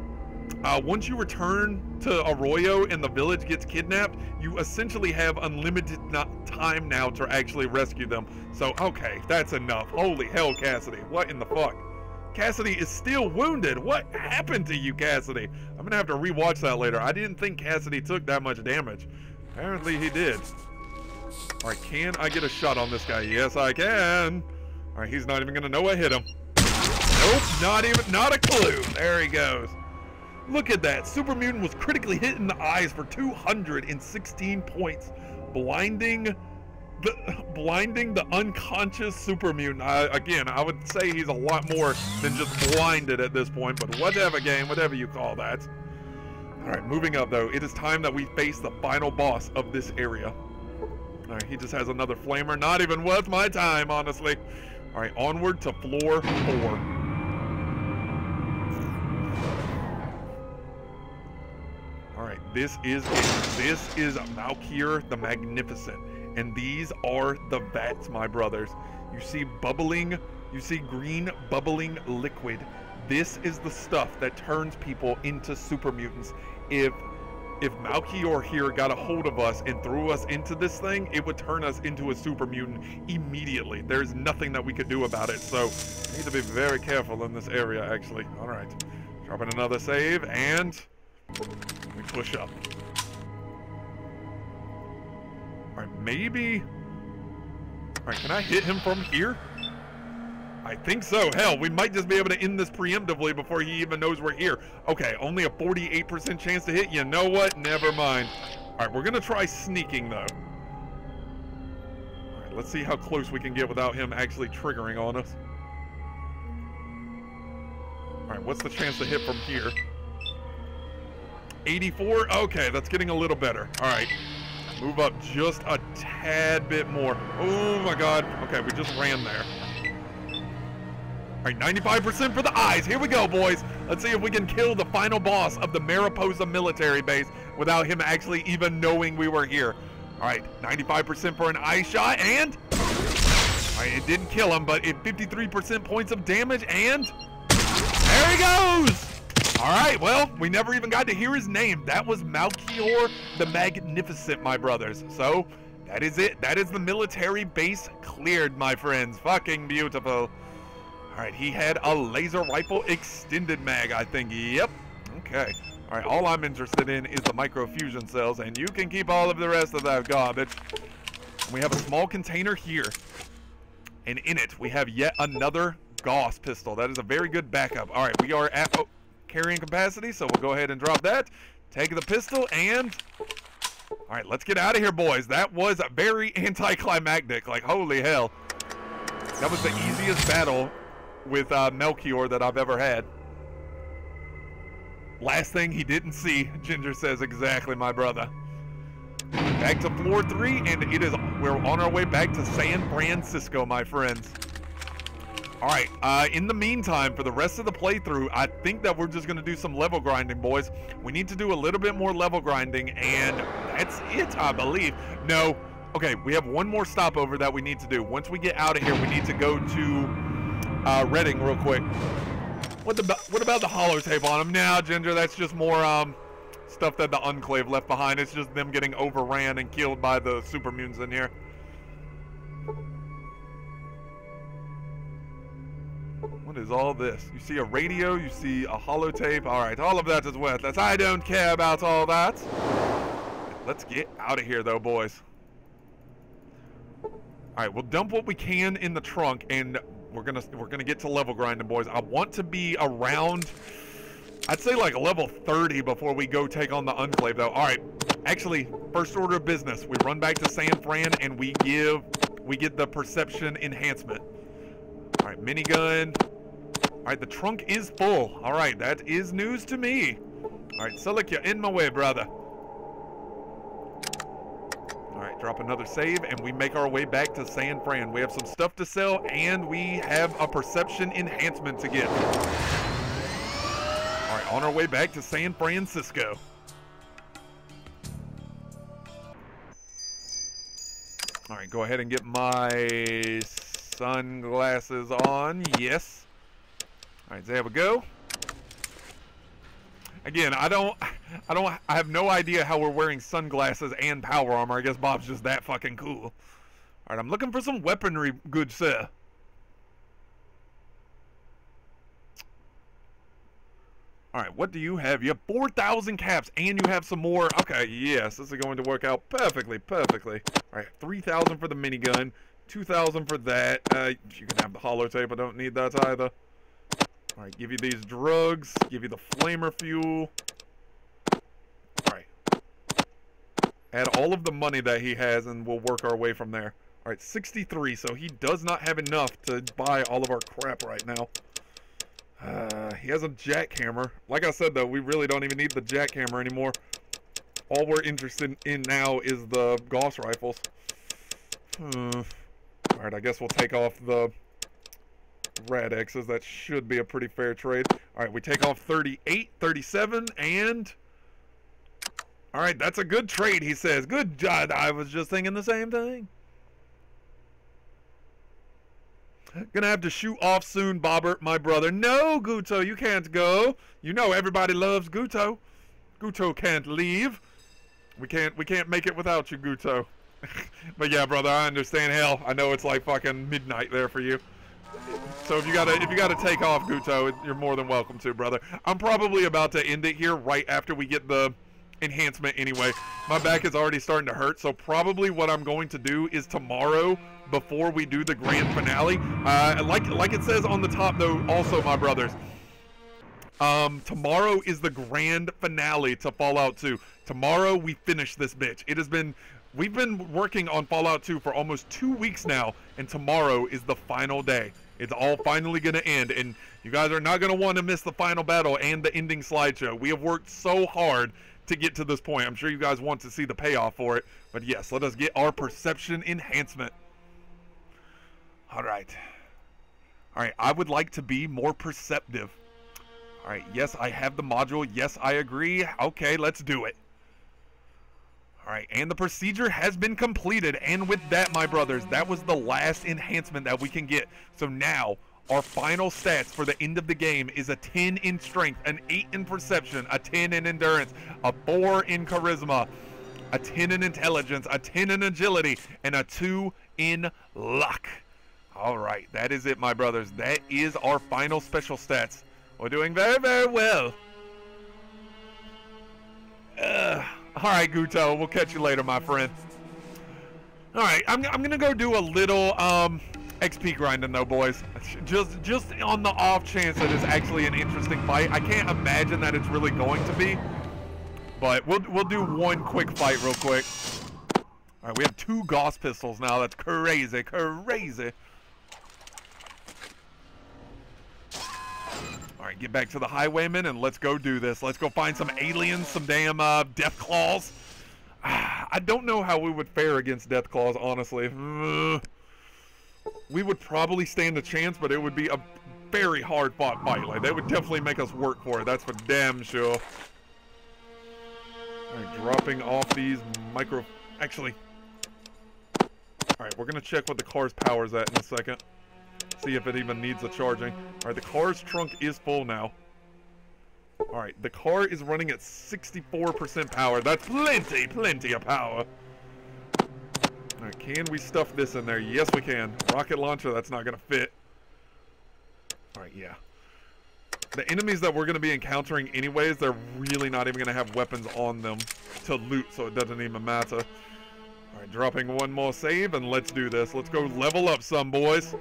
Uh, once you return to Arroyo and the village gets kidnapped, you essentially have unlimited time now to actually rescue them. So, okay, that's enough. Holy hell, Cassidy. What in the fuck? Cassidy is still wounded. What happened to you, Cassidy? I'm gonna have to rewatch that later. I didn't think Cassidy took that much damage. Apparently he did. Alright, can I get a shot on this guy? Yes, I can. Alright, he's not even gonna know I hit him. Nope, not even, not a clue. There he goes. Look at that. Super Mutant was critically hit in the eyes for 216 points, blinding the blinding the unconscious Super Mutant. I, again, I would say he's a lot more than just blinded at this point, but whatever game, whatever you call that. All right, moving up though. It is time that we face the final boss of this area. All right, he just has another flamer. Not even worth my time, honestly. All right, onward to floor four. Right, this is it. This is Melchior the Magnificent, and these are the vats, my brothers. You see bubbling, you see green bubbling liquid. This is the stuff that turns people into super mutants. If if Melchior here got a hold of us and threw us into this thing, it would turn us into a super mutant immediately. There's nothing that we could do about it, so we need to be very careful in this area, actually. All right, dropping another save, and we push up. All right, maybe... All right, can I hit him from here? I think so. Hell, we might just be able to end this preemptively before he even knows we're here. Okay, only a 48% chance to hit. You know what? Never mind. All right, we're to try sneaking, though. All right, let's see how close we can get without him actually triggering on us. All right, what's the chance to hit from here? 84? Okay, that's getting a little better. All right. Move up just a tad bit more. Oh my god. Okay, we just ran there. All right, 95% for the eyes. Here we go, boys. Let's see if we can kill the final boss of the Mariposa military base without him actually even knowing we were here. All right, 95% for an eye shot, and... All right, it didn't kill him, but it 53% points of damage, and... There he goes! All right, well, we never even got to hear his name. That was Melchior the Magnificent, my brothers. So, that is it. That is the military base cleared, my friends. Fucking beautiful. All right, he had a laser rifle extended mag, I think. Yep. Okay. All right, all I'm interested in is the microfusion cells, and you can keep all of the rest of that garbage. We have a small container here, and in it we have yet another Gauss pistol. That is a very good backup. All right, we are at oh, carrying capacity, so we'll go ahead and drop that. Take the pistol, and... All right, let's get out of here, boys. That was a very [LAUGHS] anticlimactic. Like, holy hell. That was the easiest battle with uh, Melchior that I've ever had. Last thing he didn't see, [LAUGHS] Ginger says exactly, my brother. Back to floor three, and it is we're on our way back to San Francisco, my friends. All right. Uh, in the meantime, for the rest of the playthrough, I think that we're just gonna do some level grinding, boys. We need to do a little bit more level grinding, and that's it, I believe. No. Okay, we have one more stopover that we need to do. Once we get out of here, we need to go to uh, Redding real quick. What about what about the holotape on them? Now, Ginger, that's just more um stuff that the Enclave left behind. It's just them getting overran and killed by the super mutants in here. What is all this? You see a radio, you see a holotape. All right, all of that is worthless. I don't care about all that. Let's get out of here, though, boys. All right, we'll dump what we can in the trunk, and we're gonna we're gonna get to level grinding, boys. I want to be around. I'd say like level 30 before we go take on the Enclave, though. All right, actually, first order of business, we run back to San Fran and we give we get the perception enhancement. All right, minigun. All right, the trunk is full. All right, that is news to me. All right, Sulik, you're in my way, brother. All right, drop another save, and we make our way back to San Fran. We have some stuff to sell, and we have a perception enhancement to get. All right, on our way back to San Francisco. All right, go ahead and get my sunglasses on. Yes. All right, there we go. Again, I don't, I don't, I have no idea how we're wearing sunglasses and power armor. I guess Bob's just that fucking cool. All right, I'm looking for some weaponry, good sir. All right, what do you have? You have 4,000 caps, and you have some more. Okay, yes, this is going to work out perfectly, perfectly. All right, 3,000 for the minigun, 2,000 for that. Uh, you can have the holotape. I don't need that either. All right, give you these drugs, give you the flamer fuel. All right. Add all of the money that he has, and we'll work our way from there. All right, 63, so he does not have enough to buy all of our crap right now. Uh, he has a jackhammer. Like I said, though, we really don't even need the jackhammer anymore. All we're interested in now is the Gauss rifles. Hmm. Alright, I guess we'll take off the Rad-X's. That should be a pretty fair trade. Alright, we take off 38, 37, and... Alright, that's a good trade, he says. Good job. I was just thinking the same thing. Gonna have to shoot off soon, Bobbert, my brother. No, Guto, you can't go. You know everybody loves Guto. Guto can't leave. We can't we can't make it without you, Guto. [LAUGHS] but yeah, brother, I understand. Hell, I know it's like fucking midnight there for you. So if you gotta if you gotta take off, Guto, you're more than welcome to, brother. I'm probably about to end it here right after we get the enhancement anyway. My back is already starting to hurt, so probably what I'm going to do is tomorrow before we do the grand finale. Uh, like like it says on the top though, also my brothers. Um, tomorrow is the grand finale to Fallout 2. Tomorrow we finish this bitch. It has been we've been working on Fallout 2 for almost two weeks now, and tomorrow is the final day. It's all finally gonna end, and you guys are not gonna want to miss the final battle and the ending slideshow. We have worked so hard to get to this point. I'm sure you guys want to see the payoff for it, but yes, let us get our perception enhancement. All right. All right, I would like to be more perceptive. All right, yes, I have the module. Yes, I agree. Okay, let's do it. All right, and the procedure has been completed. And with that, my brothers, that was the last enhancement that we can get. So now, our final stats for the end of the game is a 10 in strength, an 8 in perception, a 10 in endurance, a 4 in charisma, a 10 in intelligence, a 10 in agility, and a 2 in luck. All right, that is it, my brothers. That is our final special stats. We're doing very, very well. Uh, all right, Guto. We'll catch you later, my friend. All right, I'm, I'm gonna go do a little um, XP grinding though, boys. Just just on the off chance that it's actually an interesting fight. I can't imagine that it's really going to be, but we'll we'll do one quick fight real quick. All right, we have two Gauss pistols now. That's crazy, crazy. Right, get back to the highwayman and let's go do this. Let's go find some aliens, some damn uh, death claws. [SIGHS] I don't know how we would fare against death claws, honestly. [SIGHS] we would probably stand a chance, but it would be a very hard fought fight. Like, they would definitely make us work for it. That's for damn sure. All right, dropping off these micro... Actually... Alright, we're going to check what the car's power is at in a second. See if it even needs a charging. Alright, the car's trunk is full now. Alright, the car is running at 64% power. That's plenty, plenty of power. Alright, can we stuff this in there? Yes, we can. Rocket launcher, that's not going to fit. Alright, yeah. The enemies that we're going to be encountering anyways, they're really not even going to have weapons on them to loot, so it doesn't even matter. Alright, dropping one more save, and let's do this. Let's go level up some, boys.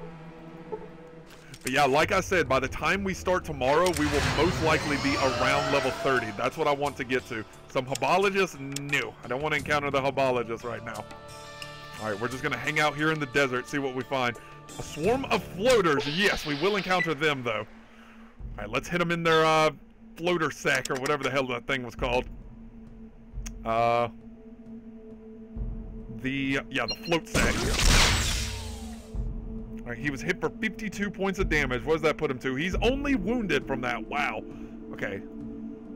But yeah, like I said, by the time we start tomorrow, we will most likely be around level 30. That's what I want to get to. Some Hubologists? No. I don't want to encounter the Hubologists right now. Alright, we're just going to hang out here in the desert, see what we find. A swarm of floaters. Yes, we will encounter them, though. Alright, let's hit them in their uh, floater sack, or whatever the hell that thing was called. Uh the, yeah, the float sack. He was hit for 52 points of damage. What does that put him to? He's only wounded from that. Wow. Okay.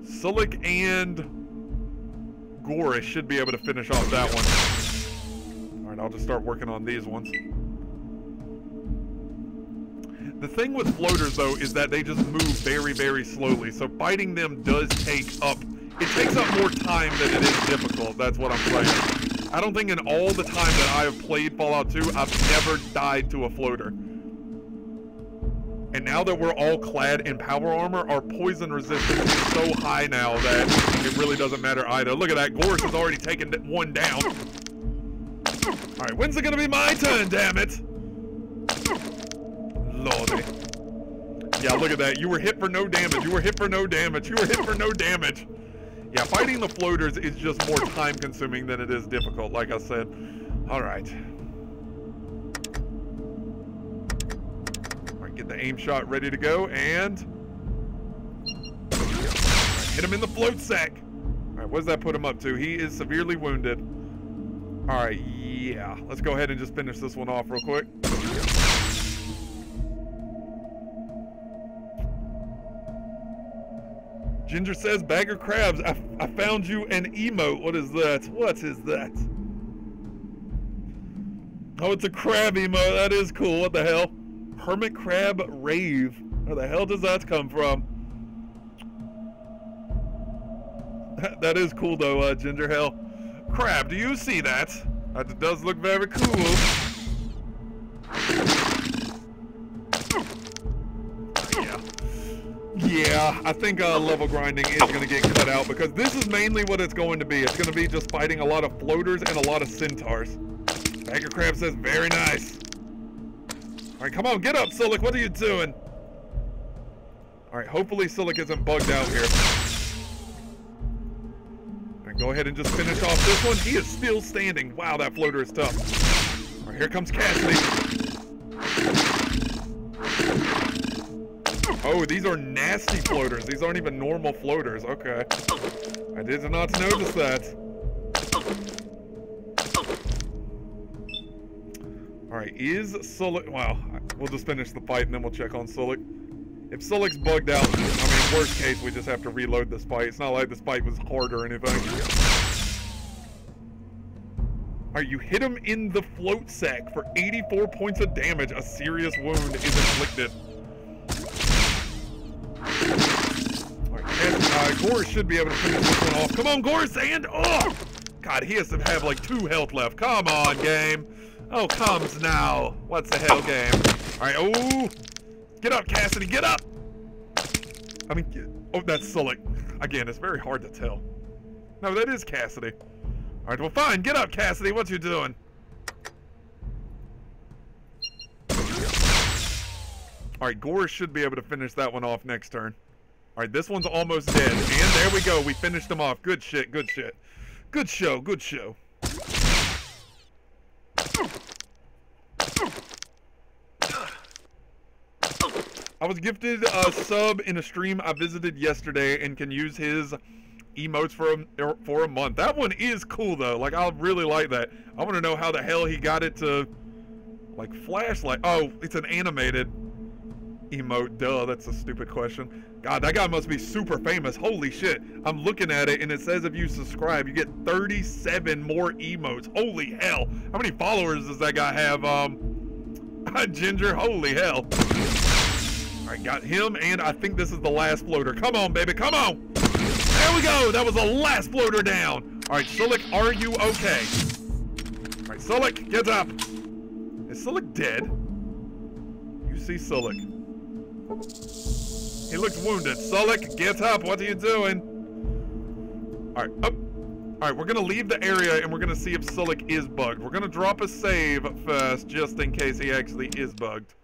Sulik and Goris should be able to finish off that one. All right, I'll just start working on these ones. The thing with floaters, though, is that they just move very, very slowly. So fighting them does take up... It takes up more time than it is difficult. That's what I'm saying. I don't think in all the time that I have played Fallout 2, I've never died to a floater. And now that we're all clad in power armor, our poison resistance is so high now that it really doesn't matter either. Look at that. Goris has already taken one down. Alright, when's it gonna be my turn, damn it? Lordy. Yeah, look at that. You were hit for no damage. You were hit for no damage. You were hit for no damage. Yeah, fighting the floaters is just more time consuming than it is difficult, like I said. Alright. Alright, get the aim shot ready to go, and... hit him in the float sack. Alright, what does that put him up to? He is severely wounded. Alright, yeah. Let's go ahead and just finish this one off real quick. Ginger says, Bagger Crabs, I, I found you an emote. What is that? What is that? Oh, it's a crab emote. That is cool. What the hell? Hermit Crab Rave. Where the hell does that come from? [LAUGHS] that is cool, though, uh, Ginger Hell. Crab, do you see that? That does look very cool. Yeah, I think uh, level grinding is going to get cut out because this is mainly what it's going to be. It's going to be just fighting a lot of floaters and a lot of centaurs. Bagger Crab says, very nice. All right, come on, get up, Sulik. What are you doing? All right, hopefully Sulik isn't bugged out here. All right, go ahead and just finish off this one. He is still standing. Wow, that floater is tough. All right, here comes Cassidy. Oh, these are nasty floaters. These aren't even normal floaters. Okay. I did not notice that. Alright, is Sulik... Well, we'll just finish the fight and then we'll check on Sulik. If Sulik's bugged out, I mean, worst case, we just have to reload this fight. It's not like this fight was hard or anything. Alright, you hit him in the float sack for 84 points of damage. A serious wound is inflicted. Uh, Goris should be able to finish this one off. Come on, Goris, and oh! God, he has to have like two health left. Come on, game. Oh, comes now. What's the hell, game? All right, oh! Get up, Cassidy, get up! I mean, oh, that's Sulik. Again, it's very hard to tell. No, that is Cassidy. All right, well, fine. Get up, Cassidy. What you doing? All right, Goris should be able to finish that one off next turn. All right, this one's almost dead. And there we go. We finished him off. Good shit, good shit. Good show, good show. I was gifted a sub in a stream I visited yesterday and can use his emotes for a, for a month. That one is cool though. Like I really like that. I want to know how the hell he got it to like flashlight. Oh, it's an animated emote. Duh, that's a stupid question. God, that guy must be super famous. Holy shit. I'm looking at it and it says if you subscribe, you get 37 more emotes. Holy hell. How many followers does that guy have? Um, [LAUGHS] Ginger, holy hell. Right, got him, and I think this is the last floater. Come on, baby, come on. There we go. That was the last floater down. All right, Sulik, are you okay? All right, Sulik, get up. Is Sulik dead? You see Sulik. He looks wounded. Sulik, get up. What are you doing? All right, up. All right, we're going to leave the area and we're going to see if Sulik is bugged. We're going to drop a save first just in case he actually is bugged.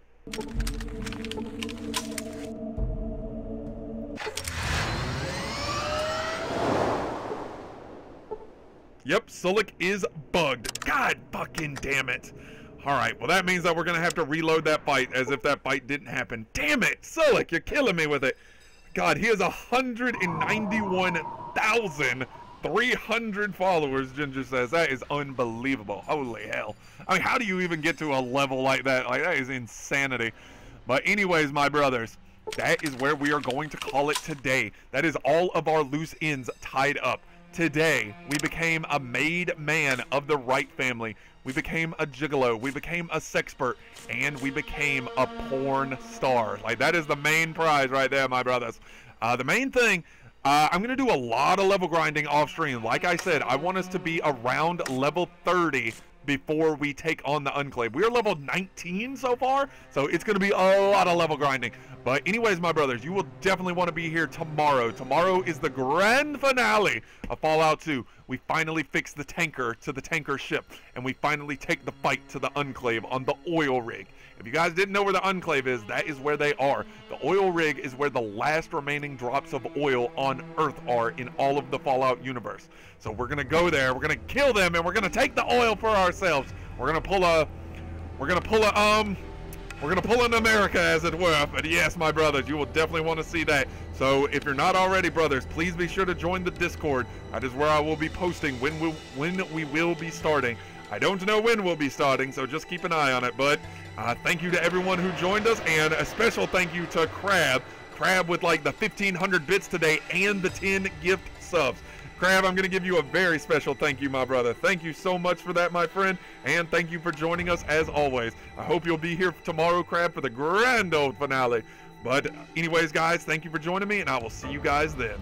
Yep, Sulik is bugged. God fucking damn it. Alright, well that means that we're going to have to reload that fight as if that fight didn't happen. Damn it! Sulik, you're killing me with it. God, he has 191,300 followers, Ginger says. That is unbelievable. Holy hell. I mean, how do you even get to a level like that? Like, that is insanity. But anyways, my brothers, that is where we are going to call it today. That is all of our loose ends tied up. Today, we became a made man of the Wright family. We became a gigolo. We became a sexpert. And we became a porn star. Like, that is the main prize right there, my brothers. Uh, the main thing, uh, I'm going to do a lot of level grinding off stream. Like I said, I want us to be around level 30 before we take on the Enclave. We're level 19 so far, so it's going to be a lot of level grinding. But anyways, my brothers, you will definitely want to be here tomorrow. Tomorrow is the grand finale of Fallout 2. We finally fix the tanker to the tanker ship, and we finally take the fight to the Enclave on the oil rig. If you guys didn't know where the Enclave is, that is where they are. The oil rig is where the last remaining drops of oil on Earth are in all of the Fallout universe. So we're gonna go there, we're gonna kill them, and we're gonna take the oil for ourselves. We're gonna pull a, we're gonna pull a, um, we're gonna pull an America, as it were. But yes, my brothers, you will definitely want to see that. So if you're not already, brothers, please be sure to join the Discord. That is where I will be posting when we when we will be starting. I don't know when we'll be starting, so just keep an eye on it. But uh, thank you to everyone who joined us, and a special thank you to Crab. Crab with like the 1500 bits today and the 10 gift subs. Crab, I'm going to give you a very special thank you, my brother. Thank you so much for that, my friend, and thank you for joining us as always. I hope you'll be here tomorrow, Crab, for the grand old finale. But anyways, guys, thank you for joining me, and I will see you guys then.